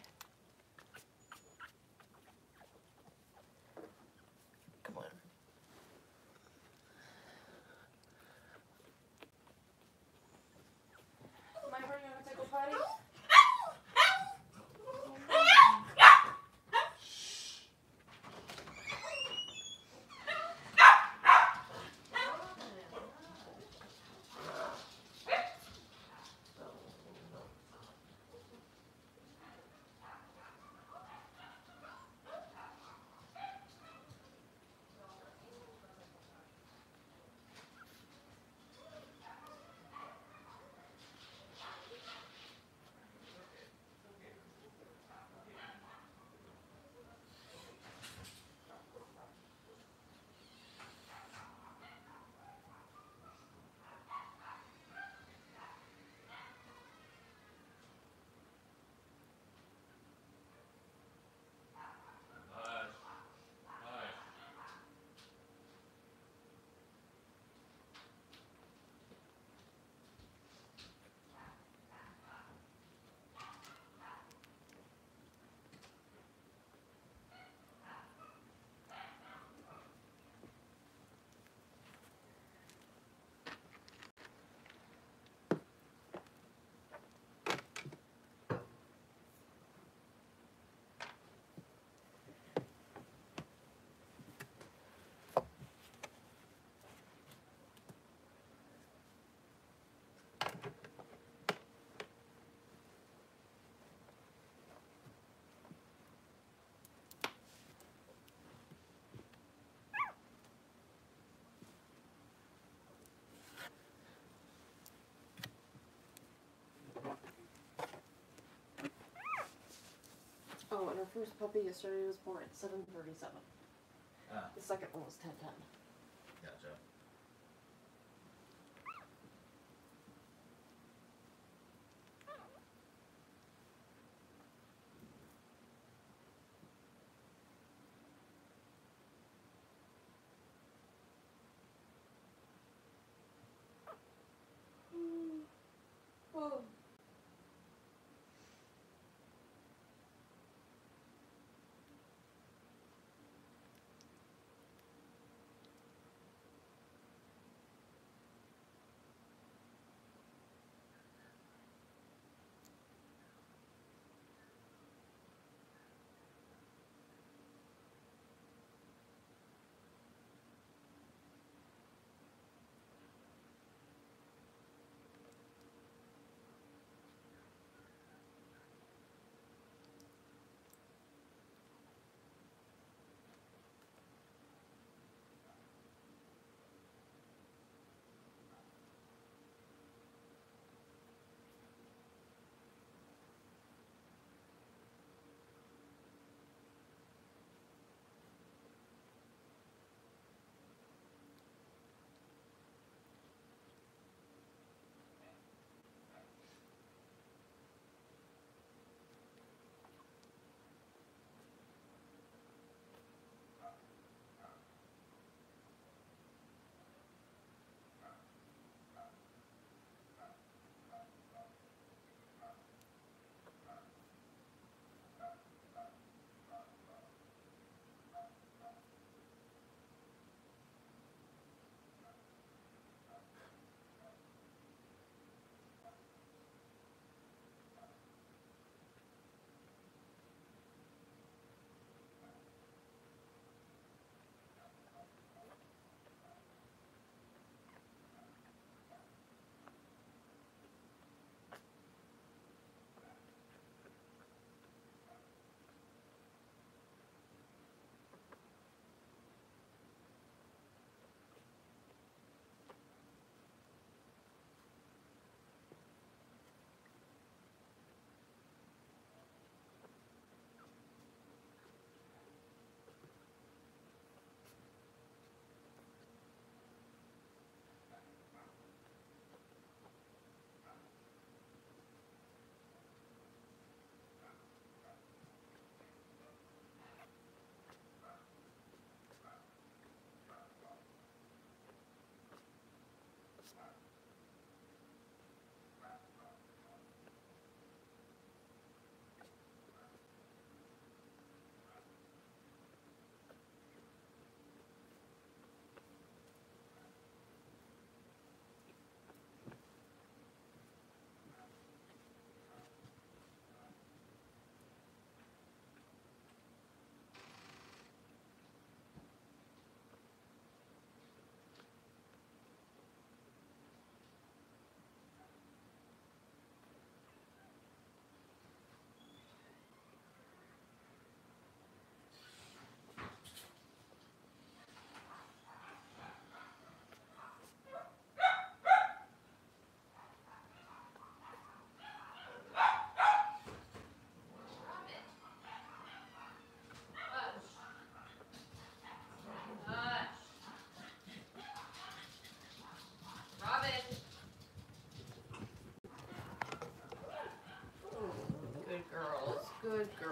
Oh, and our first puppy yesterday was born at 7:37. Ah. The second one was 10:10.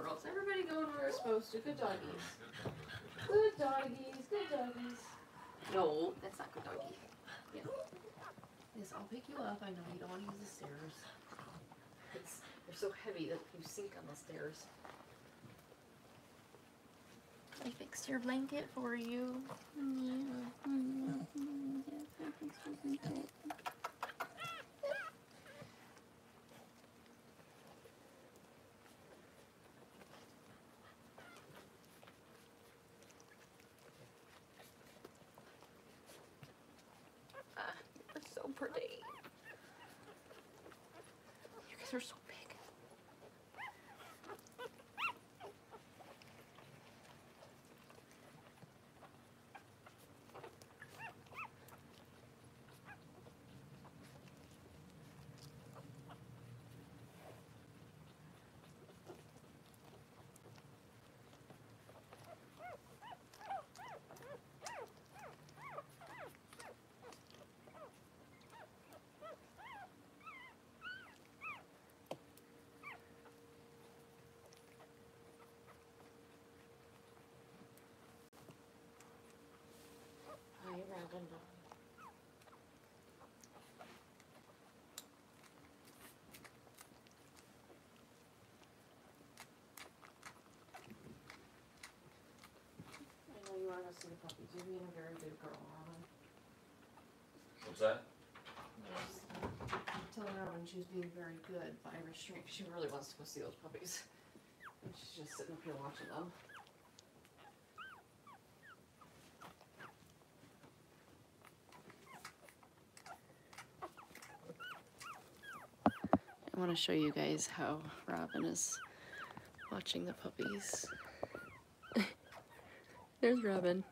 girls. Everybody going where they're supposed to. Good doggies. Good doggies. Good doggies. No, that's not good doggy. Yeah. Yes, I'll pick you up. I know you don't want to use the stairs. It's, they're so heavy that you sink on the stairs. I fixed your blanket for you. Mm-hmm. Mm-hmm. Mm-hmm. Yeah. Yes, I fixed your
blanket.
tie it around
and I know you want to see the puppies. You're being a very good girl, Robin. What's that? I told her when she's being very good by restraint. She really wants to go see those puppies. And she's just sitting up here watching them. to show you guys how Robin is watching the puppies. There's Robin.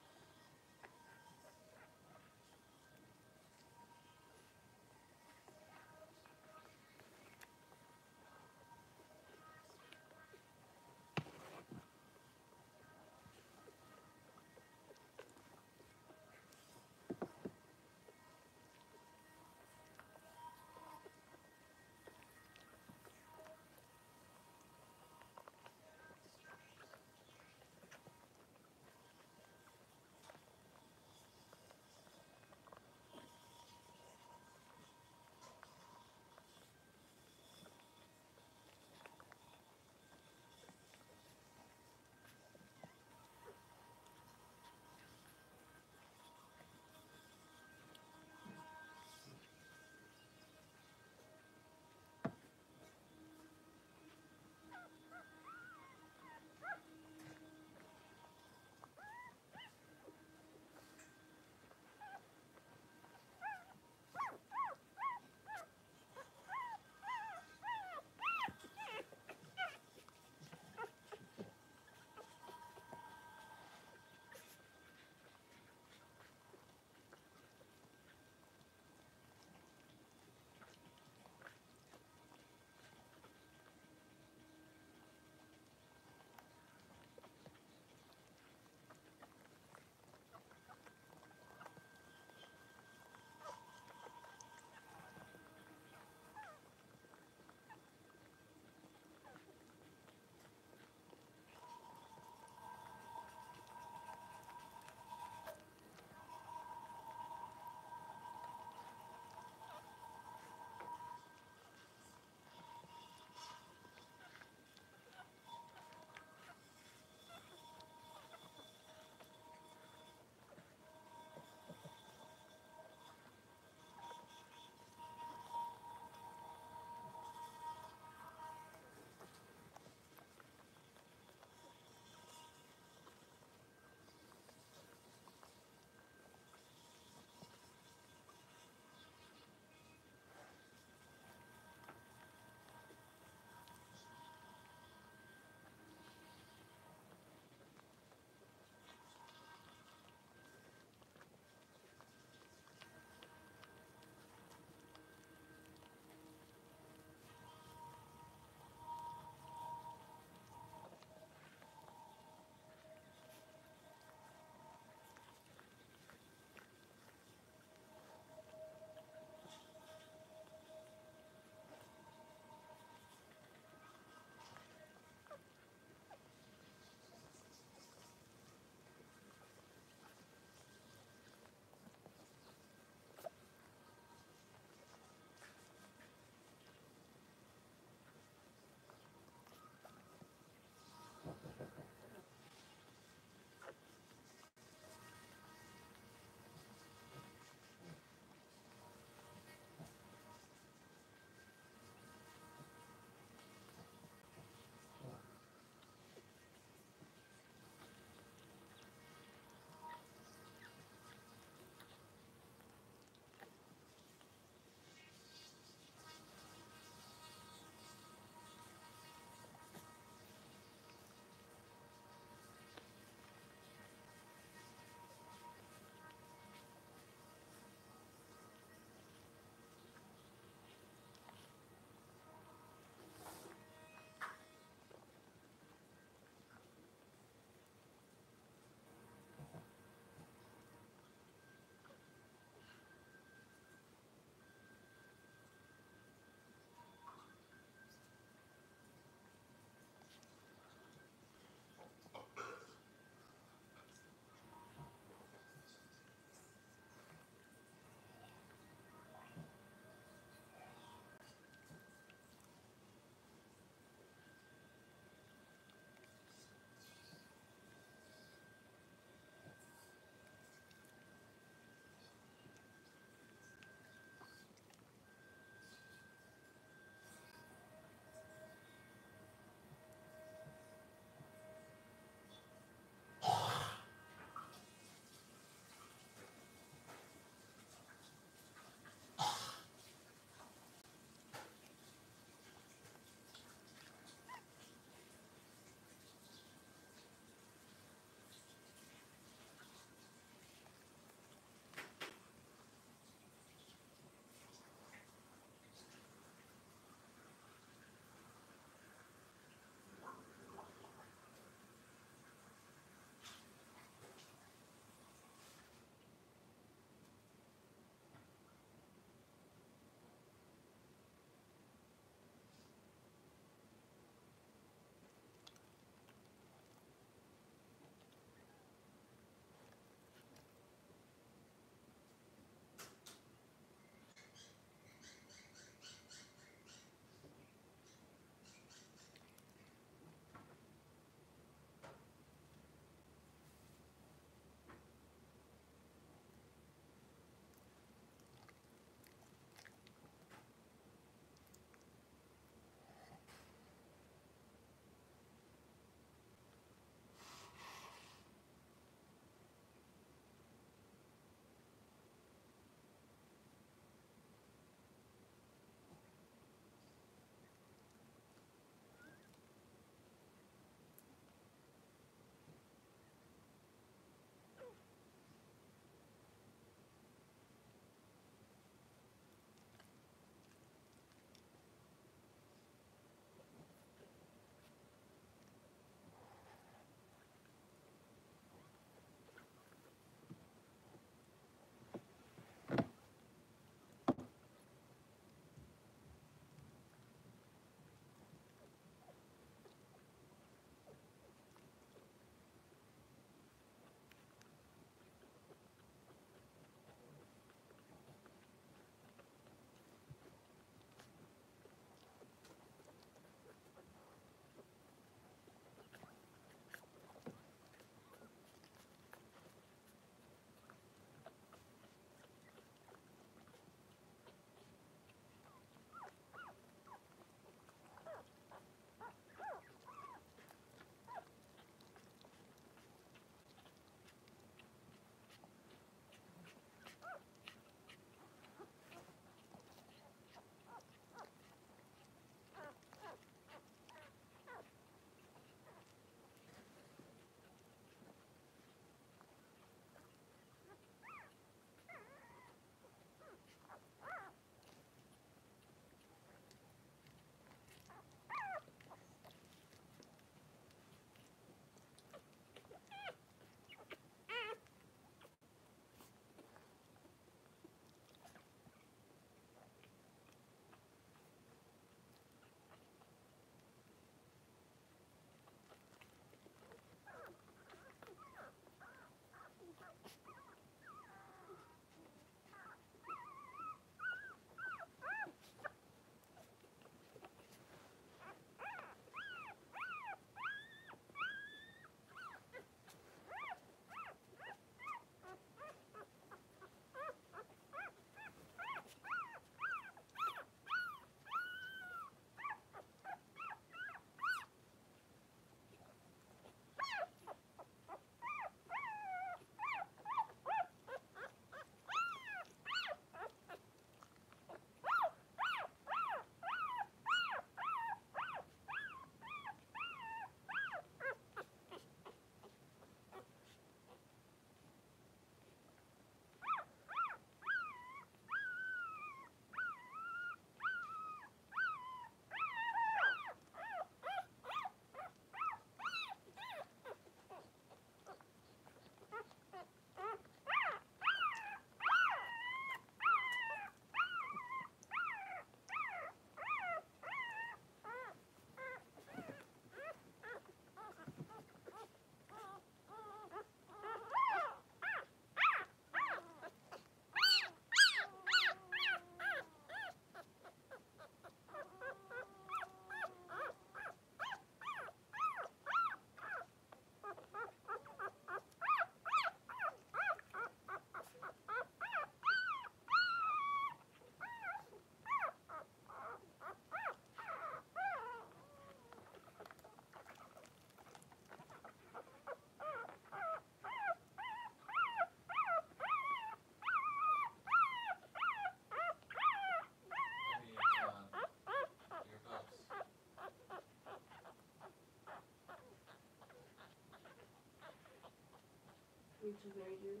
We took an idea.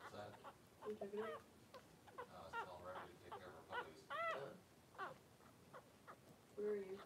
What's that?
We took an idea. No, I was to take care of our puppies. Where are you?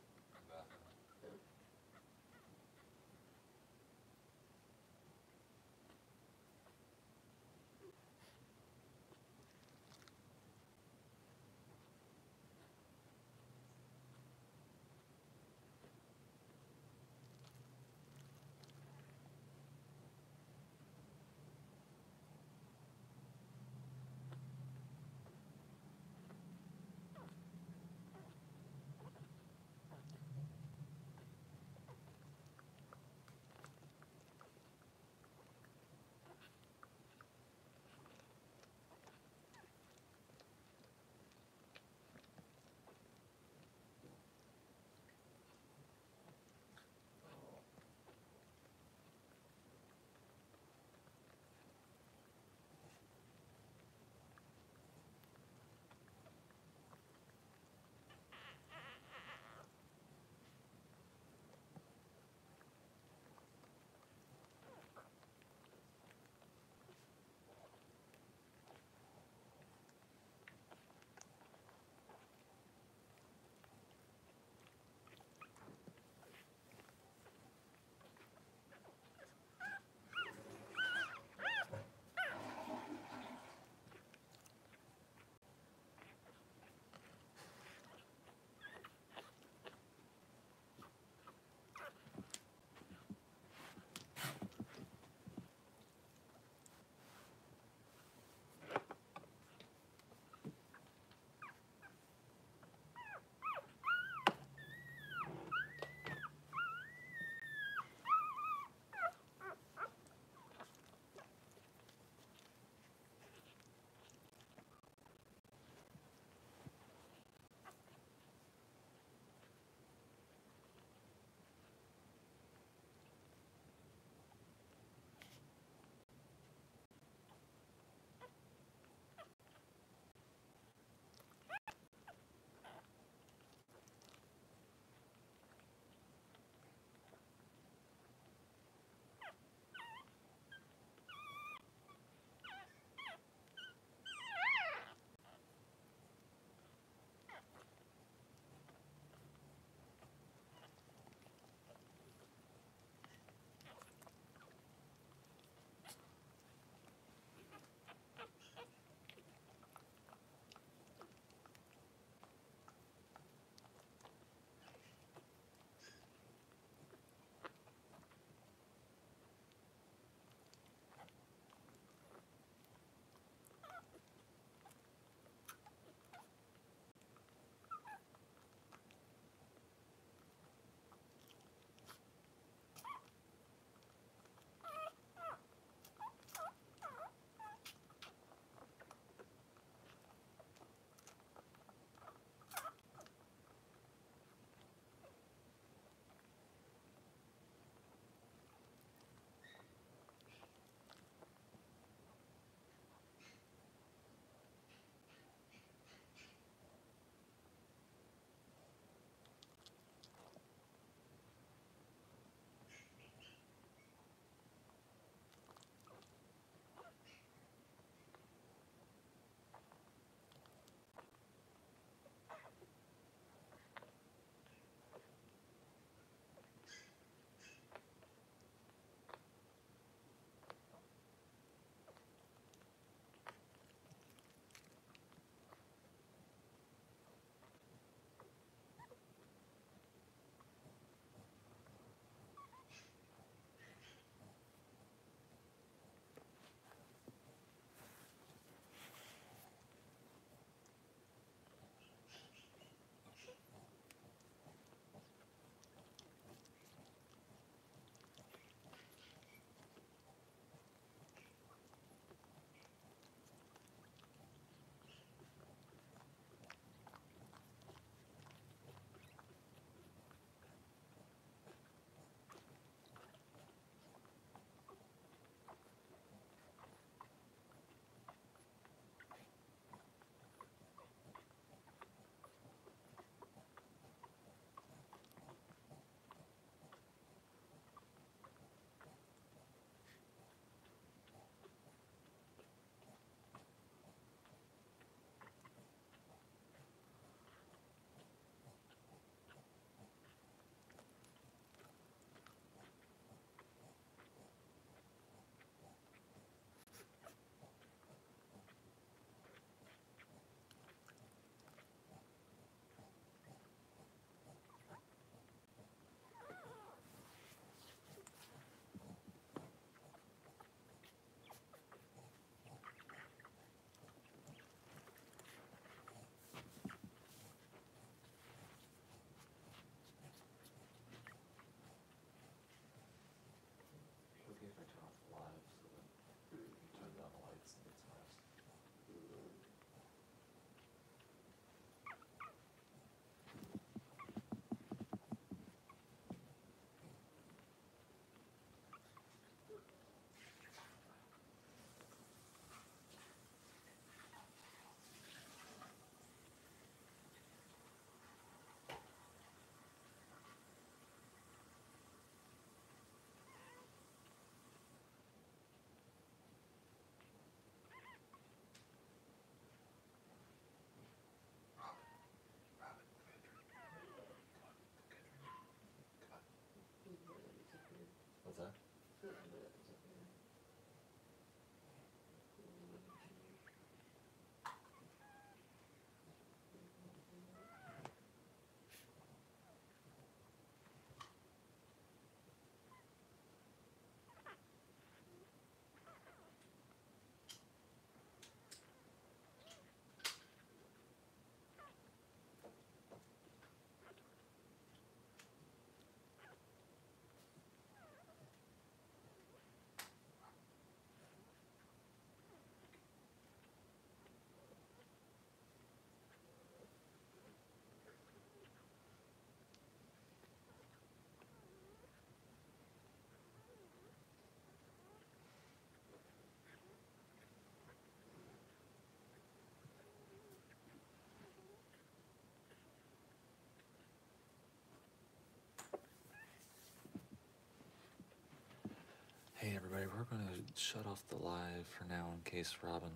everybody, we're going to shut off the live for now in case Robin.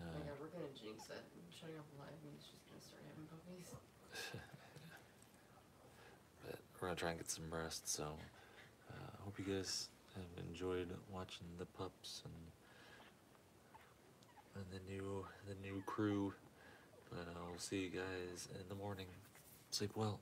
Uh, oh my god,
we're going to jinx it. Shutting off the live means she's going to start having puppies.
but we're going to try and get some rest, so I uh, hope you guys have enjoyed watching the pups and, and the new the new crew. But i uh, will see you guys in the morning. Sleep well.